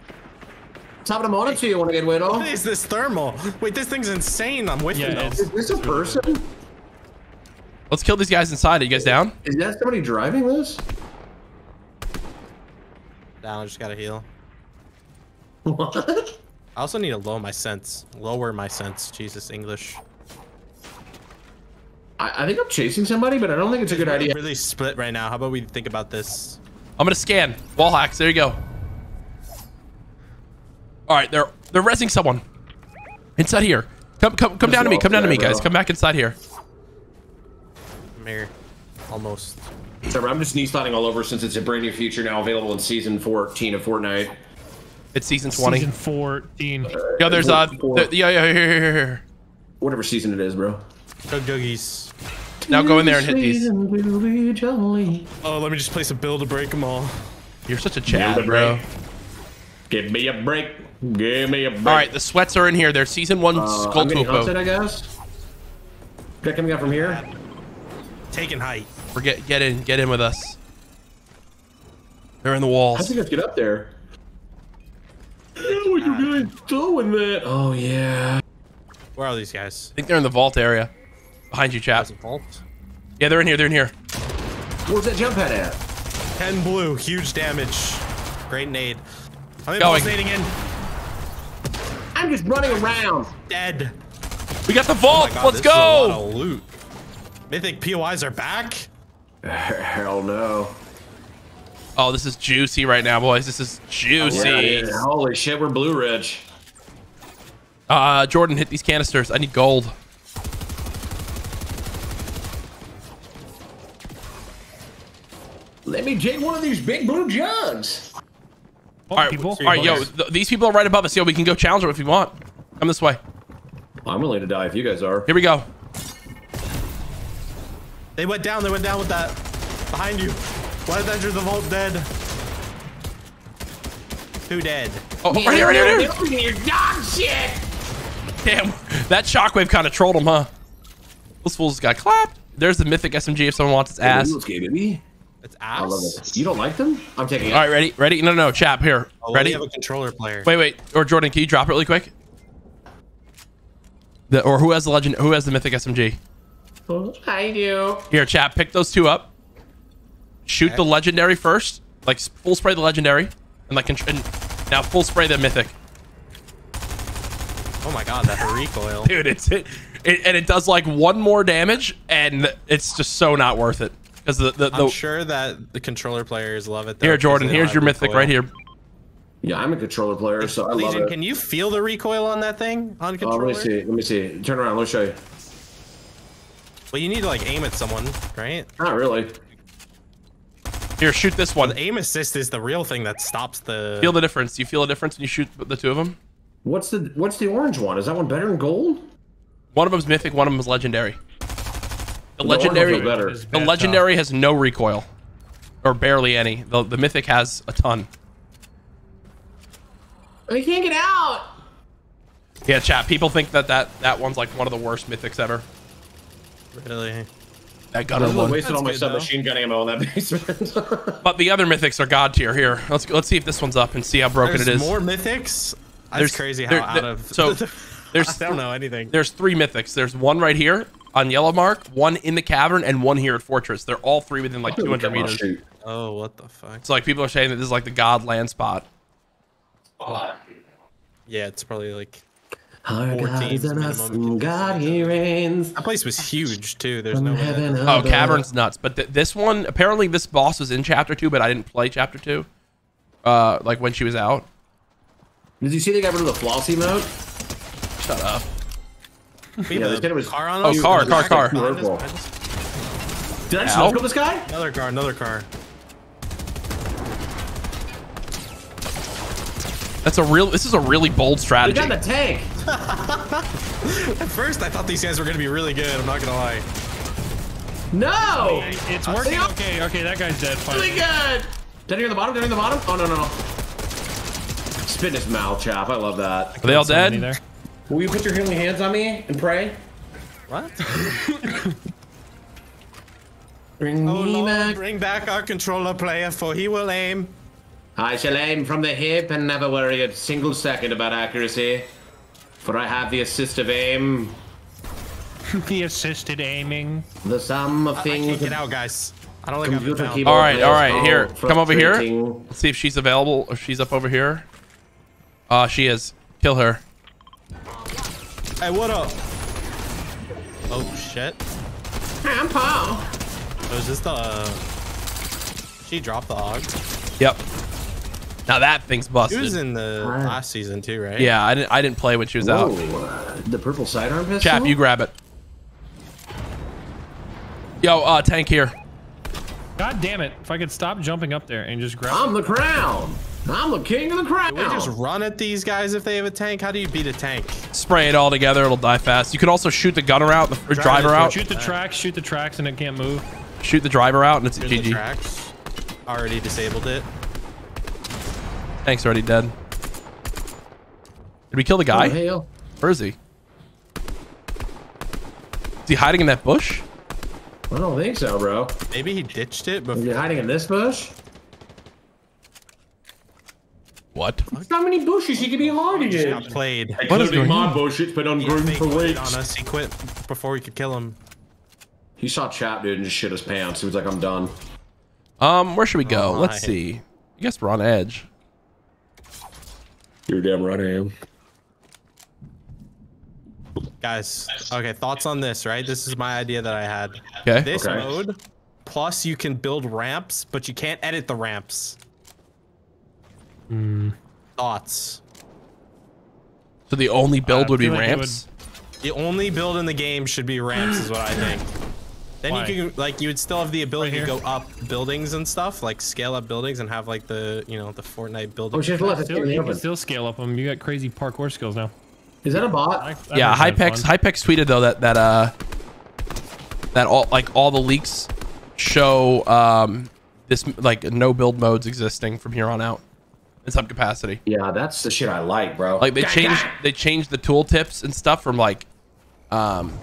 Top of the morning to you, renegade What Weddle. is this thermal? Wait, this thing's insane. I'm with Yeah, you. Is this a person? Let's kill these guys inside. Are you guys down? Is that somebody driving this? Down, I just gotta heal. What? I also need to lower my sense. Lower my sense. Jesus, English. I, I think I'm chasing somebody, but I don't think it's a good We're idea. really split right now. How about we think about this? I'm gonna scan. Wall hacks. There you go. All right, they're they're resing someone inside here. Come come come down to me. Come down to me, guys. Come back inside here. I'm here. Almost. Sorry, I'm just knee sliding all over since it's a brand new feature now available in season 14 of Fortnite. It's season 20. Season 14. Yo, there's uh, Four. the, yeah, yeah, here, here, here, here. Whatever season it is, bro. Chug Duggies. Now go in there and hit these. Oh, let me just place a bill to break them all. You're such a Give Chad, bro. Give me a break. Give me a break. All right, the sweats are in here. They're season one Uh, skull I'm getting hunted. I guess. That coming up from here. Taking height. We're get get in, get in with us. They're in the walls. How'd walls. you guys get up there? How are you guys doing that? Oh yeah. Where are these guys? I think they're in the vault area, behind you, chap. There's a vault. Yeah, they're in here. They're in here. Where's that jump pad at? 10 blue. Huge damage. Great nade. I'm Going. nading in. I'm just running around. Dead. We got the Oh vault. my God, Let's this is a lot go. of loot. Mythic POIs are back? Hell no. Oh, this is juicy right now, boys. This is Yeah, juicy. it is. Holy shit, we're blue rich. Uh, Jordan, hit these canisters. I need gold. Let me take one of these big blue jugs. All right, people. all right, yo, th- these people are right above us. Yo, we can go challenge them if we want. Come this way. I'm willing to die if you guys are. Here we go. They went down. They went down with that. Behind you. Why did enter the vault dead? Who dead? Oh, right here, right here, right here. Your dog shit. Damn, that shockwave kind of trolled him, huh? Those fools got clapped. There's the mythic SMG if someone wants its ass. Let's go, baby. It's I love it. You don't like them? I'm taking it. All right, ready? Ready? No, no, no, chap, here. Oh, Ready? We have a controller player. Wait, wait. Or Jordan, can you drop it really quick? The, or who has the legend? Who has the mythic SMG? I do. Here, chap, pick those two up. Shoot the legendary first. Like full spray the legendary, and like and Now full spray the mythic. Oh my god, that recoil. Dude, it's it, it and it does like one more damage and it's just so not worth it. Because the the, the I'm sure that the controller players love it. though, here, 'cause Jordan, here's have your mythic recoil. right here. Yeah, I'm a controller player, so I love Legion, it. can you feel the recoil on that thing on Oh, controller? let me see. Let me see. Turn around. Let me show you. Well, you need to like aim at someone, right? Not really. Here, shoot this one. The aim assist is the real thing that stops the. Feel the difference. You feel a difference when you shoot the two of them? What's the What's the orange one? Is that one better than gold? One of them's mythic, one of them's legendary. The The orange one legendary feels better. The legendary has no recoil. Or barely any. The the mythic has a ton. We can't get out. Yeah, chat. People think that that, that one's like one of the worst mythics ever. Really? That I gunner was one. wasting all my good, though. submachine gun ammo in that basement. But the other mythics are god tier. Here, let's let's see if this one's up and see how broken There's it is. more mythics. That's There's- crazy how there- out there- of. so there's I don't know anything. There's three mythics. There's one right here on yellow mark, one in the cavern, and one here at fortress. They're all three within like 200 meters. shoot. Oh, what the fuck? So like people are saying that this is like the god land spot. Oh. Yeah, it's probably like. Our 14 God is is an awesome God, He reigns. That place was huge too. There's From no way. heaven That, Oh, cavern's nuts. But th- this one, apparently, this boss was in chapter two, but I didn't play chapter two. Uh, like when she was out. Did you see they got rid of the flossy mode? Shut up. Be Yeah, the they was- car on Oh, us? car, In car, car. Behind us, Purple. behind us. Did I just Ow. smoke this guy? Another car, another car. That's a real. This is a really bold They strategy. got the tank. At first, I thought these guys were gonna be really good. I'm not gonna lie. No! It's working. Okay, okay, that guy's dead. Fine. Really good! Down here in the bottom, down here in the bottom? Oh, no, no, no. Spit in his mouth, chap. I love that. Are they all dead? there. Will you put your healing hands on me and pray? What? Bring Oh me Lord, back. bring back our controller player, for he will aim. I shall aim from the hip and never worry a single second about accuracy. For I have the assist of aim, the assisted aiming. the sum of things. I things. can't get out, guys. I don't think I've Computer found. keyboard All right, all right, Here, come over here. Let's see if she's available. If she's up over here. Uh, she is. Kill her. Hey, what up? Oh shit. Grandpa. So is this the? Uh... She dropped the og. Yep. Now that thing's busted. She busted. was in the last season too, right? yeah, I didn't. I didn't play when she was out. Uh, the purple sidearm pistol? Chap, you grab it. Yo, uh, tank here. God damn it! If I could stop jumping up there and just grab. I'm the crown. I'm the king of the crown. Do we just run at these guys if they have a tank? How do you beat a tank? Spray it all together. It'll die fast. You can also shoot the gunner out, the or driver out. Shoot the tracks. Shoot the tracks, and it can't move. Shoot the driver out, and it's a Here's the GG. tracks. Already disabled it. Tank's already dead. Did we kill the guy? Oh, hell. Where is he? Is he hiding in that bush? I don't think so, bro. Maybe he ditched it, Is but he hiding in this bush? What? How many bushes he could be hiding he in? got played. What is going my on? bush. It's been He ungroomed for quit weeks. on us. He quit before we could kill him. He saw Chap, dude, and just shit his pants. He was like, I'm done. Um, where should we go? Oh, Let's see. I guess we're on edge. You're damn right I am. Guys, okay, thoughts on this, right? This is my idea that I had. Okay. This Okay. mode, plus you can build ramps, but you can't edit the ramps. Thoughts? So the only build would be like it ramps. The only build in the game should be ramps, is what I think. Then Why? you can like you would still have the ability Right to go up buildings and stuff, like scale up buildings and have like the you know the Fortnite building. Oh, she's left it Still, in the you can still scale up them. You got crazy parkour skills now. Is that a bot? I- I yeah, think Hypex that's fun. Hypex tweeted though that that uh that all like all the leaks show um this like no build modes existing from here on out in some capacity. Yeah, that's the shit I like, bro. Like they Gang, changed gang. they changed the tooltips and stuff from like um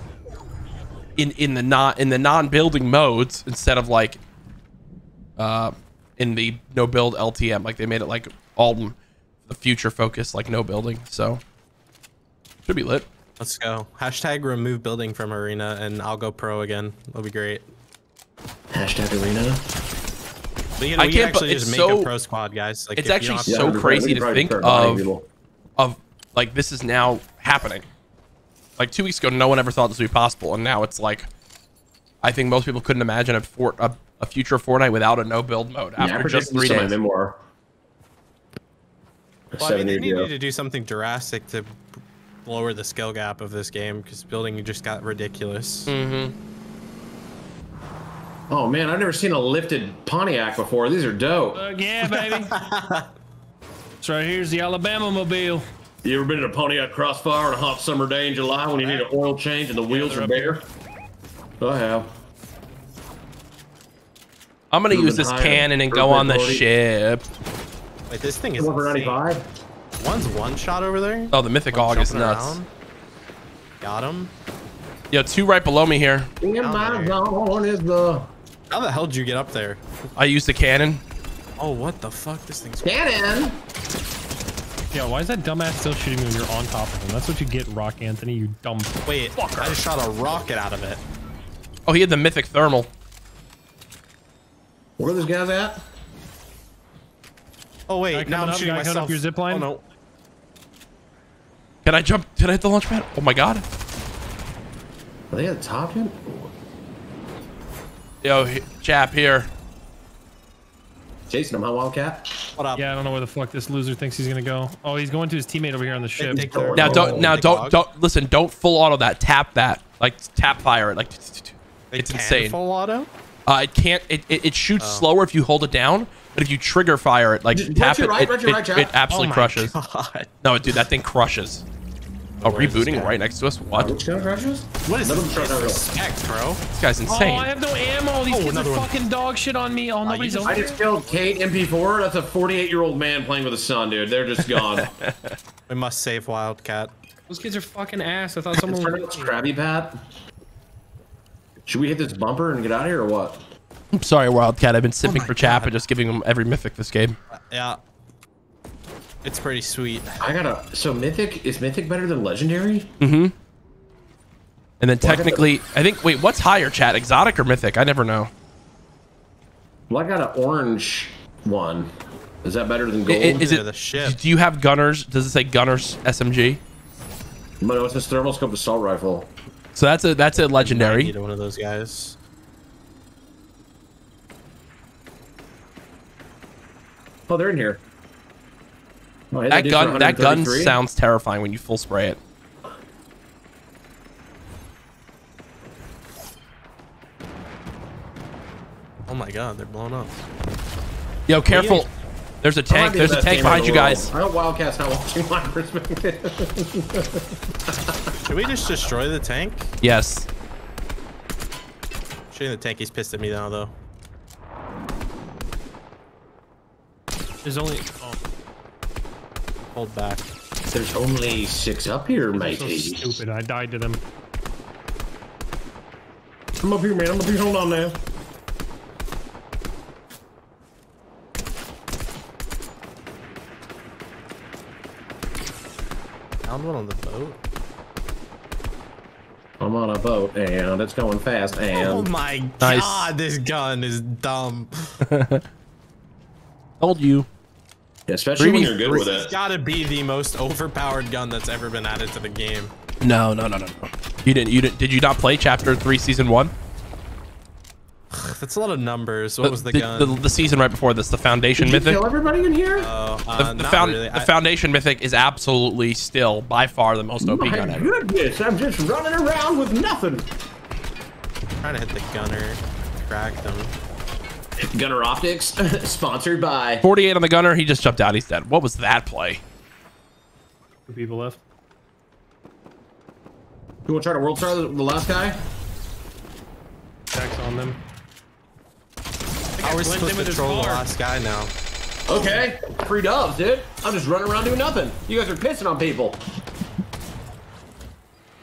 in in the not in the non-building modes instead of like uh in the no build LTM like they made it like all the future focus like no building so should be lit Let's go. Hashtag remove building from arena, and I'll go pro again. That'll be great. Hashtag arena. We, I can't. Actually it's just make so. a pro squad, guys. Like, it's actually don't- Yeah, so crazy to think of of like this is now happening. Like two weeks ago, no one ever thought this would be possible, and now it's like, I think most people couldn't imagine a fort a, a future Fortnite without a no build mode Yeah, after just three this in my days. memoir. Well, I mean, they years needed to do something drastic to lower the skill gap of this game because building just got ridiculous. Mm-hmm. Oh man, I've never seen a lifted Pontiac before. These are dope. Uh, yeah, baby. so right here's the Alabama mobile. You ever been in a Pontiac Crossfire on a hot summer day in July when you need an oil change and the wheels they're are up bare? I have. I'm gonna Moving use this higher. cannon and go on the loading. ship. Wait, this thing is Over insane. 95. One's one shot over there. Oh, the mythic One's og is nuts. around. Got him. Yo, two right below me here. In my there. zone is the How the hell did you get up there? I used the cannon. Oh, what the fuck? This thing's. Cannon. Yeah, why is that dumbass still shooting me when you're on top of him? That's what you get, Rock Anthony, you dumb Wait, I just shot a rocket out of it. Oh, he had the mythic thermal. Where are those guys at? Oh wait, now coming I'm up, shooting guy coming up your zip line? Oh no. Can I jump? Can I hit the launch pad? Oh my god. Are they at the top yet? Yo, he- chap here. Jason, I'm on Wildcat. What up? Yeah, I don't know where the fuck this loser thinks he's gonna go. Oh, he's going to his teammate over here on the ship. take their- Now don't now mythic don't og. don't listen. Don't full auto that. Tap that. Like tap fire it. Like it's can insane. Full auto. Uh, it can't. It, it, it shoots slower if you hold it down, but if you trigger fire it, like Just tap it, right, it, right it, right, it Jack. absolutely oh crushes. God. No, dude, that thing crushes. Oh, Where's rebooting right next to us. What? Which kind crashes? What is this shot down real. disrespect, bro? This guy's oh, insane. Oh. I have no ammo. These Oh, kids are one. fucking dog shit on me. Oh, nobody's just- over I just killed Kate MP4. That's a 48 year old man playing with a son, dude. They're just gone. We must save Wildcat. Those kids are fucking ass. I thought Let's someone was. Krabby Pat. Should we hit this bumper and get out of here or what? I'm sorry, Wildcat. I've been oh sipping my for chap God. and just giving him every mythic this game. Yeah. It's pretty sweet. I gotta. So Mythic is Mythic better than Legendary? Mm-hmm. And then technically, I think. Wait, what's higher, chat? Exotic or mythic? I never know. Well, I got an orange one. Is that better than gold? i- Is to it? the ship. Do you have gunners? Does it say Gunnar's SMG? no, it's this thermal scope assault rifle. So that's a that's a legendary. need one of those guys. Oh, they're in here. Oh, That gun that gun sounds terrifying when you full spray it. Oh my god, they're blown up. Yo, careful. There's a I might tank. There's a tank behind you guys. I hope Wildcat's not watching my perspective. Should we just destroy the tank? Yes. Shooting the tank, he's pissed at me now though. There's only. Oh, Hold back. There's only six up here, they're so stupid. I died to them. I'm up here, man. I'm up here. Hold on now. Found one on the boat. I'm on a boat and it's going fast and. Oh my Nice. god, this gun is dumb. Told you. Especially when Previous- you're good with It's it. gotta be the most overpowered gun that's ever been added to the game. No, no, no, no, no. You didn't. You didn't. Did you not play Chapter Three, Season One? That's a lot of numbers. What was the, gun? The, the season right before this, the Foundation Did you Mythic. kill everybody in here? Oh, The, uh, the, not found, really. the I- Foundation Mythic is absolutely still by far the most OP My gun ever. goodness, I'm just running around with nothing. trying to hit the gunner, crack them. Gunnar Optiks, sponsored by. 48 on the gunner. He just jumped out. He's dead. What was that play? Two people left. You want to try to world star the, the last guy? Attacks on them. I was we blend supposed to with troll the last guy now? Okay, free dubs, dude. I'm just running around doing nothing. You guys are pissing on people. I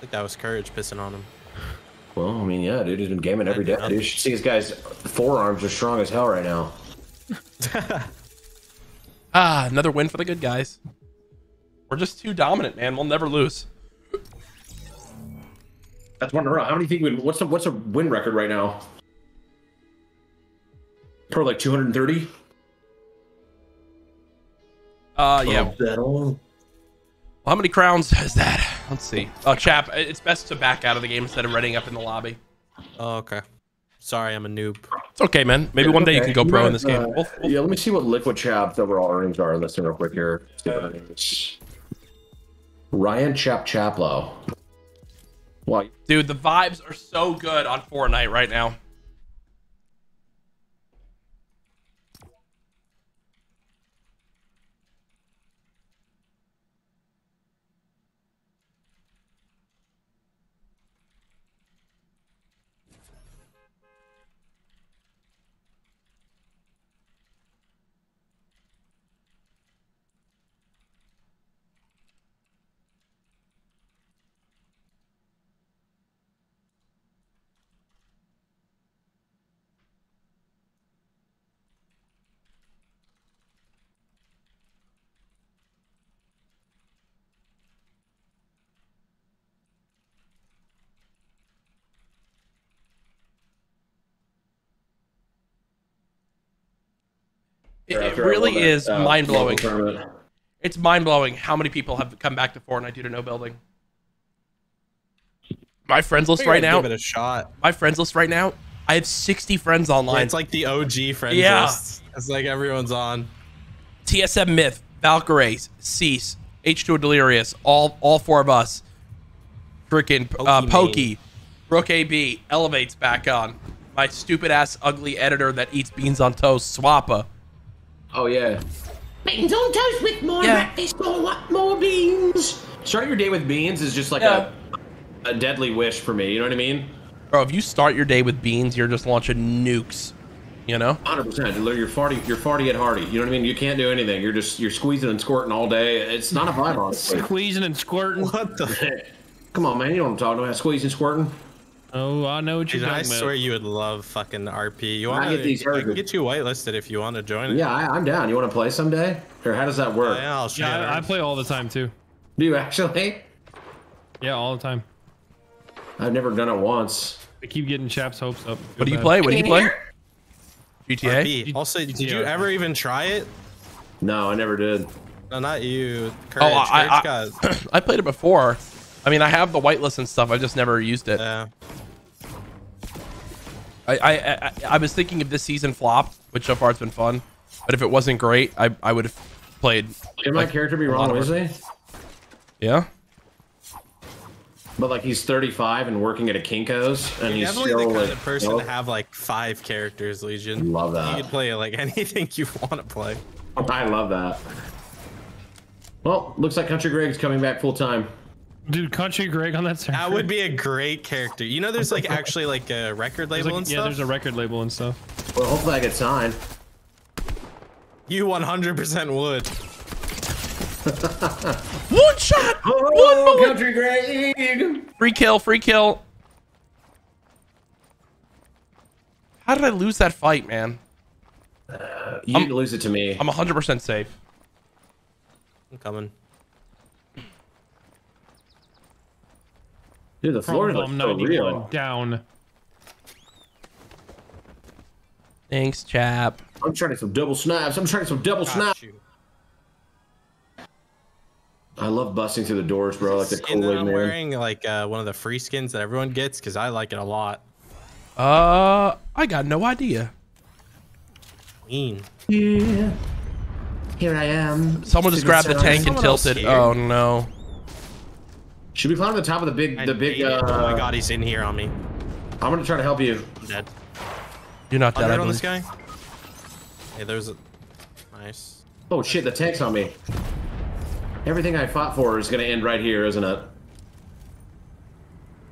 think that was courage pissing on him. Well, I mean, yeah, dude, he's been gaming every day. Dude, you should see his guy's forearms are strong as hell right now. Ah, another win for the good guys. We're just too dominant, man. We'll never lose. That's one in a row. How many think we? What's the what's a win record right now? Probably like 230. Uh, yeah. Oh, battle. Well, how many crowns is that? Let's see. Oh, chap, it's best to back out of the game instead of running up in the lobby. Oh, okay. Sorry, I'm a noob. It's okay, man. Maybe one day you can go pro in might, this game. uh, We'll- we'll- yeah, let me see what Liquid Chap's overall earnings are in this thing real quick here. See what it is. Ryan Chap Chaplow. Wow, Dude, the vibes are so good on Fortnite right now. It, it really won that, is uh, mind blowing. It's mind blowing how many people have come back to Fortnite due to no building. My friends list right now. Give it a shot. My friends list right now. I have 60 friends Yeah, online. it's like the OG friends Yeah. list. It's like everyone's on. TSM Myth, Valkyrae, Cease, H2O Delirious, all all four of us. Freaking uh, Pokey Pokey, Brooke AB, Elevates back on. My stupid ass ugly editor that eats beans on toast, Swappa. Oh yeah. Beans on toast with more Yeah. rat fish, more what, more beans. Start your day with beans is just like Yeah. a a deadly wish for me. You know what I mean? Bro, if you start your day with beans, you're just launching nukes. You know? Hundred percent. You're farty. You're farty at Hardy. You know what I mean? You can't do anything. You're just you're squeezing and squirting all day. It's not a vibe, honestly. Squeezing and squirting. What the? Come on, man. You know what I'm talking about? Squeezing, squirting. Oh, I know what you're Dude, I talking about. swear you would love fucking RP. You I want get these to? I can hurt. get you whitelisted if you want to join it. Yeah, I, I'm down. You want to play someday? Or how does that oh, work? Yeah, I'll show Yeah. I, I play all the time too. Do you actually? Yeah, all the time. I've never done it once. I keep getting chaps' hopes up. What do you play? What do you play? GTA? RP. Also, did you ever even try it? No, I never did. No, not you. Courage. Oh, I, I, Courage I, got- I played it before. I mean, I have the whitelist and stuff. I just never used it. Yeah. I, I, I, I was thinking if this season flopped, which so far it's been fun, but if it wasn't great, I, I would have played. Can my character be a lot wrong, of is he? Yeah. But like he's 35 and working at a Kinko's, and You're he's definitely still the kind like, of person oh, to have like five characters, Legion. Love that. You could play like anything you want to play. I love that. Well, looks like Country Greg's coming back full time. Dude, Country Greg on that server. That would be a great character. You know, there's like actually like a record label like- and yeah, stuff. Yeah, there's a record label and stuff. Well, hopefully I get signed. You 100% would. One shot. Oh, Country Greg! Free kill. Free kill. How did I lose that fight, man? Uh, you didn't lose it to me. I'm 100% safe. I'm coming. Dude, the floor is like Problem so real. down. Thanks, chap. I'm trying some double snaps. I'm trying some double Got snaps. you. I love busting through the doors, bro. Like the cool that I'm wearing like uh, one of the free skins that everyone gets because I like it a lot. Uh, I got no idea. Queen. Yeah. Here I am. Someone just grabbed the tank and Someone else tilted. Oh no. Should we climb to the top of the big, I the big? hate it. Uh, oh my god, he's in here on me. I'm gonna try to help you. I'm dead. You're not dead. I Under on this guy. Hey, there's a nice. Oh shit, the tank's on me. Everything I fought for is gonna end right here, isn't it?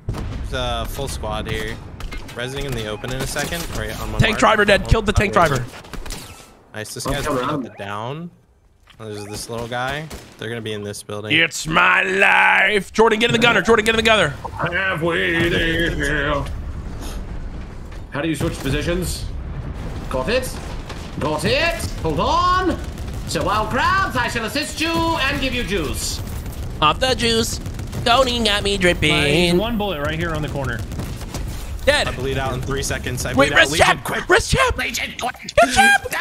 There's a full squad here. Resing in the open in a second. Right on my Tank mark. driver dead. Oh, Killed the tank that driver. Nice. This guy's coming putting the down. There's this little guy. They're gonna be in this building. It's my life. Jordan, get in the gunner. Jordan, get in the gunner. Halfway there. How do you switch positions? Got it? Got it? Hold on. So, wild crabs, I shall assist you and give you juice. Off the juice. Tony got me Nice. dripping. One bullet right here on the corner. Dead. I bleed out in three seconds. I Wait, bleed out. rest Legion, chap. quick. Rest chap. Legion, quick. Chap. No,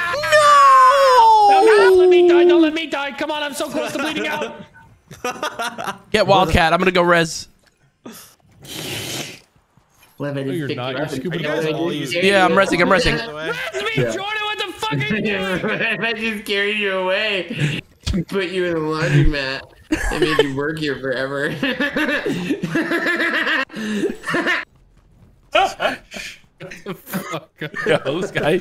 don't let me die. Don't let me die. Come on, I'm so close to bleeding out. Get Wildcat. I'm gonna go res. No, you're not. you You're up and scuba put diving. you away. Yeah, Yeah, I'm resing. I'm resing. Res me, Jordan. What the fuck are you doing? I just carried you away, put you in the laundromat, and made you work here forever. Yo, this guy,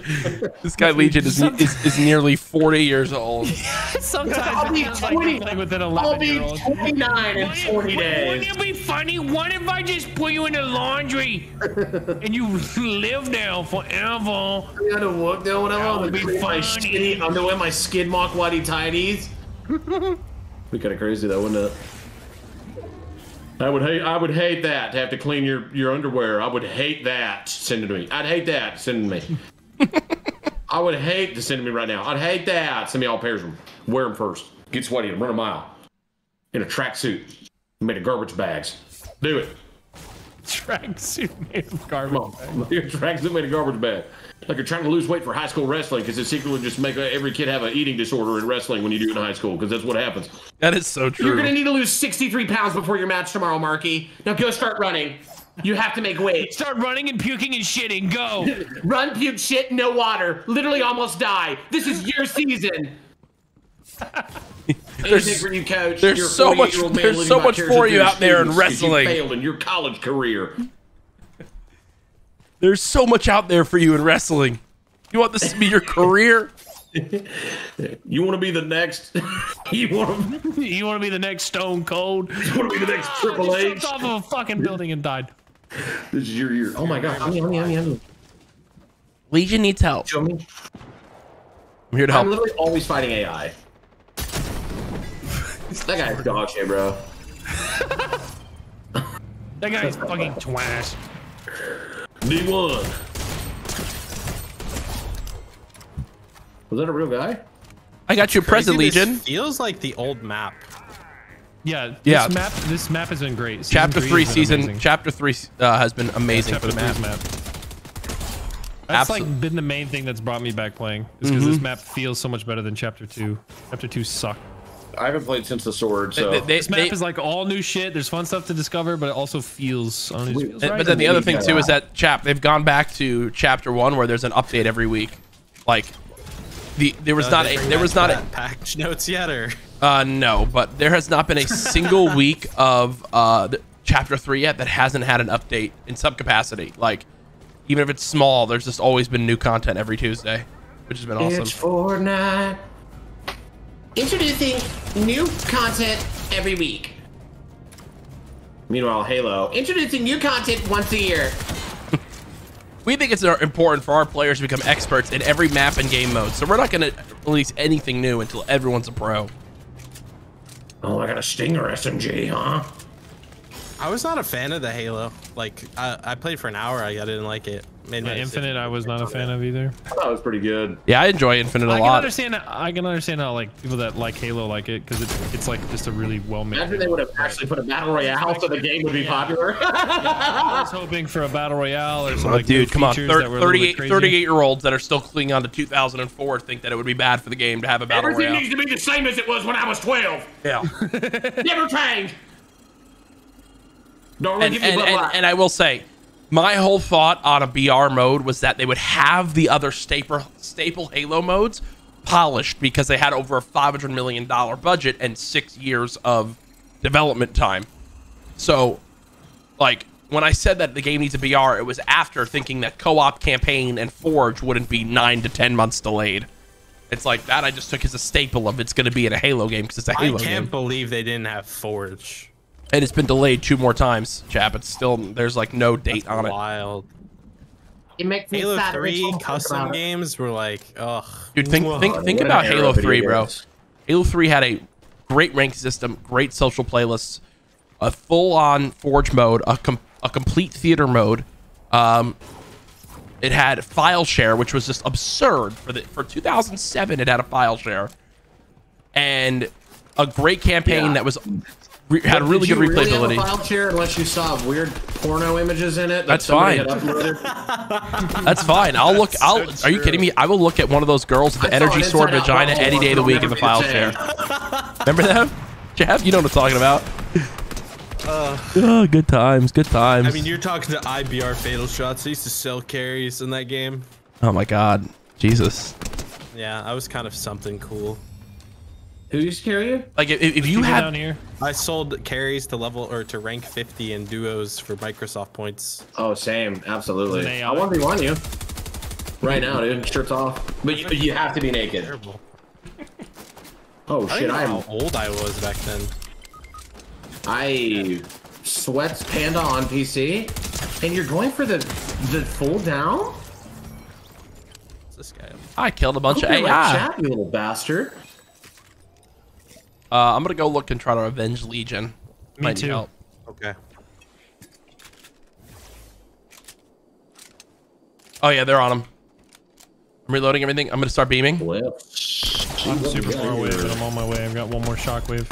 this guy Legion is, is is nearly 40 years old. Sometimes I'll be it feels like 20. playing with an I'll be year old. 29 in 20 Wouldn't it be funny? What if I just put you in the laundry and you live there forever? I gotta walk there when I'm That on would be cream, my funny. skinny underwear, my skid mark whitey tidies. be kind of crazy though, wouldn't it? I would hate. I would hate that to have to clean your your underwear. I would hate that. Send it to me. I'd hate that. Send it to me. I would hate to send it to me right now. I'd hate that. Send me all pairs of them. Wear them first. Get sweaty and run a mile in a tracksuit made of garbage bags. Do it. Tracksuit made of Come garbage. on. Your tracksuit made a garbage bag. Like you're trying to lose weight for high school wrestling because it secretly just make every kid have an eating disorder in wrestling when you do it in high school because that's what happens. That is so true. You're gonna need to lose 63 pounds before your match tomorrow, Marky. Now go start running. You have to make weight. Start running and puking and shitting. Go. Run, puke, shit, no water. Literally almost die. This is your season. Anything for you, coach. there's so much- there's so much for you out there in 'cause you wrestling. failed in your college career. There's so much out there for you in wrestling. You want this to be your career? You want to be the next? you want to? you want to be the next Stone Cold? You want to be the next Triple Just H? jumped off of a fucking building and died. This is your year. Oh my god! Honey, honey, honey, honey. Legion needs help. Show me. I'm here to help. I'm literally always fighting AI. that guy's dog shit, bro. That guy's fucking twash. D1. Was that a real guy? I got you present, Legion. Feels like the old map. Yeah, this Yeah. map this map has been great. Season Chapter three three, has been season. amazing. Chapter three uh, has been amazing Chapter for the map. map. That's Absol- like been the main thing that's brought me back playing. Is because this Mhm. map feels so much better than chapter two. Chapter two sucked. I haven't played since the sword, so. They- they- This map is like all new shit. There's fun stuff to discover, but it also feels. I don't know, it just feels And- right. But then the other thing too is that chap they've gone back to chapter one where there's an update every week. Like the there was Uh, not a there was not a that patch notes yet, or uh no, but there has not been a single week of uh the, chapter three yet that hasn't had an update in some capacity. Like even if it's small, there's just always been new content every Tuesday, which has been awesome. It's Fortnite. Introducing new content every week. Meanwhile, Halo. Introducing new content once a year. We think it's important for our players to become experts in every map and game mode, so we're not going to release anything new until everyone's a pro. Oh, I got a Stinger SMG, huh? I was not a fan of the Halo. Like I, I played for an hour. I, I didn't like it. Made Yeah, my Infinite, I was not a fan of either. I thought it was pretty good. Yeah, I enjoy Infinite a I can understand. I can understand how like people that like Halo like it because it, it's like just a really well made. Imagine they would have actually put a battle royale so the game would be popular. I was hoping for a battle royale or some Oh, like new dude, come on. features Thir- that were a little bit 38, crazy. 38 year olds that are still clinging on to 2004 think that it would be bad for the game to have a battle royale. Everything needs to be the same as it was when I was 12. Yeah. Never change. Don't really and, give you and, and, and I will say, my whole thought on a BR mode was that they would have the other staple staple Halo modes polished because they had over a $500 million budget and six years of development time. So, like, when I said that the game needs a BR, it was after thinking that co op campaign and Forge wouldn't be nine to 10 months delayed. It's like that I just took as a staple of it's going to be in a Halo game because it's a Halo game. I can't game. believe they didn't have Forge. And it's been delayed two more times, chap. It's still, there's like no date on it. Wild. It makes me Halo sad. every 3 time I think custom games were like, ugh. Dude, think think think what about Halo 3, bro. games. Halo 3 had a great rank system, great social playlists, a full-on Forge mode, a com- a complete theater mode. Um, it had file share, which was just absurd for the for 2007. It had a file share, and a great campaign Yeah. that was re- had But really did good you really have a file share unless you saw weird porno images in it. that That's fine. That's fine. I'll look. I'll. Are you kidding me? I will look at one of those girls with the I energy sword vagina any day of the week in the file be share. Remember them? Jeff, you know what I'm talking about. oh, good times. Good times. I mean, you're talking to IBR Fatal Shots. I used to sell carries in that game. oh my God, Jesus. Yeah, I was kind of something cool. Who used to? Like if, if you Keep had down here. I sold carries to level or to rank 50 in duos for Microsoft points. Oh, same. Absolutely. I want to be on you. Right now, dude. Shirts off. But you, you have to be naked. Terrible. Oh I shit! I'm old I was back then. I sweats panda on PC, and you're going for the the full down. What's this guy? I killed a bunch of Hope you're like AI. chat, you little bastard. Uh, I'm gonna go look and try to avenge Legion. Me Might need too. help. Okay. Oh yeah, they're on him. I'm reloading everything. I'm gonna start beaming. Well, I'm super far away, but I'm on my way. I've got one more shockwave.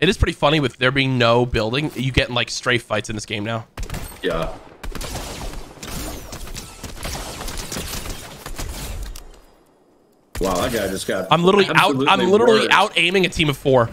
It is pretty funny with there being no building. You get in like strafe fights in this game now. Yeah. Wow, that guy just got. I'm literally out. I'm literally murdered. out aiming a team of four.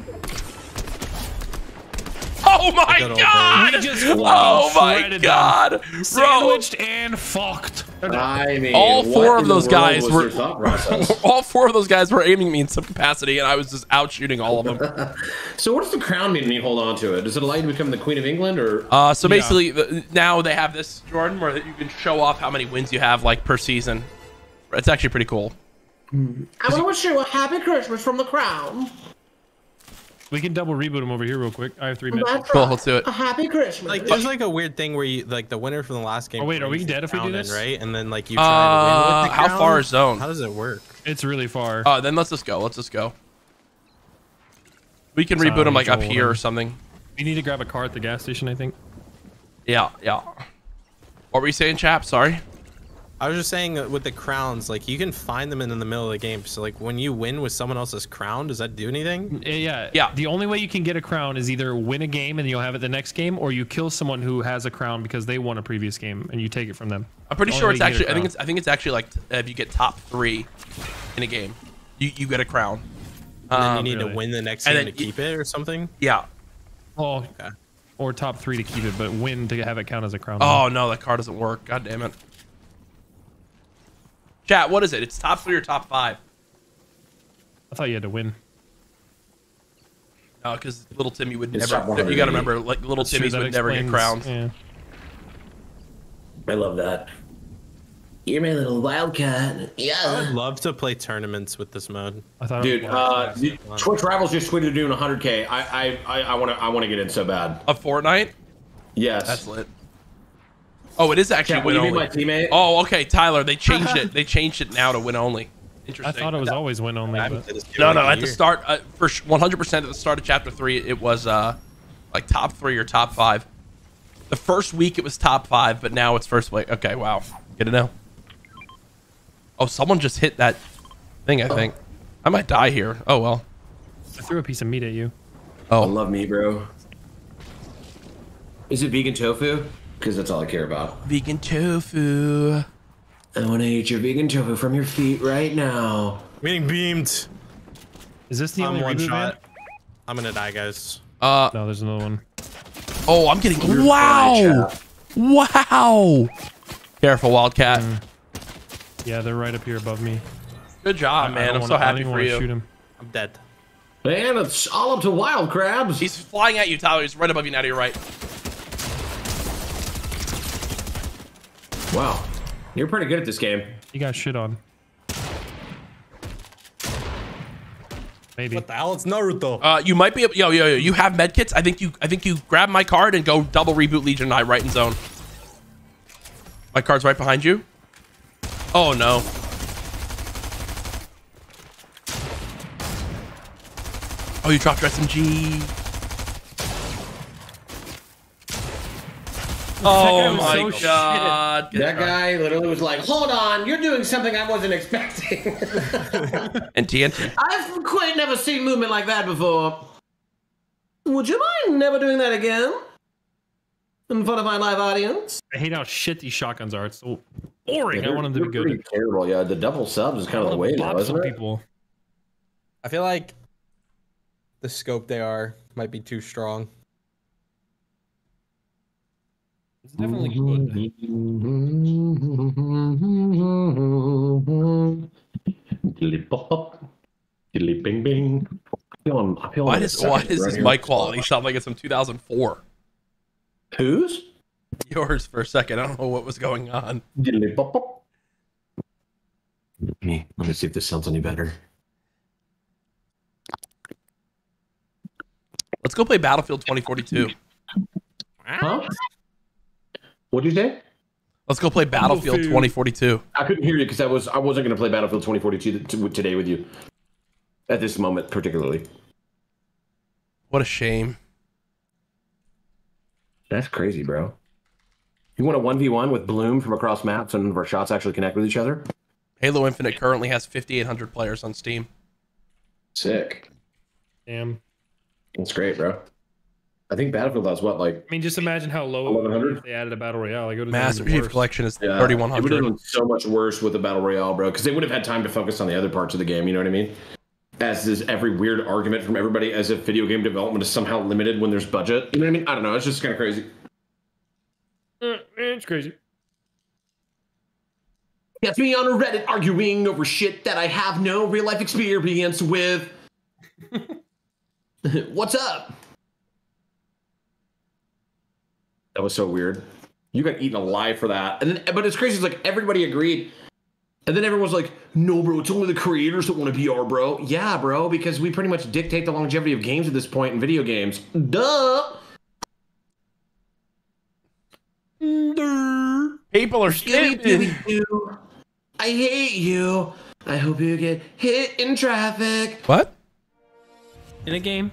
Oh my god! Just Oh my god, bro! Sandwiched and fucked. I mean, All four of those guys were- your thought process? All four of those guys were aiming me in some capacity, and I was just out shooting all of them. so, what does the crown mean when you hold on to it? Does it allow you to become the Queen of England, or Uh, so Yeah. basically, the, now they have this Jordan where you can show off how many wins you have like per season. It's actually pretty cool. I want to wish you a happy Christmas from the crown. We can double reboot him over here real quick. I have three minutes. That's Cool, right. let's do it. A happy Christmas. Like, there's like a weird thing where you like the winner from the last game. Oh, wait, are we dead if we do crown in, this? right? And then like you try to win Uh, with the how crown? far is zone? How does it work? It's really far. Uh, then let's just go. Let's just go. We can Sorry, reboot them like up Joel. here or something. we need to grab a car at the gas station, I think. Yeah, yeah. What were you saying, chap? Sorry. I was just saying that with the crowns, like you can find them in, in the middle of the game. So like when you win with someone else's crown, does that do anything? Uh, Yeah. Yeah. The only way you can get a crown is either win a game and you'll have it the next game, or you kill someone who has a crown because they won a previous game and you take it from them. I'm pretty Only sure it's you get a actually. I think it's. I think it's actually like uh, if you get top three in a game, you you get a crown. And then Um, you need really. to win the next and game to then y- keep it or something. Yeah. Oh, Okay. or top three to keep it, but win to have it count as a crown. Oh no, that card doesn't work. God damn it. Chat, what is it? It's top three or top five? I thought you had to win. No, because little Timmy would It's top never. You 180. got to remember, like little Sure, Timmy's that would never get explains- crowns. Yeah. I love that. You're my little wildcat. I Yeah. would love to play tournaments with this mode. I thought. Dude, it was uh, dude, Twitch Rivals just tweeted doing 100k. I I I want to I want to get in so bad. A Fortnite? Yes. That's lit. Oh, it is actually Chat, will win you be only. my teammate? Oh, okay, Tyler. They changed it. They changed it now to win only. Interesting. I thought it was always win only. But haven't played this game No, no. At the start, uh, for 100% at the start of chapter three, it was uh, like top three or top five. The first week it was top five, but now it's first week. Okay, wow. Good to know. Oh, someone just hit that thing. I think I might die here. Oh well. I threw a piece of meat at you. I Oh, love me, bro. Is it vegan tofu? Because that's all I care about. vegan tofu. I want to eat your vegan tofu from your feet right now. I'm getting beamed. Is this the I'm only one reboot, man? shot. I'm gonna die, guys. Uh No, there's another one. oh, I'm getting You're wow, wow. Careful, Wildcat. Yeah, they're right up here above me. Good job, I man. don't I'm wanna- so I don't happy even for wanna you. Shoot him. I'm dead. Man, it's all up to wild crabs. He's flying at you, Tyler. He's right above you now to your right. Wow. You're pretty good at this game. You got shit on. Maybe. What the hell? It's Naruto. Uh, you might be yo, yo, yo. You have medkits. I think you, I think you grab my card and go double reboot Legion and I right in zone. My card's right behind you. Oh no. Oh, you dropped your SMG. Oh my so shit. god. That guy literally was like, "Hold on, you're doing something I wasn't expecting." And TNT. I've quite never seen movement like that before. Would you mind never doing that again? In front of my live audience? I hate how shit these shotguns are. It's so boring. I They're- want them to be good. Terrible. Yeah, the double subs is kind of the way now, isn't some it? people. I feel like the scope they are might be too strong. It's definitely good. Diddly pop pop. Diddly bing bing. I feel I'm- I feel Why I'm does why second does right this mic quality sound like it's from 2004? Whose? Yours for a second. I don't know what was going on. Diddly pop pop. Me. Let me see if this sounds any better. Let's go play Battlefield 2042. Huh? What'd you say? Let's go play Battlefield 2042. I couldn't hear you because I was I wasn't going to play Battlefield 2042 t- t- today with you. At this moment, particularly. What a shame. That's crazy, bro. You want a one v one with Bloom from across maps, and our shots actually connect with each other? Halo Infinite currently has 5,800 players on Steam. Sick. Damn. That's great, bro. I think Battlefield has what like I mean, just imagine how low it would be 1100? if they added a battle royale. Like, it would've been Master Chief. Collection is Yeah, It would have been so much worse with the battle royale, bro, because they would have had time to focus on the other parts of the game. You know what I mean? As is every weird argument from everybody, as if video game development is somehow limited when there's budget. You know what I mean? I don't know. It's just kind of crazy. Uh, It's crazy. Gets me on a Reddit arguing over shit that I have no real life experience with. What's up? That was so weird. You got eaten alive for that, and then, but it's crazy. It's like everybody agreed, and then everyone's like, "No, bro, it's only the creators that want to be our bro." Yeah, bro, because we pretty much dictate the longevity of games at this point in video games. Duh. People are Scooby stupid. I hate you. I hope you get hit in traffic. What? In a game.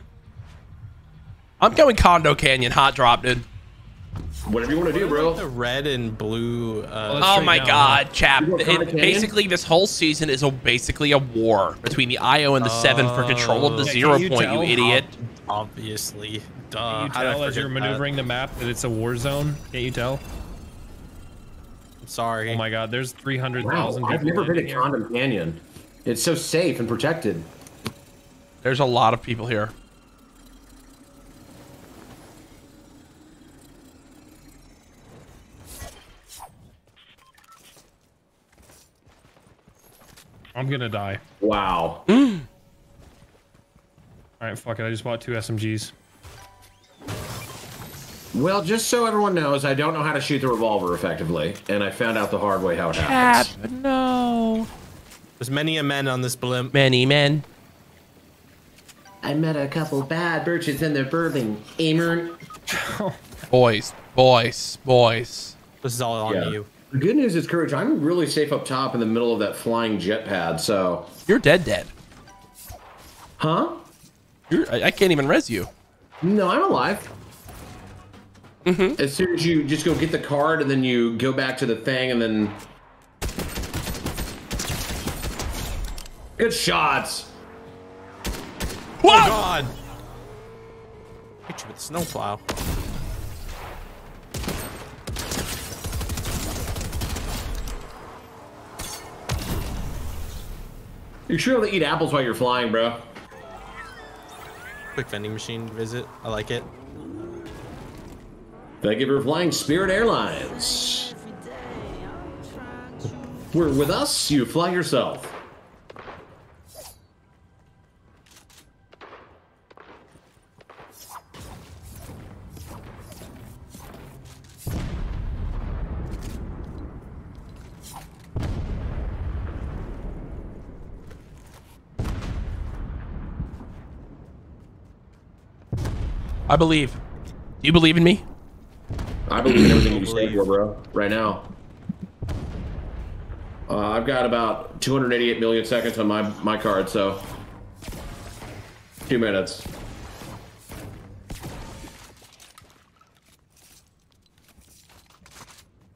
I'm going Condo Canyon hot drop, dude. Whatever you want to do, bro. The red and blue. Uh, Oh my god, chap. It- basically, this whole season is a, basically a war between the IO and the 7 for control of the Yeah, zero you point, you idiot. obviously. Duh. Can you how did I tell as you're forget that? maneuvering the map that it's a war zone? Can't you tell? I'm Sorry. Oh my god, there's 300,000 Wow, people I've never been living at here. Condom Canyon. It's so safe and protected. There's a lot of people here. I'm gonna die. Wow. All right, fuck it. I just bought two SMGs. Well, just so everyone knows, I don't know how to shoot the revolver effectively, and I found out the hard way how it happens. no. There's many a men on this blimp. Many men. I met a couple bad birches in the bourbon. Aimer. Boys, boys, boys. This is all on Yeah. you. The good news is, Courage, I'm really safe up top in the middle of that flying jet pad, so. You're dead, dead. Huh? You're, I, I can't even res you. No, I'm alive. Mm-hmm. As soon as you just go get the card and then you go back to the thing and then. Good shots. What? Oh, God. Hit you with a snowplow. You should be able to eat apples while you're flying, bro. Quick vending machine visit. I like it. Thank you for flying Spirit Airlines. We're with us, you fly yourself. I believe. Do you believe in me? I believe in everything you stand for, bro. Right now. Uh, I've got about 288 million seconds on my my card, so two minutes.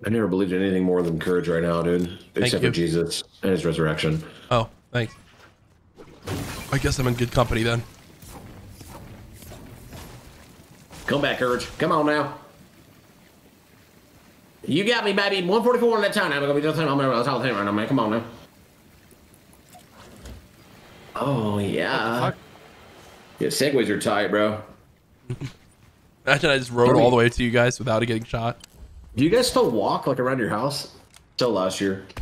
I never believed in anything more than courage right now, dude. Except you. for Jesus and his resurrection. Oh, thanks. I guess I'm in good company then. Come back, Urge. Come on now. You got me, baby. 144 in that time. I'm gonna be just I'm gonna tell right now, man. Come on now. Oh yeah. Yeah, segways are tight, bro. Imagine I just rode all the way to you guys without getting shot. Do you guys still walk like around your house? Still last year.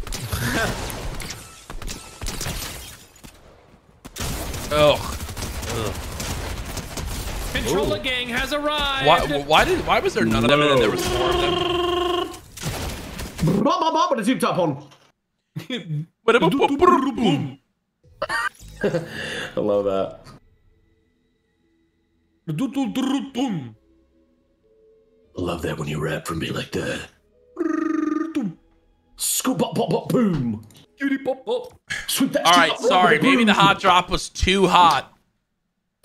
Ugh. Controller gang has arrived. Why, why did why was there none of them and then there was four of them? Bop, bop, bop with the tube top on. I love that. I love that when you rap for me like that. Scoop, bop, bop, bop, boom. All right, sorry. boom. Maybe the hot drop was too hot.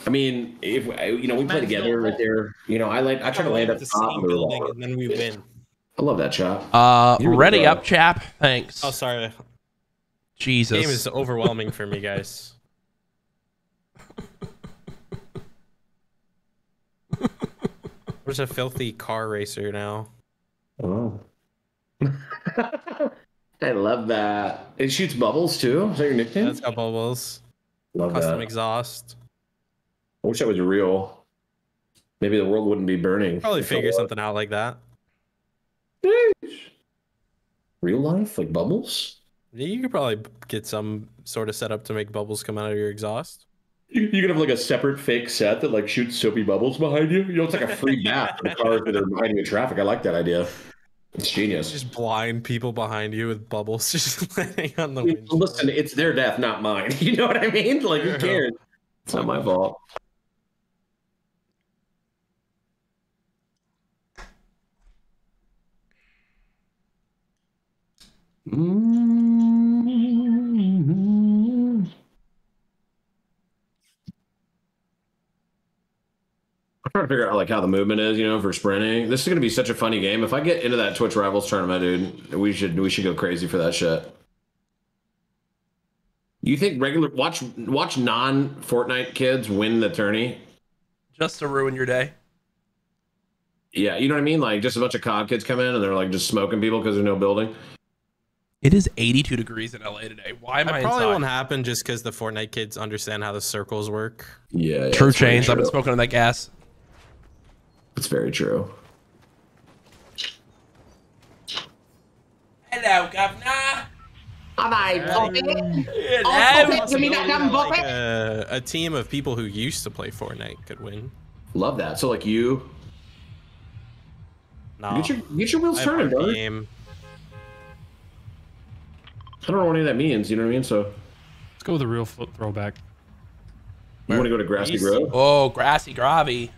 I mean, if you know, we play together right there. You know, I like I try to land up the top. same of the building and then we win. I love that shot. Uh, Here we ready up, chap. Thanks. Oh, sorry. Jesus. Game is overwhelming for me, guys. There's a filthy car racer now? Oh. I love that. It shoots bubbles too. Is that your nickname? That's got bubbles. love Custom that. exhaust. I wish that was real. Maybe the world wouldn't be burning. Probably figure something out like that. Real life, like bubbles. Yeah, You could probably get some sort of setup to make bubbles come out of your exhaust. You, you could have like a separate fake set that like shoots soapy bubbles behind you. You know, it's like a free map for the cars that are behind you in traffic. I like that idea. It's genius. Just blind people behind you with bubbles just laying on the windshield. Listen, it's their death, not mine. You know what I mean? Like, who cares? It's not my fault. Mm-hmm. I'm trying to figure out like how the movement is, you know, for sprinting. This is gonna be such a funny game. If I get into that Twitch Rivals tournament, dude, we should we should go crazy for that shit. You think regular watch watch non Fortnite kids win the tourney? Just to ruin your day. Yeah, you know what I mean. Like just a bunch of COD kids come in and they're like just smoking people because there's no building. It is 82 degrees in LA today. Why am That I probably inside? won't happen just because the Fortnite kids understand how the circles work. Yeah, yeah True it's very chains. I've been true. smoking on that gas. It's very true. Hello, governor. Am I popping? Hello. Oh, Give me that damn Like bucket. a, a team of people who used to play Fortnite could win. Love that. So like you No, get your get your wheels I turning, have a brother. game. I don't know what any of that means. You know what I mean? So Let's go with a real flip throwback. you want to go to Grassy Easy. Grove? Oh, grassy gravy.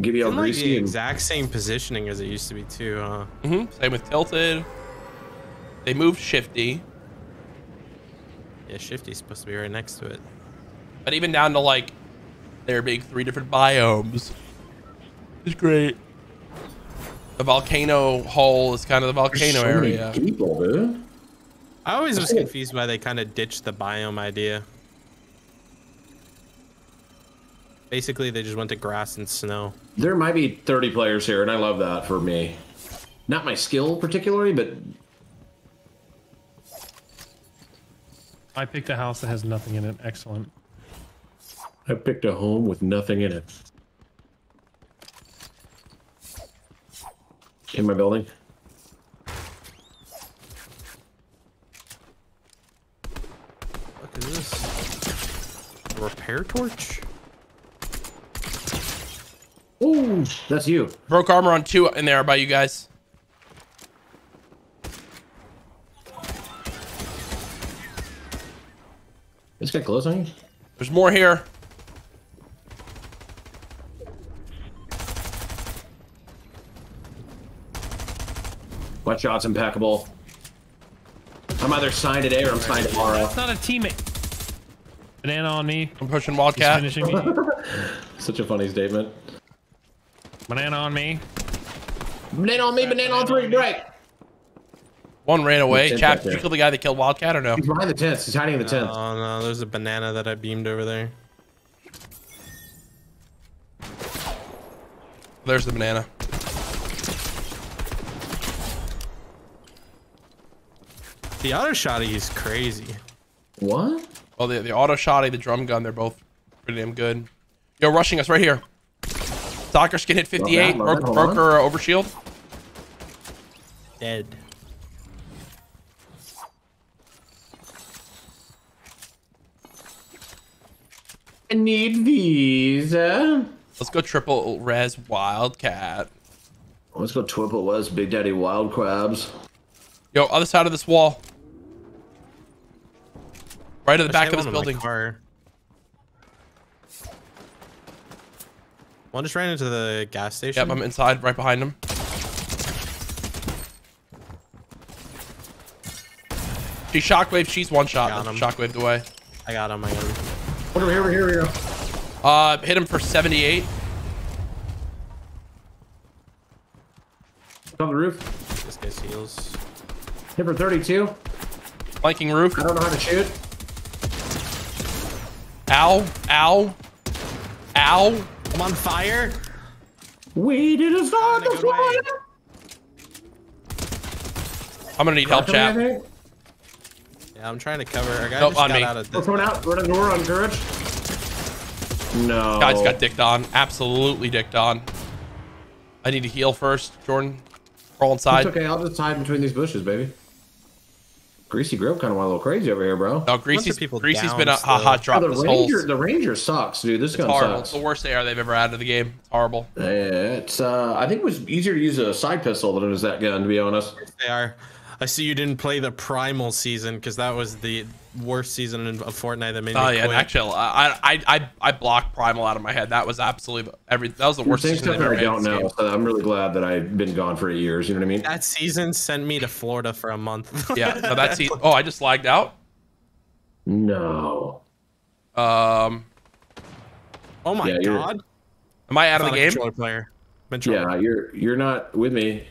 Give you It's all in like greasy the and exact same positioning as it used to be too, huh? hmm Same with tilted. They moved shifty, Yeah, Shifty's supposed to be right next to it. but even down to like there being three different biomes. It's great. The volcano hole is kind of the volcano so many area. people, dude. I always was confused why they kind of ditched the biome idea. Basically, they just went to grass and snow. There might be 30 players here, and I love that for me. Not my skill particularly, but I picked a house that has nothing in it. Excellent. I picked a home with nothing in it. In my building. Is this? A repair torch? Ooh, that's you. Broke armor on two in there by you guys. This guy close on you? There's more here. My shot's impeccable. I'm either signed today or I'm signed tomorrow. That's not a teammate. Banana on me. I'm pushing He's Wildcat. finishing me. Such a funny statement. Banana on me. Banana on me, banana on three, break. One ran away. tent Chap, did you there. kill the guy that killed Wildcat or no? He's behind the tents. He's hiding in the tents. Oh no, there's a banana that I beamed over there. There's the banana. The auto shotty is crazy. What? Well, the, the auto shotty, the drum gun, they're both pretty damn good. Yo, rushing us right here. Stalker skin hit 58. Love that, love Broke, that, hold broke her uh, overshield. Dead. I need these. Uh. Let's go triple res Wildcat. Let's go triple West, Big Daddy Wild Crabs. Yo, other side of this wall. Right at the Wish back of this had one in my building. car. One just ran into the gas station. Yep, I'm inside, right behind him. She shockwave, she's one shot. Got him. Shockwaved away. I got him. I got him. Over here, over here, over here. Uh, hit him for 78. On the roof. This guy's heals. Hit for 32. Flanking roof. I don't know how to shoot. Ow, ow, ow. I'm on fire. We did a start Good the way. fire. I'm gonna need help, Coming, I chap. think. Yeah, I'm trying to cover. Our guy Nope, just on got me. out of We're this. coming out. We're in the door on courage. No. Guys got dicked on. Absolutely dicked on. I need to heal first. Jordan, crawl inside. It's okay. I'll just hide between these bushes, baby. Greasy Grove kind of went a little crazy over here, bro. No, Greasy's, people Greasy's down been a, a still. hot drop Oh, the this whole. ranger, It's the ranger sucks, dude. This gun horrible. It's sucks. the worst AR they've ever had to the game. It's horrible. Yeah, it's. Uh, I think it was easier to use a side pistol than it was that gun, to be honest. They are. I see you didn't play the primal season because that was the worst season of Fortnite that made me Oh yeah, actually, I I I I blocked Primal out of my head. That was absolutely every. That was the worst Saying season stuff they've that ever I don't know. So I'm really glad that I've been gone for eight years. You know what I mean? that season sent me to Florida for a month. Yeah, no, that's he. Oh, I just lagged out. No. Um, oh my Yeah, you're- god. am I out of the a game? controller player. Controller. Yeah, you're you're not with me.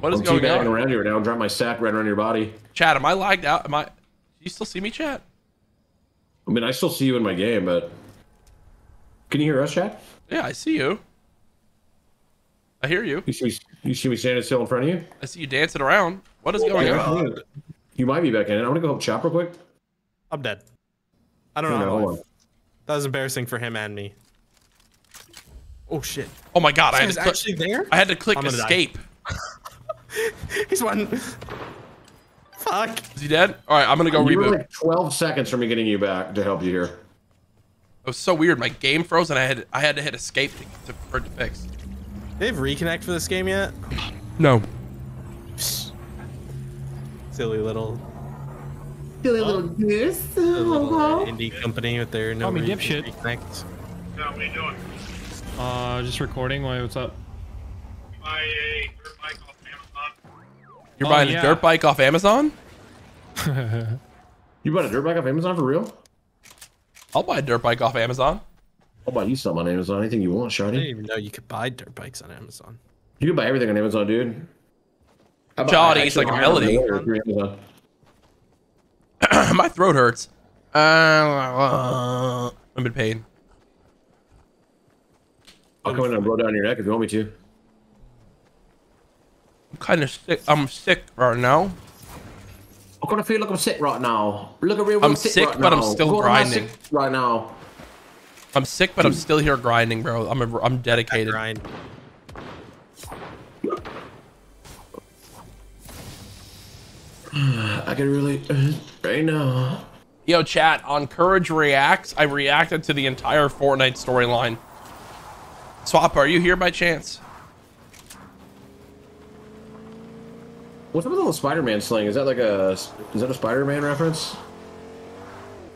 What is I'm going teabagging on? around you right now. I'm dropping my sack right around your body. Chat, am I lagged out? Am I? Do you still see me, chat? I mean, I still see you in my game, but can you hear us, chat? Yeah, I see you. I hear you. You see, you see me standing still in front of you? I see you dancing around. What is going Yeah, on? yeah. You might be back in. It. I'm gonna go help Chop real quick. I'm dead. I don't Hang know. on, how hold I- on. That was embarrassing for him and me. Oh shit. Oh my god! I had to click, actually there? I had to click I'm gonna die. escape. He's one. Fuck. Is he dead? All right, I'm gonna go You were reboot. like 12 seconds from me getting you back to help you here. It was so weird. My game froze, and I had I had to hit escape to, to, for it to fix. They have reconnect for this game yet? No. Silly little, Silly little goose. little indie company with their no Call me re- dipshit. reconnect. Uh, just recording. Why? What's up? You're Oh, buying yeah. a dirt bike off Amazon? You bought a dirt bike off Amazon for real? I'll buy a dirt bike off Amazon. I'll buy you something on Amazon. Anything you want, I didn't even know you could buy dirt bikes on Amazon. You can buy everything on Amazon, dude. I buy- Shotty, I it's like a actually melody. buy everything through Amazon. My throat hurts. Uh, I'm in pain. I'll come in and blow down your neck if you want me to. I'm kind of sick. I'm sick right now. I'm gonna feel like I'm sick right now. Look at me, I'm sick, right but I'm now. still Go to my grinding. sick right now. I'm sick, but I'm still here grinding, bro. I'm a, I'm dedicated. Grind. I can really uh, right now. Yo, chat on Courage Reacts. I reacted to the entire Fortnite storyline. Swap, are you here by chance? What's up with all the Spider-Man sling? Is that like a is that a Spider-Man reference?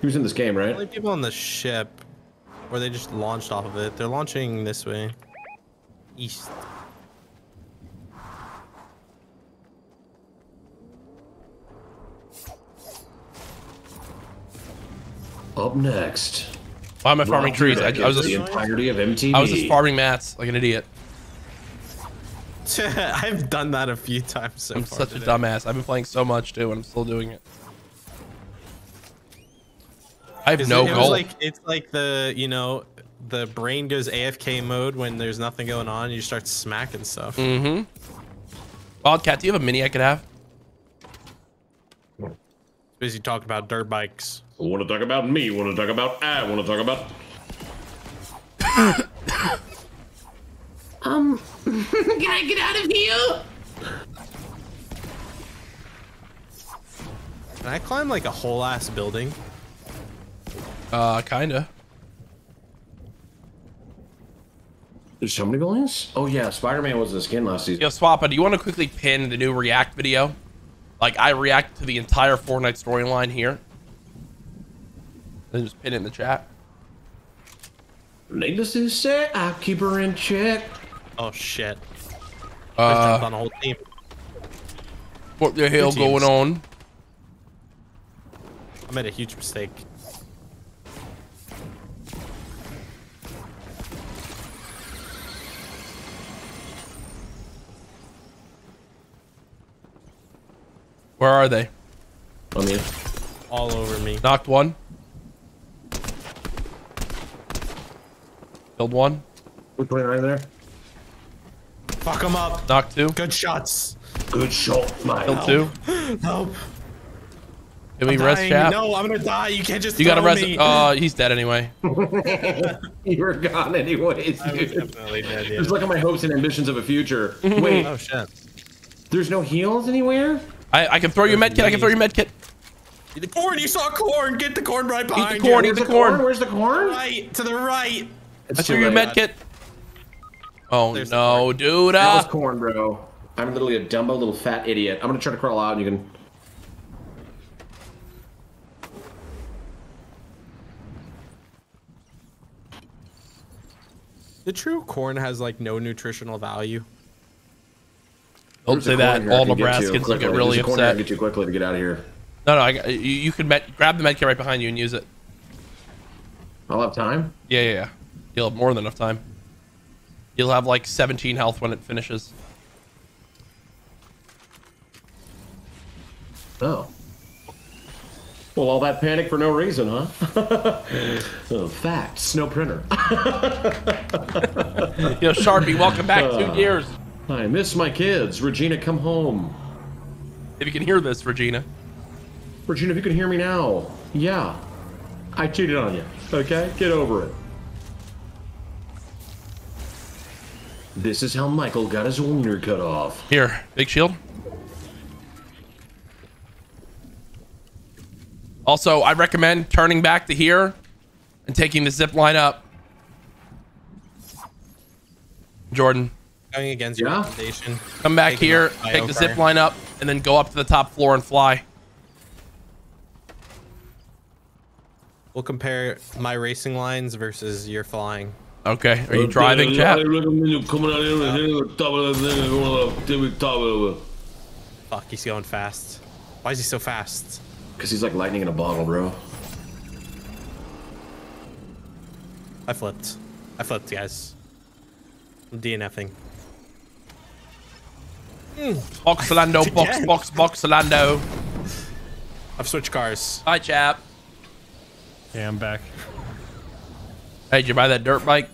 He was in this game, right? Only people on the ship, or they just launched off of it. They're launching this way, east. Up next. Why am I farming Rob trees? I, I was just the entirety of MTV. I was just farming mats like an idiot. I've done that a few times so I'm far. such a dumbass. I've been playing so much too, and I'm still doing it. I have Is no it, it goal. like it's like the you know the brain goes AFK mode when there's nothing going on. And You start smacking stuff. Mm-hmm. Wildcat, do you have a mini I could have? Busy talking about dirt bikes. Want to talk about me? Want to talk about I? Want to talk about? Um, can I get out of here? Can I climb like a whole ass building? Uh, kinda. There's so many buildings. Oh yeah, Spider-Man was the skin last season. Yo, Swappa, do you want to quickly pin the new React video? Like, I react to the entire Fortnite storyline here. Then just pin it in the chat. Needless to say, I keep her in check. Oh shit! I Uh, jumped on a whole team. what the hell going on? I made a huge mistake. Where are they? On mean, All over me. Knocked one. Killed one. we're putting right there. Fuck him up. Knocked two. Good shots. Good shot, mate. Killed two. Help. Can we I'm rest dying. chap? No, I'm gonna die. You can't just. You gotta rest. Me. Uh, he's dead anyway. You were gone anyways, I was dude. definitely dead. Yeah. Just look at my hopes and ambitions of a future. Wait, Oh shit. there's no heals anywhere? I, I can throw you a med kit. I can throw you a med kit. The corn. You saw corn. Get the corn right behind corn, you. eat the corn. corn. Where's the corn? Right to the right. It's I threw you a med kit. Oh There's no, dude. That was Uh, corn, bro. I'm literally a Dumbo little fat idiot. I'm gonna try to crawl out and you can. The true corn has like no nutritional value. don't There's say that. corn here I All can get Nebraskans will get really There's a corn here I upset. get you quickly to get out of here. No, no. I, you, you can med, grab the medkit right behind you and use it. I'll have time. Yeah, yeah, yeah. You'll have more than enough time. You'll have like 17 health when it finishes. Oh. Well, all that panic for no reason, huh? oh, facts. No printer. Yo, Sharpie, welcome back. Uh. Two years. I miss my kids. Regina, come home. If you can hear this, Regina. Regina, if you can hear me now. Yeah. I cheated on you. Okay? Get over it. This is how Michael got his wiener cut off. Here, big shield. Also, I recommend turning back to here and taking the zip line up. Jordan, Going against your Yeah? recommendation. come back Taking here, that take the zip line up, and then go up to the top floor and fly. We'll compare my racing lines versus your flying. Okay, are you driving, chap? Fuck, he's going fast. Why is he so fast? Because he's like lightning in a bottle, bro. I flipped. I flipped, guys. I'm DNFing. Hmm. Boxolando, box, Again. box, boxolando. I've switched cars. Hi, chap. Yeah, I'm back. Hey, did you buy that dirt bike?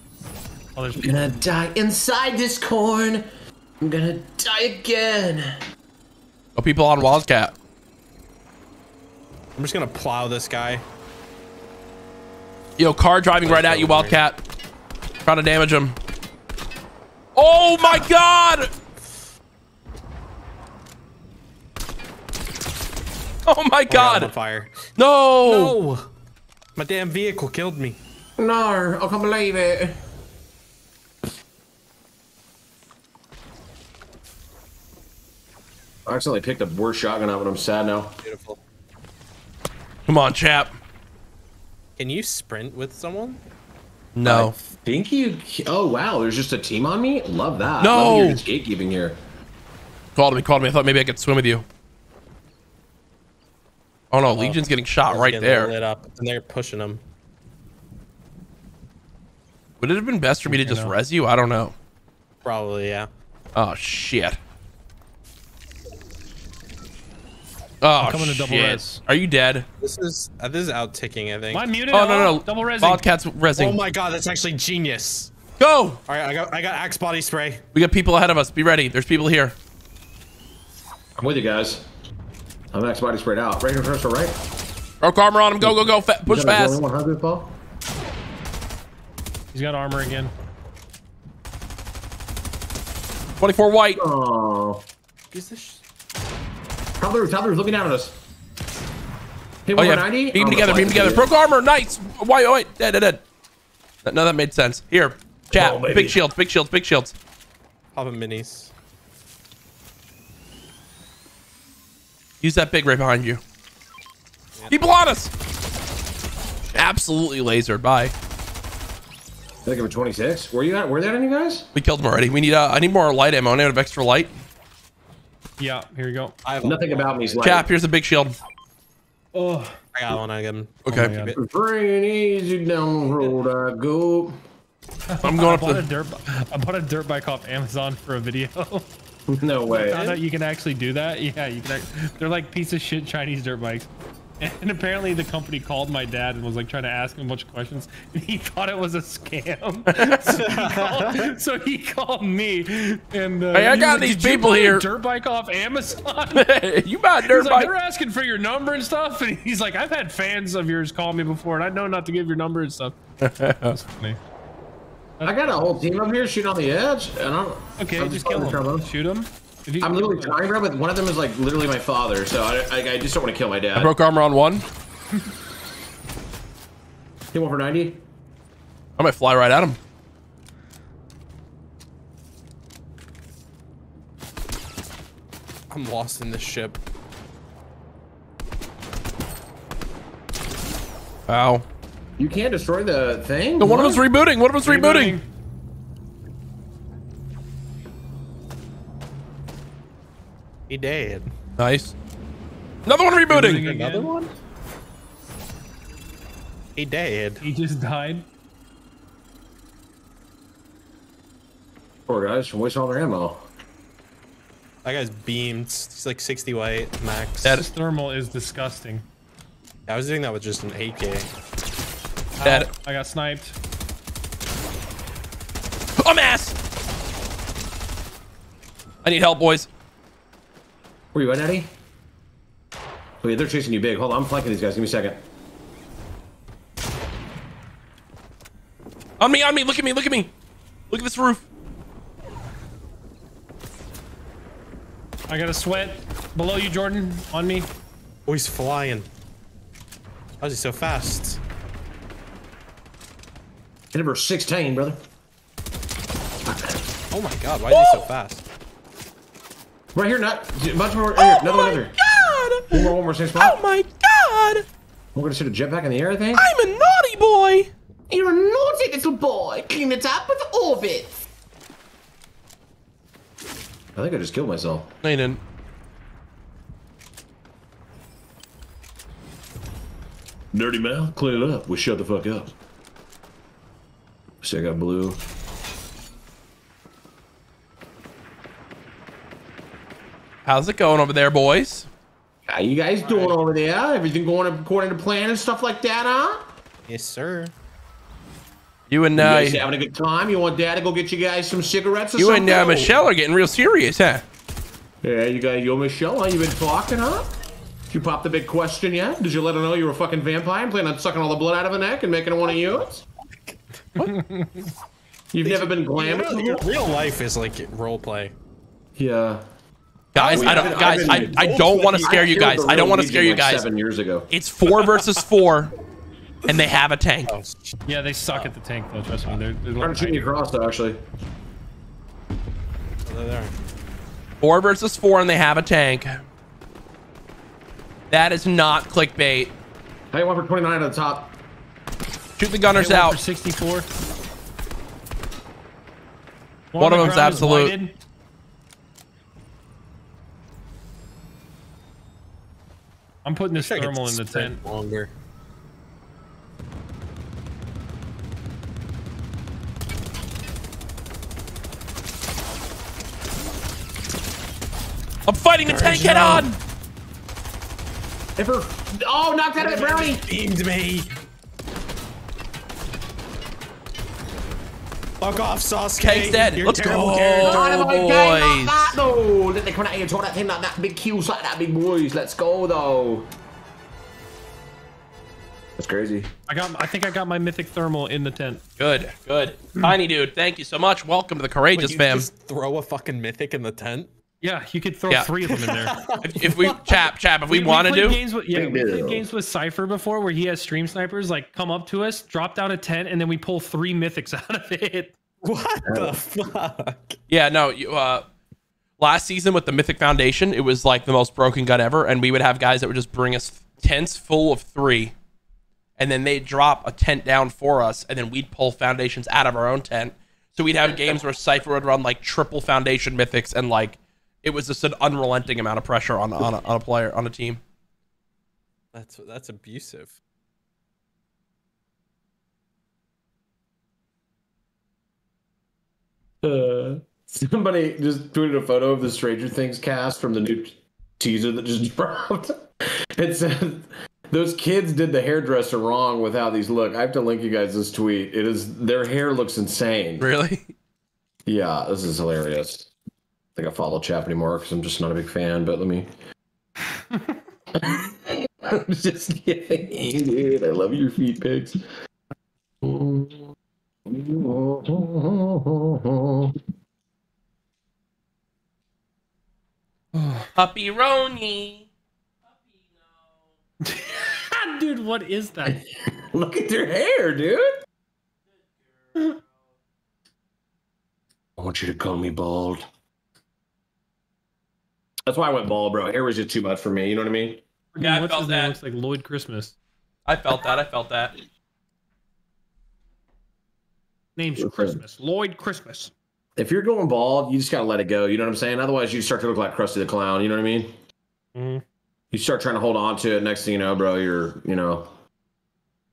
Oh, there's I'm gonna die inside this corn. I'm gonna die again. Oh, people on Wildcat. I'm just gonna plow this guy. Yo, car driving right at you, Wildcat. Trying to damage him. Oh my god! Oh my Oh, I'm on god! fire. No! No! My damn vehicle killed me. No, I can't believe it. I accidentally picked the worst shotgun up and I'm sad now. Beautiful. Come on, chap. Can you sprint with someone? No. Think you? Oh wow, there's just a team on me. Love that. No. Love that gatekeeping here. Called me, called me. I thought maybe I could swim with you. Oh no, Legion's getting shot right getting there. Lit up, and they're pushing him. Would it have been best for me to just know. res you? I don't know. Probably, yeah. Oh shit. Oh coming to double shit. res. Are you dead? This is uh, this is out ticking. I think. Am I muted? Oh no no. Double res. Wildcats resing. Oh my god, that's actually genius. Go. All right, I got I got axe body spray. We got people ahead of us. Be ready. There's people here. I'm with you guys. I'm axe body sprayed out. Right here first or right? Broke armor on him. Go go go. Fa- push Is that a fast. golden 100, Paul? He's got armor again. 24 white. Oh. Is this? Top of the roof, top of the roof, looking down at us. Hit Oh yeah. 190. Beam oh, I'm together. Beam together. Broke armor. Nice. White. oh, Wait. Dead. Dead. Dead. No, that made sense. Here. Chat. Oh, big shields. Big shields. Big shields. Popping minis. Use that big right behind you. People on us. Absolutely lasered. Bye. I think I'm 26. Where you at? Where that any guys? We killed them already. We need. Uh, I need more light ammo. I need have extra light. Yeah, here we go. I have Nothing about me is like. Chap. Here's a big shield. Oh, I got one. I got him. Okay. my God. Bring easy down the road I go. I'm I going up bought a to. dirt. I bought a dirt bike off Amazon for a video. No way. I Found out you can actually do that. Yeah, you can. act- They're like piece of shit Chinese dirt bikes. And apparently the company called my dad and was like trying to ask him a bunch of questions. And he thought it was a scam. so, he called, so he called me. And uh, Hey, I got like, these people here." Dirt bike off Amazon. you bought He's dirt like, bike. they're asking for your number and stuff. And he's like, I've had fans of yours call me before, and I know not to give your number and stuff. That's funny. I got a whole team up here shooting on the edge, and I'm Okay, I'm just putting kill the him. Shoot him. If you I'm literally kill him. trying, bro, but one of them is like literally my father, so I, I, I just don't want to kill my dad. I dad. broke armor on one. Hit one for 90. I might fly right at him. I'm lost in this ship. Wow. You can't destroy the thing. No, one of What? them's rebooting. One of them's rebooting. He dead. Nice. Another one rebooting. Rebooting again. Another one? He dead. He just died. Poor guys, waste all their ammo. That guy's beamed. He's like 60 white max. Dead. This thermal is disgusting. I was doing that with just an AK. Dead. I got sniped. I'm ass. I need help, boys. Where you at, Eddie? Oh yeah, they're chasing you big. Hold on, I'm flanking these guys. Give me a second. On me, on me. Look at me, look at me. Look at this roof. I got a sweat below you, Jordan. On me. Oh, he's flying. How is he so fast? Hit number 16, brother. Oh my god, why is he so fast? Right here, not much more. Right here, oh another one, another. God. One more, one more, same spot. Oh my God. We're gonna shoot a jetpack in the air, I think. I'm a naughty boy. You're a naughty little boy. Clean it up with orbits. I think I just killed myself. No, you didn't. Dirty mouth, clean it up. We shut the fuck up. See, I got blue. How's it going over there, boys? How you guys doing over there? Everything going according to plan and stuff like that, huh? Yes, sir. You and You uh, guys having a good time? You want Dad to go get you guys some cigarettes or something. you something? and uh, Michelle are getting real serious, huh? Yeah, you guys, yo, Michelle, huh? You been talking, huh? Did you pop the big question yet? Did you let her know you were a fucking vampire and planning on sucking all the blood out of her neck and making her one of yours? You've never been glamorous Real, before? real life is like role play. Yeah. Guys, I don't. Guys, I, I don't want to scare you guys. I don't want to scare you guys. Seven years ago. It's four versus four, and they have a tank. Oh, yeah, they suck at the tank though. Trust me. They're, they're I'm shooting you across, though, actually. Oh, there. Four versus four, and they have a tank. That is not clickbait. Hey, one for 29 at the top. Shoot the gunners Hit out. 64. One on of the them's ground is absolute. I'm putting this thermal in the tent. Longer. I'm fighting the tank. Get on! Ever. Oh, knocked out of brownie. Beamed me. Fuck off, Sasuke. Tank's dead. You're Let's go. character. Dynamite game boys. like that though. Let they come out here and talk that thing like that. Big kills like that, big boys. Let's go though. That's crazy. I got. I think I got my mythic thermal in the tent. Good, good. Tiny dude, thank you so much. Welcome to the Wait, courageous you fam. just throw a fucking mythic in the tent? Yeah, you could throw Yeah. three of them in there. If, if we chap chap, if we, want to do, games with, yeah, Big we played games with Sypher before where he has stream snipers like come up to us, drop down a tent, and then we pull three mythics out of it. What the fuck? yeah, no. You, uh, last season with the Mythic Foundation, it was like the most broken gun ever, and we would have guys that would just bring us tents full of three, and then they'd drop a tent down for us, and then we'd pull foundations out of our own tent. So we'd have games where Sypher would run like triple foundation mythics, and like it was just an unrelenting amount of pressure on on a, on a player on a team. That's that's abusive. Uh, somebody just tweeted a photo of the Stranger Things cast from the new teaser that just dropped. It says those kids did the hairdresser wrong with how these look. I have to link you guys this tweet. It is their hair looks insane. Really? Yeah, this is hilarious. I think I follow Chap anymore because I'm just not a big fan. But let me. I'm just kidding, dude. I love your feet pics. Puppy Roni. Dude, what is that? Look at their hair, dude. I want you to call me bald. That's why I went bald, bro. Hair was just too much for me. You know what I mean? Yeah, I What's felt that. Looks like Lloyd Christmas. I felt that. I felt that. Name's Okay. Christmas. Lloyd Christmas. If you're going bald, you just gotta let it go. You know what I'm saying? Otherwise, you start to look like Krusty the Clown. You know what I mean? Mhm. You start trying to hold on to it. Next thing you know, bro, you're, you know,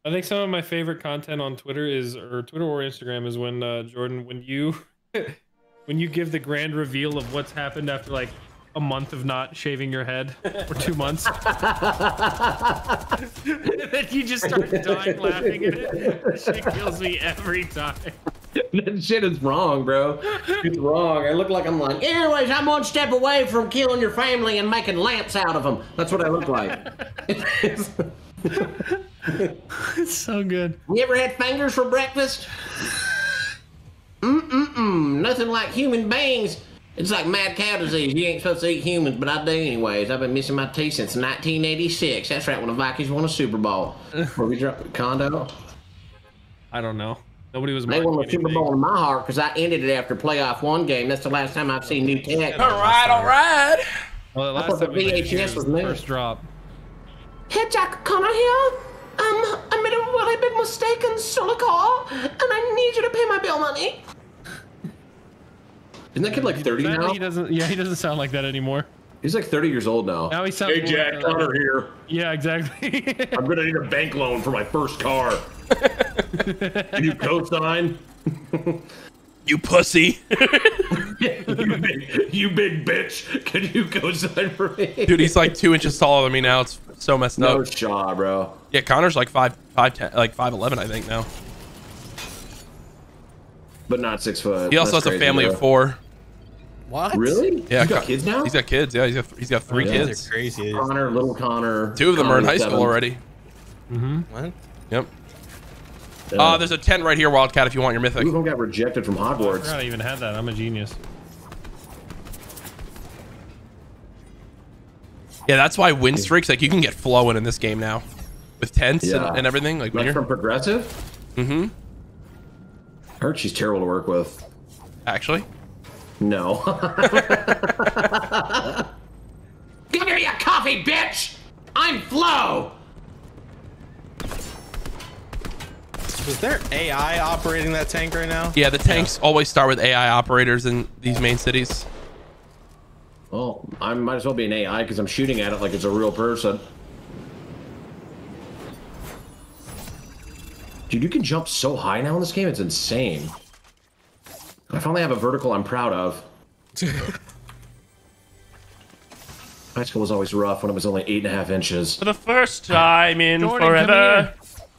I think some of my favorite content on Twitter is, or Twitter or Instagram, is when uh, Jordan, when you, when you give the grand reveal of what's happened after like a month of not shaving your head, or two months, then you just start dying laughing at it. That shit kills me every time. that shit is wrong, bro. It's wrong. I look like I'm like, anyways, I'm one step away from killing your family and making lamps out of them. That's what I look like. It's so good. You ever had fingers for breakfast? Mm-mm-mm. Nothing like human beings. It's like mad cow disease. You ain't supposed to eat humans, but I do anyways. I've been missing my teeth since 1986. That's right, when the Vikings won a Super Bowl. Where we dropped condo. I don't know. Nobody was. They won a Super. Bowl in my heart because I ended it after playoff one game. That's the last time I've seen new tech. All right, all right. Well, the I last thought the time we went here VHS was the new. first drop. Hey, Jack Connor here. Um, I made a really big mistake and stole a car, and I need you to pay my bill money. Isn't that kid like 30 Sadly, now? he doesn't. Yeah, he doesn't sound like that anymore. He's like 30 years old now. Now he sounds. Hey, Jack like- Connor uh, here. Yeah, exactly. I'm gonna need a bank loan for my first car. Can you co-sign? You pussy. you, big, you big bitch. Can you co-sign for me? Dude, he's like two inches taller than me now. It's so messed no up. shot, bro. Yeah, Connor's like five, five, ten, like five eleven, I think now. But not six foot. He also That's has a family bro. of four. What? Really? Yeah, He's got kids now. He's got kids. Yeah, he's got he's got three yeah. You guys kids. are crazy. Connor, little Connor. Two of them are in high Connor's school seven. already. What? Yep. Yeah. Uh, there's a tent right here, Wildcat, if you want your mythic. Two of got rejected from I Hogwarts. forgot I even had that. I'm a genius. Yeah, that's why win streaks like you can get flowing in this game now, with tents Yeah. and, and everything. Like when Like you're, from Progressive. mm-hmm. Heard she's terrible to work with. Actually, No. Give me a coffee, bitch! I'm Flo! Is there AI operating that tank right now? yeah, the tanks always start with AI operators in these main cities. well, I might as well be an AI because I'm shooting at it like it's a real person. Dude, you can jump so high now in this game. It's insane. I finally have a vertical I'm proud of. High school was always rough when it was only eight and a half inches. For the first time in Jordan, forever.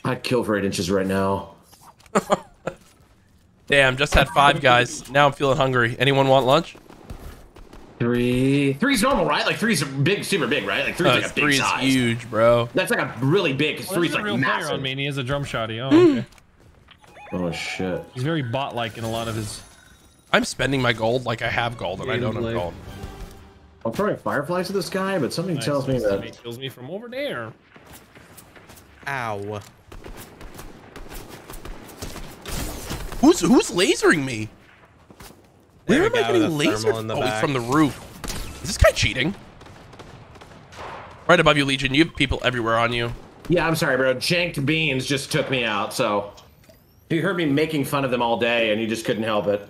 I'd kill for eight inches right now. Damn, just had five guys. Now I'm feeling hungry. Anyone want lunch? Three. Three's normal, right? Like three's big, super big, right? Like three's Uh, like a big three is size. huge, bro. That's like a really big. Cause Well, three's there's a like real player massive. on me, and he has a drum shotty. Oh, okay. Oh shit. He's very bot-like in a lot of his. I'm spending my gold like I have gold and I don't have gold. I'm throwing fireflies at this guy, but something Nice. tells me Somebody that kills me from over there. Ow. Who's who's lasering me? Where am I getting a lasered? in the oh, he's back. from the roof. Is this guy cheating? Right above you, Legion. You have people everywhere on you. Yeah, I'm sorry, bro. Janked Beans just took me out, so. You heard me making fun of them all day, and you just couldn't help it.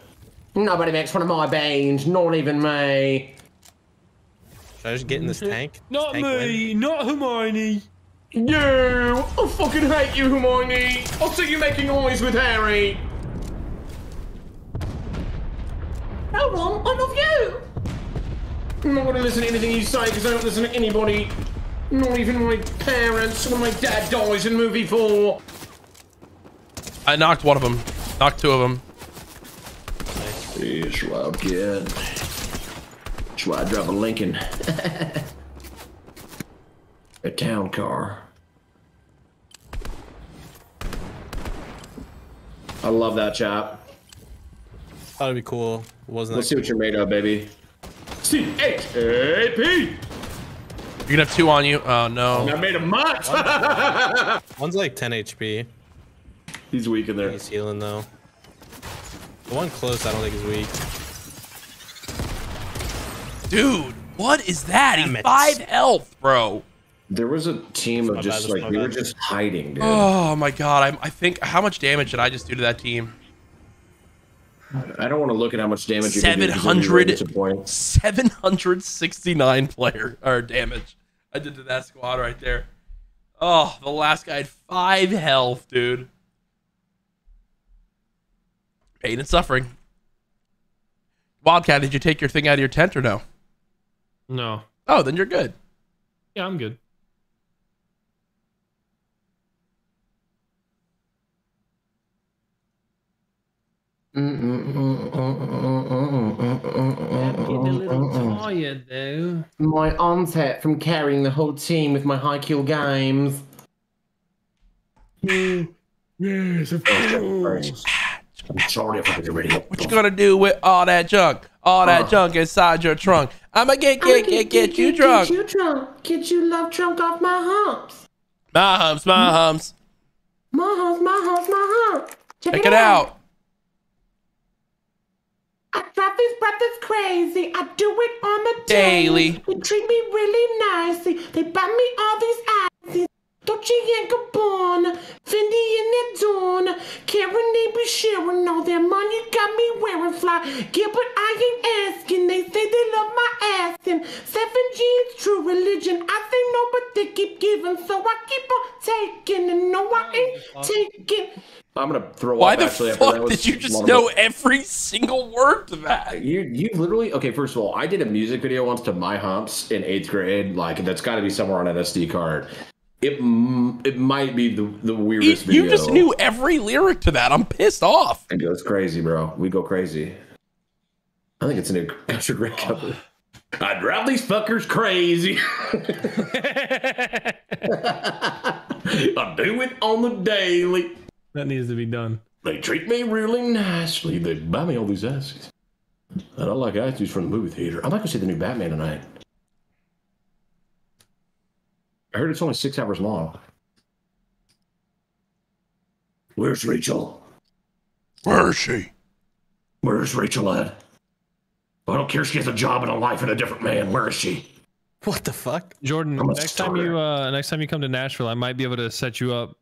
Nobody makes fun of my beans, not even me. Should I just get in this tank? Not Tank win? me, not Hermione. You! I fucking hate you, Hermione! I'll see you making noise with Harry! Hold on, I love you! I'm not gonna listen to anything you say because I don't listen to anybody. Not even my parents when my dad dies in movie four. I knocked one of them. Knocked two of them. Yes, wild kid. That's why I drive a Lincoln. a town car. I love that chap. That'd be cool. Wasn't Let's that see what you're made of, baby. C-H-A-P! You're gonna have two on you. Oh no. I made a much! One's like 10 HP. He's weak in there. He's healing though. The one close, I don't think is weak. Dude, what is that? Damn He's it. five health, bro. There was a team of just that's like my we were just hiding, dude. Oh my god. I, I think how much damage did I just do to that team? I don't want to look at how much damage you did. because it'd be 700 really disappointing. 769 player or damage I did to that squad right there. Oh, the last guy had five health, dude. Pain and suffering. Wildcat, did you take your thing out of your tent or no? No. Oh, then you're good. Yeah, I'm good. I'm getting a little tired though. My arm's hurt from carrying the whole team with my high kill games. Yes, of oh, course. I'm sorry if I was radio. What you gonna do with all that junk? All that junk inside your trunk. I'ma get get get get you drunk. Get you drunk. Get you love drunk off my humps. My humps, my mm. humps. My humps, my humps, my humps. Check, Check it out. I drive these brothers crazy. I do it on the Daily. daily. They treat me really nicely. They buy me all these ices. Dolce and Gabbana, Fendi and their Dawn. Karan, they be sharing all their money. Got me wearing fly. Gilbert, I ain't asking. They say they love my ass. And seven G's true religion. I say no, but they keep giving. So I keep on taking. And no, I ain't taking. I'm gonna throw Why up. the actually, after that fuck was did you just know every single word to that? Uh, you you literally okay. First of all, I did a music video once to My Humps in eighth grade. Like that's got to be somewhere on an SD card. It it might be the the weirdest video. you just knew every lyric to that. I'm pissed off. It goes crazy, bro. We go crazy. I think it's a new country great cover. I drive these fuckers crazy. I do it on the daily. That needs to be done. They treat me really nicely. They buy me all these asses. I don't like iTunes from the movie theater. I'm not gonna see the new Batman tonight. I heard it's only six hours long. Where's Rachel? Where is she? Where's Rachel at? I don't care if she has a job and a life and a different man. Where is she? What the fuck? Jordan, I'm next time you uh next time you come to Nashville, I might be able to set you up.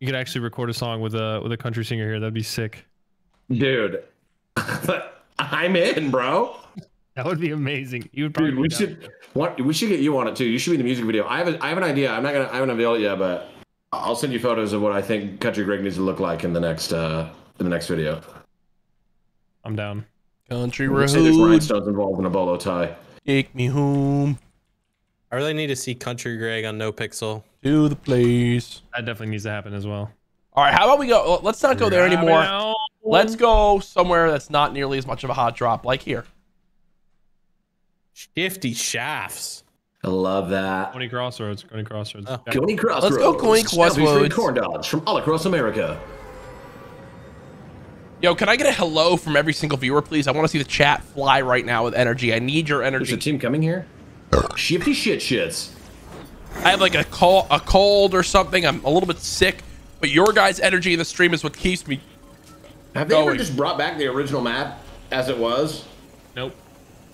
You could actually record a song with a with a country singer here. That'd be sick. Dude. I'm in, bro. That would be amazing. You would probably Dude, we should what we should get you on it too. You should be in the music video. I have a, I have an idea. I'm not gonna I haven't unveiled it yet, but I'll send you photos of what I think Country Greg needs to look like in the next uh in the next video. I'm down. Country Let's say there's rhinestones involved in a bolo tie. take me home. I really need to see Country Greg on No Pixel. To the place. That definitely needs to happen as well. All right, how about we go? Let's not go there anymore. Let's go somewhere that's not nearly as much of a hot drop, like here. Shifty shafts. I love that. Coney Crossroads. Coney Crossroads. Oh. Coney Crossroads. Let's go Coney Crossroads. corn dogs from all across America. Yo, can I get a hello from every single viewer, please? I want to see the chat fly right now with energy. I need your energy. There's a energy. team coming here. Shifty shit shits. I have like a cold, a cold or something. I'm a little bit sick, but your guys' energy in the stream is what keeps me. Have they ever Going. just brought back the original map as it was? Nope.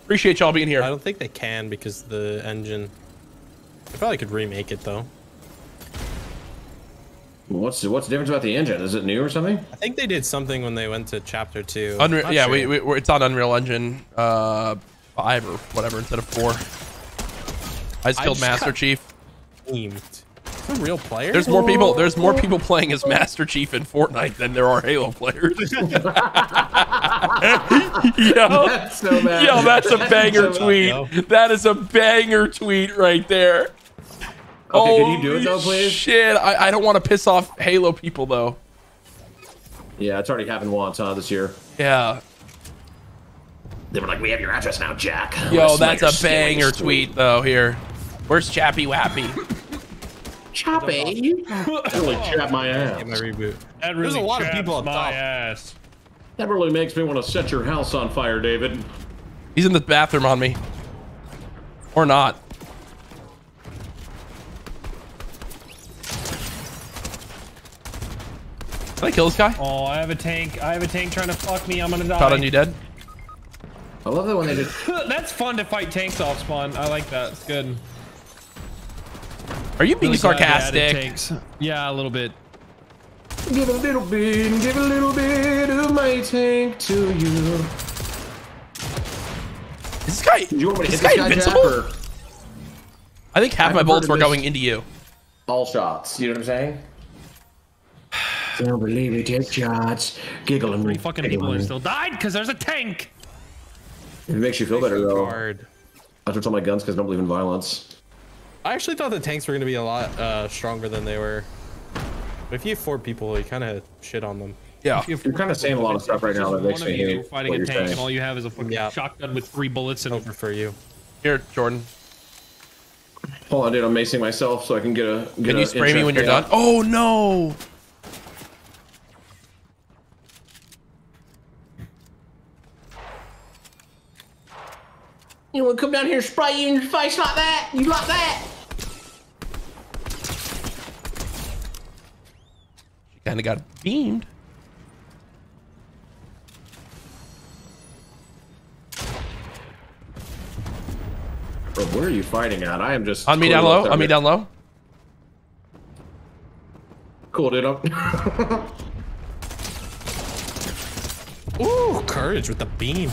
Appreciate y'all being here. I don't think they can because the engine. They probably could remake it though. What's what's the difference about the engine? Is it new or something? I think they did something when they went to chapter two. Unreal, yeah, sure. we, we, we're, it's on Unreal Engine uh, five or whatever instead of four. I just I killed just Master Chief. Themed. A real player. There's more people. There's more people playing as Master Chief in Fortnite than there are Halo players. yo, That's so bad. yo, that's a banger so tweet. That is a banger tweet right there. Okay, can you do it though, please? Shit, I, I don't want to piss off Halo people though. Yeah, it's already happened once, huh, this year. Yeah, They were like, "We have your address now, Jack." yo, that's a banger skills." tweet though. Here, where's Chappy Wappy? Choppy. That really chapped my Get my ass. reboot. That There's a lot of people up my top. ass. That really makes me want to set your house on fire, David. He's in the bathroom on me, or not. Can I kill this guy? Oh, I have a tank. I have a tank trying to fuck me. I'm gonna die. Shot on you dead. I love that when they just That's fun to fight tanks off spawn. I like that. It's good. Are you being Really glad they added sarcastic? tanks. Yeah, a little bit. Give a little bit, give a little bit of my tank to you. Is this guy? You want me to is hit this this guy guy, invincible? I think half I my bullets were going into you. all shots? You know what I'm saying? Don't believe me, take shots. Giggle and Three fucking people are still died because there's a tank. It makes you feel better though. Guard. I switch all my guns because I don't believe in violence. I actually thought the tanks were gonna be a lot uh, stronger than they were. But if you have four people, you kind of shit on them. Yeah. You're kind of saying a lot of stuff right now that makes One me of you hate fighting what a you're tank, and all you have is a fucking Yeah. shotgun with three bullets and Over for you. Here, Jordan. Hold on, dude. I'm macing myself so I can get a. Get Can a you spray me when you're FPL. done? Oh no! You want to come down here and spray you in your face like that? You like that? Kind of got beamed. Bro, where are you fighting at? I am just. On me down low. On me down low. Cool, dude. I'm... Ooh, courage with the beam.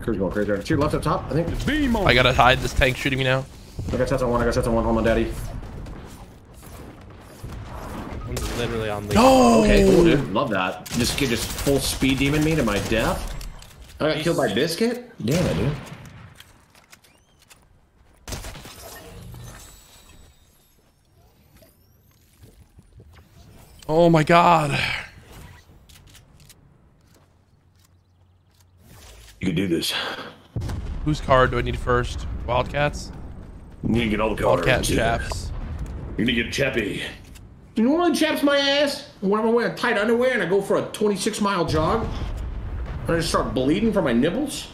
Courage going crazy. To your left up top, I think. beam on. I gotta hide this tank shooting me now. I got shots on one. I got shots on one. Hold on, daddy. Literally on the. No. Okay, cool, dude. Love that. Just get just full speed demon me to my death. I got killed by Biscuit? Damn it, dude. Oh my god. You can do this. Whose card do I need first? Wildcats. You need to get all the Wildcat cards. chaps. You need to get Chappy. You know what chaps my ass? When I'm wearing tight underwear and I go for a 26 mile jog, and I just start bleeding from my nipples.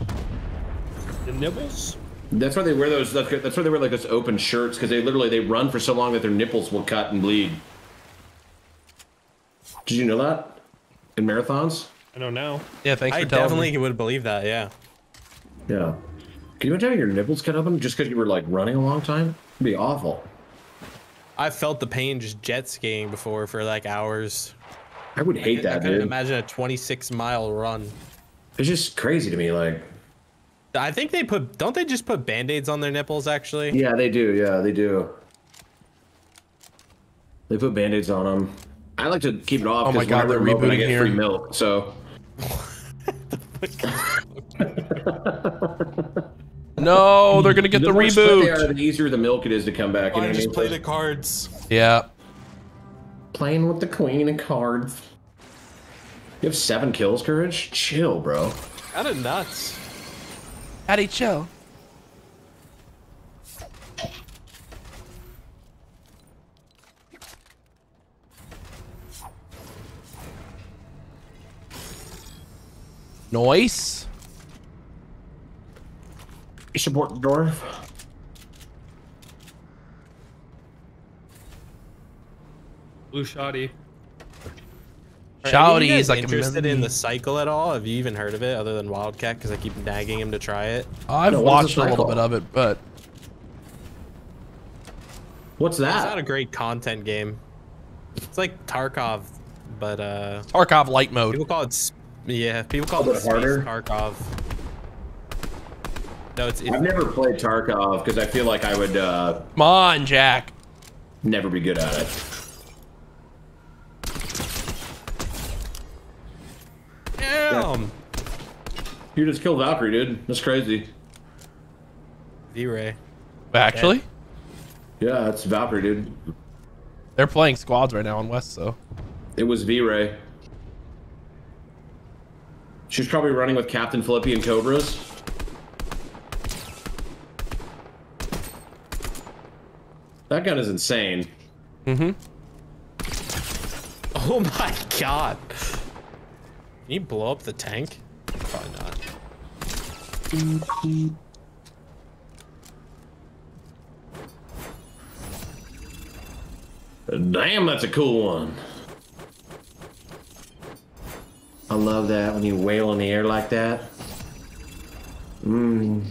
The nibbles. That's why they wear those. That's, that's why they wear like those open shirts because they literally they run for so long that their nipples will cut and bleed. Did you know that? In marathons? I don't know. Yeah, thanks I for telling definitely me. would believe that. Yeah. Yeah. Can you imagine having your nipples cut open just because you were like running a long time? It'd be awful. I felt the pain just jet skiing before for like hours. I would hate I that, couldn't dude. imagine a 26 mile run. It's just crazy to me. Like, I think they put. Don't they just put band-aids on their nipples? Actually. yeah, they do. Yeah, they do. They put band-aids on them. I like to keep it off Oh my because God, whenever they're I'm open, I get here. free milk. So No, No, they're gonna get the, more spread they are, the easier the milk it is to come back. You know I just mean? play the cards. Yeah. Playing with the queen of cards. You have seven kills, courage. Chill, bro. Kind of nuts. Patty, chill. Noise. You support the dwarf. Blue shoddy. Are any of Shouty is like a interested in the cycle at all? Have you even heard of it other than Wildcat? Because I keep nagging him to try it. I've No, watched a little bit of it, but What's that? It's not a great content game. It's like Tarkov, but uh, Tarkov light mode. people call it. Yeah, people call it harder? Tarkov. No, it's, I've never played Tarkov because I feel like I would uh, Come on, Jack. never be good at it. damn. You just killed Valkyrae, dude. That's crazy. V-Ray. Actually, Yeah, it's Valkyrae, dude. they're playing squads right now on West, so It was V-Ray. She's probably running with Captain Flippy and Cobras. That gun is insane. mm-hmm. Oh my god. Can you blow up the tank? Probably not. Damn, that's a cool one. I love that when you wail in the air like that. Mmm.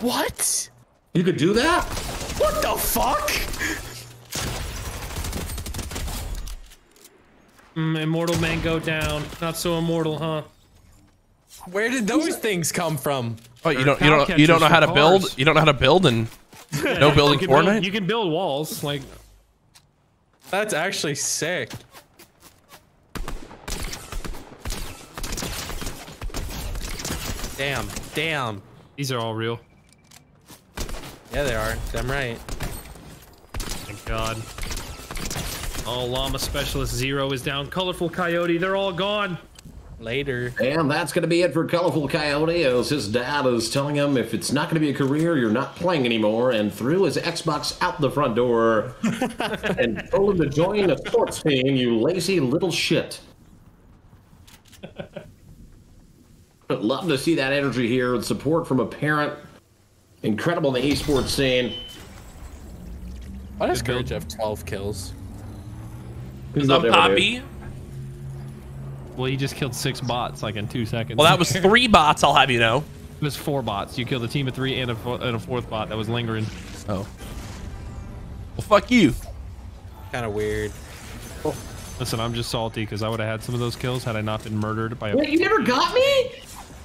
What? You could do that? What the fuck? Mm, immortal man go down. Not so immortal, huh? Where did those things come from? Oh, you don't you don't you don't know how to catchers build you don't know how to build and no building You can build, Fortnite. you can build walls. Like That's actually sick. Damn, damn. these are all real. Yeah, they are. Damn right. Thank God. Oh, llama specialist zero is down. Colorful coyote, they're all gone. Later. And that's going to be it for Colorful Coyote, as his dad is telling him if it's not going to be a career, you're not playing anymore, and threw his Xbox out the front door and told him to join a sports team, you lazy little shit. But love to see that energy here and support from a parent. Incredible in the esports scene. Why does Courage have 12 kills? Who's I'm not Poppy. Well, he just killed six bots like in two seconds. Well, that was three bots. I'll have you know. It was four bots. You killed a team of three and a, fo- and a fourth bot that was lingering. Oh. Well, fuck you. Kind of weird. Listen, I'm just salty because I would have had some of those kills had I not been murdered by a. Wait, you never got me?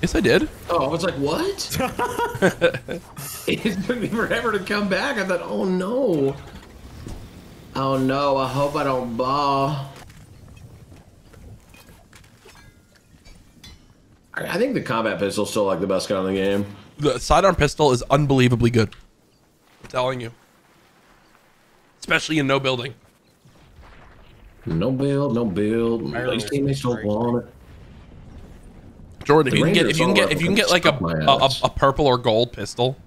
Yes, I did. Oh, I was like, what? it took me forever to come back. I thought, oh no. Oh no, I hope I don't ball. I I think the combat pistol's still like the best gun in the game. The sidearm pistol is unbelievably good. I'm telling you. Especially in no building. No build, no build. Barely These teammates don't want it. Jordan, if you can get if you can get if you can get like a, a, a, purple or gold pistol,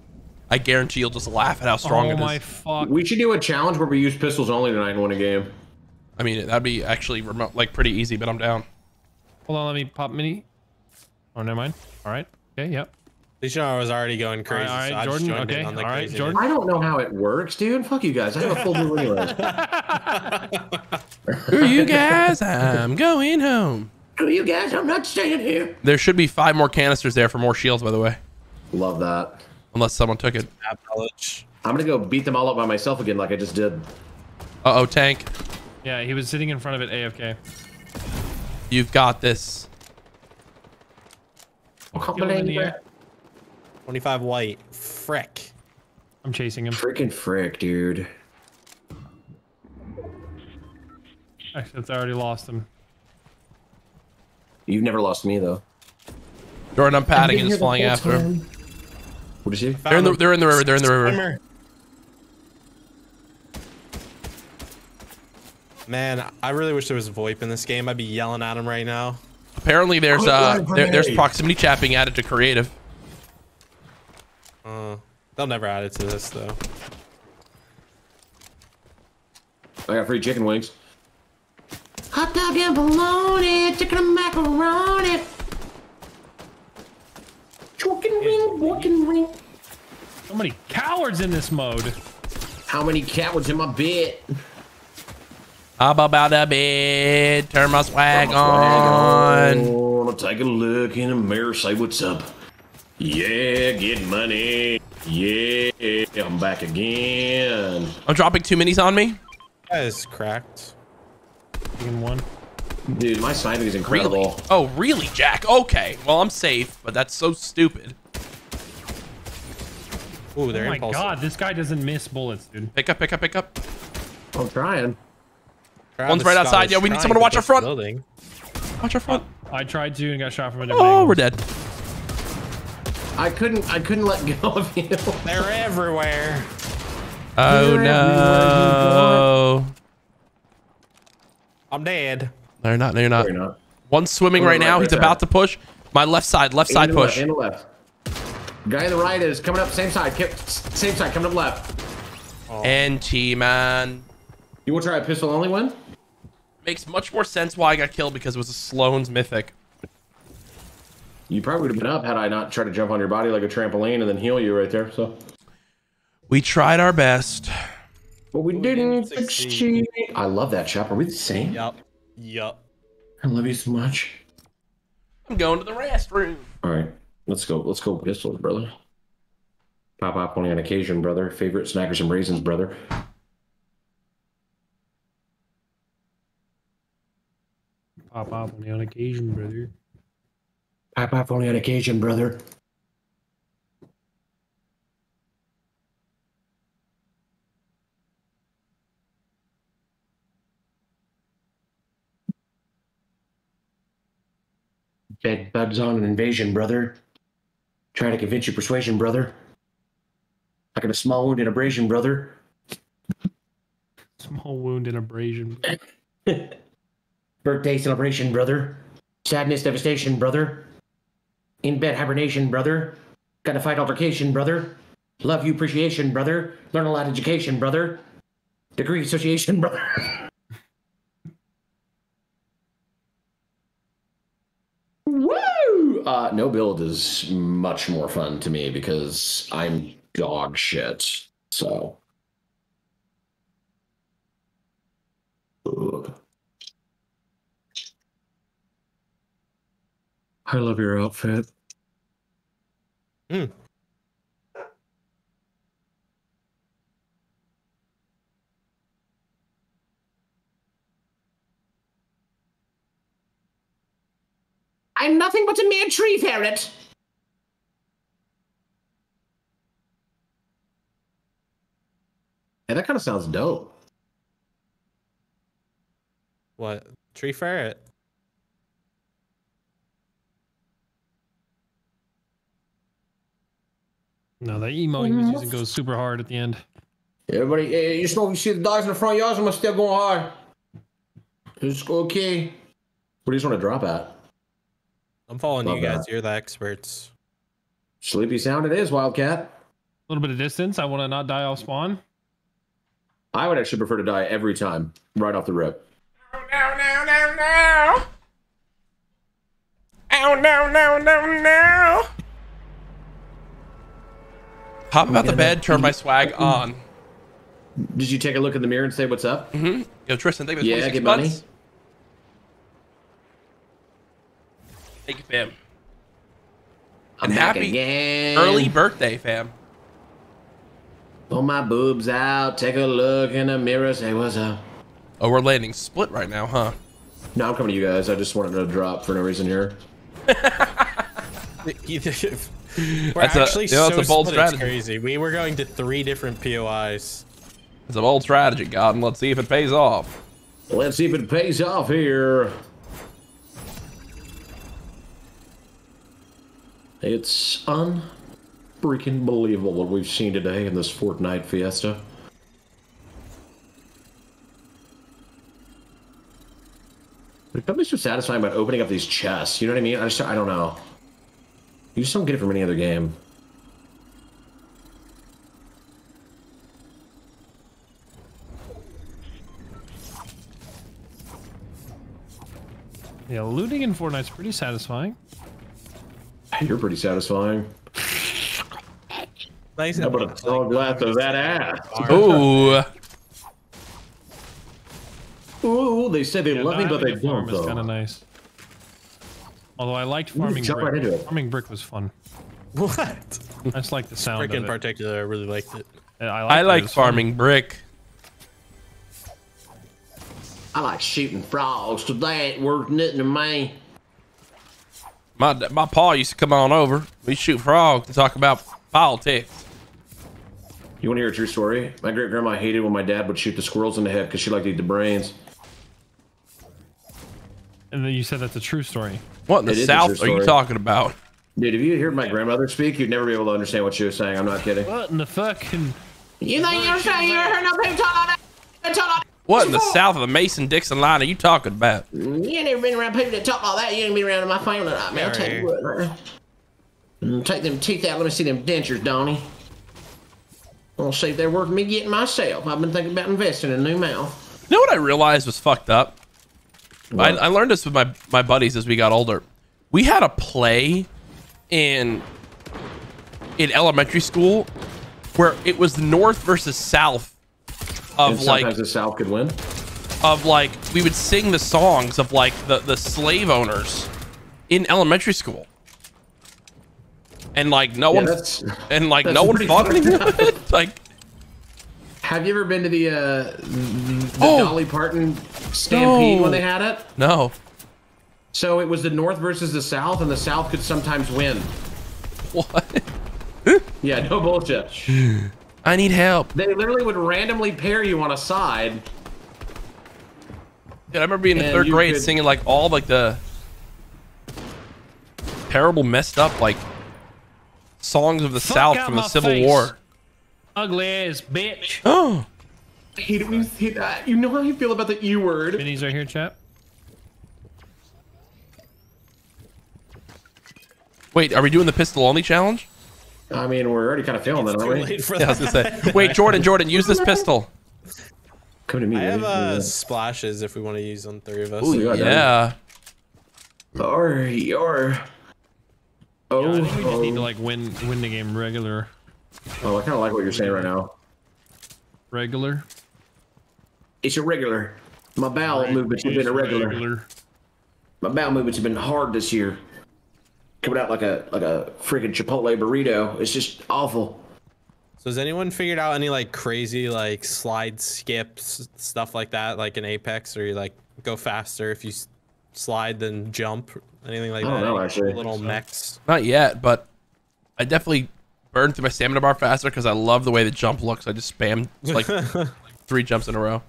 I guarantee you'll just laugh at how strong oh it my fuck! We should do a challenge where we use pistols only tonight and win a game. I mean, that'd be actually remote, like pretty easy, but I'm down. Hold on, let me pop mini. Oh, never mind. All right. Okay. Yep. Did you know I was already going crazy? all right, so I just Jordan, joined in okay, on the all right, craziness. Jordan. I don't know how it works, dude. Fuck you guys. I have a full blue anyways. Screw you guys, I'm going home. Screw you guys, I'm not staying here. There should be five more canisters there for more shields, by the way, Love that. unless someone took it. I'm gonna go beat them all up by myself again like I just did. Uh oh, tank, Yeah, he was sitting in front of it AFK. you've got this. Kill him in the air. 25 white. Frick. I'm chasing him. Freaking frick, dude. Since I already lost him. You've never lost me though. Jordan, I'm padding and is flying after him. What did you? They're in the they're in the river. They're in the river. Man, I really wish there was VoIP in this game. I'd be yelling at him right now. Apparently, there's uh running there, there's me. proximity chapping added to creative. Uh, they'll never add it to this though. I got free chicken wings. Hot dog and bologna, chicken and macaroni. Chicken wing, chicken wing. How many cowards in this mode. How many cowards in my bed? How about a bed? Turn my swag Swag on. on. Take a look in the mirror, say what's up. Yeah, get money. Yeah, I'm back again. I'm dropping two minis on me. That is cracked. In one. Dude, my sniping is Really? incredible. Oh, really, Jack? Okay. Well, I'm safe, but that's so stupid. Ooh, they're Oh my impulsive. god, this guy doesn't miss bullets, dude. Pick up, pick up, pick up. I'm trying. Travis One's right Scott outside. Yeah, we need someone to watch our front. Building. Watch our front. I tried to and got shot from a different Oh, angle. we're dead. I couldn't. I couldn't let go of you. They're everywhere. Oh You're no. I'm dead. They're not. They're not. You're not. One's swimming right right now. there, He's there. about to push. My left side. Left side And the left, push. And the left. Guy on the right is coming up. Same side. Keep, same side. Coming up left. Oh. And T man. You want to try a pistol only one? Makes much more sense why I got killed because it was a Slone's mythic. You probably would have been up had I not tried to jump on your body like a trampoline and then heal you right there. So, We tried our best. But we didn't didn't succeed. succeed. I love that chap. Are we the same? Yup. Yup. I love you so much. I'm going to the restroom. All right, let's go. Let's go pistols, brother. Pop up only on occasion, brother. Favorite snackers and raisins, brother. Pop off only on occasion, brother. Pop off only on occasion, brother. Bed buds on an invasion, brother. Trying to convince you persuasion, brother. I got a small wound and abrasion, brother. Small wound and abrasion. Birthday celebration, brother. Sadness, devastation, brother. In bed hibernation, brother. Gotta fight altercation, brother. Love you appreciation, brother. Learn a lot education, brother. Degree association, brother. Uh, no build is much more fun to me because I'm dog shit. So. Ugh. I love your outfit. Hmm. I'm nothing but a mere tree ferret. Hey, that kind of sounds dope. What? Tree ferret. No, that emo he was mm-hmm. using goes super hard at the end. Everybody, hey, you smoke, you see the dogs in the front yards, I'm still going hard. It's okay. What do you just want to drop at? I'm following Love you guys. that. You're the experts. Sleepy sound it is, Wildcat. A little bit of distance. I want to not die off spawn. I would actually prefer to die every time, right off the rip. Oh, No, no, no, no. Oh, no, no, no, no. Hop about the bed, turn my swag on. Did you take a look in the mirror and say what's up? Mm-hmm. Yo, Tristan, thank you for Yeah, 26 get money. Thank you, fam. I'm And back happy again. Early birthday, fam. Pull my boobs out, take a look in the mirror, say what's up. Oh, we're landing split right now, huh? No, I'm coming to you guys. I just wanted to drop for no reason here. We're That's a- you know, so that's a bold split, it's strategy. crazy. We were going to three different POIs. It's a bold strategy, God, and let's see if it pays off. Let's see if it pays off here. It's unfreaking believable what we've seen today in this Fortnite fiesta. There's something so satisfying about opening up these chests. You know what I mean? I just, I don't know. You just don't get it from any other game. Yeah, looting in Fortnite's pretty satisfying. You're pretty satisfying. Nice. How about a tall glass of that ass? Ooh. Ooh, they say they Yeah, love me, but they having a farm don't, is though. kind of nice. Although I liked farming jump brick. right into it. Farming brick was fun. What? I just like the sound Brick of in it. particular, I really liked it. Yeah, I, I liked it. It like fun. farming brick. I like shooting frogs, so that ain't worth nothing to me. My my pa used to come on over. We shoot frogs and talk about politics. You want to hear a true story? My great grandma hated when my dad would shoot the squirrels in the head because she liked to eat the brains. And then you said that's a true story. What in the It is south are you talking about? Dude, if you heard my grandmother speak, you'd never be able to understand what she was saying. I'm not kidding. What in the fucking? You think you're saying you heard no people talk like that? Talk like What in the south of the Mason Dixon line are you talking about? You ain't never been around people that talk like that. You ain't been around in my family like me. I'll tell you what, man. Mm, Take them teeth out. Let me see them dentures, Donnie. I'll see if they're worth me getting myself. I've been thinking about investing in a new mouth. You know what I realized was fucked up? I, I learned this with my, my buddies as we got older. We had a play in in elementary school where it was north versus south And of like sometimes the South could win. of like we would sing the songs of like the the slave owners in elementary school. And like no Yeah, one and like no one pretty thought fucked anything it. Like Have you ever been to the uh, the Oh. Dolly Parton Stampede No. when they had it? no. So it was the North versus the South, and the South could sometimes win. What? Yeah, no bullshit. I need help. They literally would randomly pair you on a side. Dude, I remember being in And third grade could- singing like all like the terrible, messed up like songs of the Fuck South from the Civil face. War. Ugly ass bitch. Oh, I hate it when you say that. You know how you feel about the E word. Vinny's right here, chap. wait, are we doing the pistol only challenge? I mean, we're already kind of feeling that, Too aren't we? late for Yeah, I was gonna say. Wait, Jordan, Jordan, use this pistol. Come to me. I have baby. uh, splashes if we want to use on three of us. Ooh, you got Yeah. Or your. Oh, I think we just need to like win win the game regular. oh, I kind of like what you're saying right now. Regular. It's irregular. My bowel movements have been irregular. regular. My bowel movements have been hard this year. Coming out like a like a freaking Chipotle burrito. It's just awful. So has anyone figured out any like crazy like slide skips stuff like that, like in Apex, or you like go faster if you s- slide than jump, anything like I don't that? know, Any actually. Little mechs. Not yet, but I definitely burned through my stamina bar faster because I love the way the jump looks. I just spam like three jumps in a row.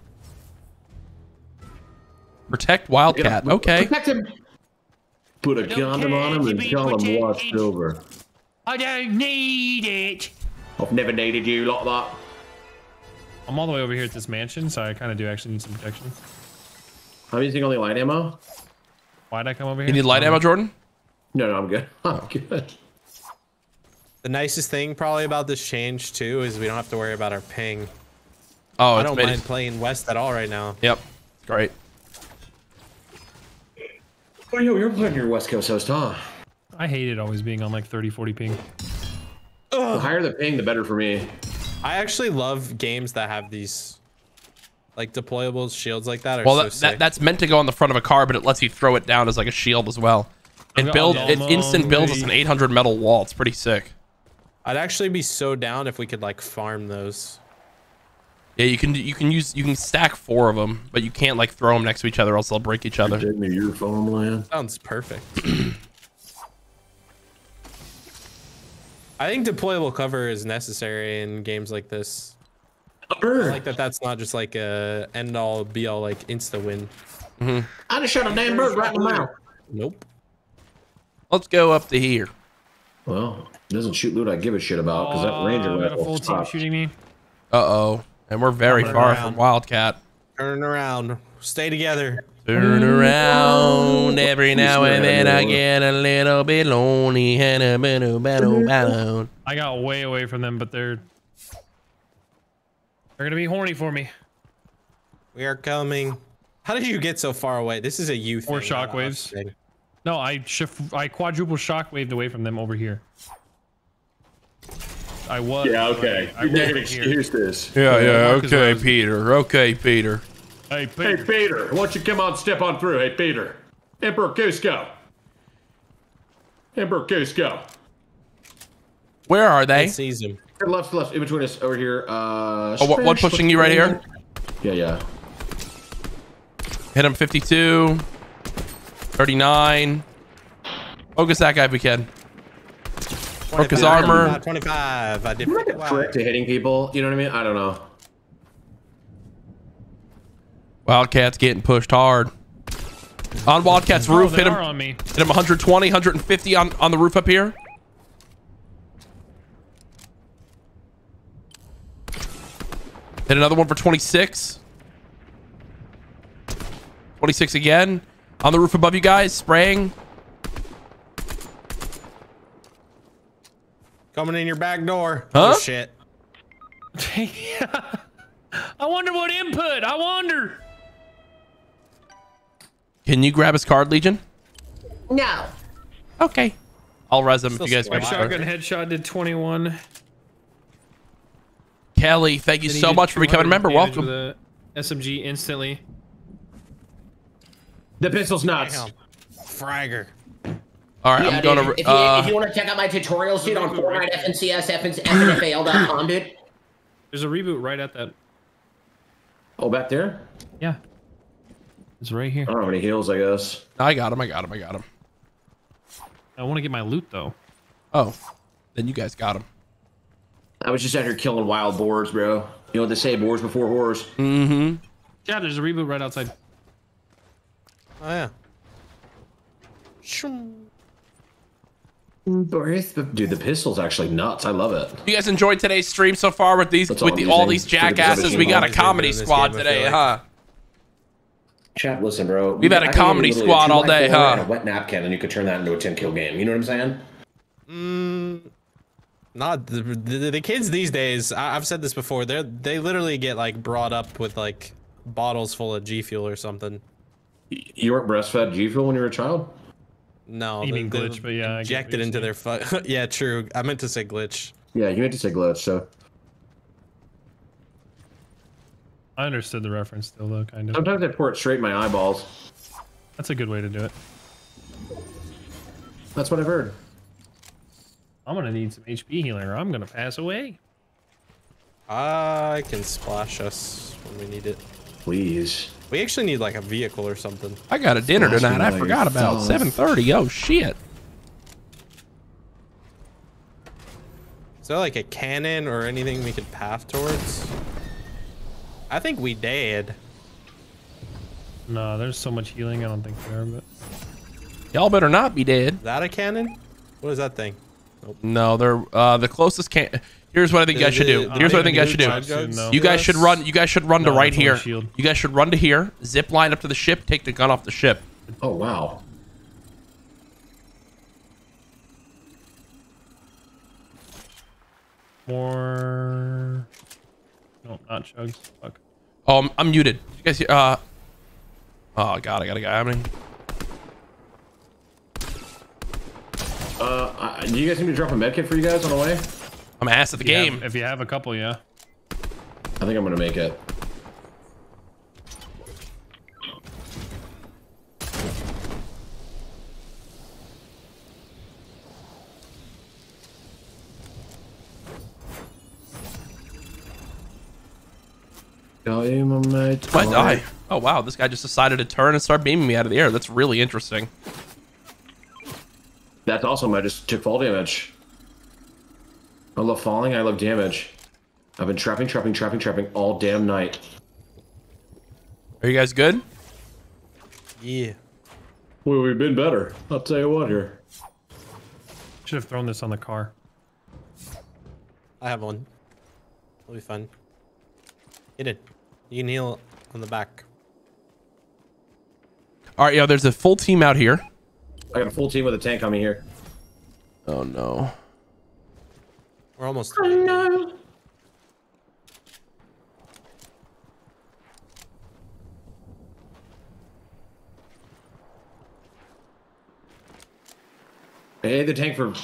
Protect Wildcat. Okay. Protect him. Put a condom on him and tell him what's over. I don't need it. I've never needed you like that. I'm all the way over here at this mansion, so I kind of do actually need some protection. I'm using only light ammo. Why'd I come over here? You need light ammo, um, Jordan? No, no, I'm good. I'm good. The nicest thing probably about this change too is we don't have to worry about our ping. Oh, I don't mind playing west at all right now. Yep. Great. Oh, yo, you're playing your West Coast host, huh? I hated always being on like 30, 40 ping. The higher the ping, the better for me. I actually love games that have these like deployable shields like that. Are Well, so that, sick. that, that's meant to go on the front of a car, but it lets you throw it down as like a shield as well. It got build it instant builds as an 800 metal wall. It's pretty sick. I'd actually be so down if we could like farm those. Yeah, you can you can use you can stack four of them, but you can't like throw them next to each other, else they'll break each other. Take me your farmland. Sounds perfect. I think deployable cover is necessary in games like this. I like that. That's not just like a end all be all like insta win. I just shot a damn bird right in the mouth. Nope. Let's go up to here. Well, it doesn't shoot loot I give a shit about because that Oh, ranger I got a rifle full team shooting me. Uh oh. And we're very Coming far around. from Wildcat. Turn around. Stay together. Turn around every now and then I get a little bit lonely and a bit of battle battle. I got way away from them, but they're they're gonna be horny for me. We are coming. How did you get so far away? This is a you thing. Or not a us shockwaves. thing. No, I shift. I quadruple shockwaved away from them over here. I was. Yeah, okay. I You make an wasn't excuse this. Yeah, yeah, okay, Rose. Peter. Okay, Peter. Hey, Peter. Hey, Peter. Peter, why don't you come on, step on through? Hey, Peter. Emperor Kuzco. Emperor Kuzco. Where are they? Sees him. Left, left, in between us over here. Uh, Oh, what, what pushing you right here? Yeah, yeah. Hit him 52. 39. Focus that guy if we can. Broke his armor. 25. I did I'm like a well. prick to hitting people. You know what I mean? I don't know. Wildcat's getting pushed hard. On Wildcat's Oh, roof, they hit him. on me. Hit him 120, 150 on, on the roof up here. Hit another one for 26. 26 again. On the roof above you guys, spraying. Coming in your back door. Huh? Oh, shit. I wonder what input. I wonder. Can you grab his card, Legion? No. Okay. I'll res him if you guys sweat. grab Shotgun headshot did 21. Kelly, thank you so much for becoming a member. Welcome. with a SMG instantly. The pistol's nuts. Damn. Fragger. All right, Yeah, I'm dude, gonna. if, you, Uh, if you want to check out my tutorials, dude, on Fortnite, FNCS, FNFAL.com, dude. There's a reboot right at that. Oh, back there? Yeah. It's right here. I don't have any heals, I guess. I got him. I got him. I got him. I want to get my loot though. Oh, then you guys got him. I was just out here killing wild boars, bro. You know what they say, boars before whores. Mm-hmm. Yeah, there's a reboot right outside. Oh, yeah. Boris, Dude, the pistol's actually nuts. I love it. You guys enjoyed today's stream so far with these That's with all the, all these jackasses. We got a comedy been doing this squad game, today, like. huh? Chat, listen, bro. We've had a I can comedy squad two all day, four huh? And a wet napkin, and you could turn that into a 10 kill game. You know what I'm saying? Mm, not the, the, the kids these days. I, I've said this before. They they literally get like brought up with like bottles full of G Fuel or something. You weren't breastfed G Fuel when you were a child? No, You they- mean glitch, but yeah, I get injected into their fu- Yeah, true. I meant to say glitch. Yeah, you meant to say glitch, so. I understood the reference still though, kind of. Sometimes I pour it straight in my eyeballs. That's a good way to do it. That's what I've heard. I'm gonna need some HP healing or I'm gonna pass away. I can splash us when we need it. Please. We actually need like a vehicle or something. I got a dinner Flash tonight. I forgot about 7:30. Oh shit. Is there like a cannon or anything we could path towards? I think we did. No, there's so much healing. I don't think there, but Y'all better not be dead. Is that a cannon? What is that thing? No, they're uh the closest can. Here's what I think you guys should do. Here's what I think you guys should do. You guys should run. You guys should run to right here. You guys should run to here. Zip line up to the ship. Take the gun off the ship. Oh, wow. more. No, not chugs. Fuck. Oh, I'm, I'm muted. You guys. hear- Uh. Oh god, I got a guy. I mean, Uh, I- do you guys need me to drop a medkit for you guys on the way? I'm ass at the If you have- game. if you have a couple, yeah. I think I'm gonna make it. Dynamite. Might die. Oh wow, this guy just decided to turn and start beaming me out of the air. That's really interesting. That's awesome. I just took fall damage. I love falling. I love damage. I've been trapping, trapping, trapping, trapping all damn night. Are you guys good? Yeah. Well, we've been better. I'll tell you what here. Should have thrown this on the car. I have one. It'll be fun. Hit it. You can heal on the back. All right, yo, there's a full team out here. I got a full team with a tank on me here. Oh no. We're almost. Oh no. Hey, the tank for.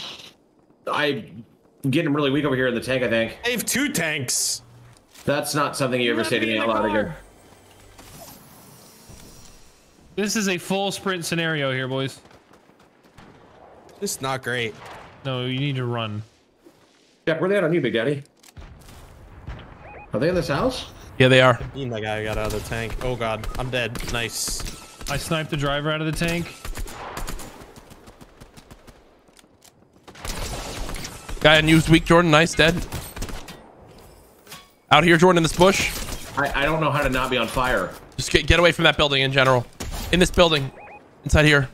I'm getting really weak over here in the tank. I think I have two tanks. that's not something you ever say to me out loud again. This is a full sprint scenario here, boys. It's not great. No, you need to run. Jack, where they at on you, Big Daddy? Are they in this house? Yeah, they are. Being that guy got out of the tank. Oh god, I'm dead. Nice. I sniped the driver out of the tank. Guy unused weak, Jordan. Nice, dead. Out here, Jordan, in this bush. I, I don't know how to not be on fire. Just get, get away from that building in general. In this building. Inside here.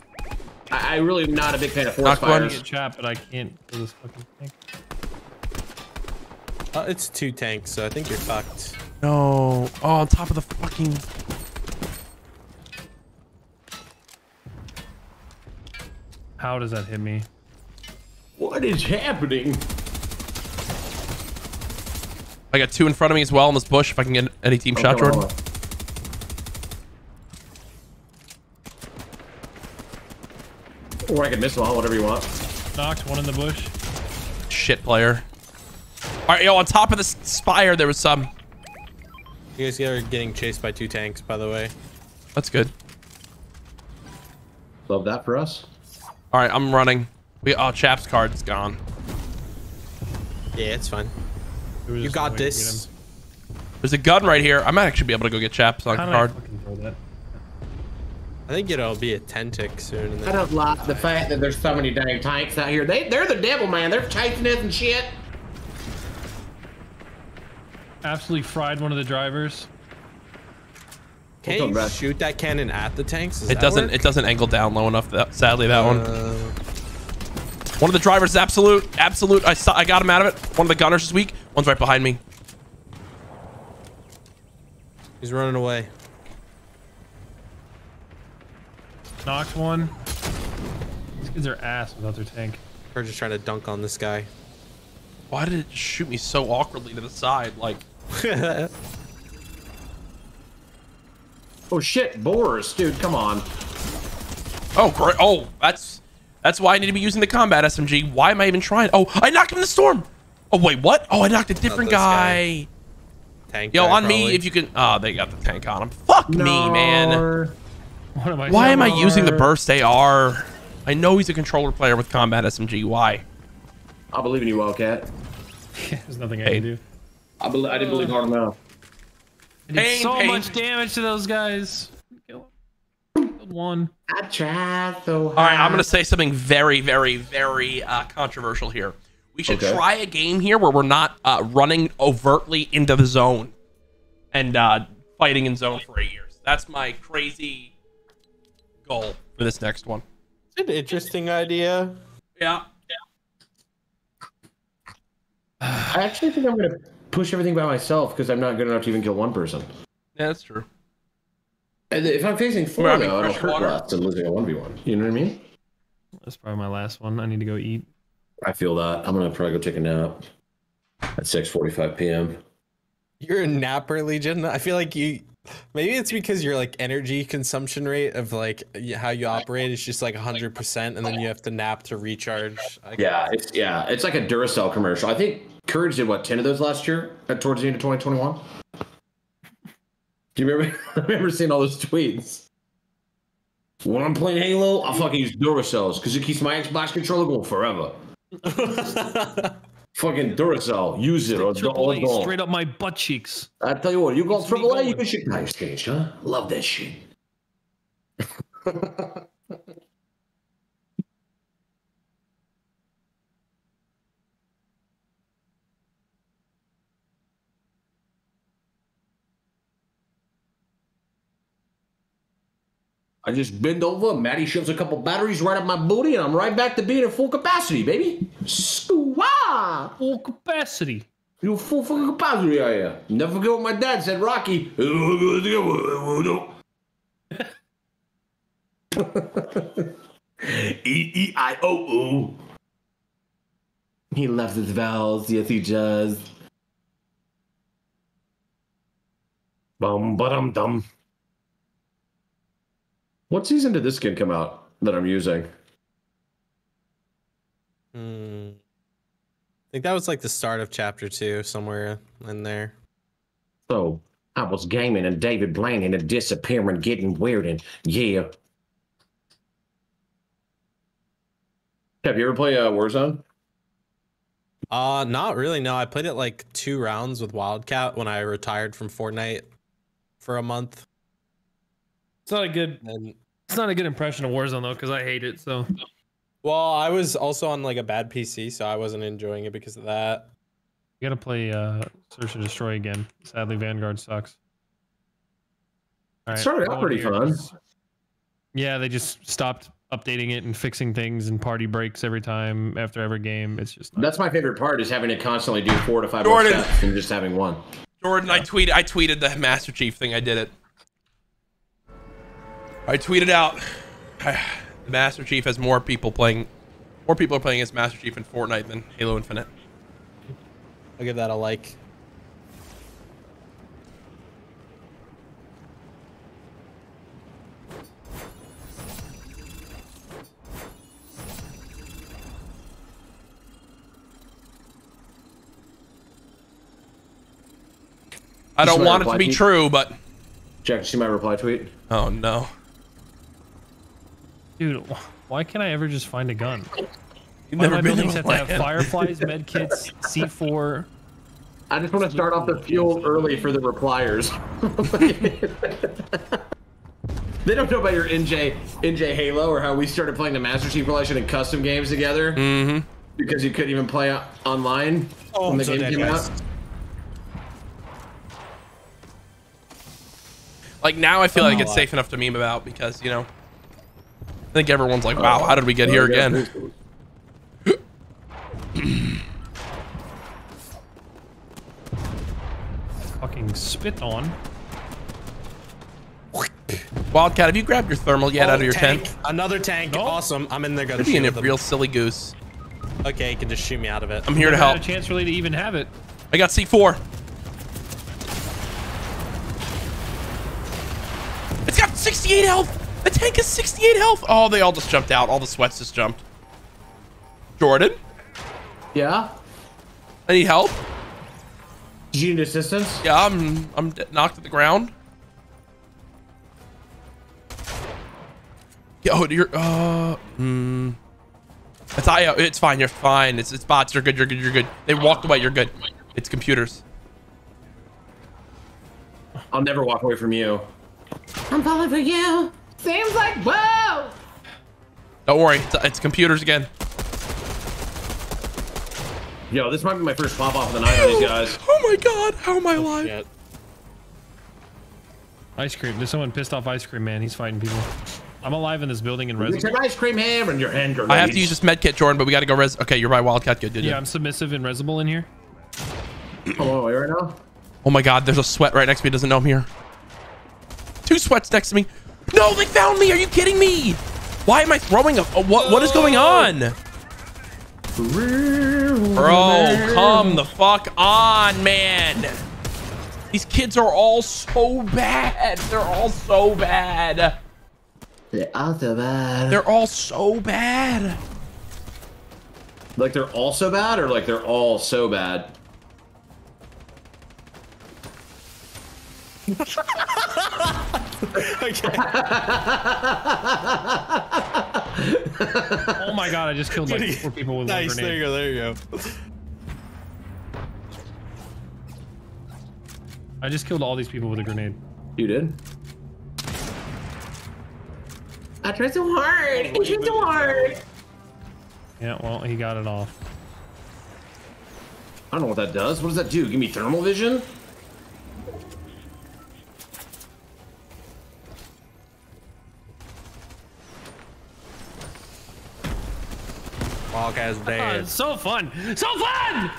I, I really am not a big fan of Knock forest one. I fires. get chapped, but I can't do this fucking tank. Uh, it's two tanks, so I think you're fucked. No. Oh, on top of the fucking. How does that hit me? What is happening? I got two in front of me as well in this bush. If I can get any team shot, Jordan. on. Or I can miss them all, whatever you want. Knocked one in the bush. Shit player. All right, yo, on top of the spire, there was some. You guys are getting chased by two tanks, by the way. That's good. Love that for us. All right, I'm running. We oh, Chap's card's gone. Yeah, it's fine. There You got no way to get this. There's a gun right here. I might actually be able to go get Chap's on How I card. fucking throw that? I think it'll be a 10 tick soon. I don't like the fact that there's so many dang tanks out here. They, they're the devil, man. They're chasing us and shit. Absolutely fried one of the drivers. Can't you back. shoot that cannon at the tanks? Does It doesn't. work? It doesn't angle down low enough. That, sadly, that one. Uh, One of the drivers is absolute. Absolute. I saw. I got him out of it. One of the gunners is weak. One's right behind me. he's running away. Knocked one. These kids are ass without their tank. We're just trying to dunk on this guy. Why did it shoot me so awkwardly to the side? Like, Oh shit, boars, dude, come on. oh great. Oh, that's that's why I need to be using the combat SMG. Why am I even trying? Oh, I knocked him in the storm. Oh wait, what? Oh, I knocked a different guy. guy. Tank Yo, guy, on me if you can. Oh, they got the tank on him. Fuck me, man. What am I? Why am I using the burst AR? I know he's a controller player with combat SMG. Why? I believe in you, Wildcat. There's nothing I Hey. can do. I, bel I didn't believe hard enough. I did Pain, so pain. much damage to those guys. Killed one. I tried so hard. All right, I'm gonna say something very, very, very uh, controversial here. We should Okay. try a game here where we're not uh, running overtly into the zone and uh, fighting in zone for eight years. That's my crazy goal for this next one. It's an interesting idea. Yeah. I actually think I'm gonna push everything by myself because I'm not good enough to even kill one person. Yeah, that's true. And if I'm facing four, Grabbing though, it'll fresh hurt water. less than losing a one v one. You know what I mean? That's probably my last one. I need to go eat. I feel that. I'm gonna probably go take a nap at 6:45 p.m. You're a napper, Legion. I feel like you. Maybe it's because your like energy consumption rate of like how you operate is just like 100, percent and then you have to nap to recharge. I Yeah, it's yeah, it's like a Duracell commercial. I think Courage did what ten of those last year at towards the end of 2021. Do you remember? I remember seeing all those tweets. When I'm playing Halo, I fucking use Duracells because it keeps my Xbox controller going forever. fucking Duracell, use it or Triple A gone. straight up my butt cheeks. I tell you what, you go triple A, you can shoot nice stage, huh? Love that shit. I just bend over, Maddie shoves a couple batteries right up my booty, and I'm right back to being at full capacity, baby. Skoo-wah! Full capacity. You full fucking capacity, I am. Never forget what my dad said, Rocky. E E I O O. He loves his vowels. Yes, he does. Bum ba-dum dum. What season did this skin come out that I'm using? Hmm. I think that was like the start of chapter two, somewhere in there. So I was gaming and David Blaine and disappearing, getting weird, and yeah. Have you ever played uh, Warzone? Uh, not really. No, I played it like two rounds with Wildcat when I retired from Fortnite for a month. It's not a good. And It's not a good impression of Warzone though, because I hate it. So well, I was also on like a bad PC, so I wasn't enjoying it because of that. you gotta play uh, Search and Destroy again. Sadly, Vanguard sucks. All It started out pretty here. fun. Yeah, they just stopped updating it and fixing things and party breaks every time after every game. It's just not That's my favorite part is having to constantly do four to five Jordan. steps and just having one. Jordan, I tweeted I tweeted the Master Chief thing. I did it. I tweeted out the Master Chief has more people playing more people are playing as Master Chief in Fortnite than Halo Infinite. I'll give that a like. I don't want it to be tweet. true, but Jack, did you see my reply tweet? oh no. Dude, why can't I ever just find a gun? You've never my been buildings to have to have fireflies, med kits, C4? I just want to start off the fuel early for the repliers. they don't know about your NJ NJ Halo or how we started playing the Master Chief Collection and custom games together Mm-hmm. because you couldn't even play online Oh, when the so game came guys. out. Like now I feel like Oh. it's safe enough to meme about because, you know, I think everyone's like, wow, oh, how did we get here Oh, again? Fucking spit on. Wildcat, have you grabbed your thermal yet Oh, out of your tank. tent? Another tank. No. Awesome. I'm in there. Gonna You're being a them. real silly goose. Okay, you can just shoot me out of it. I'm here to Never help. Had a chance really to even have it. I got C4. It's got 68 health. The tank is 68 health. Oh, they all just jumped out. All the sweats just jumped. Jordan, Yeah. I need help. Did you need assistance? Yeah, I'm I'm knocked to the ground. Yeah, oh, you're uh hmm. It's I. It's fine. You're fine. It's it's bots. You're good. You're good. You're good. They walked away. You're good. It's computers. I'll never walk away from you. I'm falling for you. Seems like whoa. Don't worry. It's, it's computers again. Yo, this might be my first pop off of the night on these guys. Oh my god. How am I oh, alive? Shit. Ice cream. There's someone pissed off ice cream, man. He's fighting people. I'm alive in this building in It's Reservoir. an ice cream hammer and your hand grenades. I have to use this med kit, Jordan, but we got to go res. Okay, you're by Wildcat. Good, good, Yeah. I'm submissive in Reservoir in here. Oh, wait, right now? Oh my god, there's a sweat right next to me. Doesn't know I'm here. Two sweats next to me. No, they found me. Are you kidding me? Why am I throwing a, a what? What is going on? Bro, come the fuck on, man. These kids are all so bad. They're all so bad. They're also bad. They're all so bad. Like they're all so bad, or like they're all so bad? Oh my god, I just killed like four people with one grenade. Nice. There you go. There you go. I just killed all these people with a grenade. You did? I tried so hard. I tried so hard. Yeah, well, he got it off. I don't know what that does. What does that do? Give me thermal vision? Wildcat's Oh, dead. it's so fun. So fun!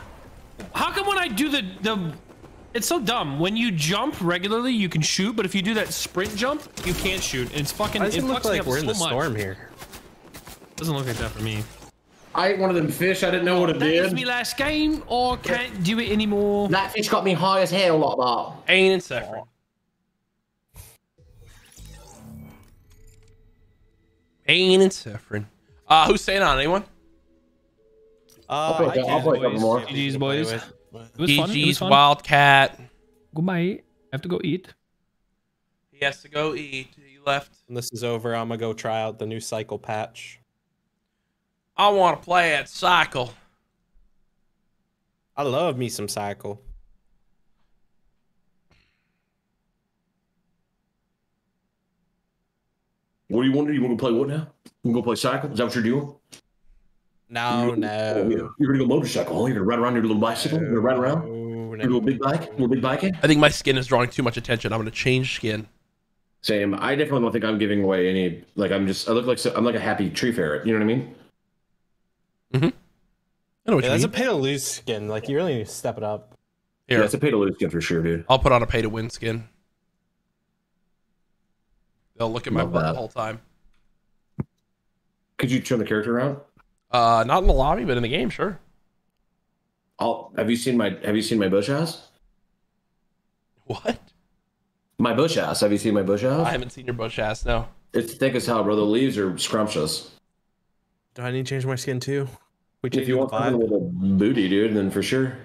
How come when I do the the it's so dumb. When you jump regularly, you can shoot, but if you do that sprint jump, you can't shoot. It's fucking Why does it it look fucks me like up we're in so the much. storm here? Doesn't look like that for me. I ate one of them fish. I didn't know what it That is did. me last game, or can't do it anymore. That fish got me high as hell, like that. Ain and Sephron. Ain and Sephron. Uh, who's staying on? Anyone? Uh, play a I cou- I'll can play a couple boys, more. GG's boys. with, but- It was fun. It was GG's fun. Wildcat. Goodbye. I have to go eat. He has to go eat. He left. When this is over, I'm gonna go try out the new cycle patch. I want to play at Cycle. I love me some cycle. What do you want to do? You want to play what now? You want to go play cycle? Is that what you're doing? No, yeah. no. You're gonna go motorcycle. Oh, you're gonna ride around your little bicycle. You're gonna ride around. No, You're no. gonna go big bike. Little big biking. I think my skin is drawing too much attention. I'm going to change skin. Same. I definitely don't think I'm giving away any. Like I'm just. I look like so- I'm like a happy tree ferret. You know what I mean? Mhm. I know what Yeah, you that's a pay to lose skin. Like you really need to step it up. Yeah, it's a pay to lose skin for sure, dude. I'll put on a pay to win skin. They'll look at my butt that. the whole time. Could you turn the character around? Uh, not in the lobby, but in the game, sure. I'll, have you seen my Have you seen my bush ass? What? My bush ass. Have you seen my bush ass? I haven't seen your bush ass. No. It's thick as hell, bro. The leaves are scrumptious. Do I need to change my skin too? We If you the want something vibe. with a booty, dude, then for sure.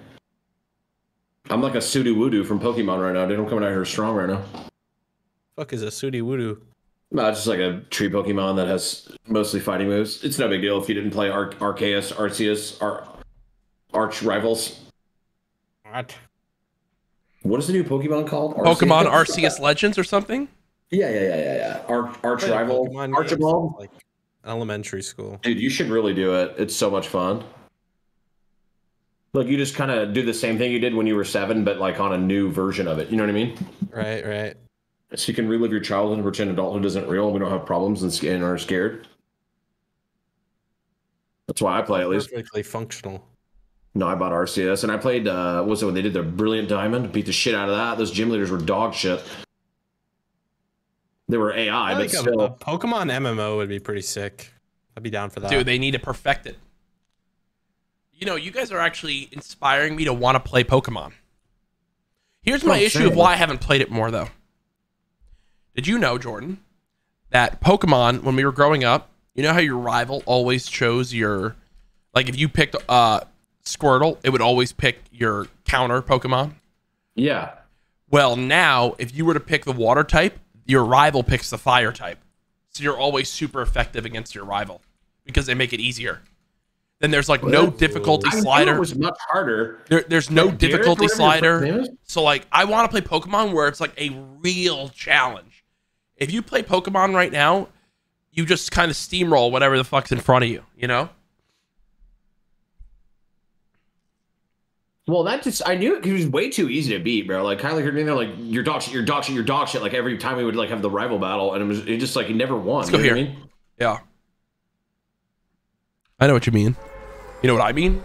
I'm like a Sudowoodo from Pokemon right now, dude. I'm coming out here strong right now. Fuck is a Sudowoodo? No, it's just like a tree Pokemon that has mostly fighting moves. It's no big deal if you didn't play Ar- Arceus, Arceus, Ar- Arch Rivals. What? What is the new Pokemon called? Pokemon Arceus? Arceus Legends or something? Yeah, yeah, yeah, yeah, yeah. Ar- Arch Rival, Pokemon Archibald. Like elementary school. Dude, you should really do it. It's so much fun. Like you just kind of do the same thing you did when you were seven, but like on a new version of it. You know what I mean? Right, right. So you can relive your childhood and pretend adulthood isn't real. and We don't have problems and, sc- and are scared. That's why I play at least. Perfectly functional. No, I bought Arceus and I played. Uh, what was it when they did the Brilliant Diamond? Beat the shit out of that. Those gym leaders were dog shit. They were AI, I but a, still. a Pokemon MMO would be pretty sick. I'd be down for that. Dude, they need to perfect it. You know, you guys are actually inspiring me to want to play Pokemon. Here's my Oh, issue same. of why I haven't played it more, though. Did you know, Jordan, that Pokemon, when we were growing up, you know how your rival always chose your. Like, if you picked uh, Squirtle, it would always pick your counter Pokemon? yeah. Well, now, if you were to pick the water type, your rival picks the fire type. So you're always super effective against your rival because they make it easier. Then there's like no difficulty slider. it was much harder. There, there's no difficulty slider. first name is? So like I want to play Pokemon where it's like a real challenge. If you play Pokemon right now, you just kind of steamroll whatever the fuck's in front of you, you know? Well, that just I knew it it was way too easy to beat, bro. Like Kylie heard me there, like your dog shit, your dog shit, your dog shit. Like every time we would like have the rival battle, and it was it just like he never won. Let's go here. what I mean? Yeah. I know what you mean. You know what I mean?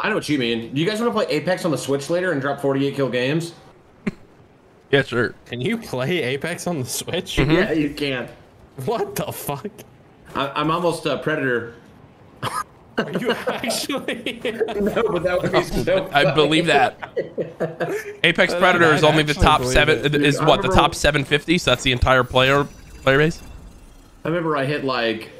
I know what you mean. Do you guys want to play Apex on the Switch later and drop 48 kill games? Yeah, sure. Can you play Apex on the Switch? Mm-hmm. Yeah, you can. What the fuck? I, I'm almost a Predator. Are you actually? no, but that would be so. I funny. believe that. Apex I- Predator is only the top seven. it. Is I what the top 750. So that's the entire player player base. I remember I hit like.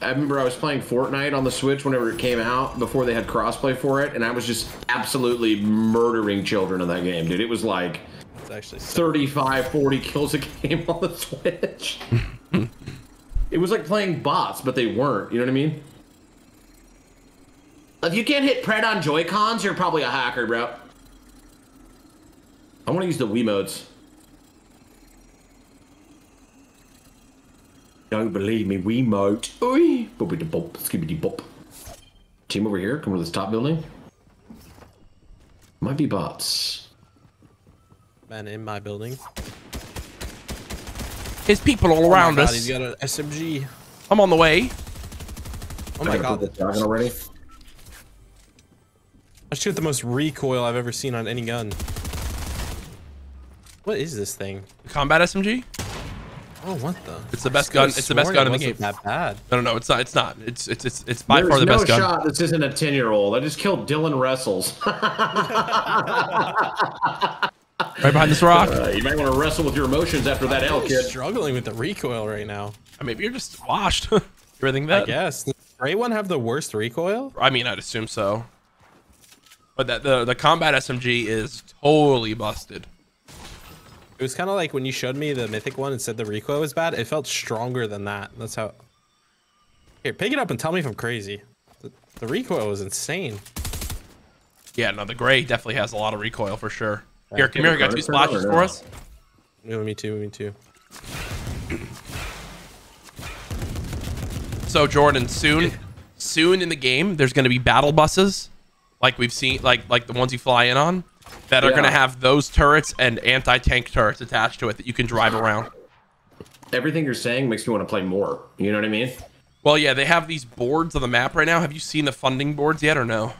I remember I was playing Fortnite on the Switch whenever it came out before they had crossplay for it, and I was just absolutely murdering children in that game, dude. It was like It's actually 35, 40 kills a game on the Switch. it was like playing bots, but they weren't. You know what I mean? If you can't hit Pred on Joy Cons, you're probably a hacker, bro. I want to use the Wiimotes. Don't believe me, Wiimote. Oi! Boopity bop, skibbity bop. Team over here, come to this top building. Might be bots. Man in my building. There's people all Oh my around God, us. He's got an SMG. I'm on the way. Oh my god, Talking already? I shoot the most recoil I've ever seen on any gun. What is this thing? Combat SMG. Oh, what the? It's the best gun. It's the best gun it in the game. wasn't That bad. No, no, no. It's not. It's not. It's it's it's it's by There's far the no best gun. shot. This isn't a ten-year-old. I just killed Dylan Wrestles. Right behind this rock. Uh, you might want to wrestle with your emotions after that L, I'm kid. struggling with the recoil right now. Uh, Maybe you're just washed. Everything that. I that. guess. Does the gray one have the worst recoil? I mean, I'd assume so. But that the the combat SMG is totally busted. It was kind of like when you showed me the mythic one and said the recoil was bad. It felt stronger than that. That's how. Here, pick it up and tell me if I'm crazy. The, the recoil was insane. Yeah, no, the gray definitely has a lot of recoil for sure. Here, come Give here. a Got two card for splashes for no? us. Yeah, me too. Me too. So Jordan, soon, soon in the game, there's going to be battle buses, like we've seen, like like the ones you fly in on, that are going to have those turrets and anti-tank turrets attached to it that you can drive around. Everything you're saying makes me want to play more. You know what I mean? Well, yeah, they have these boards on the map right now. Have you seen the funding boards yet, or no?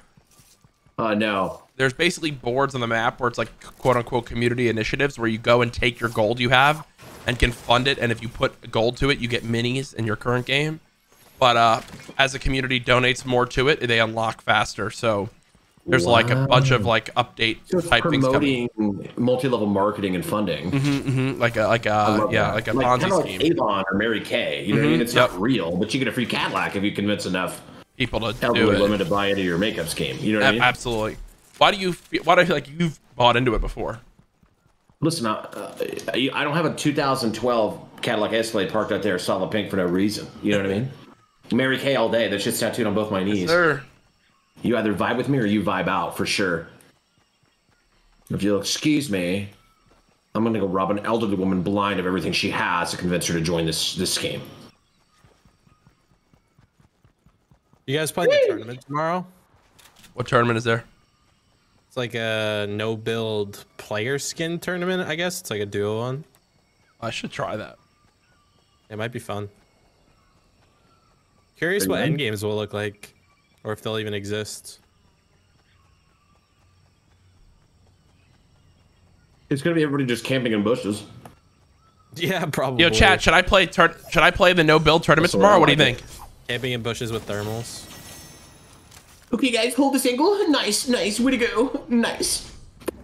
Uh, no. There's basically boards on the map where it's like quote unquote community initiatives where you go and take your gold you have and can fund it, and if you put gold to it, you get minis in your current game. But uh, as the community donates more to it, they unlock faster. So there's like a bunch of like update So type promoting multi-level marketing and funding. hmm like a like a yeah like a like, Ponzi scheme. Like Avon or Mary Kay. You know what I mean? Mhm, It's yep. not real, but you get a free Cadillac if you convince enough People to do elderly it. women to buy into your makeup scheme. You know what I mean? Absolutely. Why do you feel, why do I feel like you've bought into it before? Listen, uh, uh, I don't have a 2012 Cadillac Escalade parked out there solid pink for no reason. You know what I mean? Mary Kay all day. That shit's tattooed on both my knees. Sir. You either vibe with me or you vibe out for sure. If you'll excuse me, I'm gonna go rob an elderly woman blind of everything she has to convince her to join this this scheme. You guys playing the tournament tomorrow? What tournament is there? It's like a no build player skin tournament, I guess. It's like a duo one. I should try that. It might be fun. Curious what end games will look like, or if they'll even exist. It's gonna be everybody just camping in bushes. Yeah, probably. Yo, chat. Should I play? Tur- should I play the no build tournament That's the way I tomorrow? What do you think? Camping in bushes with thermals. Okay, guys, hold this angle. Nice, nice. Way to go. Nice.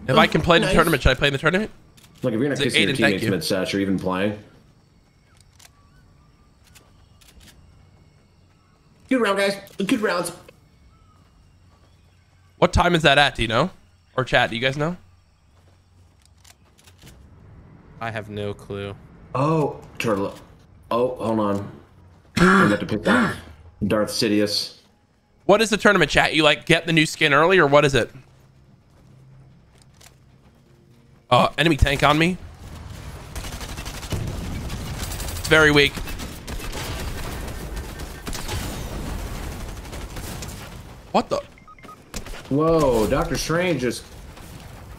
If I can play in the Nice. tournament, should I play in the tournament? Like if you're Is not it kissing your Aiden? Thank teammates you. mid sesh or even playing. Good round, guys. Good rounds. What time is that at? Do you know? Or chat? Do you guys know? I have no clue. Oh, turtle. Oh, hold on. I got to pick that. Darth Sidious. What is the tournament chat? You like get the new skin early, or what is it? Uh, enemy tank on me. It's very weak. What the? Whoa, Doctor Strange just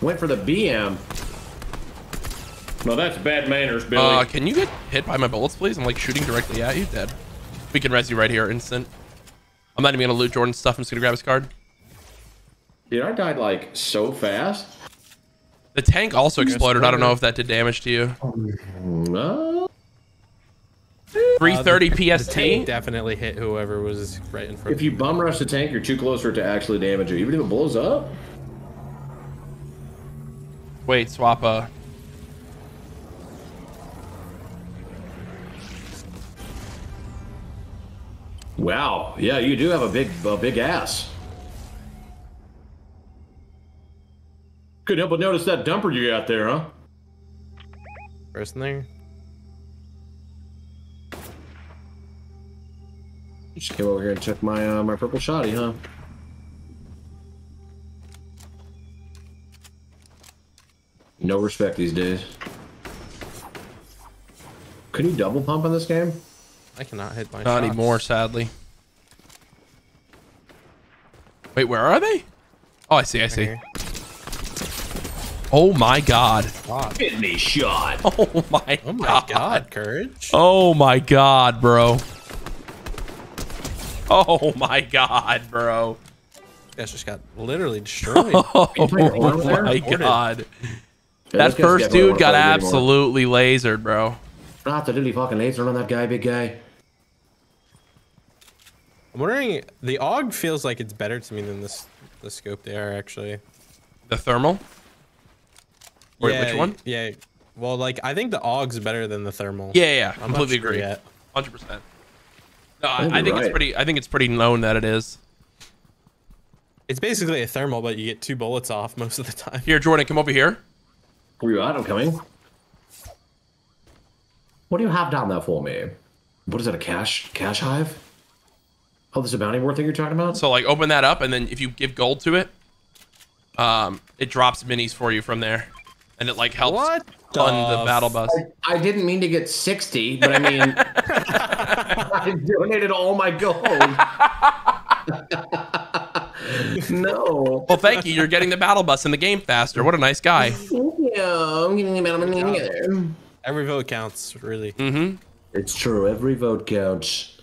went for the BM. No, that's bad manners, Billy. Uh, can you get hit by my bullets, please? I'm like shooting directly at you. Dead. We can res you right here, instant. I'm not even gonna loot Jordan's stuff. I'm just gonna grab his card. Dude, I died like so fast. The tank also exploded. I don't know if that did damage to you. No. 330 Uh, the PST. tank definitely hit whoever was right in front. If you bum rush the tank, you're too close for it to actually damage you. Even if it blows up. Wait, swap uh Wow. Yeah, you do have a big, a big ass. Couldn't help but notice that dumper you got there, huh? Person there. Just came over here and took my uh, my purple shotty, huh? No respect these days. Can you double pump in this game? I cannot hit my. Not shots. anymore, sadly. Wait, where are they? Oh, I see, I see. here. Oh my god. Get me shot. Oh my, Oh my god. god, courage. Oh my god, bro. Oh my god, bro. Guys just got literally destroyed. Oh playing Hornet there? my god. Yeah, That those first dude got absolutely lasered, bro. Not the really fucking laser on that guy, big guy. I'm wondering, the AUG feels like it's better to me than this the scope they are actually. The thermal? Wait, yeah, which one? Yeah. Well, like I think the AUG's better than the thermal. Yeah, yeah, yeah. I'm completely sure agree. yet. Hundred percent. No, I, think I you're think it's pretty. I think it's pretty known that it is. It's basically a thermal, but you get two bullets off most of the time. Here, Jordan, come over here. Where you at? I'm coming. What do you have down there for me? What is it? A cash cash hive? Oh, this is a bounty war thing you're talking about? So like, open that up, and then if you give gold to it, um, it drops minis for you from there, and it like helps What fund the the battle bus. I didn't mean to get 60, but I mean, I donated all my gold. no. Well, thank you. You're getting the battle bus in the game faster. What a nice guy. Yeah, I'm getting the amount of money together. Every vote counts, really. Mm-hmm. It's true. Every vote counts.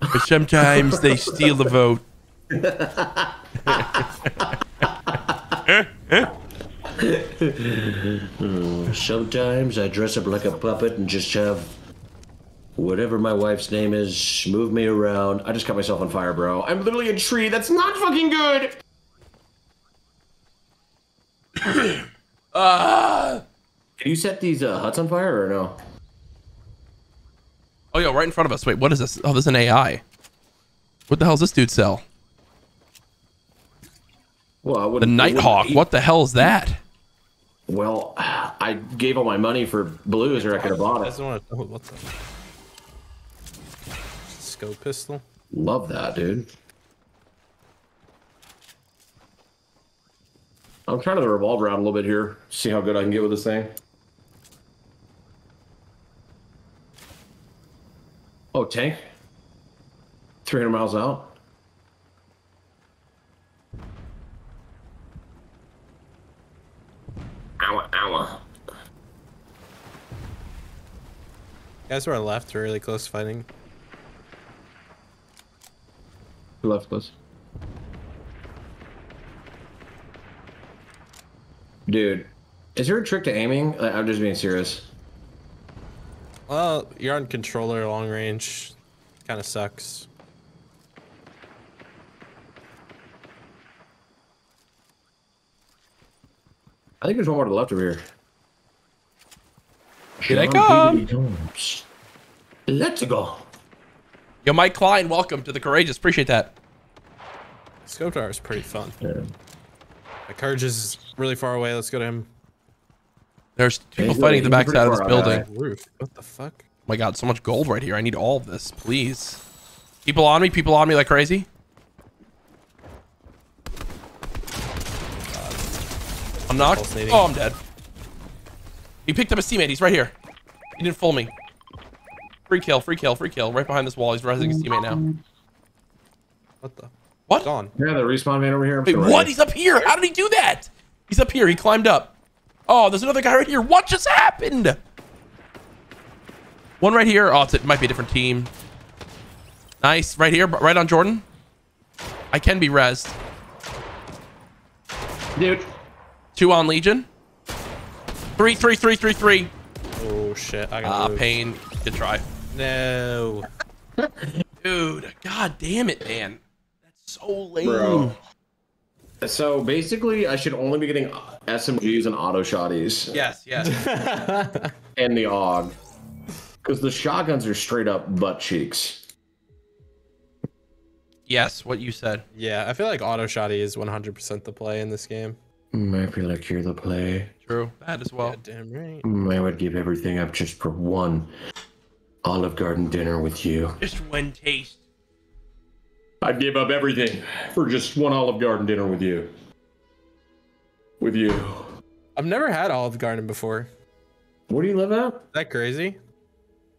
But sometimes they steal the vote. Sometimes I dress up like a puppet and just have whatever my wife's name is move me around. I just cut myself on fire, bro. I'm literally a tree. That's not fucking good. Ah. Can you set these uh, huts on fire or no? Oh, yo, right in front of us. Wait, what is this? Oh, this is an AI. What the hell does this dude sell? Well, I The wouldn't. I wouldn't Nighthawk. What the hell is that? Well, I gave all my money for blues, or I could have bought it. Doesn't want to. Oh, what the? Scope pistol. Love that, dude. I'm trying to revolve around a little bit here. See how good I can get with this thing. Oh, tank. 300 miles out. Ow, ow. Guys who are left are really close fighting. Left us? Dude, is there a trick to aiming? I'm just being serious. Well, you're on controller long range. Kind of sucks. I think there's one more to the left over here. Here they come. Let's go. Yo, Mike Klein, welcome to the Courageous. Appreciate that. Scope tower is pretty fun. Yeah. My courage is really far away. Let's go to him. There's people he's fighting at the really- he's backside of this building. Oh Roof. What the fuck? Oh my god, so much gold right here. I need all of this, please. People on me, people on me like crazy. I'm knocked. Oh, I'm dead. He picked up a teammate. He's right here. He didn't fool me. Free kill, free kill, free kill. Right behind this wall. He's resing his teammate now. What the? What? Gone. Yeah, the respawn man over here. I'm Wait, what? ready. He's up here. How did he do that? He's up here. He climbed up. Oh, there's another guy right here. What just happened? One right here. Oh, it's, it might be a different team. Nice. Right here. Right on Jordan. I can be rezzed. Dude, Two on Legion. Three, three, three, three, three. Oh shit! I got Ah, moved. pain. Good try. No. Dude, god damn it, man. That's so lame. bro. So basically, I should only be getting SMGs and auto shotties Yes, yes. and the AUG. Because the shotguns are straight up butt cheeks. yes, what you said. Yeah, I feel like auto shotty is 100% the play in this game. I feel like you're the play. True. That as well. God damn right. I would give everything up just for one Olive Garden dinner with you. Just one taste. I'd give up everything for just one Olive Garden dinner with you. With you. I've never had Olive Garden before. Where do you live at? Is that crazy?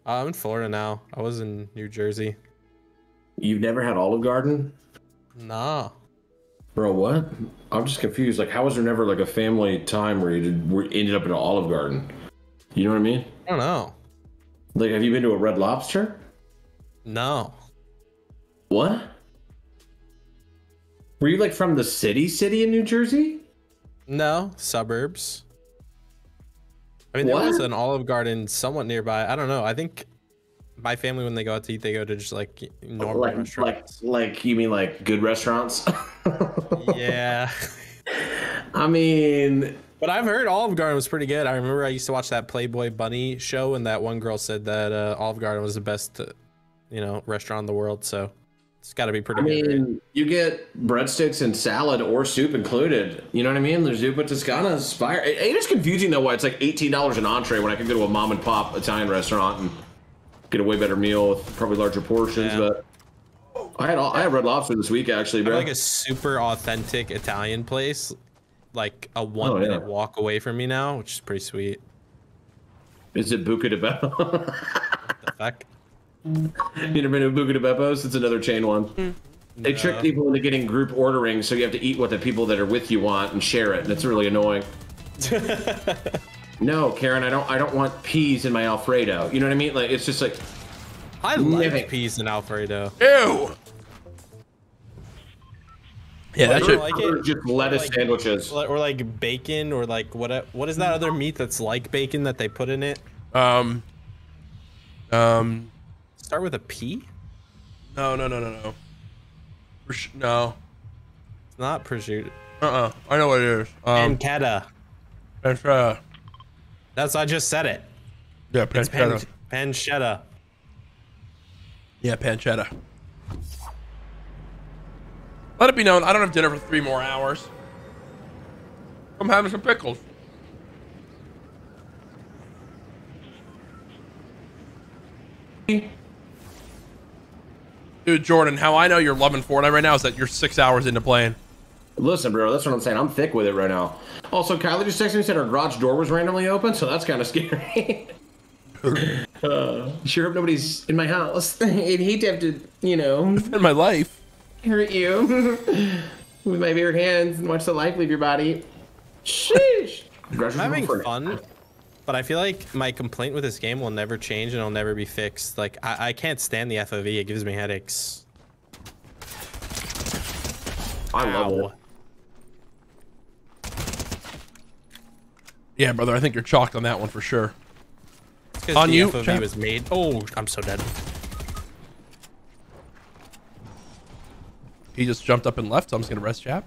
Uh, I'm in Florida now. I was in New Jersey. You've never had Olive Garden? Nah. Bro, what? I'm just confused. Like, how was there never like a family time where you did, where you ended up in an Olive Garden? You know what I mean? I don't know. Like, have you been to a Red Lobster? No. What? Were you like from the city, city in New Jersey? No, suburbs. I mean, there was an Olive Garden somewhat nearby. I don't know. I think my family, when they go out to eat, they go to just like normal Like, like, restaurants. like you mean like good restaurants? yeah. I mean, But I've heard Olive Garden was pretty good. I remember I used to watch that Playboy Bunny show, and that one girl said that uh, Olive Garden was the best, uh, you know, restaurant in the world. So it's got to be pretty I good. right? mean, you get breadsticks and salad or soup included. You know what I mean? There's Zuppa Toscana is fire. It, it is confusing though why it's like eighteen dollars an entree when I could go to a mom and pop Italian restaurant and get a way better meal with probably larger portions. Yeah. But I had all, I had Red Lobster this week actually, bro. like a super authentic Italian place, like a one Oh, yeah. minute walk away from me now, which is pretty sweet. Is it Buca di Beppo? The fuck? You never been to Buca di Beppo's? It's another chain one. They trick people into getting group ordering, so you have to eat what the people that are with you want and share it. And it's really annoying. no, Karen, I don't. I don't want peas in my Alfredo. You know what I mean? Like it's just like I like peas in Alfredo. Ew. Yeah, that I should. like or it. just lettuce Like- sandwiches. Or or like bacon, or like what? What is that other meat that's like bacon that they put in it? Um. Um. Start with a P. No, no, no, no, no. Prosh- No. It's not prosciutto. Uh. uh I know what it is. Um. Pancetta. Pancetta. That's I just said it. Yeah, It's pan, pancetta. pancetta. Yeah, pancetta. Let it be known, I don't have dinner for three more hours. I'm having some pickles. Dude, Jordan, how I know you're loving Fortnite right now is that you're six hours into playing. Listen, bro, that's what I'm saying. I'm thick with it right now. Also, Kylie just texted me and said her garage door was randomly open, so that's kind of scary. uh, sure hope nobody's in my house. I'd hate to have to, you know, In my life. hurt you with my bare hands and watch the life leave your body. Sheesh. I'm having door for- fun, but I feel like my complaint with this game will never change and it'll never be fixed. Like I, I can't stand the FOV; it gives me headaches. I love it. Yeah, brother, I think you're chalked on that one for sure. It's 'cause On the you, FOV Chap. was made. Oh, I'm so dead. He just jumped up and left, so I'm just gonna rest chap.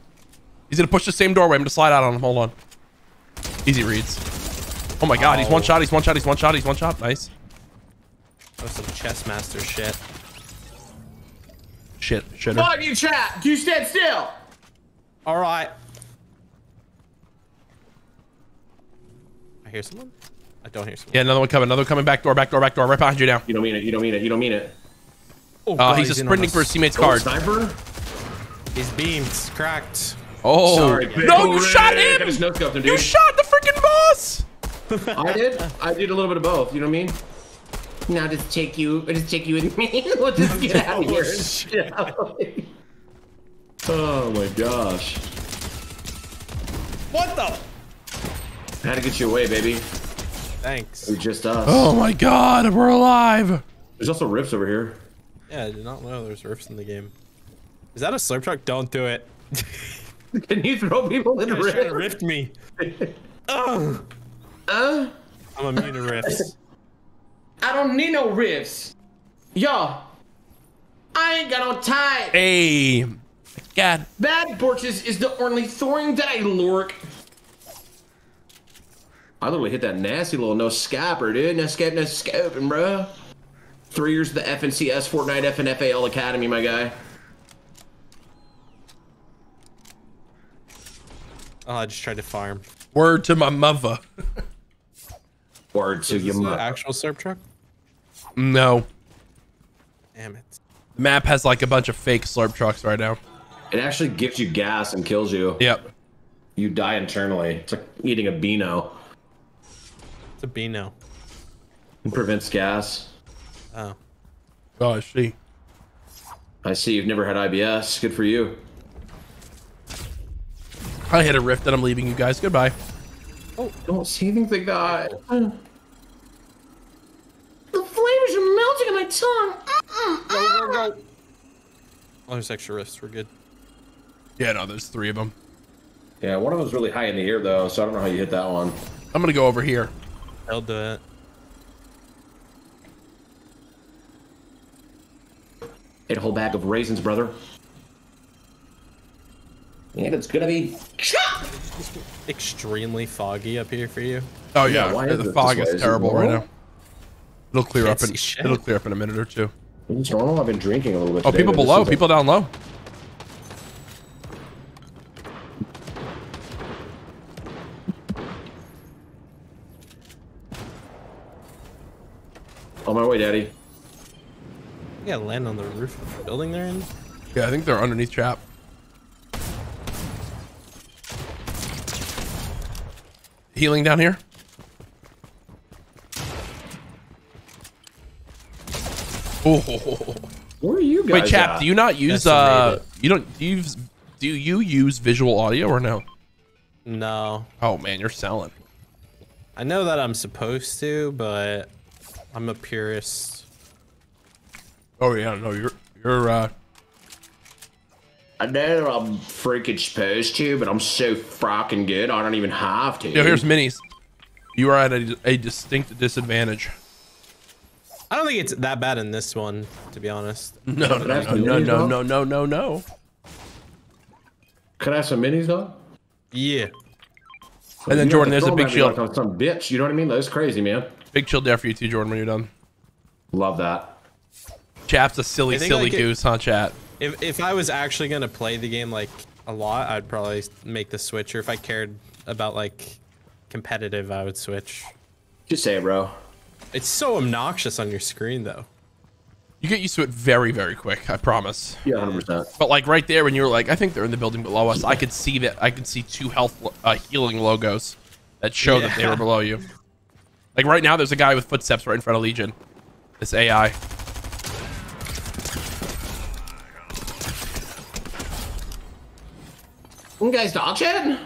He's gonna push the same doorway. I'm gonna slide out on him. Hold on. Easy reads. Oh my god, he's one shot, he's one shot, he's one shot, he's one shot. Nice. That was some chess master shit. Shit, shitter. Fuck you, chat. You stand still. All right. I hear someone. I don't hear someone. Yeah, another one coming, another one coming back door, back door, back door, right behind you now. You don't mean it. You don't mean it. You don't mean it. Oh, Uh, God, he's just in sprinting for his teammate's Oh, card. sniper. He's beamed, cracked. Oh, Sorry, no, you shot him! no him, You shot the freaking boss! I did. I did a little bit of both. You know what I mean? Now just take you, just take you with me. we'll just get out of oh, here. oh my gosh. What the? Had to get you away, baby. Thanks. You're just us. Oh my god, we're alive! There's also rips over here. Yeah, I did not know there's rifts in the game. Is that a slurp truck? Don't do it. Can you throw people in He's trying to rips? rift me. Ugh. Uh, I'm immune to rifts. I don't need no rifts. Yo, I ain't got no time. Hey, God. Bad Borches is the only thorn that I lurk. I literally hit that nasty little no scapper, dude. No scap, no scoping, bro. Three years of the FNCS Fortnite FNFAL Academy, my guy. Oh, I just tried to farm. Word to my mother. Word to Is your this an actual slurp truck? No. Damn it. The map has like a bunch of fake slurp trucks right now. It actually gives you gas and kills you. Yep. You die internally. It's like eating a Beano. It's a Beano. It prevents gas. Oh. Oh, I see. I see you've never had IBS. Good for you. I hit a rift and I'm leaving you guys. Goodbye. Don't see anything like that. The flavors are melting on my tongue. Mm-mm, mm. Oh, there's extra rifts. We're good. Yeah, no, there's three of them. Yeah, one of them's really high in the air though, so I don't know how you hit that one. I'm gonna go over here. I'll do it. Ate a whole bag of raisins, brother. And it's gonna be Extremely foggy up here for you. Oh Yeah, yeah, why the it fog this way? is Is terrible right now. It'll clear up in shit. it'll clear up in a minute or two. It's normal. I've been drinking a little bit. Oh, today, people below, is a- people down low. On my way, Daddy. You gotta land on the roof of the building they're in. Yeah, I think they're underneath trap. Healing down here. Oh, Where are you guys? wait, chap. at? Do you not use uh? You don't do you use, do you use visual audio or no? No. Oh man, you're selling. I know that I'm supposed to, but I'm a purist. Oh yeah, no, you're you're uh. I know I'm freaking supposed to, but I'm so fucking good. I don't even have to. Yo, here's minis. You are at a, a distinct disadvantage. I don't think it's that bad in this one, to be honest. No, no, Can no, no, no, no, no, no, no. Can I have some minis though? Yeah. And then Jordan, there's a big them at shield. Like some bitch. You know what I mean? That's crazy, man. Big shield there for you too, Jordan. When you're done. Love that. Chap's a silly, silly like, it- goose, huh, chat? If if I was actually gonna play the game like a lot, I'd probably make the switch. Or if I cared about like competitive, I would switch. Just say it, bro. It's so obnoxious on your screen though. You get used to it very, very quick. I promise. Yeah, hundred percent. But like right there, when you were like, I think they're in the building below us. I could see that. I could see two health uh, healing logos that show that they were below you. Like right now, there's a guy with footsteps right in front of Legion. This AI. You guys dog shit?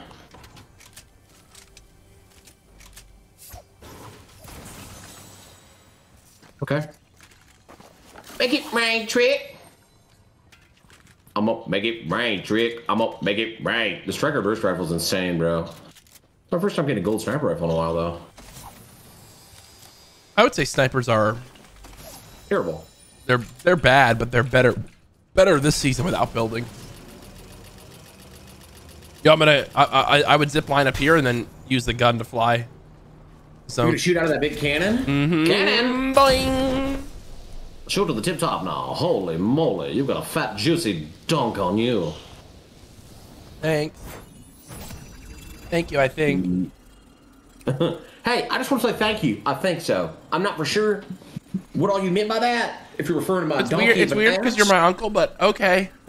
Okay. Make it rain, trick. I'm up. Make it rain, trick. I'm up. Make it rain. The striker burst rifle's insane, bro. It's my first time getting a gold sniper rifle in a while, though. I would say snipers are Terrible. they're they're bad, but they're better better this season without building. Yo, I'm gonna I I, I would zip line up here and then use the gun to fly. You So gonna shoot out of that big cannon? Mm-hmm. Cannon. boing. Shoot to the tip top now. Holy moly, you've got a fat, juicy dunk on you. Thanks. Thank you. I think. Hey, I just want to say thank you. I think so. I'm not for sure what all you meant by that. If you're referring to my It's donkey weird. It's weird because you're my uncle, but okay.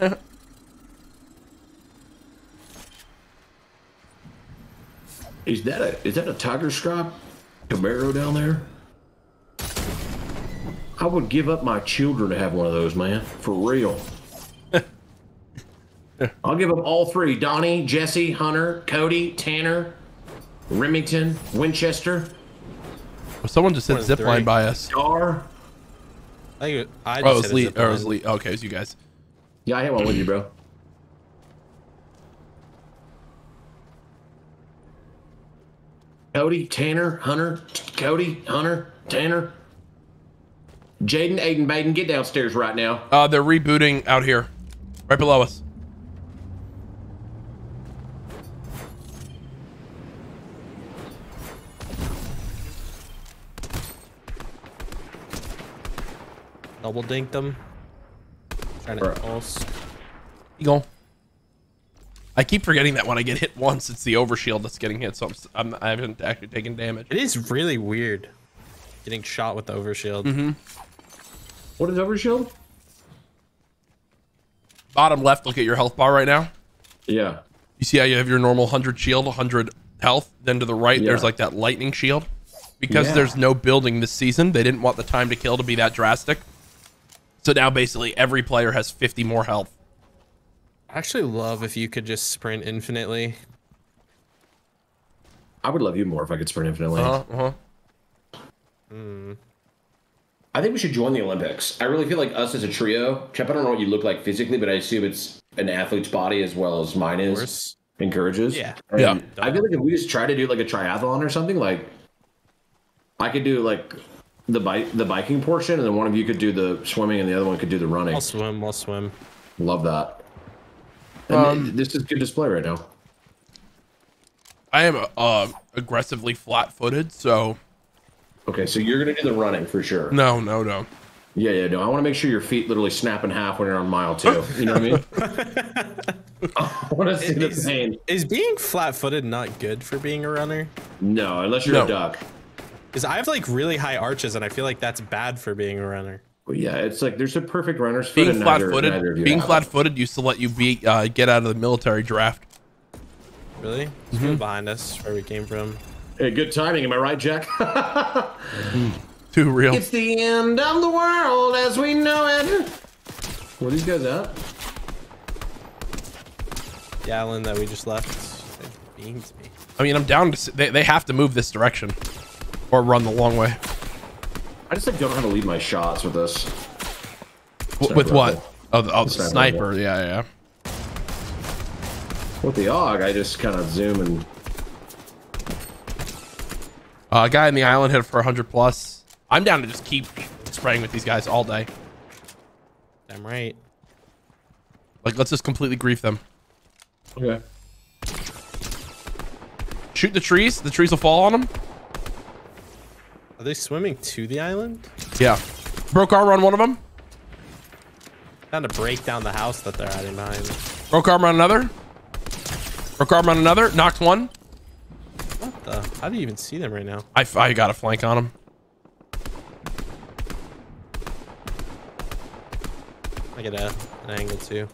Is that a is that a tiger stripe Camaro down there? I would give up my children to have one of those, man. For real. I'll give up all three: Donnie, Jesse, Hunter, Cody, Tanner, Remington, Winchester, Someone just said One of zip line by us. Gar. I think it- I Oh, it was Lee. zip Or it was. Lee. Okay, it was you guys. Yeah, I hit one with you, bro. Cody, Tanner, Hunter, Cody, Hunter, Tanner. Jaden, Aiden, Baden, get downstairs right now. Uh, they're rebooting out here, right below us. Double dinked them. Trying to Bruh. pulse. You go. I keep forgetting that when I get hit once, it's the overshield that's getting hit, so I'm, s- I'm I haven't actually taken damage. It is really weird getting shot with the overshield. Mm-hmm. What is overshield? Bottom left, look at your health bar right now. Yeah. You see how you have your normal 100 shield, 100 health. Then to the right, there's like that lightning shield. Because Yeah. there's no building this season, they didn't want the time to kill to be that drastic. So now basically every player has 50 more health. I actually love if you could just sprint infinitely. I would love you more if I could sprint infinitely. Uh-huh, uh-huh. I think we should join the Olympics. I really feel like us as a trio. Chep, I don't know what you look like physically, but I assume it's an athlete's body as well as mine is. course. Encourages. Yeah. And Yeah. I feel like if we just try to do like a triathlon or something, like I could do like the bike, the biking portion, and then one of you could do the swimming, and the other one could do the running. I'll swim. I'll swim. Love that. And Um, this is good display right now. I am uh, aggressively flat-footed, so Okay, so you're gonna do the running for sure. no, no, no. Yeah, yeah, no. I want to make sure your feet literally snap in half when you're on mile two. You know what I mean? I want to see the Is, pain. is being flat-footed not good for being a runner? No, unless you're No. a duck. Because I have like really high arches, and I feel like that's bad for being a runner. But yeah, it's like there's a perfect runner's foot. Being and neither- neither flat-footed, you being flat-footed used to let you be uh, get out of the military draft. Really? Mm-hmm. Behind us, where we came from. Hey, good timing. Am I right, Jack? Too real. It's the end of the world as we know it. Where these guys at? The island that we just left. It beams me. I mean, I'm down to. They, they have to move this direction, or run the long way. I just like don't know how to lead my shots with this. W- with what? rifle. Oh, the, oh, the Sniper sniper. Yeah, yeah. With the AUG, I just kind of zoom and Uh, a guy in the island hit for 100 plus. I'm down to just keep spraying with these guys all day. Damn right. Like, let's just completely grief them. okay. Shoot the trees. The trees will fall on them. Are they swimming to the island? Yeah. Broke armor on one of them. Trying to break down the house that they're hiding behind. Broke armor on another. Broke armor on another. Knocked one. What the? How do you even see them right now? I, I got a flank on them. I get a, an angle too. You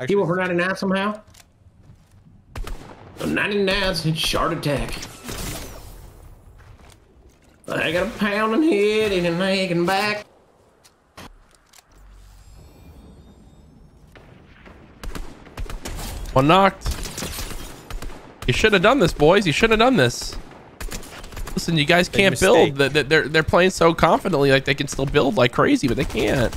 Actually, were for 99 somehow? The 99's it's short attack. I got a pounding head and an aching back. One knocked. You should have done this, boys. You should have done this. Listen, you guys can't build. mistake. They're they're playing so confidently, like they can still build like crazy, but they can't.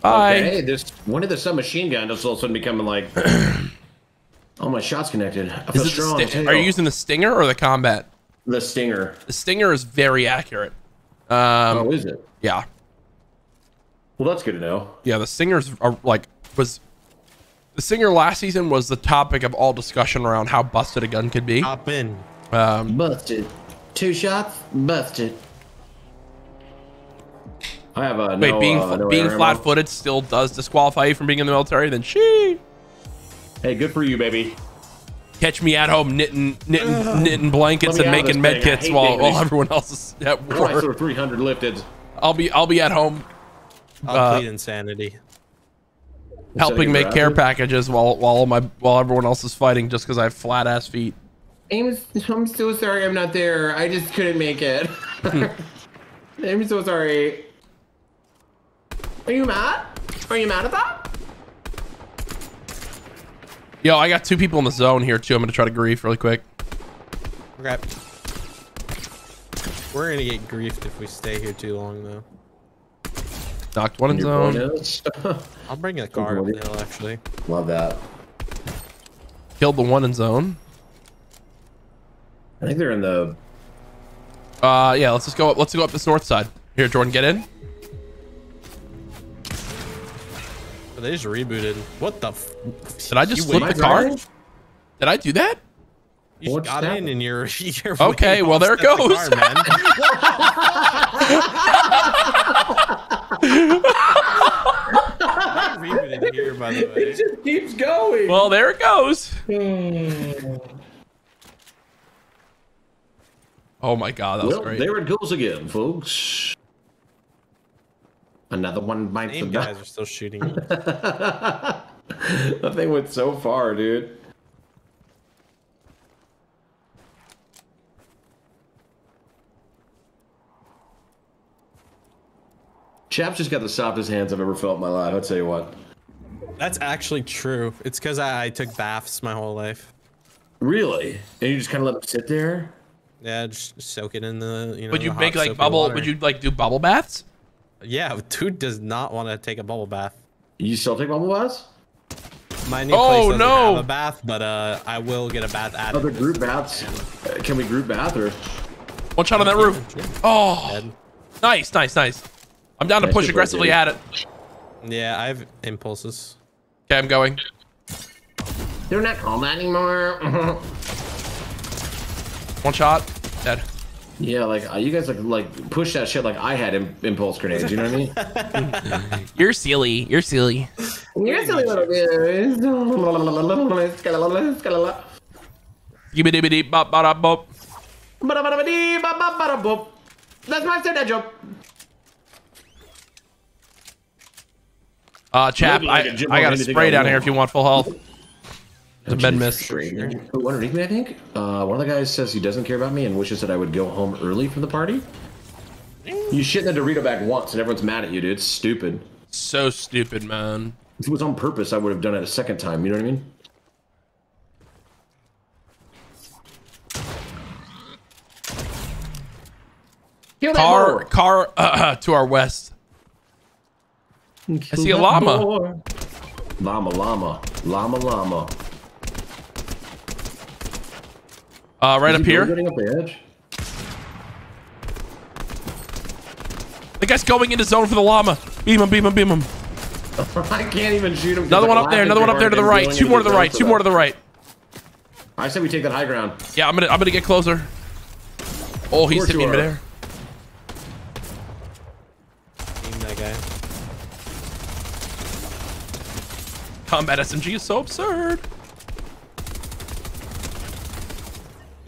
Bye. Okay, this when did the submachine gun just all of a sudden becoming like? oh, my shot's connected. I feel strong. are you using the stinger or the combat? The stinger? The stinger is very accurate. Um, oh, is it? yeah, Well, that's good to know. yeah. The stingers are like was the singer last season was the topic of all discussion around how busted a gun could be. hop in. Um, Busted. Two shots, busted. I have a wait, no, being uh, no being flat-footed still does disqualify you from being in the military. Then she Hey, good for you, baby. Catch me at home knitting knitting knitting blankets and me out of making this med thing. Kits while, while everyone else is at war. over 300 lifted. I'll be I'll be at home I'll Uh, plead insanity. helping make care packages while while my while everyone else is fighting just because I have flat ass feet. I'm, I'm so sorry I'm not there. I just couldn't make it. I'm so sorry. Are you mad? Are you mad at that? Yo, I got two people in the zone here too. I'm gonna try to grief really quick. Okay. We're gonna get griefed if we stay here too long, though. Knocked one in zone. I'll bring a car up the hill, actually. Love that. Killed the one in zone. I think they're in the. Uh, yeah. Let's just go up. Let's go up this north side. Here, Jordan, get in. They just rebooted. What the? F- Did I just You flip the car? Did I do that? You just What's got in and you're, you're Okay, well, there it offset the goes. car, man. rebooted here, by the way. just keeps going. Well, there it goes. Hmm. Oh my god, that was great. there it goes again, folks. Another one bites the Same dust. guys are still shooting. me. that thing went so far, dude. Chap's just got the softest hands I've ever felt in my life. I'll tell you what. That's actually true. It's because I, I took baths my whole life. Really? And you just kind of let them sit there? Yeah, just soak it in the you know. would you make like bubble? water. Would you like do bubble baths? Yeah, dude does not want to take a bubble bath. You still take bubble baths? My new Oh, place doesn't no. have a bath, but uh, I will get a bath added. Other group baths? Can we group bath or? One shot on that roof. Oh, Dead. nice, nice, nice. I'm down to push aggressively at it. Yeah, I have impulses. Okay, I'm going. They're not called that anymore. One shot. Dead. Yeah, like uh, you guys like like push that shit like I had Im- impulse grenades. You know what I mean? You're silly. You're silly. You're silly little bit. Yibbidi bop bop bop. That's my stepdad joke. Uh, chap, Maybe like I, a Jim I got a anything spray I down here want. if you want full health. A bed miss. Underneath me? I think uh, one of the guys says he doesn't care about me and wishes that I would go home early from the party. You shit in the Dorito bag once and everyone's mad at you, dude. It's stupid. So stupid, man. If it was on purpose, I would have done it a second time. You know what I mean? Kill that Car, boar. car uh, to our west. I see a llama. Llama, llama, llama, llama. Uh, right Is up he here. Getting up the edge. The guy's going into zone for the llama. Beam him, beam him, beam him. I can't even shoot him. Another one up there. Another one up there to the right. Two more to the right. Two more to the right. I said we take that high ground. Yeah, I'm gonna I'm gonna get closer. Oh, he's course hitting me you in midair. Aim that guy. Combat SMG is so absurd.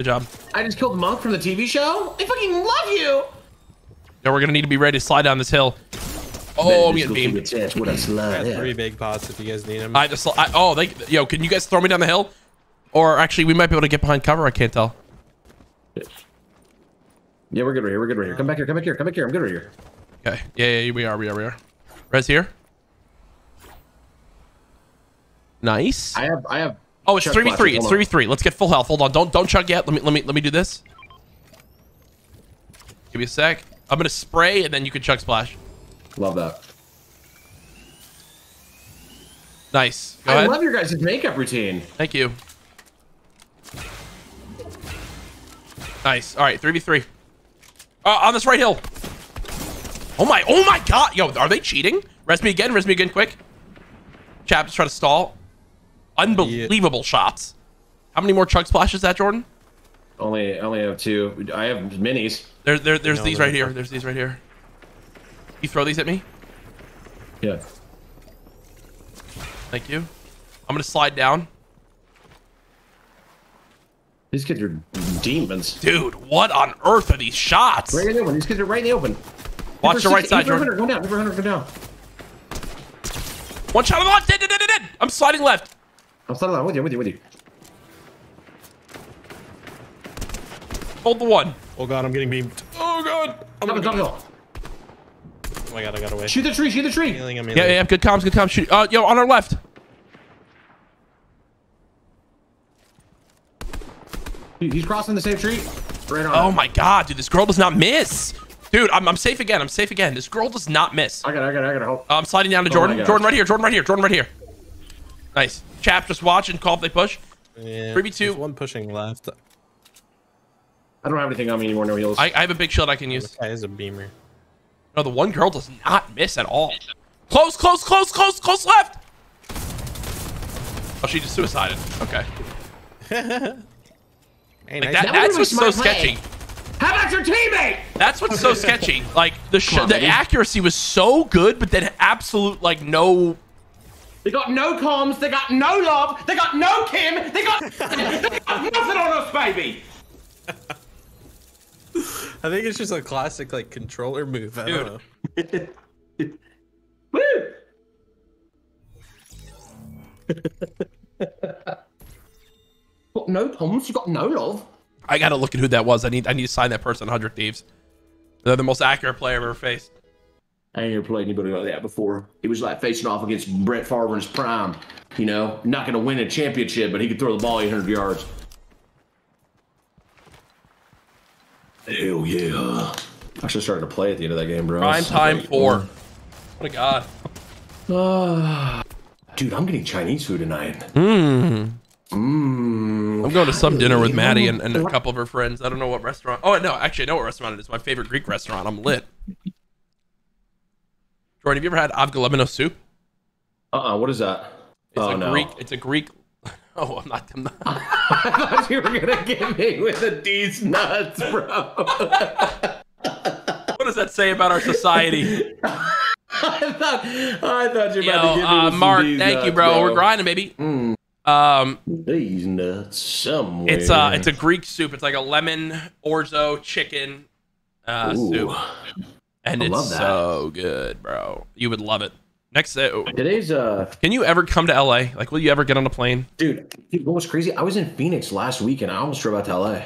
Good job. I just killed Monk from the TV show. I fucking love you. Now we're gonna need to be ready to slide down this hill. Oh, I'm getting beamed. What a I slide. got three big pots if you guys need them. I just I, oh they yo can you guys throw me down the hill? Or actually we might be able to get behind cover. I can't tell. Yeah, we're good right here. We're good right here. Come back here. Come back here. Come back here. I'm good right here. Okay. Yeah, yeah, yeah, we are. We are. We are. Res here. Nice. I have. I have. Oh, it's three v three. It's three v three. Let's get full health. Hold on. Don't don't chug yet. Let me let me let me do this. Give me a sec. I'm gonna spray and then you can chug splash. Love that. Nice. Go I ahead. love your guys' makeup routine. Thank you. Nice. All right, 3v3. Uh, on this right hill. Oh my, oh my god. Yo, are they cheating? Res me again, res me again quick. Chaps try to stall. Unbelievable shots. How many more chug splashes is that, Jordan? Only, only have two. I have minis. There, there, there's No, these right here. There's these right here. You throw these at me? Yeah. Thank you. I'm gonna slide down. These kids are demons. Dude, what on earth are these shots? Right in the open. These kids are right in the open. Watch the right side, Jordan. Jordan. Go down. Go down. Go down. One shot on the left. Dead, dead, dead, dead, dead. I'm sliding left. I'm still down with you. With you. With you. Hold the one. Oh god, I'm getting beamed. Oh god. Come on, come on. Oh my god, I got away. Shoot the tree. Shoot the tree. Healing, I'm Yeah, healing. yeah, good comms, good comms. Shoot. Uh, yo, on our left. He's crossing the same tree. Right on. Oh my god, dude, this girl does not miss. Dude, I'm, I'm safe again. I'm safe again. This girl does not miss. I got. I got. I got to help. Uh, I'm sliding down to Oh Jordan. my. Jordan right here. Jordan right here. Jordan right here. Nice. Chap, just watch and call if they push. Yeah, 3v2. there's one pushing left. I don't have anything on me anymore. No heals. I, I have a big shield I can This use. guy is a beamer. No, the one girl does not miss at all. Close, close, close, close, close left. Oh, she just suicided. Okay. Hey, Like nice that, job. that's what's so play. sketchy. How about your teammate? That's what's so sketchy. Like the sh- on, the baby. accuracy was so good, but then absolute like no They got no comms. They got no love. They got no Kim. They got, they got nothing on us, baby. I think it's just a classic like controller move. I don't know. Woo! got no comms. You got no love. I gotta look at who that was. I need I need to sign that person 100 Thieves. They're the most accurate player I've ever faced. I ain't never played anybody like that before. He was like facing off against Brett Favre in his prime. You know, not going to win a championship, but he could throw the ball 800 yards. Hell yeah. I should have started to play at the end of that game, bro. Prime time four. Uh, what a god. Dude, I'm getting Chinese food tonight. Mmm. Mmm. I'm going to some dinner with Maddie and, and a couple of her friends. I don't know what restaurant. Oh no, actually I know what restaurant it is. My favorite Greek restaurant. I'm lit. Jordan, have you ever had avgolemono soup? Uh-uh, what is that? It's oh a no. Greek. It's a Greek. Oh, I'm not. I'm not I thought you were gonna get me with the D's nuts, bro. what does that say about our society? I thought I thought you were Yo, about to get me uh, with Mark, D's thank nuts, you, bro. We're grinding, baby. Mm, Um, these nuts somewhere. it's uh, it's a Greek soup. It's like a lemon orzo chicken uh, Ooh. soup, and I it's so good, bro. You would love it. Next, uh, Today's uh, can you ever come to LA? Like, will you ever get on a plane? dude. dude, What was crazy? I was in Phoenix last week, and I almost drove out to LA.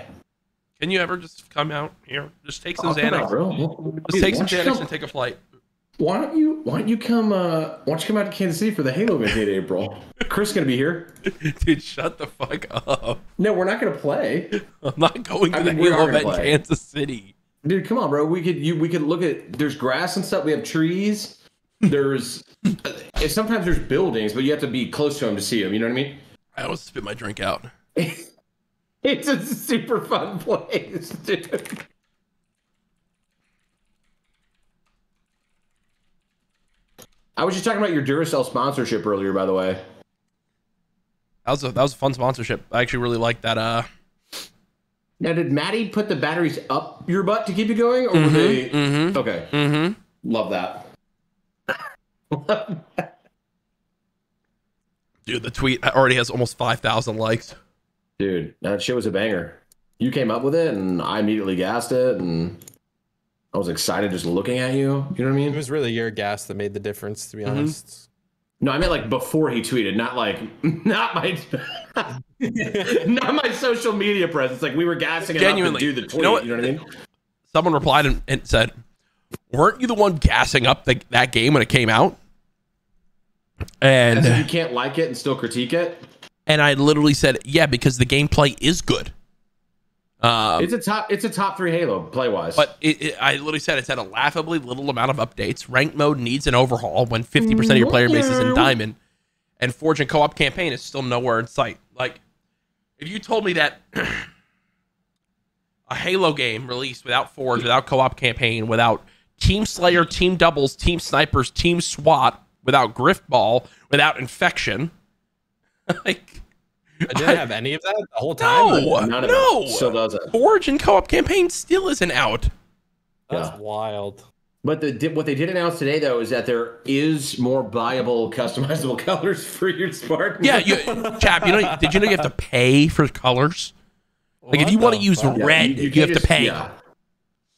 Can you ever just come out here? Just take some out, Xanax. bro. Just Dude, take some Xanax come- and take a flight. Why don't you Why don't you come? Uh, why don't you come out to Kansas City for the Halo event in April? Chris gonna be here. Dude, shut the fuck up. No, we're not gonna play. I'm not going to I the mean, we Halo event in. Kansas City. Dude, come on, bro. We could you we could look at there's grass and stuff. We have trees. There's uh, sometimes there's buildings, but you have to be close to them to see them. You know what I mean? I almost spit my drink out. It's a super fun place, dude. I was just talking about your Duracell sponsorship earlier, by the way. That was a that was a fun sponsorship. I actually really like that. Uh, Now, did Maddie put the batteries up your butt to keep you going, or were they? mhm. Okay, mm-hmm. love that. Dude, the tweet already has almost five thousand likes. Dude, that shit was a banger. You came up with it, and I immediately gassed it, and I was excited just looking at you. You know what I mean? It was really your gas that made the difference, to be Mm-hmm. honest. No, I meant like before he tweeted, not like not my not my social media presence. Like we were gassing Genuinely. up to do the tweet. You know what? You know what I mean? Someone replied and, and said, "Weren't you the one gassing up the, that game when it came out?" And you can't like it and still critique it. and I literally said, "Yeah, because the gameplay is good." Um, It's a top. It's a top three Halo play wise. But it, it, I literally said it's had a laughably little amount of updates. Ranked mode needs an overhaul when 50% of your player base is in Diamond. And Forge and co-op campaign is still nowhere in sight. Like, if you told me that a Halo game released without Forge, without co-op campaign, without Team Slayer, Team Doubles, Team Snipers, Team SWAT, without Grifball, without Infection, like, I didn't have any of that the whole time. no, None of no. it still doesn't. Forge and co-op campaign still isn't out. That's Yeah. wild. But the what they did announce today though is that there is more buyable customizable colors for your Spartan. Yeah, you, chap. You know, did you know you have to pay for colors? Like, if you want to use fuck? Yeah, red, you, can't have to pay. yeah.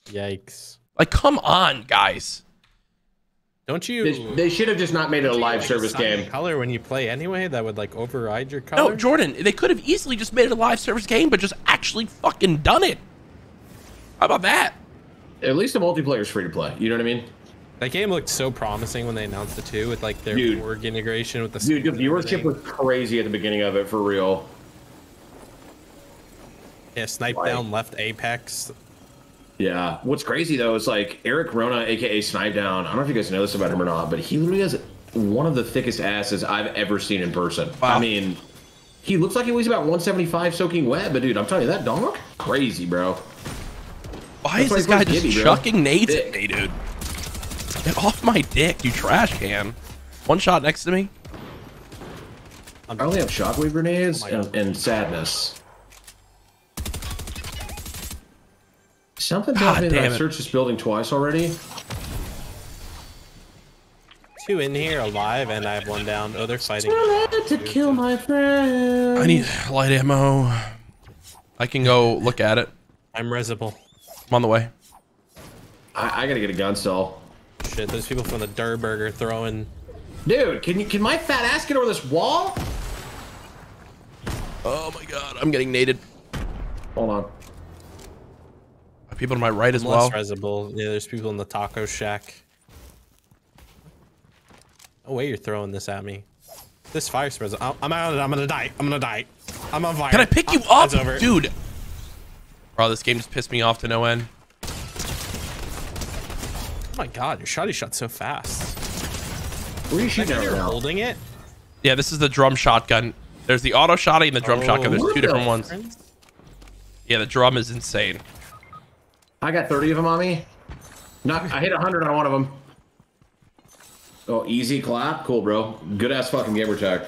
Yikes. Like, come on, guys. Don't you? They, they should have just not made it a live like, service assign game. Color when you play anyway, that would like override your color. No, Jordan, they could have easily just made it a live service game, but just actually fucking done it. How about that? At least the multiplayer is free to play. You know what I mean? That game looked so promising when they announced it too, with like their Dude. org integration with the Dude, the viewership was crazy at the beginning of it for real. yeah, snipe like- down left apex. Yeah. What's crazy though is like Eric Wrona, aka Snipe Down. I don't know if you guys know this about him or not, but he literally has one of the thickest asses I've ever seen in person. Wow. I mean, he looks like he weighs about 175 soaking wet, but dude, I'm telling you that dog, crazy, bro. Why That's is this guy just Gibby, chucking nades at me, dude? Get off my dick, you trash can. One shot next to me. I only have shockwave grenades Oh and, and sadness. Something tells God me that I it. searched this building twice already. Two in here alive, and I have one down. Oh, they're fighting. To kill my friend. I need light ammo. I can go look at it. I'm resible. I'm on the way. I, I gotta get a gun still. Shit, those people from the Durrr Burger throwing. Dude, can you can my fat ass get over this wall? Oh my god, I'm getting naded. Hold on. People to my right as I'm well. less resible. Yeah, there's people in the taco shack. No way you're throwing this at me. This fire spreads. I'm I'm out. I'm gonna die. I'm gonna die. I'm on fire. Can I pick you Ah, up, over. dude? Bro, this game just pissed me off to no end. Oh my god, your shotty shot so fast. Where are you Is that shooting 'cause at you're holding it? Yeah, this is the drum shotgun. There's the auto shotty and the drum shotgun. There's Oh. two different ones. Yeah, the drum is insane. I got 30 of them on me. Not, I hit 100 on one of them. Oh, easy clap. Cool, bro. Good ass fucking gamer tag.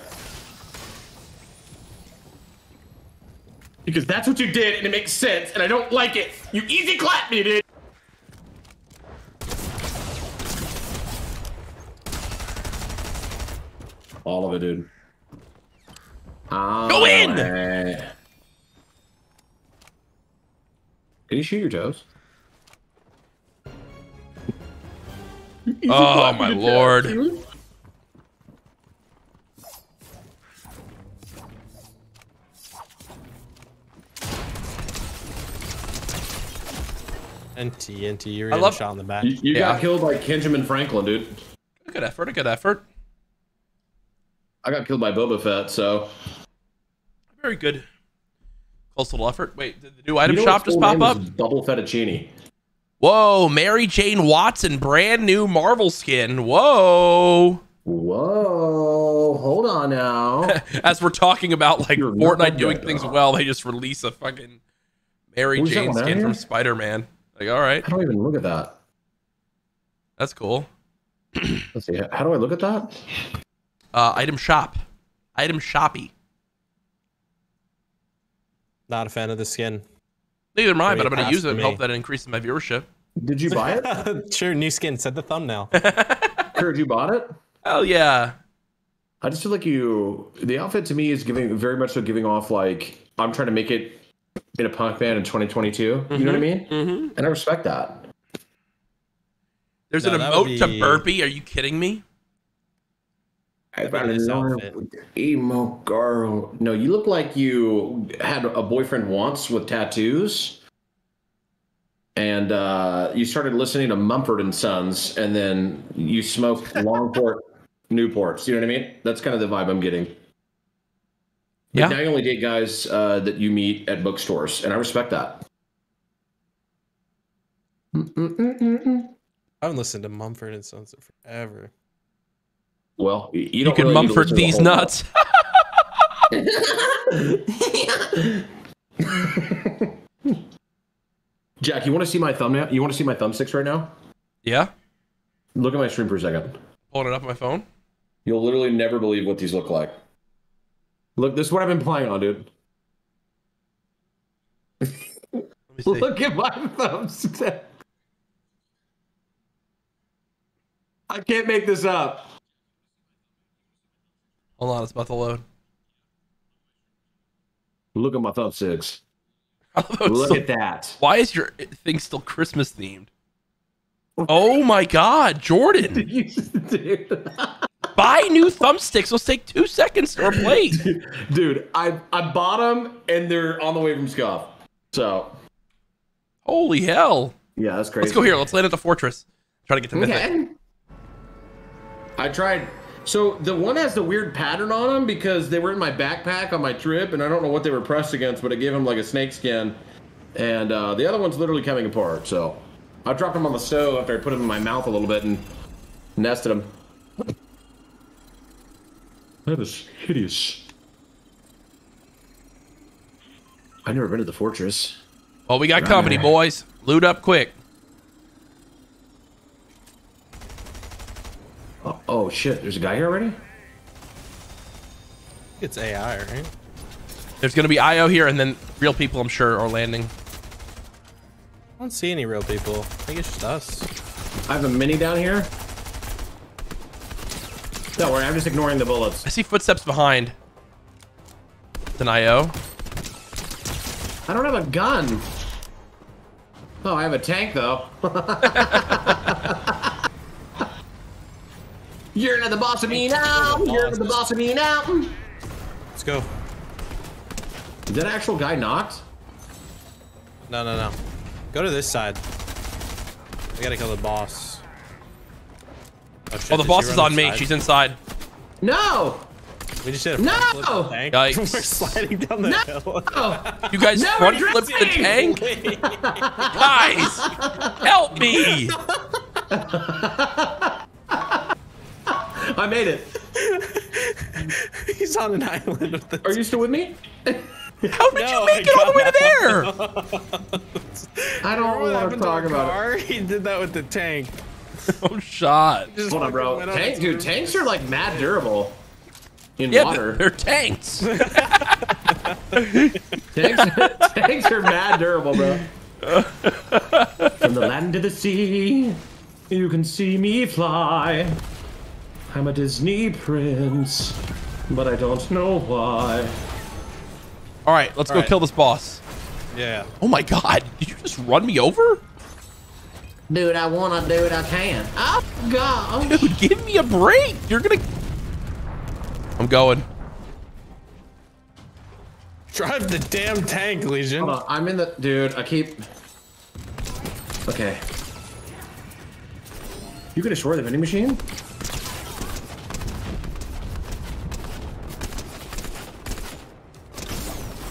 Because that's what you did, and it makes sense, and I don't like it. You easy clap me, dude. All of it, dude. Go in! Alright. Can you shoot your toes? Oh my lord. NT, NT, you're I love- shot in the back. You, you Yeah. got killed by Benjamin Franklin, dude. A good effort. A good effort. I got killed by Boba Fett, so. Very good. Close little effort. Wait, did the new item You know shop just full pop up? Double fettuccine. Whoa, Mary Jane Watson, brand new Marvel skin. Whoa. Whoa, hold on now. As we're talking about like You're Fortnite doing things dog. well, they just release a fucking Mary Where's that Jane skin down from? Spider Man. Like, all right, I don't even look at that. that's cool. Let's see. How do I look at that? Uh, item shop, item shoppy. Not a fan of the skin. Neither am I, but I'm going to use it and me. hope that it increases my viewership. Did you buy it? sure, new skin. Said the thumbnail. Kurt, you bought it? Hell yeah. I just feel like you. The outfit to me is giving very much so giving off like I'm trying to make it in a punk band in 2022. You know what I mean? Mm-hmm. And I respect that. There's No, an that would emote to be- burpee. Are you kidding me? I Look at this outfit. emo girl. No, you look like you had a boyfriend once with tattoos, and uh, you started listening to Mumford and Sons, and then you smoked Longport Newports. You know what I mean? That's kind of the vibe I'm getting. Yeah. Now you only date guys uh, that you meet at bookstores, and I respect that. Mm-mm-mm-mm-mm. I haven't listened to Mumford and Sons in forever. Well, you, you You don't can really Mumford listen to the these whole- nuts. Jack, you want to see my thumbnail? You want to see my thumbsticks right now? yeah. Look at my stream for a second. Pulling it up on my phone. You'll literally never believe what these look like. Look, this is what I've been playing on, dude. Let me see. Look at my thumbstick. I can't make this up. Hold on, it's about to load. Look at my thumbsticks. I love how it's Look still- at that. Why is your thing still Christmas themed? Oh, oh my God, Jordan! Dude, Buy new thumbsticks. Those take two seconds to replace. dude, I I bought them and they're on the way from Scuff. So Holy hell! yeah, that's crazy. Let's go here. Let's land at the fortress. Try to get to Mythic. Okay. I tried. So the one has the weird pattern on them because they were in my backpack on my trip, and I don't know what they were pressed against, but it gave them like a snake skin. And uh, the other one's literally coming apart. So I dropped them on the stove after I put them in my mouth a little bit and nested them. That is hideous. I've never been to the fortress. Well, we got company, Right. boys. Loot up quick. Oh, oh shit! There's a guy here already. It's AI, right? There's gonna be IO here, and then real people, I'm sure, are landing. I don't see any real people. I think it's just us. I have a mini down here. Don't worry, I'm just ignoring the bullets. I see footsteps behind. It's an IO. I don't have a gun. Oh, I have a tank though. You're not the boss of me now. You're not the boss of me now. Let's go. Is that actual guy knocked? No, no, no. Go to this side. We gotta kill the boss. Oh, shit, Oh, the boss is run on me. She's inside. No. We just did a No! front flip of the tank. Yikes. We're sliding down the hill. Oh, You guys No front flipped the tank? Guys, help me! I made it. He's on an island with the Are you still with me? How did No, you make I it all the way to there? I don't What want happened to talk about car? He did that with the tank. oh, shot. Just. Hold on, bro. fucking Tank, dude, roof. tanks are like mad durable in Yeah, water. they're tanks. Tanks, tanks are mad durable, bro. From the land to the sea, you can see me fly. I'm a Disney prince, but I don't know why. All right, let's All go right. kill this boss. Yeah. Oh my god, did you just run me over? Dude, I want to do it I can. Oh, God. Dude, give me a break. You're gonna. I'm going. Drive the damn tank, Legion. Hold on, I'm in the dude. I keep. Okay. You can destroy the vending machine.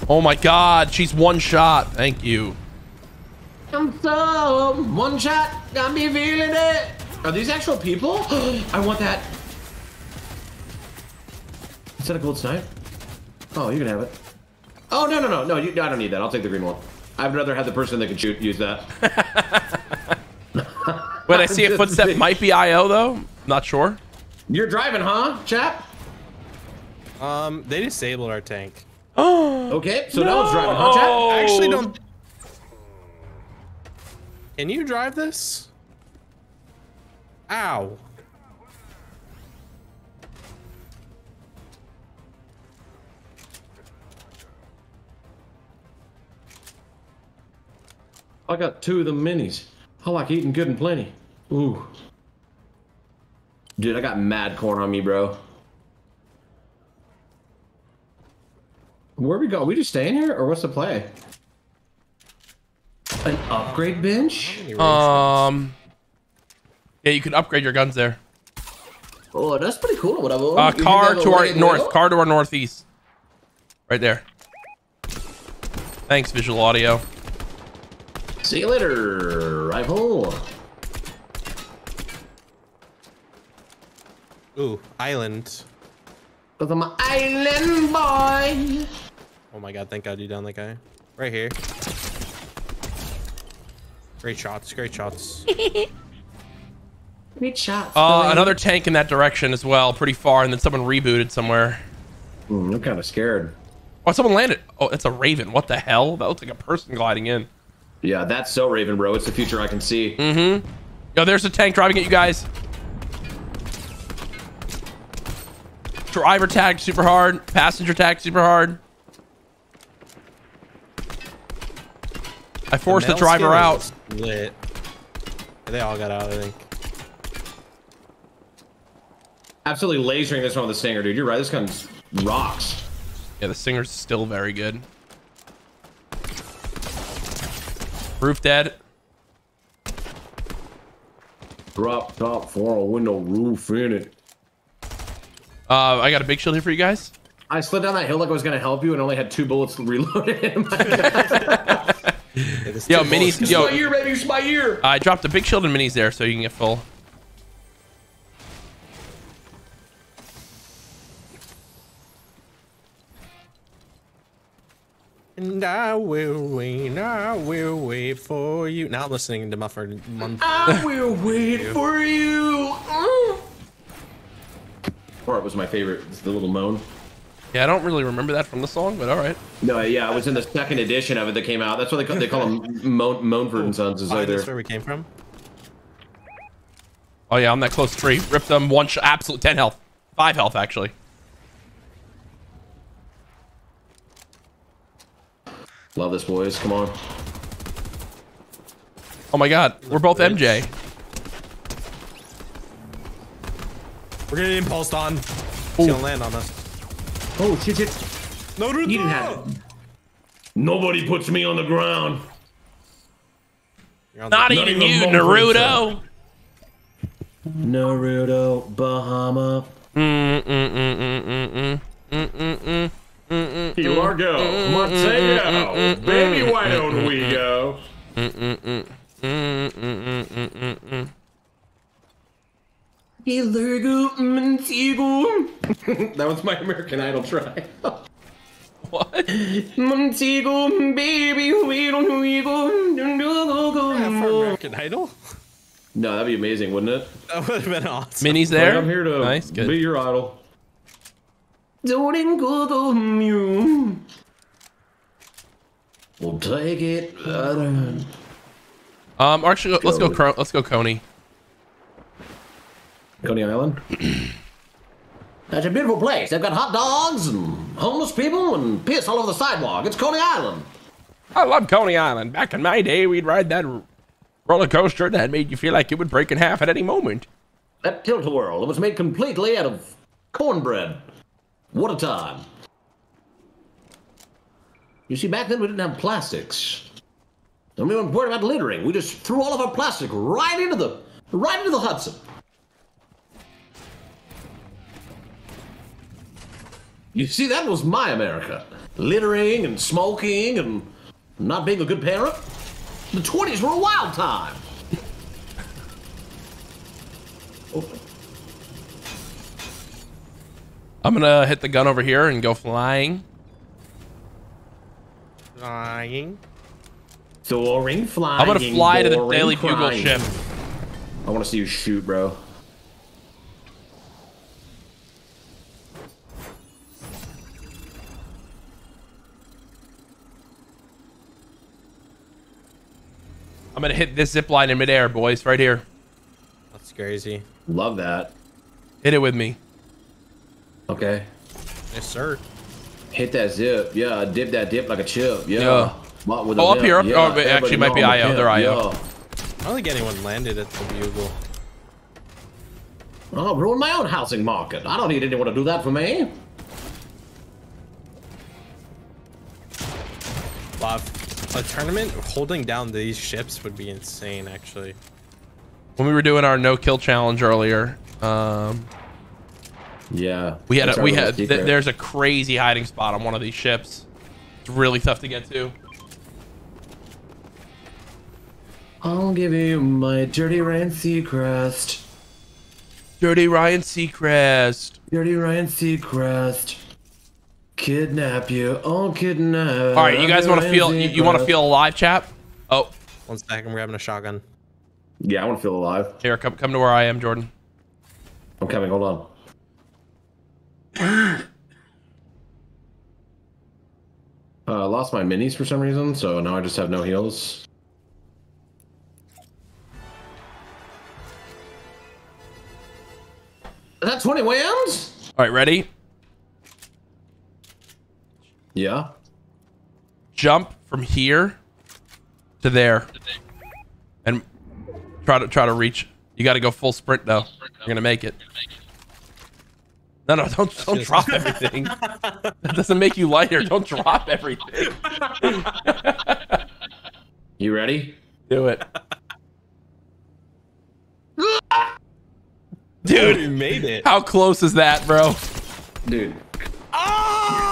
Oh my god, she's one shot. Thank you. I'm so one shot. Got me feeling it. Are these actual people? I want that. Is that a gold snipe? Oh, you can have it. Oh no no no no! You, I don't need that. I'll take the green one. I'd rather have the person that can shoot use that. Wait, I see a footstep. Might be IO though. Not sure. You're driving, huh, chap? Um, they disabled our tank. Okay, so no one's driving, huh, chap? I actually don't. Can you drive this? Ow. I got two of the minis. I like eating good and plenty. Ooh. Dude, I got mad corn on me, bro. Where we go? we just staying here, or what's the play? An upgrade bench? Um. Yeah, you can upgrade your guns there. Oh, that's pretty cool. Whatever. Uh, car to our north. well? Car to our northeast. Right there. Thanks, visual audio. See you later, rifle. Ooh, island. Cause I'm an island boy. Oh my god, thank god you down that guy. Right here. Great shots, great shots. Great shot. Uh, another tank in that direction as well, pretty far, and then someone rebooted somewhere. Hmm, I'm kind of scared. Oh, someone landed. Oh, it's a Raven. What the hell? That looks like a person gliding in. Yeah, that's so Raven, bro. It's the future I can see. Mm-hmm. Yo, there's a tank driving at you guys. Driver tag super hard. Passenger tag super hard. I forced the, male driver out. Lit. They all got out, I think. Absolutely lasering this one with the Stinger, dude. You're right. This gun rocks. Yeah, the Stinger's still very good. Roof dead. Drop top four window roof in it. Uh, I got a big shield here for you guys. I slid down that hill like I was gonna help you and only had two bullets reloaded in my gun. Yo, minis. It's Yo, my ear, baby. It's my ear. I dropped a big shield and minis there so you can get full. And I will wait, I will wait for you. Now I'm listening to Mumford. Mum- I will wait for you. Mm. Part was my favorite. It's the little moan. Yeah, I don't really remember that from the song, but all right. No, yeah, it was in the second edition of it that came out. That's what they call, they call them Moan, Moanford and Sons. Is Ah, right that's where we came from. Oh yeah, I'm that close to tree. Ripped them one shot. Absolute 10 health. 5 health, actually. Love this, boys. Come on. Oh my god. We're both MJ. We're getting impulsed on. He's gonna land on us. Oh shit! shit. No, no, You didn't have it. Nobody puts me on the ground. You're on Not the- even even you, Mumford Naruto. Naruto, Bahama. Mm, mm, mm, mm, mm, mm, mm, mm, mm, mm, mm, Here we go. Mateo. Baby, why don't we go? mm, mm, mm, mm, mm, mm, mm, mm. Illegal Montego. that was my American Idol try. what? Montego, baby, we don't know you go. American Idol. No, that'd be amazing, wouldn't it? That would have been awesome. Minnie's Like, there. I'm here to Nice, good. be your idol. Don't Google you. We'll take it. Um, actually, let's go. Let's go, Coney. Coney Island. That's a beautiful place. They've got hot dogs and homeless people and piss all over the sidewalk. It's Coney Island. I love Coney Island. Back in my day, we'd ride that roller coaster that made you feel like it would break in half at any moment. That tilt-a-whirl. It was made completely out of cornbread. What a time. You see, back then we didn't have plastics. And we weren't worried about littering. We just threw all of our plastic right into the right into the Hudson. You see, that was my America. Littering and smoking and not being a good parent. The 20s were a wild time. I'm gonna hit the gun over here and go flying. Lying. Soaring, flying. I'm gonna fly to the boring, Daily Bugle ship. I want to see you shoot, bro. I'm gonna hit this zip line in midair, boys, right here. That's crazy. Love that. Hit it with me. Okay. Yes, sir. Hit that zip. Yeah, dip that dip like a chip. Yeah. Yeah. What with Oh, up here, up- Yeah, oh, but actually might be know I'm IO, pimp. they're IO. Yeah. I don't think anyone landed at the bugle. Oh, I'll ruin my own housing market. I don't need anyone to do that for me. Wow, a tournament holding down these ships would be insane, actually. When we were doing our no kill challenge earlier, um, Yeah. we had a, we had th- there's a crazy hiding spot on one of these ships. It's really tough to get to. I'll give you my dirty Ryan Seacrest. Dirty Ryan Seacrest. Dirty Ryan Seacrest. Kidnap you. I'll kidnap. All right, you guys want to feel you, you want to feel alive, chap? Oh, One sec, I'm grabbing a shotgun. Yeah, I want to feel alive. here, come come to where I am, Jordan. I'm coming. Hold on. Uh, lost my minis for some reason, so now I just have no heals. Is that 20 wins? All right, ready? Yeah. Jump from here to there, and try to try to reach. You got to go full sprint though. You're gonna make it. No, no, don't don't drop everything. that doesn't make you lighter. Don't drop everything. You ready? Do it, Dude, You dude. made it. How close is that, bro? Dude. Ah!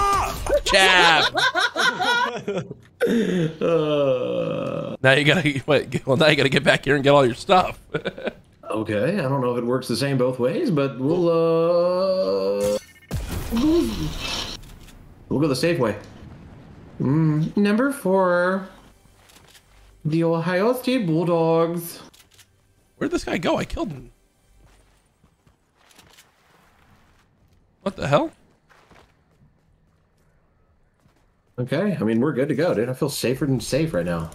Jab. Uh, Now you gotta wait. Well, now you gotta get back here and get all your stuff. okay, I don't know if it works the same both ways, but we'll uh we'll go the safe way. Mm, number four. The Ohio State Bulldogs. Where'd this guy go? I killed him. What the hell? Okay, I mean we're good to go, dude. I feel safer than safe right now.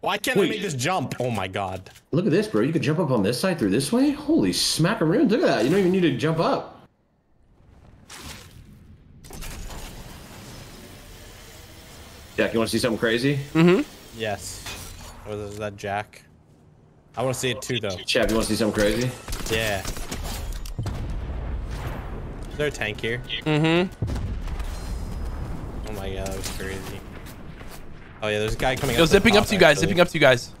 Why can't I make this jump? Oh my god. Look at this, bro. You can jump up on this side through this way? Holy smackaroons. Look at that. You don't even need to jump up. Jack, you want to see something crazy? Mm-hmm. Yes. Or is that Jack? I want to see it too, though. Chap, you want to see something crazy? Yeah. Is there a tank here? Mm-hmm. Oh my god, that was crazy. Oh yeah, there's a guy coming Yo, up. zipping up to you guys. Zipping up to you guys.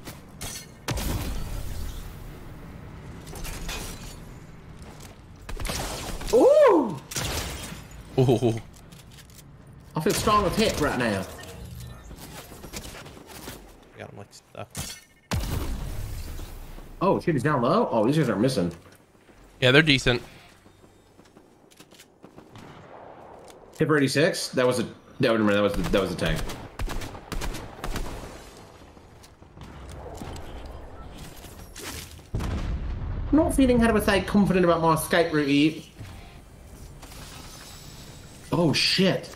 Ooh! Ooh. I feel strong with hip right now. Got him like stuck. Oh shit, he's down low. Oh, these guys are missing. Yeah, they're decent. Hit for 86. That was a that was that was the, that was a tank. Not feeling how do I say confident about my escape route yet. Oh shit.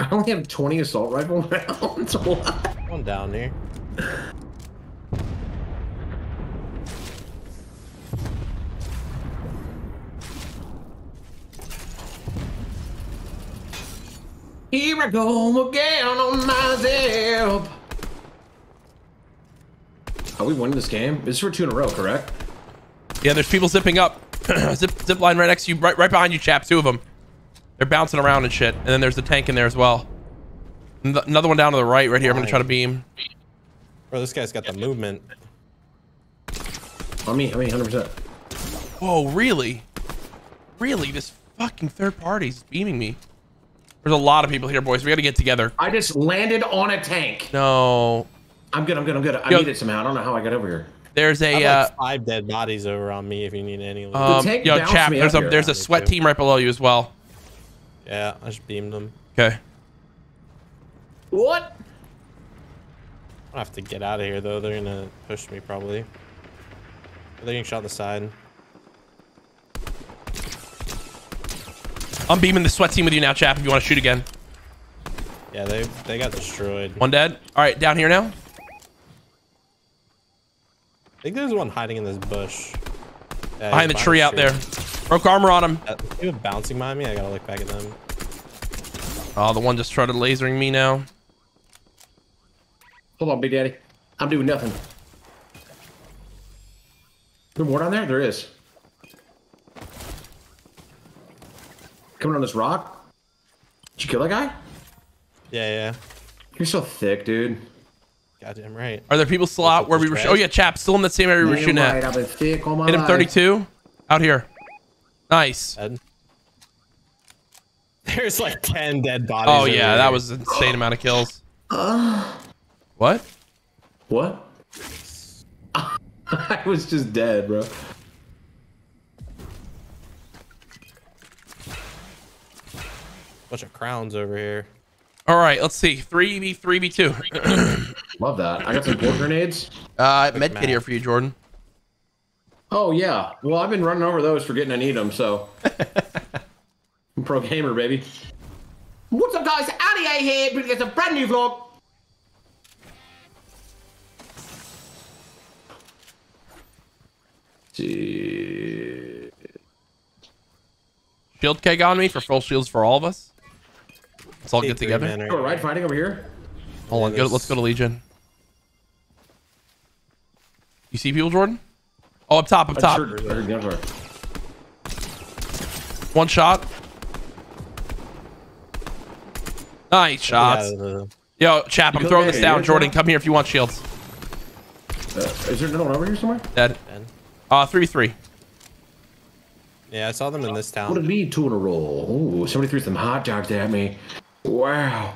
I only have 20 assault rifle rounds. What? One down here. Here I go again on my zip. Are we winning this game? This is for two in a row, correct? Yeah, there's people zipping up. zip zip line right next to you, right right behind you, chap. Two of them. They're bouncing around and shit. And then there's the tank in there as well. N- Another one down to the right, right here. I'm gonna try to beam. Bro, this guy's got the movement. On me, on me, 100%. Whoa, really? Really? This fucking third party's beaming me. There's a lot of people here, boys. We gotta get together. I just landed on a tank. No. I'm good, I'm good, I'm good. I Yo- need it somehow. I don't know how I got over here. There's I a have uh, like five dead bodies over on me if you need any. loot. um, tank yo, bounced chap. There's a there's a sweat too. team right below you as well. yeah, I just beamed them. Okay. What? I have to get out of here though. They're gonna push me probably. They're getting shot on the side. I'm beaming the sweat team with you now, chap. If you want to shoot again. Yeah, they they got destroyed. One dead. All right, down here now. I think there's one hiding in this bush. Yeah, Behind the he's tree out there. Broke armor on him. Uh, He was bouncing behind me. I gotta look back at them. Oh, the one just started lasering me now. Hold on, Big Daddy. I'm doing nothing. There more down there? There is. Coming on this rock? Did you kill that guy? Yeah, yeah. You're so thick, dude. Goddamn right. Are there people still out where we were? Oh yeah, chap. Still in that same area we were shooting right, at. I've been thick all my Hit him life. 32. Out here. Nice. Dead. There's like ten dead bodies. Oh yeah, that was an insane amount of kills. What? What? I was just dead, bro. Bunch of crowns over here. All right, let's see. 3v 3v2. Love that. I got some port grenades. Uh, med kit here for you, Jordan. Oh yeah. Well, I've been running over those, forgetting I need them. So, I'm pro gamer, baby. What's up, guys? Ali A here. Bringing us a brand new vlog. See. Shield keg on me for full shields for all of us. Let's all get together. man right Go right fighting over here. Hold on, Yeah, go, let's go to Legion. You see people, Jordan? Oh, up top, up top. Sure, I heard guns fire. One shot. Nice shots. Yeah, Yo, chap, I'm throwing this down. Jordan, Jordan? come here if you want shields. Uh, is there another one over here somewhere? Dead. Dead. Uh, 3v3. yeah, I saw them in this town. What did be two in a row? Ooh, somebody threw some hot dogs at me. Wow.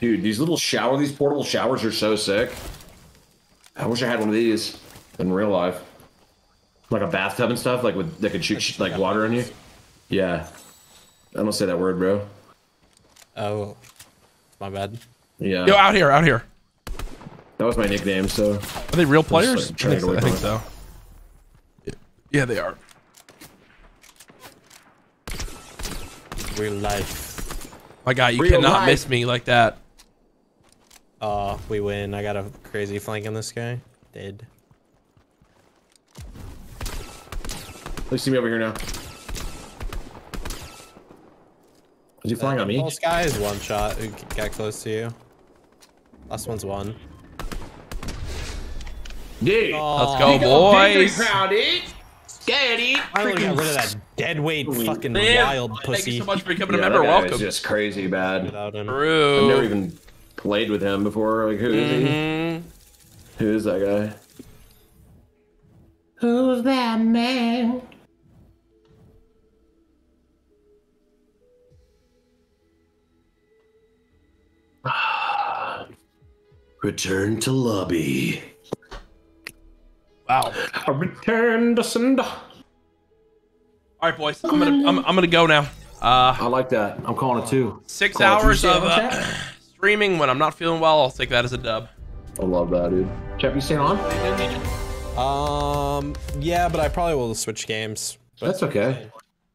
Dude, these little shower, these portable showers are so sick. I wish I had one of these in real life. Like a bathtub and stuff, like with that could shoot like water on you. Yeah. I don't say that word, bro. Oh, my bad. Yeah. Yo, out here, out here. That was my nickname, so Are they real players? like, I think so. I think so. Yeah, they are. Real life. My God, you Real cannot life. miss me like that. Uh, we win. I got a crazy flank on this guy. Dead. please see me over here now. Is he flying on me? Pulse guy is one shot. Who got close to you? Last one's one. Dude. Let's go, boys. Daddy. I want to get rid of that dead weight fucking Man, wild pussy. Thank you so much for becoming yeah, a member. Welcome. It's just crazy bad. Without. True. I've never even played with him before. Like, who is mm -hmm. he? Mm-hmm. Who is that guy? Who's that man? Return to lobby. Wow. A return to sender. All right, boys. I'm gonna I'm, I'm gonna go now. Uh, I like that. I'm calling it two. six Call hours of uh, streaming when I'm not feeling well. I'll take that as a dub. I love that, dude. Chap, you staying on? Um, yeah, but I probably will switch games. That's okay.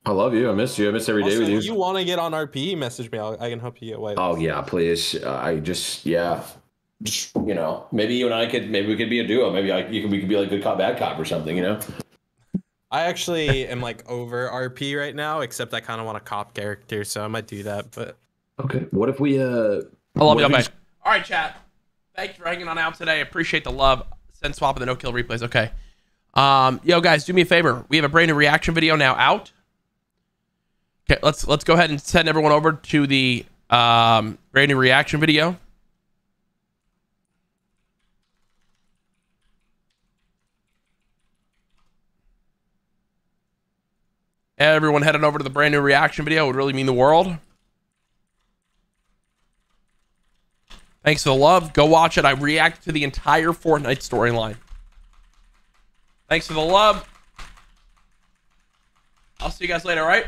I love you. I miss you. I miss every day Also, with you. if you want to get on RP, message me. I'll, I can help you get away. Oh yeah, please. Uh, I just yeah, just you know, maybe you and I could maybe we could be a duo. Maybe I, you could we could be like good cop bad cop or something. You know. I actually am like over RP right now, except I kind of want a cop character, so I might do that. But Okay. What if we uh? I love what y'all, if. All right, chat. Thank you for hanging on out today. Appreciate the love. Send swap and the no kill replays. Okay. Um, yo, guys, do me a favor. We have a brand new reaction video now out. Okay, let's let's go ahead and send everyone over to the um, brand new reaction video. Everyone heading over to the brand new reaction video would really mean the world. Thanks for the love. Go watch it. I react to the entire Fortnite storyline. Thanks for the love. I'll see you guys later, all right?